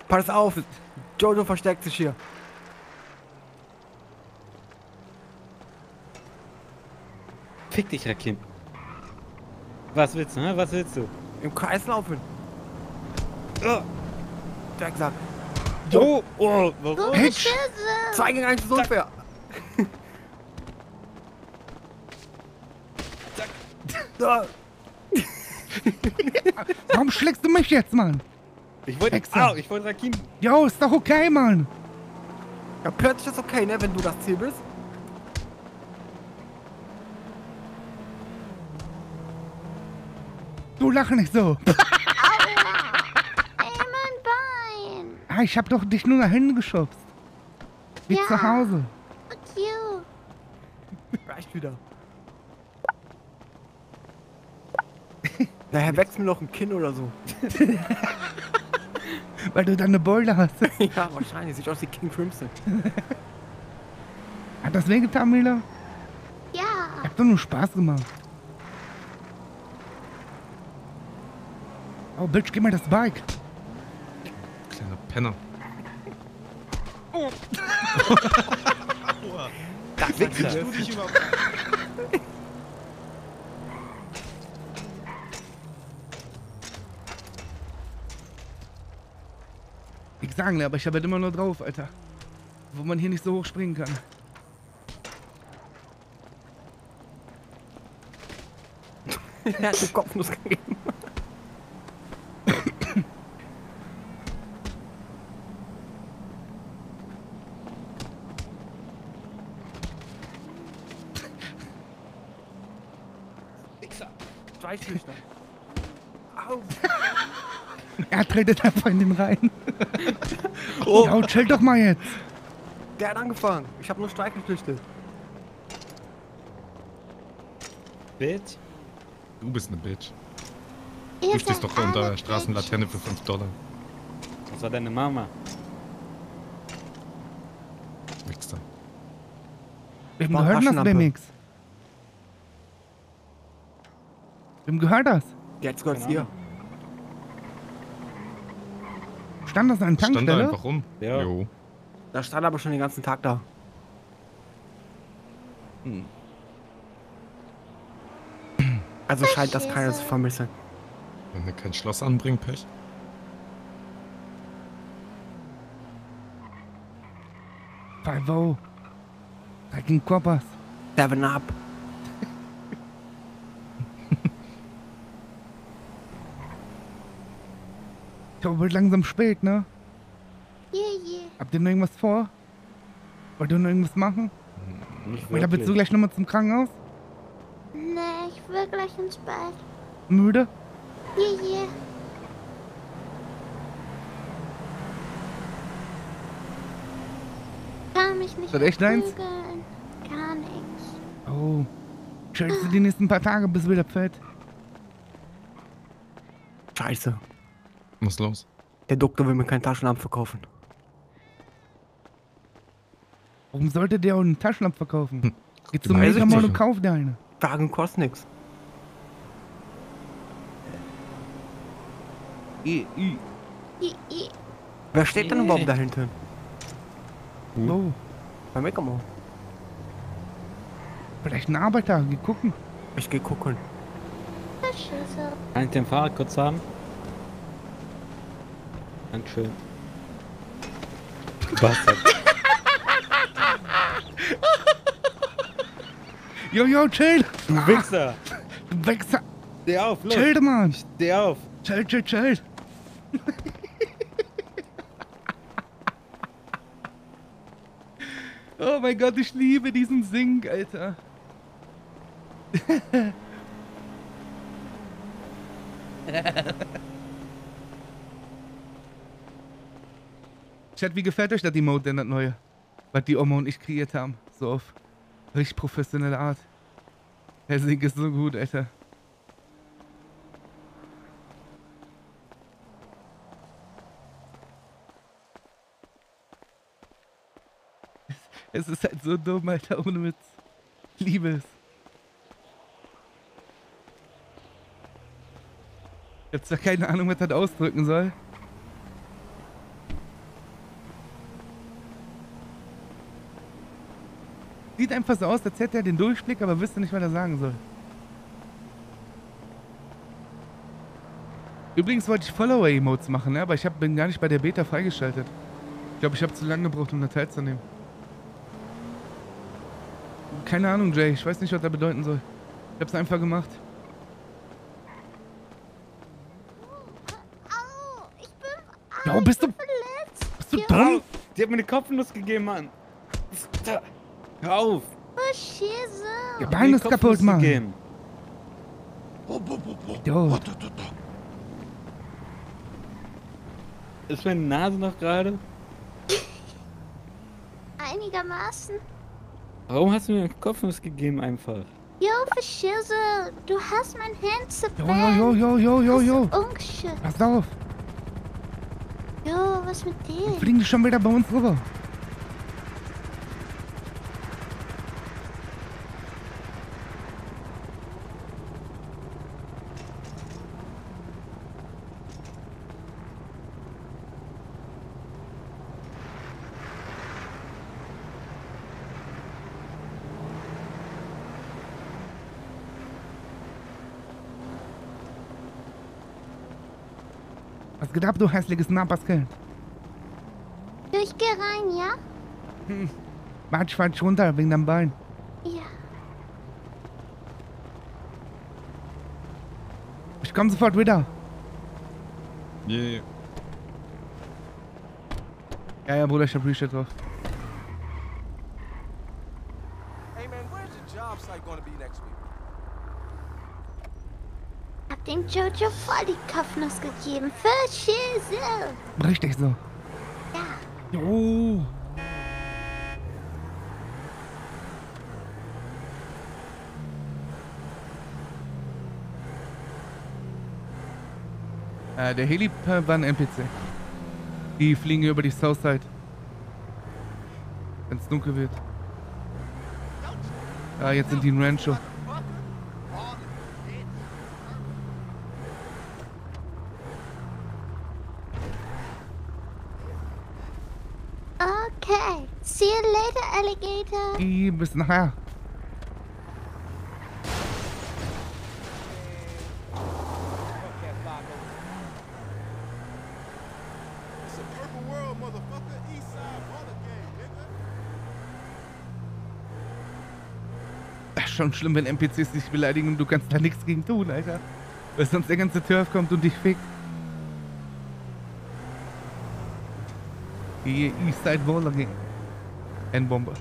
Pass auf, Jojo versteckt sich hier. Fick dich, Rakim. Was willst du, hä? Was willst du? Im Kreis laufen. Oh. Drecksack. Oh, oh, warum? Hitch! Zwei gegen eins ist unfair. Da. Warum schlägst du mich jetzt, Mann? Ich wollte, au, ich wollte Rakim. Jo, ist doch okay, Mann. Ja, plötzlich ist okay, ne, wenn du das Ziel bist. Du lach nicht so. Ey, mein Bein. Ah, ich hab doch dich nur nach hinten geschubst. Wie Ja. zu Hause. Fuck you. Reicht wieder. Naja, wächst mir noch ein Kinn oder so. Weil du dann eine Beule hast. ja, wahrscheinlich. Sieht aus wie King Crimson. Hat das wehgetan, Mila? Ja. Ich hab doch nur Spaß gemacht. Oh, Bitch, gib mir das Bike. Penner. Das Wichser. du dich überhaupt. Ich sagen, aber ich habe halt immer nur drauf, Alter. Wo man hier nicht so hoch springen kann. er hat den Kopfnuss gegeben. Zwei Schlichter. Au. Er tretet einfach in den rein. oh. Ja, chill doch mal jetzt. Der hat angefangen. Ich habe nur Streikgeflüchtet. Bitch. Du bist eine Bitch. Ihr Du stehst doch unter der Straßenlaterne für 5 Dollar. Das war deine Mama. Wichser. Wem brauch gehört das, Taschenlampe. BMX? Wem gehört das? Jetzt gehört's Keine dir. Stand das an der Stand da Tankstelle? einfach rum. Ja. Jo. Da stand aber schon den ganzen Tag da. Hm. Also scheint das keiner zu vermissen. Wenn er kein Schloss anbringt, Pech. Five O. Fucking Coppers. Seven up. Ich glaube, wird langsam spät, ne? Yeah, yeah. Habt ihr noch irgendwas vor? Wollt ihr noch irgendwas machen? Nicht Oder willst du gleich nochmal zum Krankenhaus? Nee, ich will gleich ins Bett. Müde? Yeah, yeah. Kann mich nicht Ist das echt deins? Gar nichts. Oh. Chillst du die nächsten paar Tage, bis wieder fett? Scheiße. Was ist los? Der Doktor will mir keinen Taschenlampen verkaufen. Warum sollte der auch einen Taschenlampe verkaufen? Hm. Geh zum Megamall und kauf dir eine. Wagen kostet nix. I, I. I, I. Wer steht denn überhaupt dahinter? Oh, Bei Megamall. vielleicht ein Arbeiter. Geh gucken. Ich geh gucken. Kann ich den Fahrrad kurz haben? Dankeschön. Du Bastard. Jo, jo, chill. Du Wichser. Du Wichser. Steh auf, los. Chill, Mann. Steh auf. Chill, chill, chill. oh mein Gott, ich liebe diesen Sing, Alter. Chat, wie gefällt euch das Emote denn das neue? Was die Oma und ich kreiert haben. So auf richtig professionelle Art. Der Sync ist so gut, Alter. Es ist halt so dumm, Alter, ohne Witz. Liebe es. Ich hab zwar keine Ahnung, was das ausdrücken soll. Sieht einfach so aus, als hätte er den Durchblick, aber wüsste nicht, was er sagen soll. Übrigens wollte ich Follower-Emotes machen, ne? aber ich hab, bin gar nicht bei der Beta freigeschaltet. Ich glaube, ich habe zu lange gebraucht, um da teilzunehmen. Keine Ahnung, Jay. Ich weiß nicht, was das bedeuten soll. Ich hab's einfach gemacht. Ja, bist du... Bist du dumm? Die hat mir eine Kopfnuss gegeben, Mann. Da. Hör auf. Oh, Scheiße. Ihr Bein mir ist kaputt, Mann. gegeben. Jo. Ist meine Nase noch gerade? Einigermaßen. Warum hast du mir Kopfnuss gegeben einfach? Jo, Verschisse, du hast mein Hand Jo, zerbannt. jo, jo, jo, jo, jo. Ungeschützt. Pass auf. Jo, was mit dem? Fliegen die schon wieder bei uns rüber. Geht ab, du hässliches Napaskel? Du, ich geh rein, ja? Hm. Marsch falsch runter wegen deinem Bein. Ja. Ich komm sofort wieder. Yeah. Ja, ja, Bruder, ich hab Reset drauf. Hey man, where's the job site gonna be next week? Hab dem Jojo voll die Kopfnuss gegeben. Verschisse. Richtig so. Ja. Jo. Äh, der Heli äh, war ein NPC. Die fliegen über die Southside. Wenn es dunkel wird. Ah, jetzt sind die in Rancho. Okay. See you later, Alligator. Die bis nachher. It's a purple world, motherfucker. East side, nigga. Das ist schon schlimm, wenn NPCs dich beleidigen und du kannst da nichts gegen tun, Alter. Weil sonst der ganze Turf kommt und dich fickt. Die Eastside Waller Gang. N-Bombe.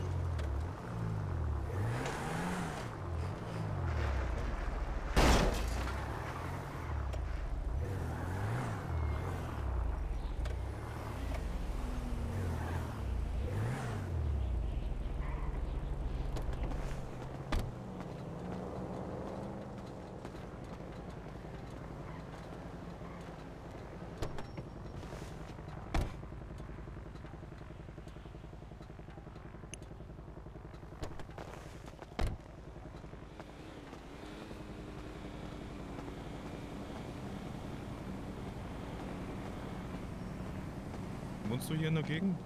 Wohnst du hier in der Gegend?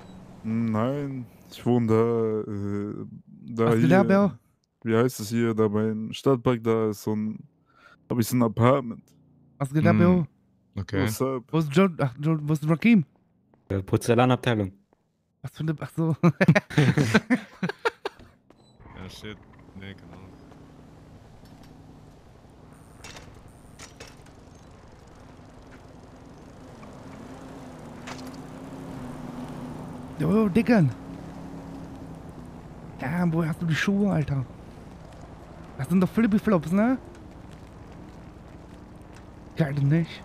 Nein, ich wohne da, äh, ja? Wie heißt es hier? Da beim Stadtpark, da ist so ein, habe ich so ein Apartment. Was geht ab, yo? Okay. What's up? Wo ist Joe? Ach, Joe, wo ist Rakim? Porzellanabteilung. Was für eine. Ach so. Ja, shit. Nee, genau. Jo, Dickern. Woher hast du die Schuhe, Alter? Das sind doch Flippy Flops, ne? Geil, nicht.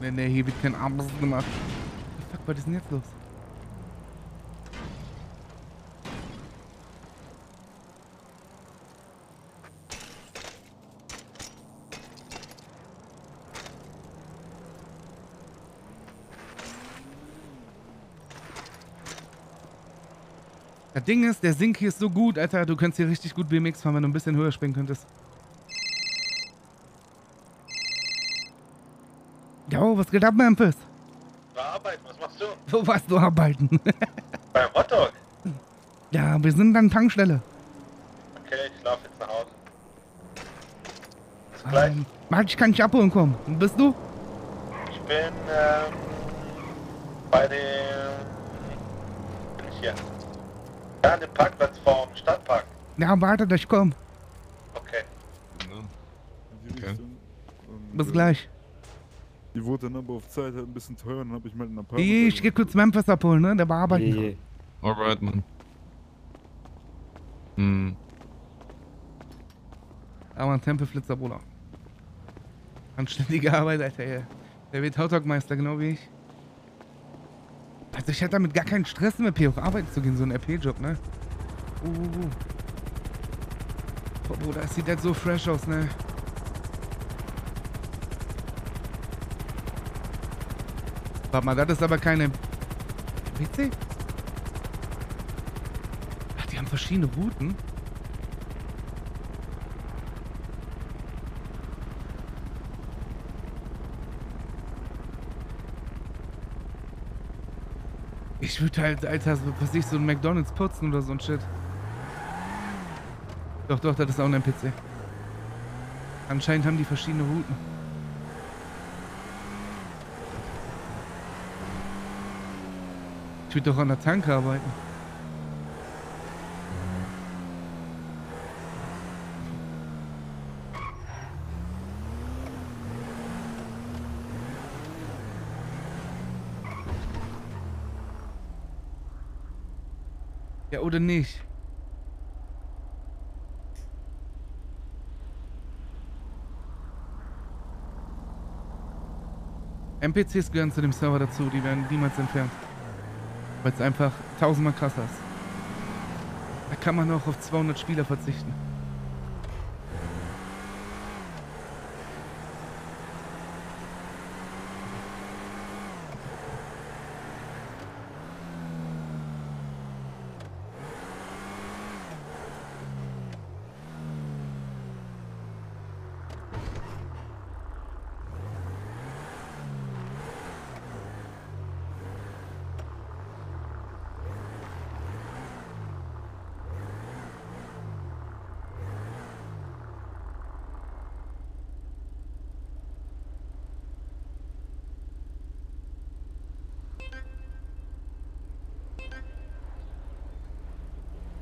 Nee, nee, hier wird kein Abends gemacht. Fuck, was ist denn jetzt los? Das Ding ist, der Sink hier ist so gut, Alter, du könntest hier richtig gut BMX fahren, wenn du ein bisschen höher springen könntest. Jo, was geht ab, Memphis? Arbeiten, was machst du? Wo warst du arbeiten? Beim Hotdog. ja, wir sind an Tankstelle. Okay, ich laufe jetzt nach Hause. Bis gleich. Ähm, Marc, ich kann dich abholen kommen. Wo bist du? Ich bin ähm, bei dem. bin ich hier. Ja, an dem Parkplatz vorm Stadtpark. Ja, warte, ich komm. Okay. Okay. Bis gleich. Die wurde dann aber auf Zeit halt ein bisschen teuer, dann habe ich mal in paar. Nee, ich geh kurz Memphis abholen, ne? Der bearbeiten. Alright, Mann. Hm. Aber ein Tempelflitzer, Bruder. Anständige Arbeit, Alter, ey. Der wird Hotdog-Meister, genau wie ich. Also ich hätte damit gar keinen Stress mehr, P auf Arbeit zu gehen, so ein RP-Job, ne? Uh, Bruder, das sieht halt so fresh aus, ne? Warte mal, das ist aber keine... PC? Ach, die haben verschiedene Routen? Ich würde halt, Alter, was ich, so ein McDonalds putzen oder so ein Shit. Doch, doch, das ist auch ein NPC. Anscheinend haben die verschiedene Routen. Ich würde doch an der Tanke arbeiten. Ja, oder nicht? NPCs gehören zu dem Server dazu, die werden niemals entfernt. Weil es einfach tausendmal krasser ist. Da kann man auch auf 200 Spieler verzichten.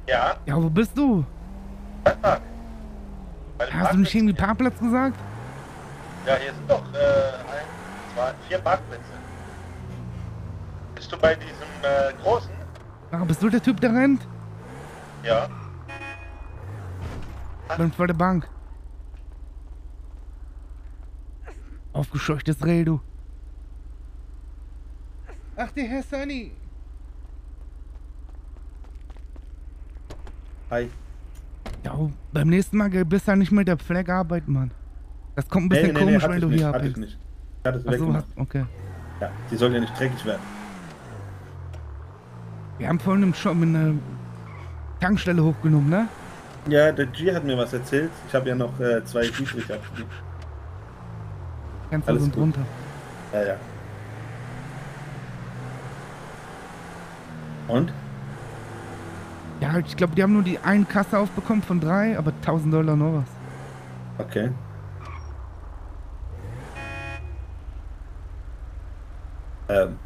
Ja? Ja, wo bist du? Hast du nicht irgendwie Parkplatz gesagt? Ja, hier sind doch äh, ein, zwei, vier Parkplätze. Bist du bei diesem äh, großen? Ah, bist du der Typ, der rennt? Ja. Bin vor der Bank. Aufgescheuchtes Reh, du. Ach, der Herr Sunny. Hi. Ja, beim nächsten Mal bist du ja nicht mit der Flag arbeiten, Mann. Das kommt ein bisschen nee, nee, komisch, hatte wenn du nicht, hier hatte ich abhängst. nicht. Ich hatte es so, okay. Ja, die soll ja nicht dreckig werden. Wir haben vorhin im Shop eine Tankstelle hochgenommen, ne? Ja, der G hat mir was erzählt. Ich habe ja noch äh, zwei Dietrich abgegeben. Ganz Alles sind gut. runter. Ja, ja. Und? Ja, ich glaube, die haben nur die eine Kasse aufbekommen von drei, aber 1000 Dollar noch was. Okay. Ähm,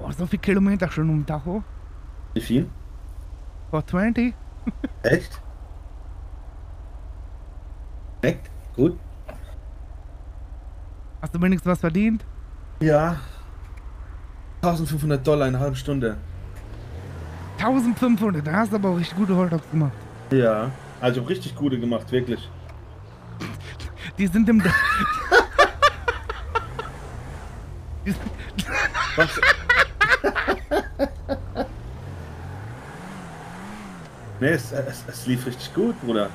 Boah, so viel Kilometer schon um Tacho. wie viel? 420? Echt? Echt? Gut. Hast du wenigstens was verdient? Ja. 1500 Dollar in einer halben Stunde. 1500, da hast du aber auch richtig gute Hotdogs gemacht. Ja. Also richtig gute gemacht, wirklich. Die sind im... Was? nee, es, es, es lief richtig gut, Bruder.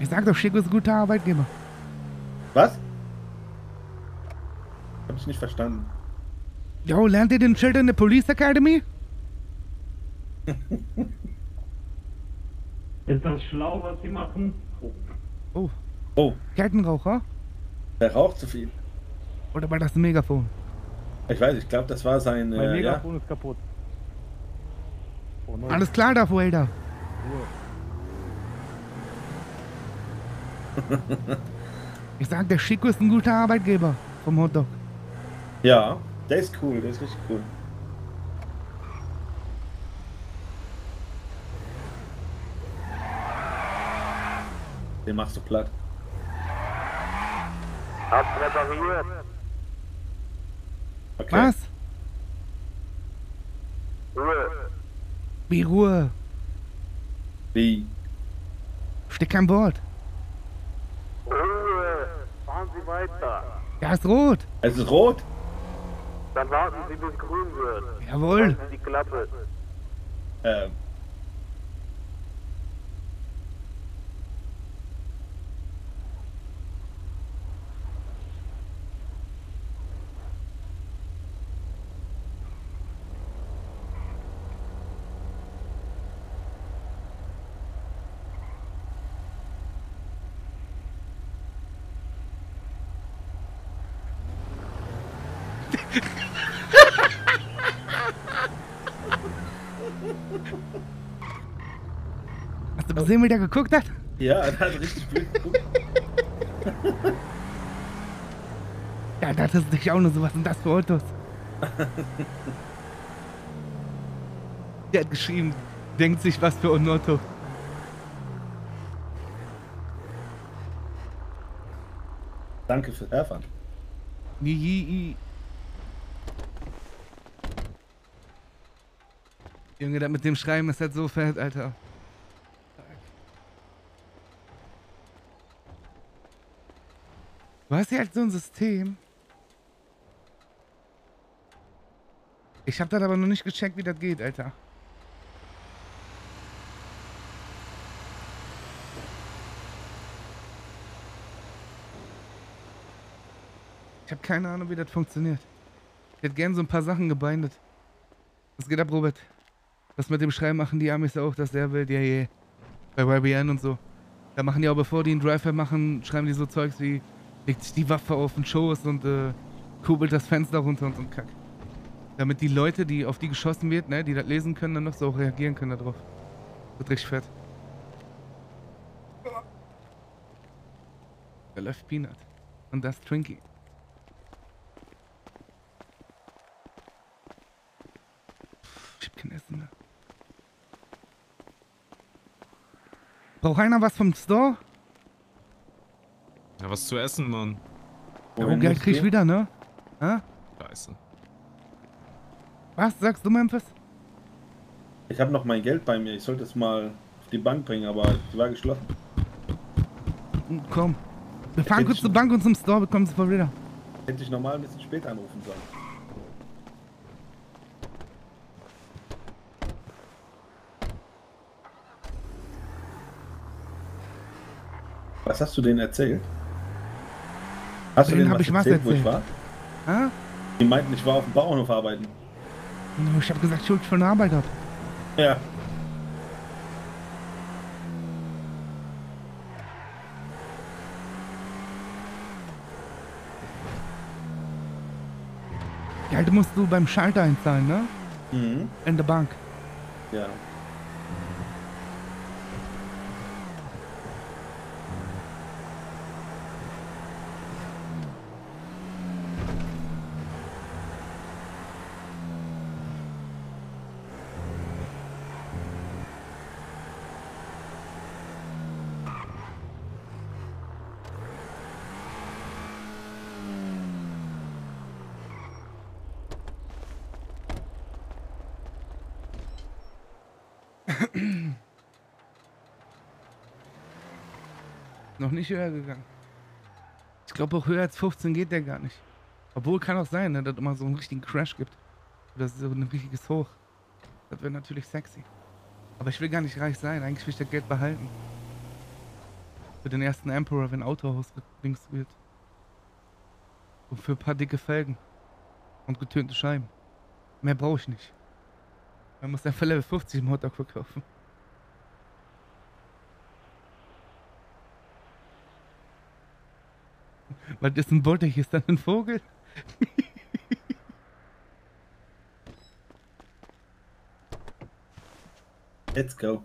Ich sag doch, Chico ist ein guter Arbeitgeber. Was? Hab ich nicht verstanden. Jo, lernt ihr den Schild in der Police Academy? Ist das schlau, was sie machen? Oh. Oh. Kettenraucher? Der raucht zu viel. Oder war das ein Megafon? Ich weiß, ich glaube, das war sein. Mein Äh, ja. Megafon ist kaputt. Oh. Alles klar, Darth Vader. Ich sag, der Chico ist ein guter Arbeitgeber vom Hotdog. Ja, der ist cool, der ist richtig cool. Den machst du platt. Hab's repariert. Okay. Was? Ruhe. Wie Ruhe. Wie? Steht kein Wort. Ruhe. Fahren Sie weiter. Der ist rot. Es ist rot? Dann warten Sie, bis grün wird. Jawohl. Halten Sie die Klappe. Ähm. Gesehen, wie der geguckt hat? Ja, der hat richtig blöd geguckt. Ja, das ist nicht auch nur so. Was sind das für Autos? Der hat geschrieben, denkt sich was für ein Auto. Danke fürs I. Junge, das mit dem Schreiben ist halt so fett, Alter. Du hast ja halt so ein System. Ich hab das aber noch nicht gecheckt, wie das geht, Alter. Ich habe keine Ahnung, wie das funktioniert. Ich hätte gern so ein paar Sachen gebindet. Was geht ab, Robert? Das mit dem Schreiben machen die Amis auch, dass der will, ja, ja. Bei YBN und so. Da machen die auch, bevor die einen Driver machen, schreiben die so Zeugs wie, legt sich die Waffe auf den Schoß und äh, kurbelt das Fenster runter und so ein Kack. Damit die Leute, die auf die geschossen wird, ne, die das lesen können, dann noch so auch reagieren können darauf. Wird richtig fett. Da läuft Peanut. Und das Twinkie. Ich hab kein Essen mehr. Braucht einer was vom Store? Ja, was zu essen, Mann. Ja, oh, Geld krieg ich wieder, ne? Hä? Scheiße. Was sagst du, Memphis? Ich habe noch mein Geld bei mir. Ich sollte es mal auf die Bank bringen, aber die war geschlossen. Hm, Komm. Wir fahren Hätte kurz zur Bank und zum Store, bekommen sofort wieder. Hätte ich normal ein bisschen später anrufen sollen. Was hast du denen erzählt? Hast du Denen hab was ich was erzählt, wo ich war? erzählt. Hä? Die meinten, ich war auf dem Bauernhof arbeiten. Ich hab gesagt, Schuld von der Arbeit ab. Ja. Geld musst du beim Schalter einzahlen, ne? Mhm. In der Bank. Ja. Noch nicht höher gegangen. Ich glaube auch höher als 15 geht der gar nicht. Obwohl, kann auch sein, ne, dass es immer so einen richtigen Crash gibt. Oder so ein richtiges Hoch. Das wäre natürlich sexy. Aber ich will gar nicht reich sein. Eigentlich will ich das Geld behalten. Für den ersten Emperor, wenn Autohaus links wird. Und für ein paar dicke Felgen. Und getönte Scheiben. Mehr brauche ich nicht. Man muss einfach Level 50 im Hotdog verkaufen. Was ist ein Bottich? Ist das ein Vogel? Let's go.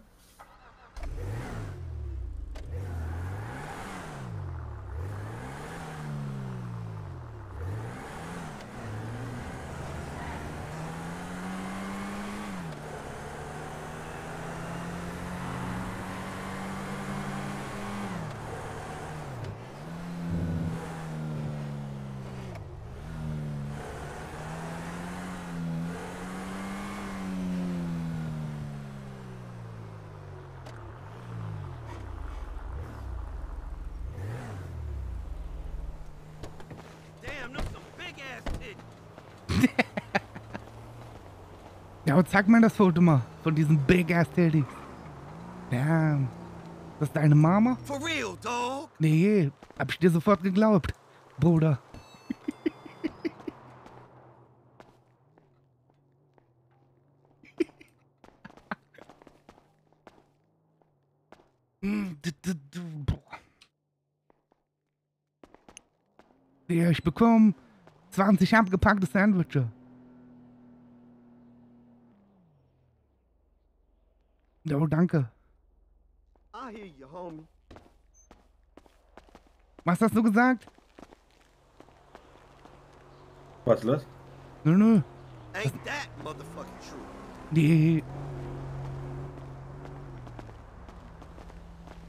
Damn, them some big ass titties. Und zeig mal das Foto mal von diesen Big Ass Titties. Ja. Das ist deine Mama? For real, dog. Nee, hab ich dir sofort geglaubt, Bruder. Mm, ich bekomme 20 abgepackte Sandwiches. Oh, danke. I hear you, homie. Was hast du gesagt? Was los? Nö, nö. Ain't that motherfucking true? Nee.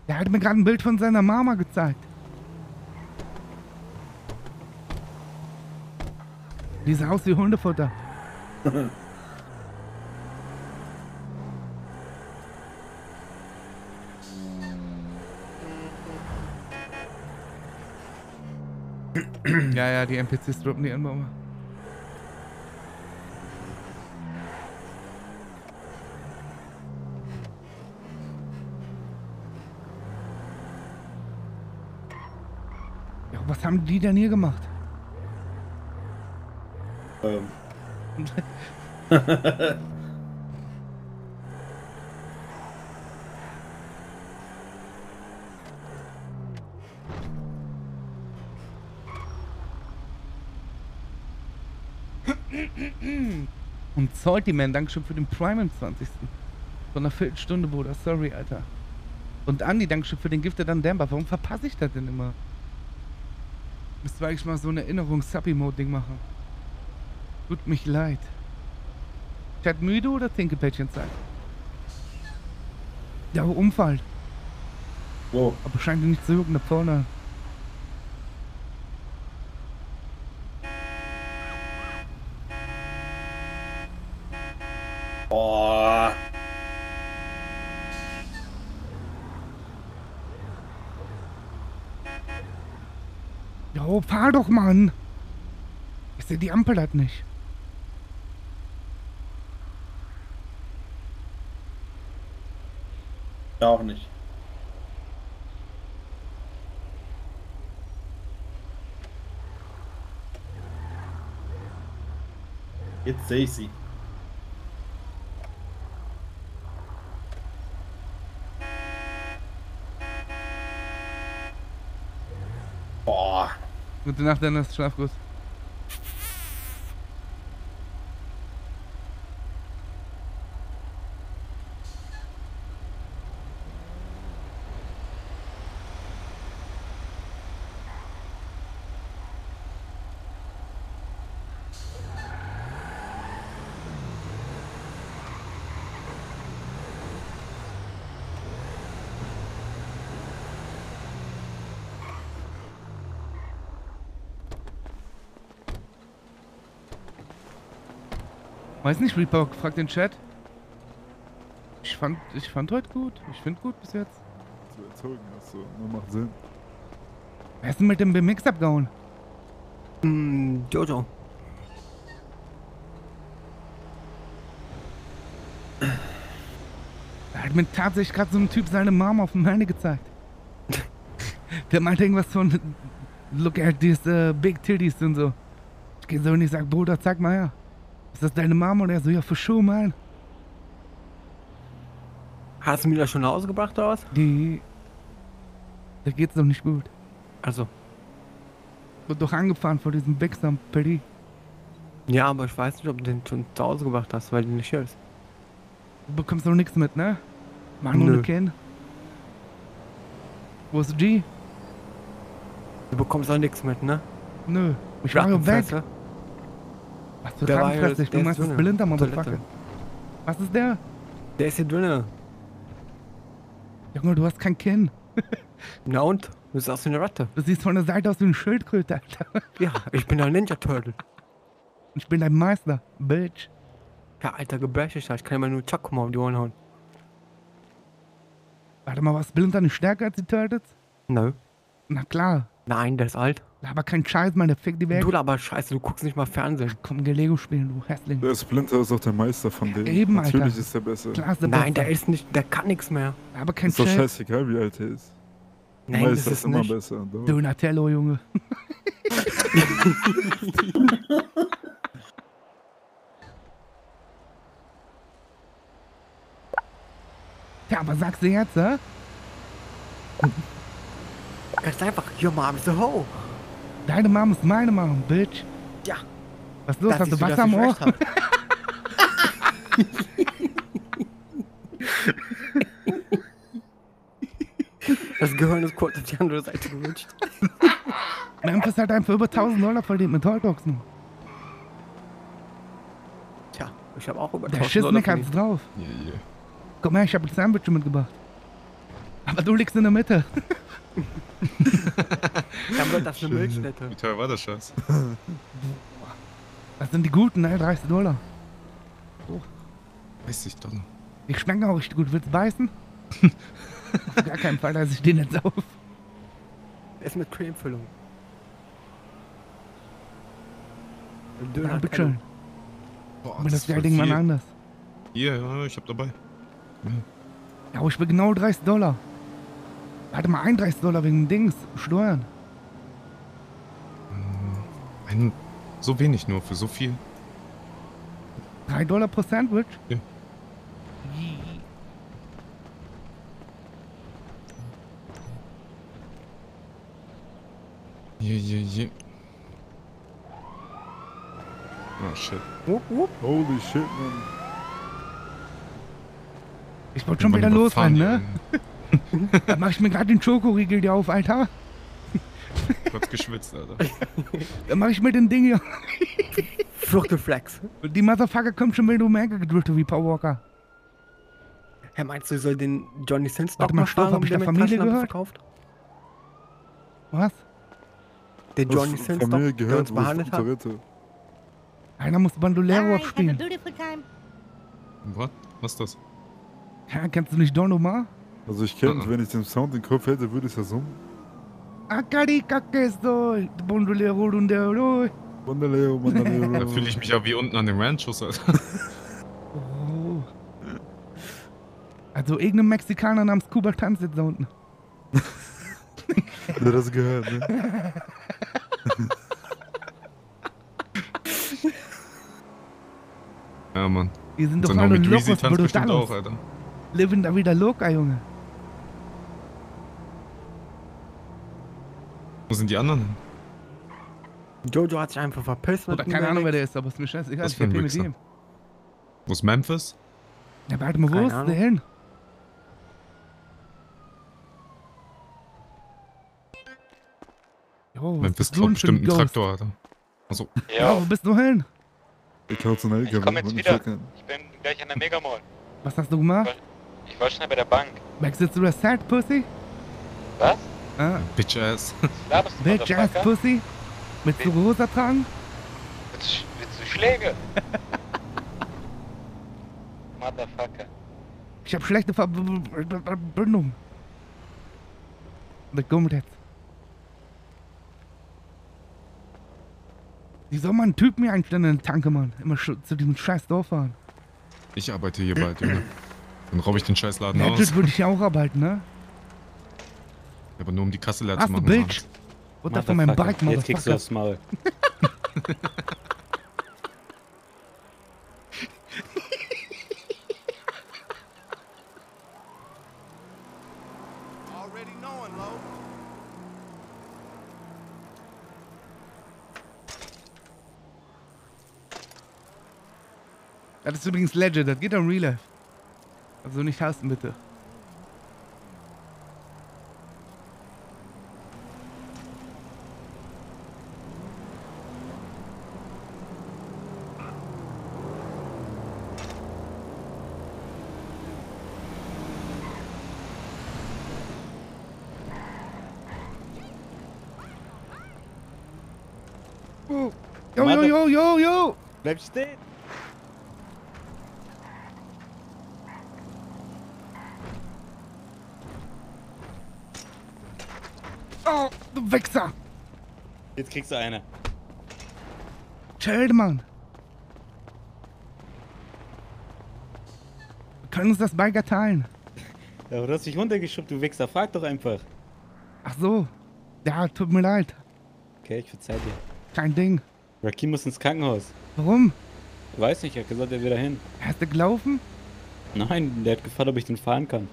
Der hat mir gerade ein Bild von seiner Mama gezeigt. Die sah aus wie Hundefutter. ja, ja, die NPCs droppen die immer mal. Ja, was haben die denn hier gemacht? Ähm. Und Salty Man, Dankeschön für den Prime im 20. Von einer Viertelstunde, Bruder. Sorry, Alter. Und Andi, Dankeschön für den Gifted an Damper. Warum verpasse ich das denn immer? Müsste eigentlich mal so ein Erinnerungs-Suppy-Mode-Ding machen. Tut mich leid. Chat müde oder Tinkepäckchen Zeit? Ja, Unfall. Wo? Aber scheint ihn nicht zu jucken, da vorne. Boah. Jo, fahr doch, Mann. Ich sehe die Ampel halt nicht. Ja, auch nicht. Jetzt sehe ich sie. Boah. Gute Nacht, Dennis. Schlaf gut. Weiß nicht, Reaper, frag den Chat. Ich fand, ich fand heute gut. Ich finde gut bis jetzt. Zu erzeugen, hast du. Nur macht Sinn. Wer ist denn mit dem BMX abgehauen? Hm, Jojo. Da hat mir tatsächlich gerade so ein Typ seine Mom auf dem Handy gezeigt. Der meinte irgendwas von Look at these uh, big titties und so. Ich gehe so und ich sag, Bruder, zeig mal her. Ist das deine Mom? Und er so, ja, für sure, man. Hast du mir das schon nach Hause gebracht oder was? Die. Da geht's doch nicht gut. Also. Wird doch angefahren vor diesem Wichsam, Paddy. Ja, aber ich weiß nicht, ob du den schon zu Hause gebracht hast, weil du nicht hier ist. Du bekommst doch nichts mit, ne? Mann ohne Nö. Ken. Wo ist G? Du bekommst auch nichts mit, ne? Nö. Ich war weg. Was für Ich bin ist meistens drinne. blinder. Motherfucker. Was ist der? Der ist hier drinne. Junge, du hast kein Kinn. Na und? Du bist aus wie eine Ratte. Du siehst von der Seite aus wie ein Schildkröte, Alter. Ja, ich bin ein Ninja Turtle. Ich bin dein Meister, Bitch. Ja, alter Gebärschigter, ich kann immer nur Chakuma auf die Ohren hauen. Warte mal, was Splinter nicht stärker als die Turtles? Nö. Na klar. Nein, der ist alt. Aber kein Scheiß, meine Fick die weg. Du aber scheiße, du guckst nicht mal Fernsehen. Komm, geh Lego spielen, du Hässling. Der Splinter ist doch der Meister von denen. Eben, Alter. Natürlich ist der besser. Klar ist der Nein, Beste. der ist nicht, der kann nichts mehr. Aber kein Ist doch Scheiß. scheißegal, wie alt er ist. Nein, Meister das ist ist immer nicht. besser. doch. Donatello, Junge. ja, aber sagst du jetzt, hä? Ganz einfach, your mom is a hoe. Deine Mom ist meine Mom, Bitch. Ja. Was ist los? Da Hast du Wasser am Ohr? Das Gehirn ist kurz auf die andere Seite gerutscht. Memphis hat einfach über 1000 Dollar verdient mit Hotdogs nur. Tja, ich habe auch über Der 1000 Dollar Schissnick hat's drauf. Yeah, yeah. Komm her, ich hab ein Sandwich mitgebracht. Aber du liegst in der Mitte. Dann wird das eine Milchschnitte. Wie teuer war der Scheiß? Das sind die guten, ne? 30 Dollar. 30 Dollar. Die schmecken auch richtig gut. Willst du beißen? Auf gar keinen Fall, dass ich den jetzt auf. Ist mit Cremefüllung. Ja, bitteschön. Boah, Aber das wäre Ding mal anders. Hier, ja, ich hab dabei. Ja. Ja, aber ich will genau 30 Dollar. Warte mal, 31 Dollar wegen Dings. Steuern. Ein, so wenig nur, für so viel. 3 Dollar pro Sandwich? Ja. Hier, hier, hier. Oh shit. Holy shit, man. Ich wollte schon wieder losrennen, ne? da mach ich mir gerade den Schokoriegel dir auf, Alter. Kurz geschwitzt, Alter. Da mach ich mir den Ding hier. Fluchtreflex. Und die Motherfucker kommen schon um die Ecke gedriftet wie Paul Walker. Herr, meinst du, ich soll den Johnny Sins Warte mal, stopp, fragen, hab ich der der Familie gehört? verkauft? Was? Der Johnny Sins Familie der gehört uns wohl behandelt hat. Tourette. Einer muss Bandolero abspielen. What? Was ist das? Ja, kennst du nicht Don Omar? Also ich kenne, Ah, ah. wenn ich den Sound im Kopf hätte, würde ich ja summen. Acarica que estoy, Bandolero Rundero. Mandaleo, Da fühle ich mich ja wie unten an den Ranchos, Alter. Oh. Also irgendein Mexikaner namens Kuba tanzt jetzt da unten. Ja, das gehört, ne? Ja, Mann. Die sind Und doch alle locos tanzt bestimmt auch, brutalos. Alter. Living da wieder loca, Junge. Wo sind die anderen hin? Jojo hat sich einfach verpisst Oder keine Ahnung, wer der ist, aber ist mir scheißegal. Was Ich für ein hab hier mit ihm. Wo ist Memphis? Ja, warte mal, wo Keine ist der hin? Jo, Memphis klaut bestimmt einen? Traktor, Alter. Also, Ja, wo bist du hin? Ich hau zu einer Ich komme jetzt wieder. Ich bin gleich an der Megamall. Was hast du gemacht? Ich war schnell bei der Bank. Wechselst du das Sad Pussy? Was? Ah, Bitch ass. Bitch Ass? Pussy? Mit so rosa tragen? Willst du, willst du Schläge? Motherfucker. Ich hab schlechte Verbindung. Mit Gummit jetzt. Wie soll man einen Typen hier einstellen in eine Tanke, Mann? Immer zu diesem scheiß Dorf fahren. Ich arbeite hier bald, Junge. Dann raube ich den Scheißladen aus. Legit würde ich ja auch arbeiten, ne? Aber nur um die Kasse leer zu machen. Bitch? Runter von meinem Bike, Jetzt kriegst du aufs Maul. Das ist übrigens Legend, das geht am Real Life. Also nicht hassen, bitte. Oh. Jo, jo, jo, jo, jo! Bleib stehen! Oh, du Wichser! Jetzt kriegst du eine. Chill, Mann. Wir können uns das Bike ja teilen. Ja, aber du hast dich runtergeschubbt, du Wichser. Frag doch einfach. Ach so. Ja, tut mir leid. Okay, ich verzeih dir. Kein Ding. Rakim muss ins Krankenhaus. Warum? Weiß nicht, er hat gesagt, er will da hin. Hast du gelaufen? Nein, der hat gefragt, ob ich den fahren kann.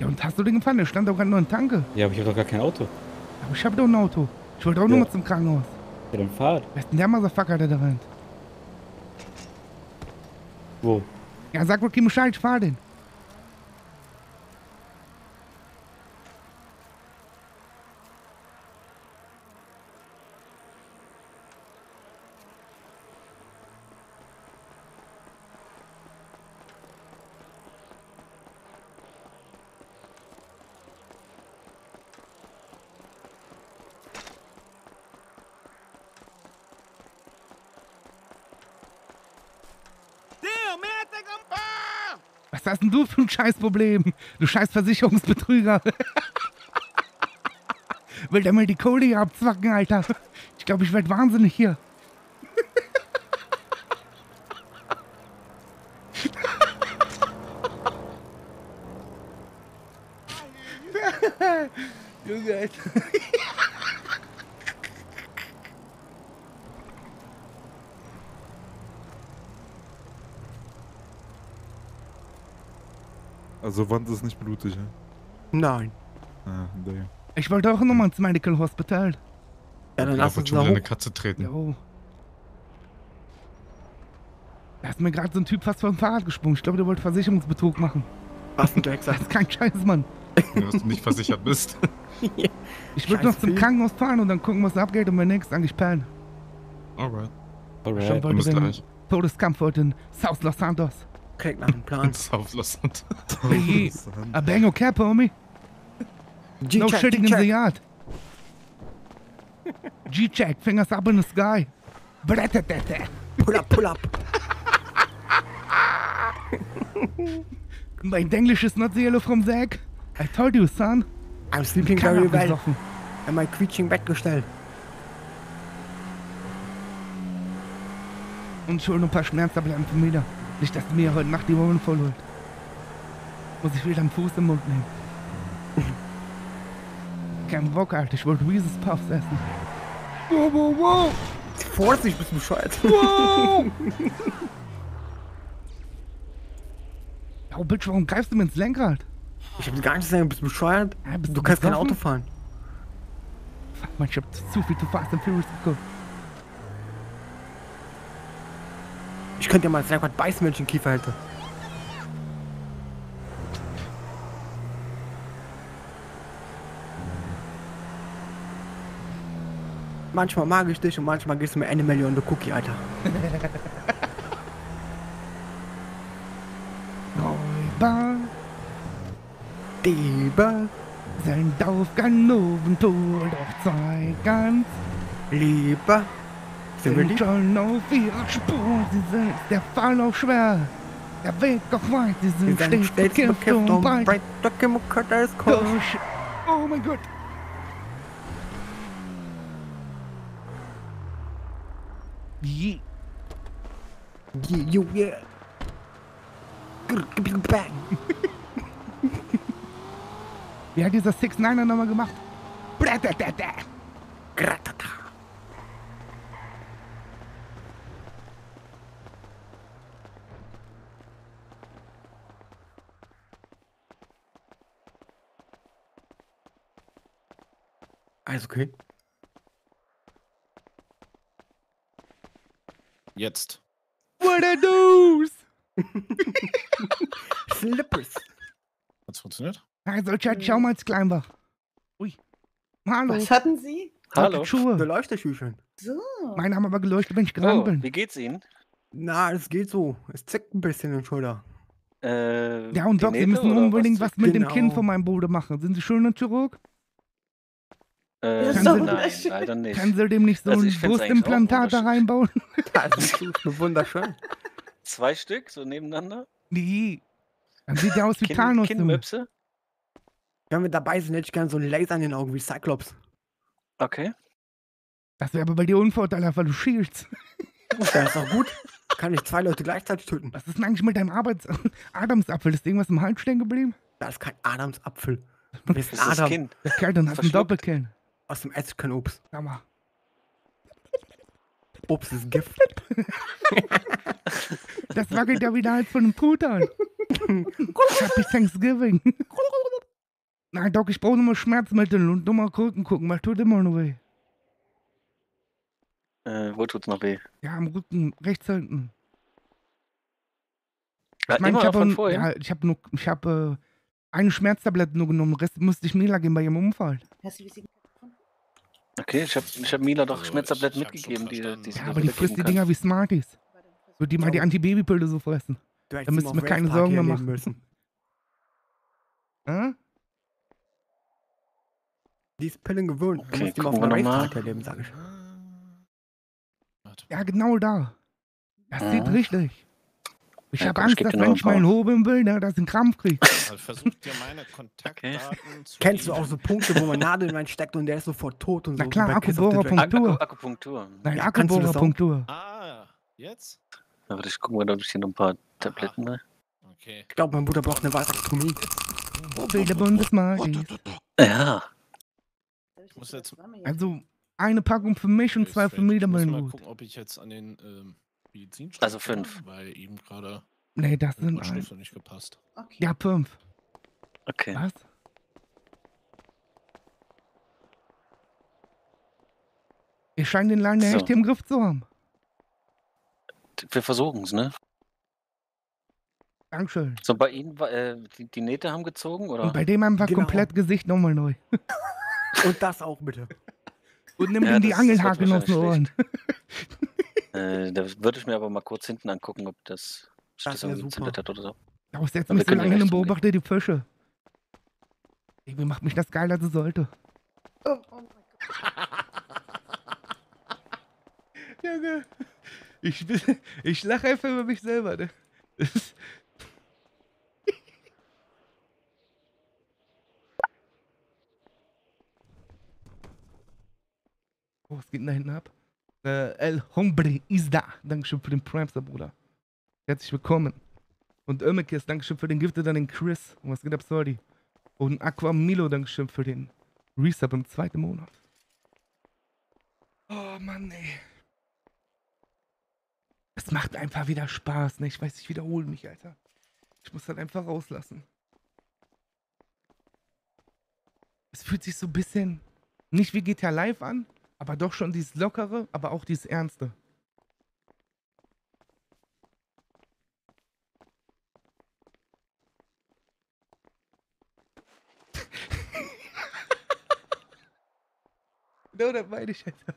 Ja, und hast du den gefahren? Der stand doch gerade nur in Tanke. Ja, aber ich habe doch gar kein Auto. Aber ich hab doch ein Auto. Ich wollte auch nur Ja. mal zum Krankenhaus. Ja, dann fahrt. Wer ist denn der Motherfucker, der da rennt? Wo? Ja, sag Rocky Bescheid, ich fahr den. Hast denn du für ein Scheißproblem? Du scheiß Versicherungsbetrüger. Will der mir die Kohle hier abzwacken, Alter? Ich glaube, ich werd wahnsinnig hier. Also Wand ist nicht blutig, ja? Nein. Ah, damn. Ich wollte auch nochmal ins Medical Hospital. Ja, dann Ja, lass uns schon da wieder eine. Katze treten. Jo. Da ist mir gerade so ein Typ fast vom Fahrrad gesprungen. Ich glaube, der wollte Versicherungsbetrug machen. Was ein Drecksack. Das ist kein Scheiß, Mann. Nur, dass du nicht versichert bist. Ich würde noch zum Vieh. Krankenhaus fahren und dann gucken, was abgeht und wenn nichts, eigentlich pennen. Alright. Schon Alright. wollte bis den gleich. Todeskampf heute in South Los Santos. Klingt nach einem Plan. South Los Santos. Hey, a bang of cap, homie. No shitting in the yard. G-check, fingers up in the sky. Brettetete. Pull up, pull up. My English is not the yellow from Zach. I told you, son. I'm sleeping very well. In mein quietsching Bettgestell. Und schon ein paar Schmerztabletten für mich. Nicht, dass mir heute Nacht die Wohnung voll holt. Muss ich wieder einen Fuß im Mund nehmen. Kein Bock, Alter. Ich wollte Reese's Puffs essen. Wow, wow, wow. Vorsicht, bist du bescheuert. Wow. Oh, Bitch, warum greifst du mir ins Lenkrad? Ich hab gar nicht gesagt, bist du bescheuert. Ja, bist Du du kannst kein? Auto fahren. Fuck, man, ich hab zu viel zu Fast and Furious geguckt. Ich könnte dir mal sagen, was Kiefer hätte. Manchmal mag ich dich und manchmal gehst du mir eine Million de Cookie, Alter. Räuber Diebe sind auf Ganoventour, doch zwei ganz Liebe sind schon auf ihrer Spur. Sie sind der Fall auch schwer, der Weg auch weit. Sie sind stets bekifft und breit. breit. Ist. Durch. Oh mein Gott. Je. Yeah, yo, yeah. Bang. Wie hat dieser 6 9 er nochmal gemacht? Bratata. Alles okay? Jetzt. What a deuce! Slippers. Hat's funktioniert? Also, Chat, schau mal ins Kleinbach. Ui. Hallo. Was hatten Sie? Hallo. Schuhe. Da leuchtet Schüchen. So. Meine haben aber geleuchtet, wenn ich krank Oh, bin. wie geht's Ihnen? Na, es geht so. Es zickt ein bisschen in den Schulter. Äh, Ja, und Doc, Sie müssen unbedingt was, mit dem Genau. Kind von meinem Bruder machen. Sind Sie Schönheitschirurg? Äh, Kann nein, Sie- nein, leider nicht. Können Sie dem nicht so Also ein auch Brustimplantat da reinbauen? Das ist wunderschön. Zwei Stück, so nebeneinander? Nee. Dann sieht der aus wie Thanos. Junge. Kinnmöpse? Wenn wir dabei sind, hätte ich gerne so einen Laser in den Augen wie Cyclops. Okay. Das wäre aber bei dir unvorteilhaft, weil du schielst. Das ist doch gut. Kann ich zwei Leute gleichzeitig töten. Was ist denn eigentlich mit deinem Arbeits Adamsapfel? Ist irgendwas im Hals stecken geblieben? Das ist kein Adamsapfel. Wir sind Das ist Adam. Kind. Okay, dann hast du einen. Doppelkill. Aus dem Ess kein Obst. Sag mal. Obst ist Gift. Das wackelt ja wieder als von einem Truthahn. Happy Thanksgiving. Nein, Doc, ich brauche nur mal Schmerzmittel und dummer Krücken gucken, weil tut immer nur weh. Äh, wo tut's noch weh? Ja, am Rücken, rechts hinten. Ja, Ich meine, ich noch habe ja, ich hab nur, ich habe äh, eine Schmerztablette nur genommen, den Rest musste ich Mila geben bei ihrem Unfall. Hast du? Okay, ich hab, ich hab Mila doch Schmerztabletten mitgegeben, die, die sie Ja, aber die frisst die Dinger wie Smarties. So die mal die Antibabypille so fressen. Du Da ihr mir keine Rave Sorgen mehr machen. müssen. Hä? Die ist Pillen gewöhnt. Du Okay, musst ihm auf gucken einer erleben, sag ich. Ja, genau da. Das sieht Mhm. richtig. Ich Ja, habe Angst, dass wenn ich meinen paar. hobeln will, ne, dass ich einen Krampf krieg. Also versucht dir meine Kontaktdaten zu Kennst du auch so Punkte, wo man Nadeln reinsteckt und der ist sofort tot und so? Na klar. Akku- Akupunktur. Nein? Akubohrerpunktur. Ah, jetzt? Da würde ich gucken, ob ich hier noch ein paar Tabletten ne? Okay. Ich glaube, mein Bruder braucht eine Vasektomie. Wilde Bundesmagie. Ja. Ich muss jetzt Also eine Packung für mich und zwei für ich Mila muss mal gucken, ob ich jetzt an den ähm, Medizinstand Also fünf. Weil eben gerade Nee, das sind ein. Schlüssel nicht gepasst. Ja, fünf. Okay. Was? Ihr scheint den Laden ja So. echt im Griff zu haben. Wir versuchen's, ne? Dankeschön. So, bei Ihnen, war, äh, die, die Nähte haben gezogen, oder? Und bei dem einfach Genau. komplett Gesicht nochmal neu. Und das auch bitte. Und nimmt Ja, ihm die Angelhaken aus den Ohren. Äh, da würde ich mir aber mal kurz hinten angucken, ob das, Das das wär irgendwie super. entzündet hat oder so. Ja, Aber wir mich so lange hin und beobachte die Fische. Irgendwie macht mich das geil, als es sollte. Oh, oh mein Gott. Junge, ich, bin, ich lache einfach über mich selber. Ne? Oh, was geht denn da hinten ab? Äh, El Hombre is da. Dankeschön für den Primester, Bruder. Herzlich willkommen. Und Ömekis, Dankeschön für den Gifted an den Chris. Und was geht ab, sorry. Und Aqua Milo, Dankeschön für den Resub im zweiten Monat. Oh Mann, ey. Es macht einfach wieder Spaß, ne? Ich weiß, ich wiederhole mich, Alter. Ich muss halt einfach rauslassen. Es fühlt sich so ein bisschen nicht wie GTA Live an, aber doch schon dieses Lockere, aber auch dieses Ernste. Genau, das meine ich, Alter.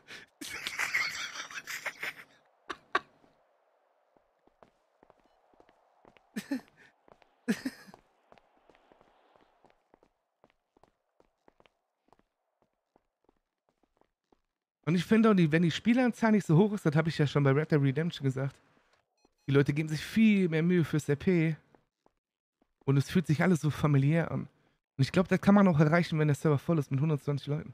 Und ich finde auch, wenn die Spieleranzahl nicht so hoch ist, das habe ich ja schon bei Red Dead Redemption gesagt. Die Leute geben sich viel mehr Mühe fürs RP. Und es fühlt sich alles so familiär an. Und ich glaube, das kann man auch erreichen, wenn der Server voll ist mit 120 Leuten.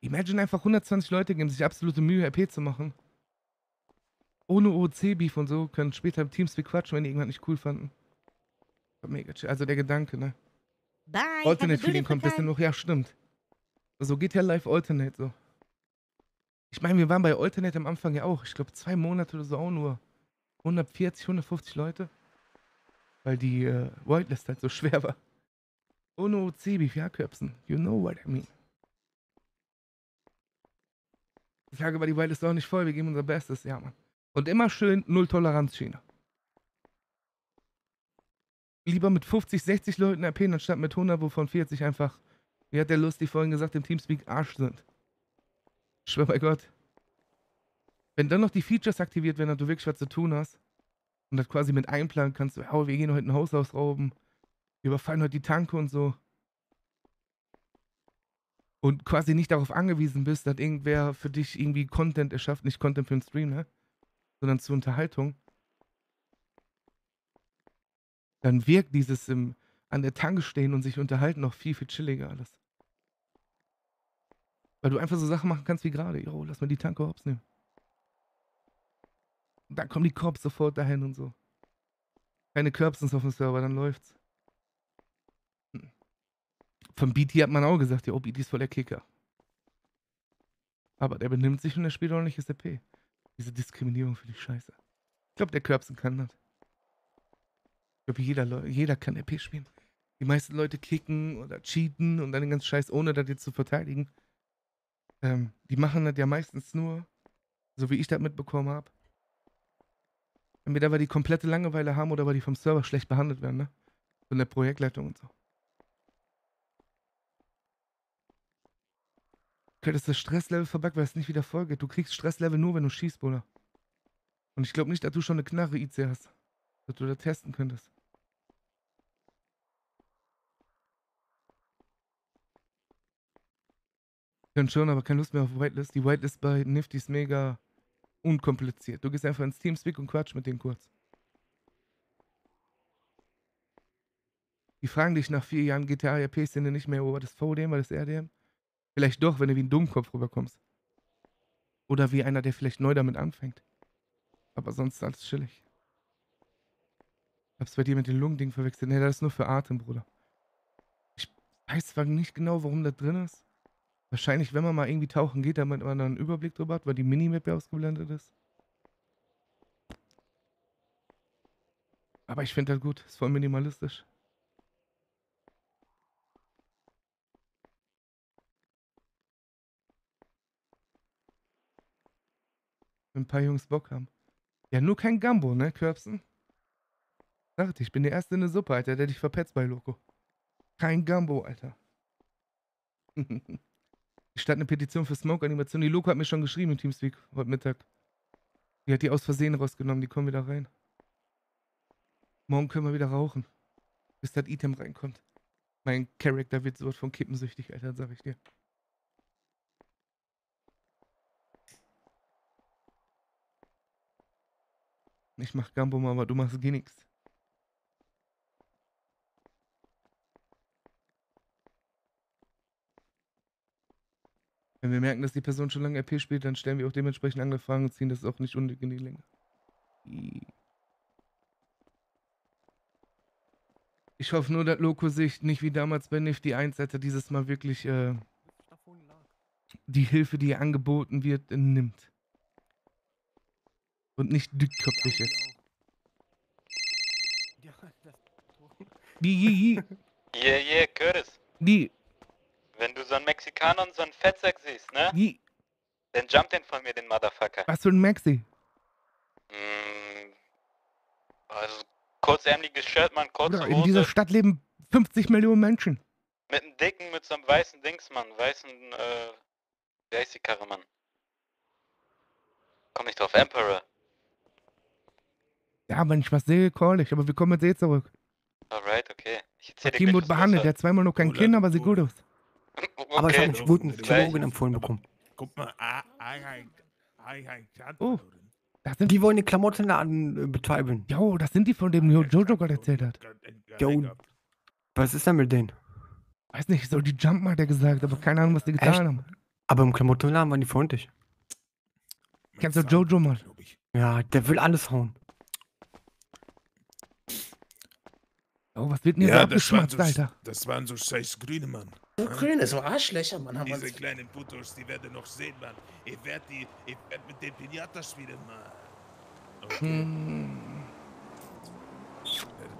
Imagine einfach 120 Leute geben sich absolute Mühe, RP zu machen. Ohne OC-Beef und so, können später im Teamspeak quatschen, wenn die irgendwann nicht cool fanden. War mega chill. Also der Gedanke, ne? Bye. Alternate Feeling kommt bisschen noch. noch. Ja, stimmt. So geht ja live Alternate so. Ich meine, wir waren bei Alternate am Anfang ja auch. Ich glaube, zwei Monate oder so auch nur. 140, 150 Leute. Weil die äh, Whitelist halt so schwer war. Ohne OC-Beef, ja, Köpsen. You know what I mean. Die Tage war die Whitelist auch nicht voll. Wir geben unser Bestes, ja, Mann. Und immer schön Null Toleranz China. Lieber mit 50, 60 Leuten RP, anstatt mit 100, wovon 40 einfach, wie hat der Lustig vorhin gesagt, im Teamspeak Arsch sind. Ich schwör bei Gott. Wenn dann noch die Features aktiviert werden und du wirklich was zu tun hast und das quasi mit einplanen kannst, oh, wir gehen heute ein Haus ausrauben, wir überfallen heute die Tanke und so. Und quasi nicht darauf angewiesen bist, dass irgendwer für dich irgendwie Content erschafft, nicht Content für den Stream, ne? Sondern zur Unterhaltung. Dann wirkt dieses im, an der Tanke stehen und sich unterhalten noch viel, viel chilliger alles. Weil du einfach so Sachen machen kannst wie gerade. Jo, lass mal die Tanke hops nehmen. Und dann kommen die Cops sofort dahin und so. Keine Curbsons auf dem Server, dann läuft's. Von BT hat man auch gesagt, ja, oh, BT ist voll der Kicker. Aber der benimmt sich und er spielt ordentliches RP. Diese Diskriminierung finde ich scheiße. Ich glaube, der Curbson kann das. Ich glaube, jeder, jeder kann RP spielen. Die meisten Leute kicken oder cheaten und dann den ganzen Scheiß, ohne das jetzt zu verteidigen. Ähm, die machen das ja meistens nur, so wie ich das mitbekommen habe. Entweder weil die komplette Langeweile haben oder weil die vom Server schlecht behandelt werden, ne? Von der Projektleitung und so. Das ist das Stresslevel verbuggt, weil es nicht wieder vollgeht. Du kriegst Stresslevel nur, wenn du schießt, Bruder. Und ich glaube nicht, dass du schon eine Knarre IC hast. Dass du da testen könntest. Können schon, aber keine Lust mehr auf Whitelist. Die Whitelist bei Nifty ist mega unkompliziert. Du gehst einfach ins Teamspeak und quatsch mit denen kurz. Die fragen dich nach vier Jahren GTA RP-Szene nicht mehr, oh, war das VDM, war das RDM? Vielleicht doch, wenn du wie ein Dummkopf rüberkommst. Oder wie einer, der vielleicht neu damit anfängt. Aber sonst alles chillig. Hab's bei dir mit dem Lungending verwechselt. Nee, das ist nur für Atem, Bruder. Ich weiß zwar nicht genau, warum das drin ist. Wahrscheinlich, wenn man mal irgendwie tauchen geht, damit man dann einen Überblick drüber hat, weil die Minimap ja ausgeblendet ist. Aber ich finde das gut. Ist voll minimalistisch. Wenn ein paar Jungs Bock haben. Ja, nur kein Gambo, ne, Körbsen? Sagte, ich bin der Erste in der Suppe, Alter, der dich verpetzt bei Loco. Kein Gambo, Alter. Ich stand eine Petition für Smoke-Animation. Die Loco hat mir schon geschrieben im Teamspeak heute Mittag. Die hat die aus Versehen rausgenommen, die kommen wieder rein. Morgen können wir wieder rauchen. Bis das Item reinkommt. Mein Charakter wird sowas von kippensüchtig, Alter, sag ich dir. Ich mach Gambo mal, aber du machst gar nichts. Wenn wir merken, dass die Person schon lange RP spielt, dann stellen wir auch dementsprechend Angelfragen und ziehen das auch nicht unnötig in die Länge. Ich hoffe nur, dass Loco sich nicht wie damals bei Nifty 1, dass er dieses Mal wirklich äh, die Hilfe, die ihr angeboten wird, nimmt. Und nicht dickköpfig ist. Die, die, Yeah, yeah, Curtis. die, Wenn du so einen Mexikaner und so einen Fettsack siehst, ne? die, Dann jump den von mir, den Motherfucker. was für ein Maxi? Mm, also, kurzärmeliges Shirt, Mann, kurze Bruder, in dieser. Stadt leben 50 Millionen Menschen. Mit einem dicken, mit so einem weißen Dings, Mann. Weißen, äh, wie heißt die Karre, Mann? Komm nicht drauf, Emperor. Ja, wenn ich was sehe, call ich, aber wir kommen jetzt eh zurück. Alright, okay. Ich erzähl dir Team wird behandelt, der hat zweimal noch kein Kind, aber sieht gut aus. Aber ich Okay. habe einen guten. Chirurgen empfohlen bekommen. Guck mal, ah, ei, Schatz. Oh, das sind Die wollen den Klamottenladen äh, betreiben. Jo, das sind die, von dem Jo- Jojo gerade erzählt hat. Jo, was ist denn mit denen? Weiß nicht, soll die Jumpen, hat er gesagt, aber keine Ahnung, was die getan Echt? haben. Aber im Klamottenladen waren die freundlich. Kennst du Jojo mal? Ja, der will alles hauen. Oh, was wird denn hier so abgeschmatzt, Alter? Das waren so scheiß Grüne, Mann. So grüne, so Arschlöcher, Mann. Haben Diese kleinen Putos, die werden noch sehen, Mann. Ich werd die, ich werd mit den Pinata spielen, Mann. Hm.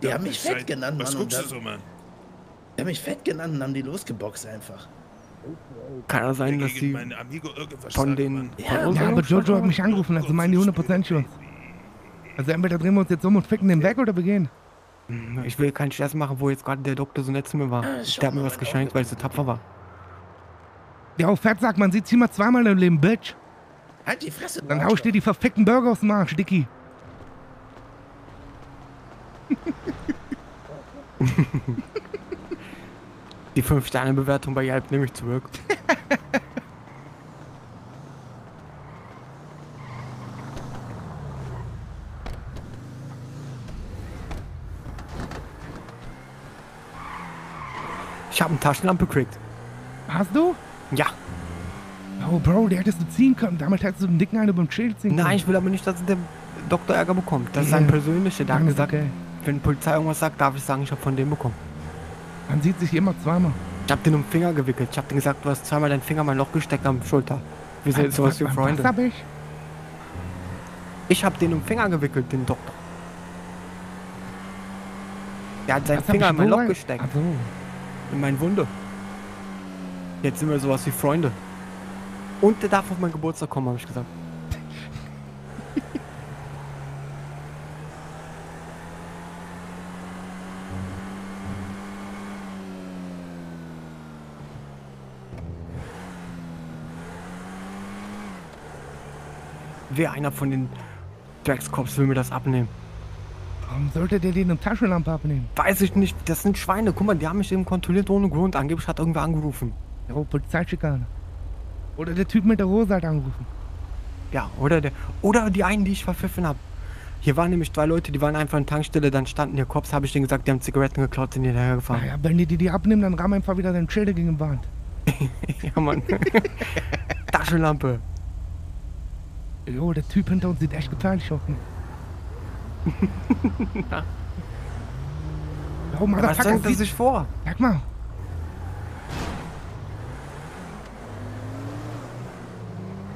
Die haben mich fett genannt, Mann. Was und guckst du dann- so, Mann? Die haben mich fett genannt und haben die losgeboxt einfach. Kann ja sein, dass irgendwas von den von Ja, aber Jojo hat mich angerufen, also meinen die 100% schon. Also entweder drehen wir uns jetzt um und ficken den weg oder wir gehen. Ich will keinen Stress machen, wo jetzt gerade der Doktor so nett zu mir war. Der hat mir was geschenkt, weil ich so tapfer war. Ja, auf Fett sagt man, sieht sie mal zweimal im Leben, Bitch. Halt die Fresse, Dann hau ich dir die verfickten Burger aus dem Arsch, Dicky. Die 5-Sterne-Bewertung bei Yelp nehme ich zurück. Ich habe eine Taschenlampe gekriegt. Hast du? Ja. Oh, Bro, die hättest du ziehen können. Damit hättest du den dicken einen beim Schild ziehen können. Nein, ich will aber nicht, dass der Doktor Ärger bekommt. Das ist Ja. sein persönlicher. Der hat gesagt, okay. wenn die Polizei irgendwas sagt, darf ich sagen, ich habe von dem bekommen. Man sieht sich immer zweimal. Ich habe den um den Finger gewickelt. Ich habe den gesagt, du hast zweimal deinen Finger in mein Loch gesteckt am Schulter. Wir sind Was- sowas was- wie was Freunde. hab ich? Ich habe den um den Finger gewickelt, den Doktor. Der hat seinen Was Finger in mein Loch rein? gesteckt. Ach so. In meine Wunde. Jetzt sind wir sowas wie Freunde. Und der darf auf meinen Geburtstag kommen, habe ich gesagt. Wer einer von den Dreckscops will mir das abnehmen? Warum sollte der den eine Taschenlampe abnehmen? Weiß ich nicht, das sind Schweine. Guck mal, die haben mich eben kontrolliert ohne Grund. Angeblich hat irgendwer angerufen. Oh, Polizeischikane. Oder der Typ mit der Hose hat angerufen. Ja, oder der, oder die einen, die ich verpfiffen habe. Hier waren nämlich zwei Leute, die waren einfach in der Tankstelle, dann standen hier Cops, habe ich denen gesagt, die haben Zigaretten geklaut, sind hinterher gefahren. Naja, wenn die die, die abnehmen, dann ramm einfach wieder dein Schilder gegen den Wand. ja, Mann. Taschenlampe. Jo, der Typ hinter uns sieht echt gefährlich aus. ne? Oh, Ja, was Motherfucker, stellt er sieht- sich vor? Sag mal.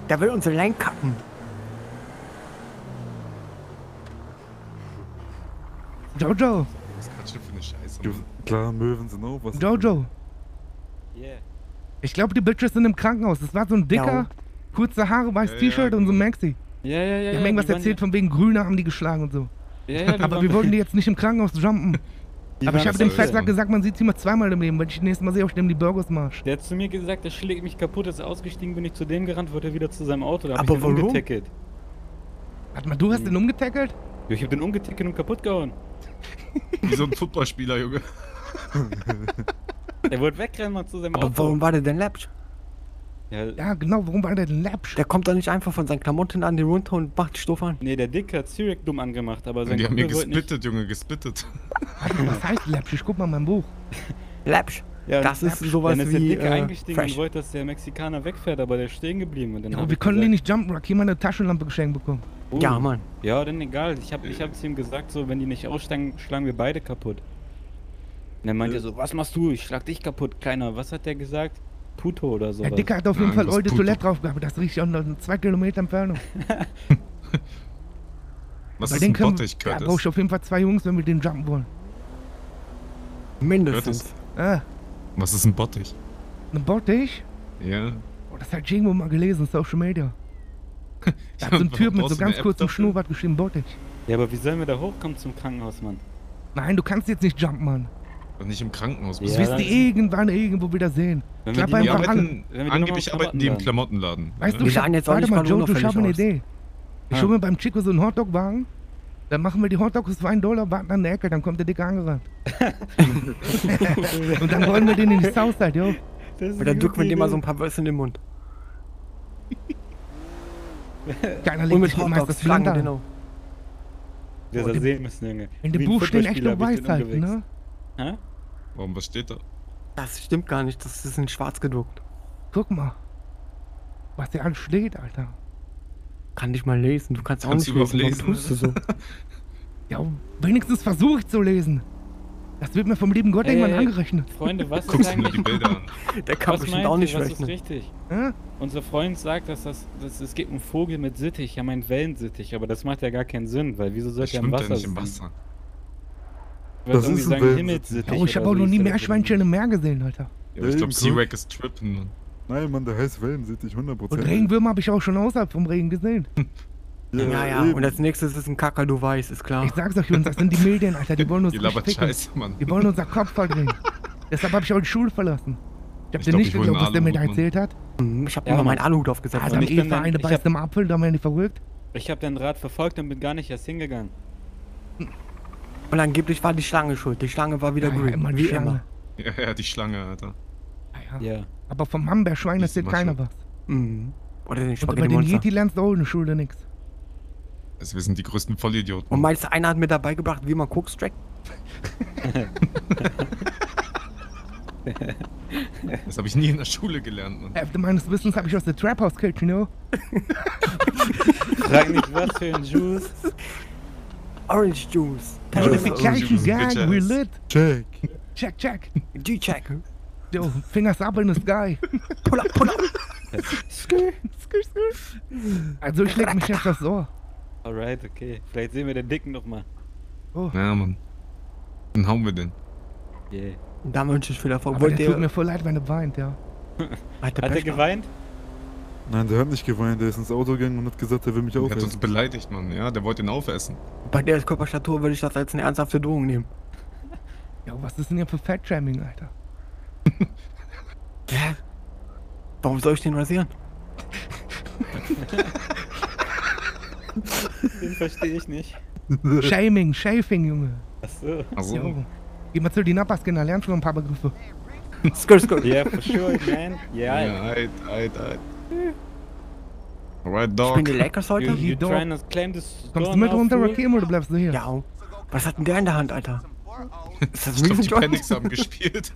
Der will unsere Lane cutten. Jojo, Was quatsch für eine Scheiße? Klar, Möwen sind auch was. Jojo. Yeah. Ich glaube, die Bitches sind im Krankenhaus. Das war so ein dicker, Ja. kurze Haare, weißes Ja, ja, T-Shirt und so ein Maxi. Ja, ja, ja. Die ja, haben irgendwas die erzählt, von wegen Grüne haben die geschlagen und so. Ja, ja, Aber wir wollten die jetzt nicht im Krankenhaus jumpen. Die Aber ich habe dem Fettsack gesagt, man sieht sie mal zweimal im Leben. Wenn ich das nächste Mal sehe, ich nehme die Burgers Marsch. Der hat zu mir gesagt, der schlägt mich kaputt, ist ausgestiegen, bin ich zu dem gerannt, wollte wieder zu seinem Auto, da hab Aber ich den warum? umgetackelt. Warte mal, du hast den umgetackelt? Ja, ich hab den umgetackelt und kaputt gehauen. Wie so ein Footballspieler, Junge. Der wollte wegrennen mal zu seinem Aber Auto. warum war der denn läppsch? Ja, Ja, genau, warum war der denn läppsch? Der kommt doch nicht einfach von seinen Klamotten an, die runter und macht die Stoff an. nee, der Dick hat Cyril dumm angemacht, aber sein Die haben mir gespittet, Junge, gespittet. Was heißt läppsch? Ich guck mal mein Buch. Läppsch. Ja, das ist sowas dann ist der wie Dicke äh, eingestiegen fresh. und wollte, dass der Mexikaner wegfährt, aber der ist stehen geblieben. Und dann Ja, aber wir können die gesagt, nicht jumpen, Rock. Jemand eine Taschenlampe geschenkt bekommen. oh, Ja, Mann. Ja, dann egal. Ich hab, ich hab zu ihm gesagt, so, wenn die nicht aussteigen, schlagen wir beide kaputt. Und dann meint er so, was machst du? Ich schlag dich kaputt, Kleiner. Was hat der gesagt? Puto oder so. Der Dicker hat auf jeden Nein, Fall Puto. Toilette drauf gehabt. Das riecht ja noch zwei Kilometer Entfernung. Was Bei ist den ein können- Bottich, Curtis? brauche ich auf jeden Fall zwei Jungs, wenn wir den jumpen wollen. Mindestens. Ah, Was ist ein Bottich? eine Bottich? Ja. Oh, das hat ich irgendwo mal gelesen, Social Media. Da hat so ein Typ mit so ganz kurzem? Schnurrbart geschrieben, Bottich. Ja, aber wie sollen wir da hochkommen zum Krankenhaus, Mann? Nein, du kannst jetzt nicht jumpen, Mann. Und nicht im Krankenhaus. Ja, Das wirst dann du irgendwann irgendwo wieder sehen. Wenn wir Klapp die Die einfach an. arbeiten, Wenn wir die angeblich arbeiten die im Klamottenladen. Weißt du, Wir ich hab, sahen jetzt auch warte mal, mal Joe, ich unauffällig habe eine. Idee. Ich hole mir beim Chico so einen Hotdog-Wagen, dann machen wir die Hotdogs für einen Dollar, warten an der Ecke, dann kommt der Dicke angerannt. Und dann rollen wir den in die Southside, jo. Oder drücken wir dem mal so ein paar Wörter in den Mund. Keiner Und legt mit sich mit Hotdogs Meister schlagen wir an. Oh, sehen müssen, Junge. In dem Buch stehen echt nur ich Weisheiten, ne? Hä? Warum, was steht da? Das stimmt gar nicht, das ist in schwarz gedruckt. Guck mal. Was hier alles steht, Alter. Kann nicht mal lesen. Du kannst auch Kannst nicht du lesen. Warum tust du so? Ja, wenigstens versuche ich zu lesen. Das wird mir vom lieben Gott irgendwann Ey, angerechnet. Freunde, was ist Guckst du dir eigentlich... die Bilder an? Der kann was bestimmt meint auch nicht was rechnen. ist richtig? Hä? Unser Freund sagt, dass das, dass es gibt einen Vogel mit Sittich, er meint Wellensittich, aber das macht ja gar keinen Sinn, weil wieso sollte er im Wasser er nicht im sein? Wasser? Das ist ein sagen Wellensittich. Himmelssittich. Oh, ich habe auch noch nie Meerschweinchen im Meer gesehen, Alter. Ja, ich glaube, C-Rack ist trippen. Mann. Nein, Mann, der heißt Wellensittich, 100%. Und Regenwürmer habe ich auch schon außerhalb vom Regen gesehen. Ja, ja. eben. Und als nächstes ist ein Kakadu weiß, ist klar. Ich sag's euch, Jungs, das sind die Medien, Alter. Die wollen uns ficken. Scheiße, Mann. Die wollen unser Kopf verdrehen. Deshalb habe ich auch die Schule verlassen. Ich hab dir nicht geglaubt, was der mir da erzählt hat. Hm, Ich habe Ja, Mann. meinen Aluhut aufgesetzt. Ich bin Eva, dann- eine beißt hab- im Apfel, da werden die verrückt. Ich habe den Rat verfolgt und bin gar nicht erst hingegangen. Und angeblich war die Schlange schuld. Die Schlange war wieder Ja, ja, grün. immer die wie Schlange. immer. Ja, ja, die Schlange, Alter. Ja, ja. Ja. Aber vom ist erzählt immer keiner was. Mhm. Oder den Und über den. Yeti lernst du auch in der Schule nix. Also wir sind die größten Vollidioten. Und meinst du, einer hat mir dabei gebracht, wie man Koks trackt? Das habe ich nie in der Schule gelernt, Mann. Hälfte meines Wissens habe ich aus der Trap House Kitchen, you know? Frag nicht, was für ein Juice. Orange Juice. Juice, gang, we lit. Check. Check, check. G-Check. Yo, fingers up in the sky. Pull up, pull up. Skr, skr, skr. Also ich leg mich jetzt aufs Ohr. Alright, okay. Vielleicht sehen wir den Dicken nochmal. Ja, Mann. Dann hauen wir den. Yeah. Da wünsche ich viel Erfolg. Aber Wollt der tut mir voll leid, wenn er weint, ja. Alter, Hat er geweint? Nein, der hat nicht geweint, der ist ins Auto gegangen und hat gesagt, er will mich Der hat uns aufessen. beleidigt, Mann. Ja, der wollte ihn aufessen. Bei der Körperstatur würde ich das als eine ernsthafte Drohung nehmen. Ja, was ist denn hier für Fat-Shaming, Alter? Hä? Warum soll ich den rasieren? Den verstehe ich nicht. Shaming, Chafing, Junge. Achso. Also, Jo. Geh mal zu den Napaskin, lernst schon ein paar Begriffe. Skr, skr. Yeah, for sure, man. ja, Yeah. eit, eit, eit. Alright, Ich dog. bin die Lakers heute? You, you Kommst du mit runter? Rakim, oder bleibst du hier? Ja. Was hat denn der in der Hand, Alter? Ist das Ich glaube, ein die? Panics haben gespielt.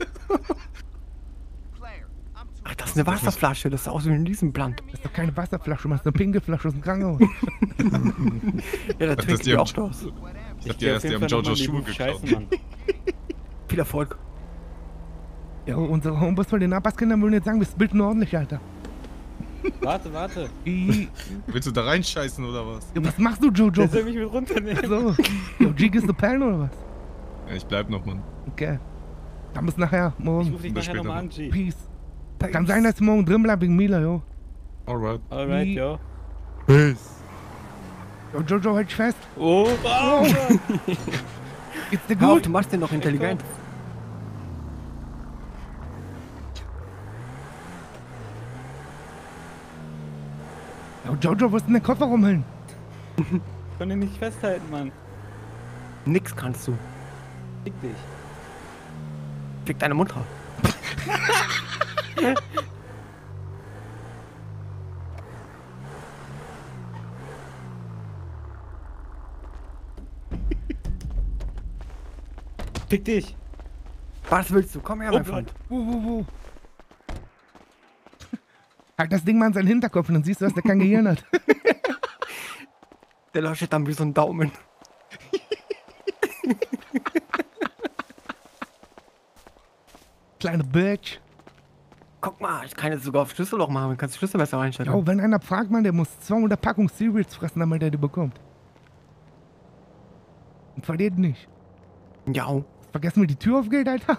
Ach, das ist eine Wasserflasche. Das ist aus wie ein Riesenblatt. Das ist doch keine Wasserflasche, das ist eine pinke Flasche aus dem Krankenhaus. Ja, da Das trinkt die auch draus. Ich erst die jeden haben die Schuhe geklaut. Viel Erfolg. Ja, unsere Homeboys von den Napaskindern würden jetzt sagen, wir splitten ordentlich, Alter. Warte, warte. Willst du da reinscheißen oder was? Ja, was machst du, Jojo? Der soll mich mit runternehmen. So. Yo, Jig ist the Pan oder was? Ja, ich bleib noch, Mann. Okay. Dann bis nachher, Ich morgen. ruf dich Bis nachher später, nochmal an, G. Peace. Kann sein, dass ich morgen drin bleib wegen Mila, yo. Alright. Alright, yo. Peace. Yo, Jojo, halt dich fest. Oh, oh. Geht's dir auf, gut? du machst den doch intelligent. Yo, Jojo, wo ist denn der Kofferraum hin? Kann den nicht festhalten, Mann. Nix kannst du. Fick dich. Fick deine Mutter. Fick dich. Was willst du? Komm her, Oh mein Gott. Freund. Wo, wo, wo? Halt das Ding mal an seinen Hinterkopf und dann siehst du, dass der kein Gehirn hat. Der leuchtet dann wie so ein Daumen. Kleine Bitch. Guck mal, ich kann jetzt sogar auf Schlüsselloch machen. Du kannst die Schlüssel besser reinstellen. Jo, wenn einer fragt, man, der muss 200 Packungen Cereals fressen, damit er die bekommt. Und verliert nicht. Ja. Vergessen wir die Tür aufgeht, Alter?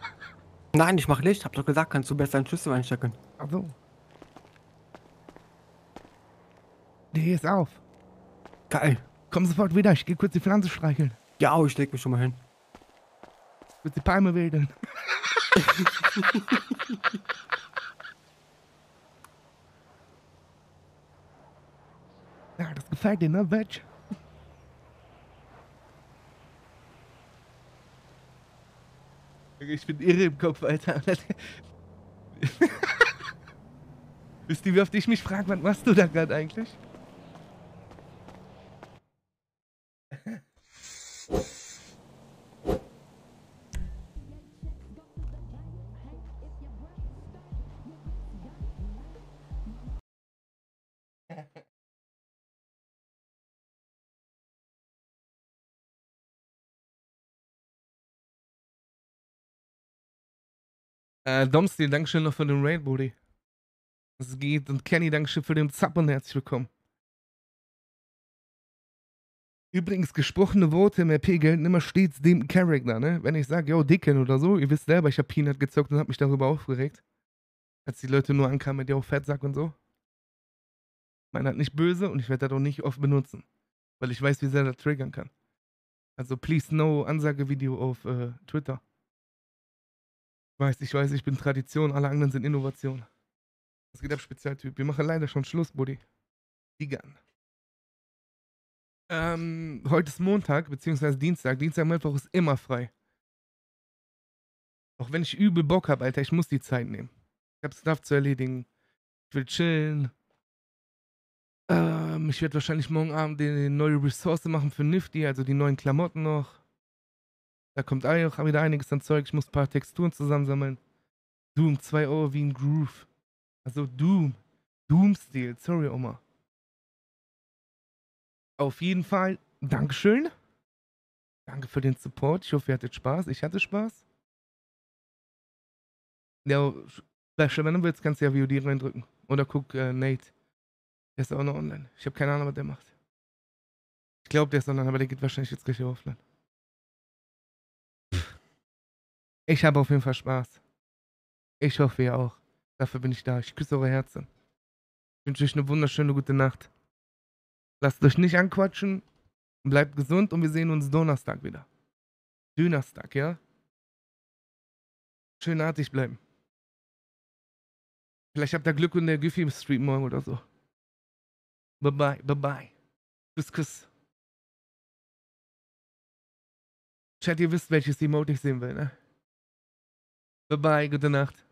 Nein, ich mach Licht. Hab doch gesagt, kannst du besser einen Schlüssel reinstecken. Ach so. Hier ist auf. Geil. Komm sofort wieder, ich geh kurz die Pflanze streicheln. Ja, ich leg mich schon mal hin. Kurz die Palme wedeln. ja, das gefällt dir, ne, Bitch? Ich bin irre im Kopf, Alter. Wisst ihr, wie oft ich mich frage, was machst du da gerade eigentlich? Äh, Domstil, Dankeschön noch für den Raid, Buddy. Es geht. Und Kenny, Dankeschön für den Zappen. Herzlich willkommen. Übrigens, gesprochene Worte im RP gelten immer stets dem Charakter, ne? Wenn ich sage, yo, Dicken oder so, ihr wisst selber, ich habe Peanut gezockt und hab mich darüber aufgeregt. Als die Leute nur ankamen mit, yo, Fettsack und so. Meiner hat nicht böse und ich werde das auch nicht oft benutzen. Weil ich weiß, wie sehr das triggern kann. Also, please no Ansagevideo auf äh, Twitter. Ich weiß, ich weiß, ich bin Tradition, alle anderen sind Innovation. Was geht ab, Spezialtyp? Wir machen leider schon Schluss, Buddy. Vegan. Ähm, heute ist Montag, beziehungsweise Dienstag. Dienstag, Mittwoch ist immer frei. Auch wenn ich übel Bock habe, Alter, ich muss die Zeit nehmen. Ich habe Stuff zu erledigen. Ich will chillen. Ähm, ich werde wahrscheinlich morgen Abend die neue Ressource machen für Nifty, also die neuen Klamotten noch. Da kommt auch wieder einiges an Zeug. Ich muss ein paar Texturen zusammensammeln. Doom, 2 Euro wie ein Groove. Also Doom. Doom-Stil. Sorry, Oma. Auf jeden Fall, Dankeschön. Danke für den Support. Ich hoffe, ihr hattet Spaß. Ich hatte Spaß. Ja, Flasche, wenn du willst, kannst du ja VOD reindrücken. Oder guck äh, Nate. Der ist auch noch online. Ich habe keine Ahnung, was der macht. Ich glaube, der ist online, aber der geht wahrscheinlich jetzt gleich offline. Ich habe auf jeden Fall Spaß. Ich hoffe, ihr auch. Dafür bin ich da. Ich küsse eure Herzen. Ich wünsche euch eine wunderschöne gute Nacht. Lasst euch nicht anquatschen. Bleibt gesund und wir sehen uns Donnerstag wieder. Dünnerstag, ja? Schön artig bleiben. Vielleicht habt ihr Glück in der Giffy im Stream morgen oder so. Bye bye, bye bye. Kuss, kuss. Chat, ihr wisst, welches Emote ich sehen will, ne? Bye bye, gute Nacht.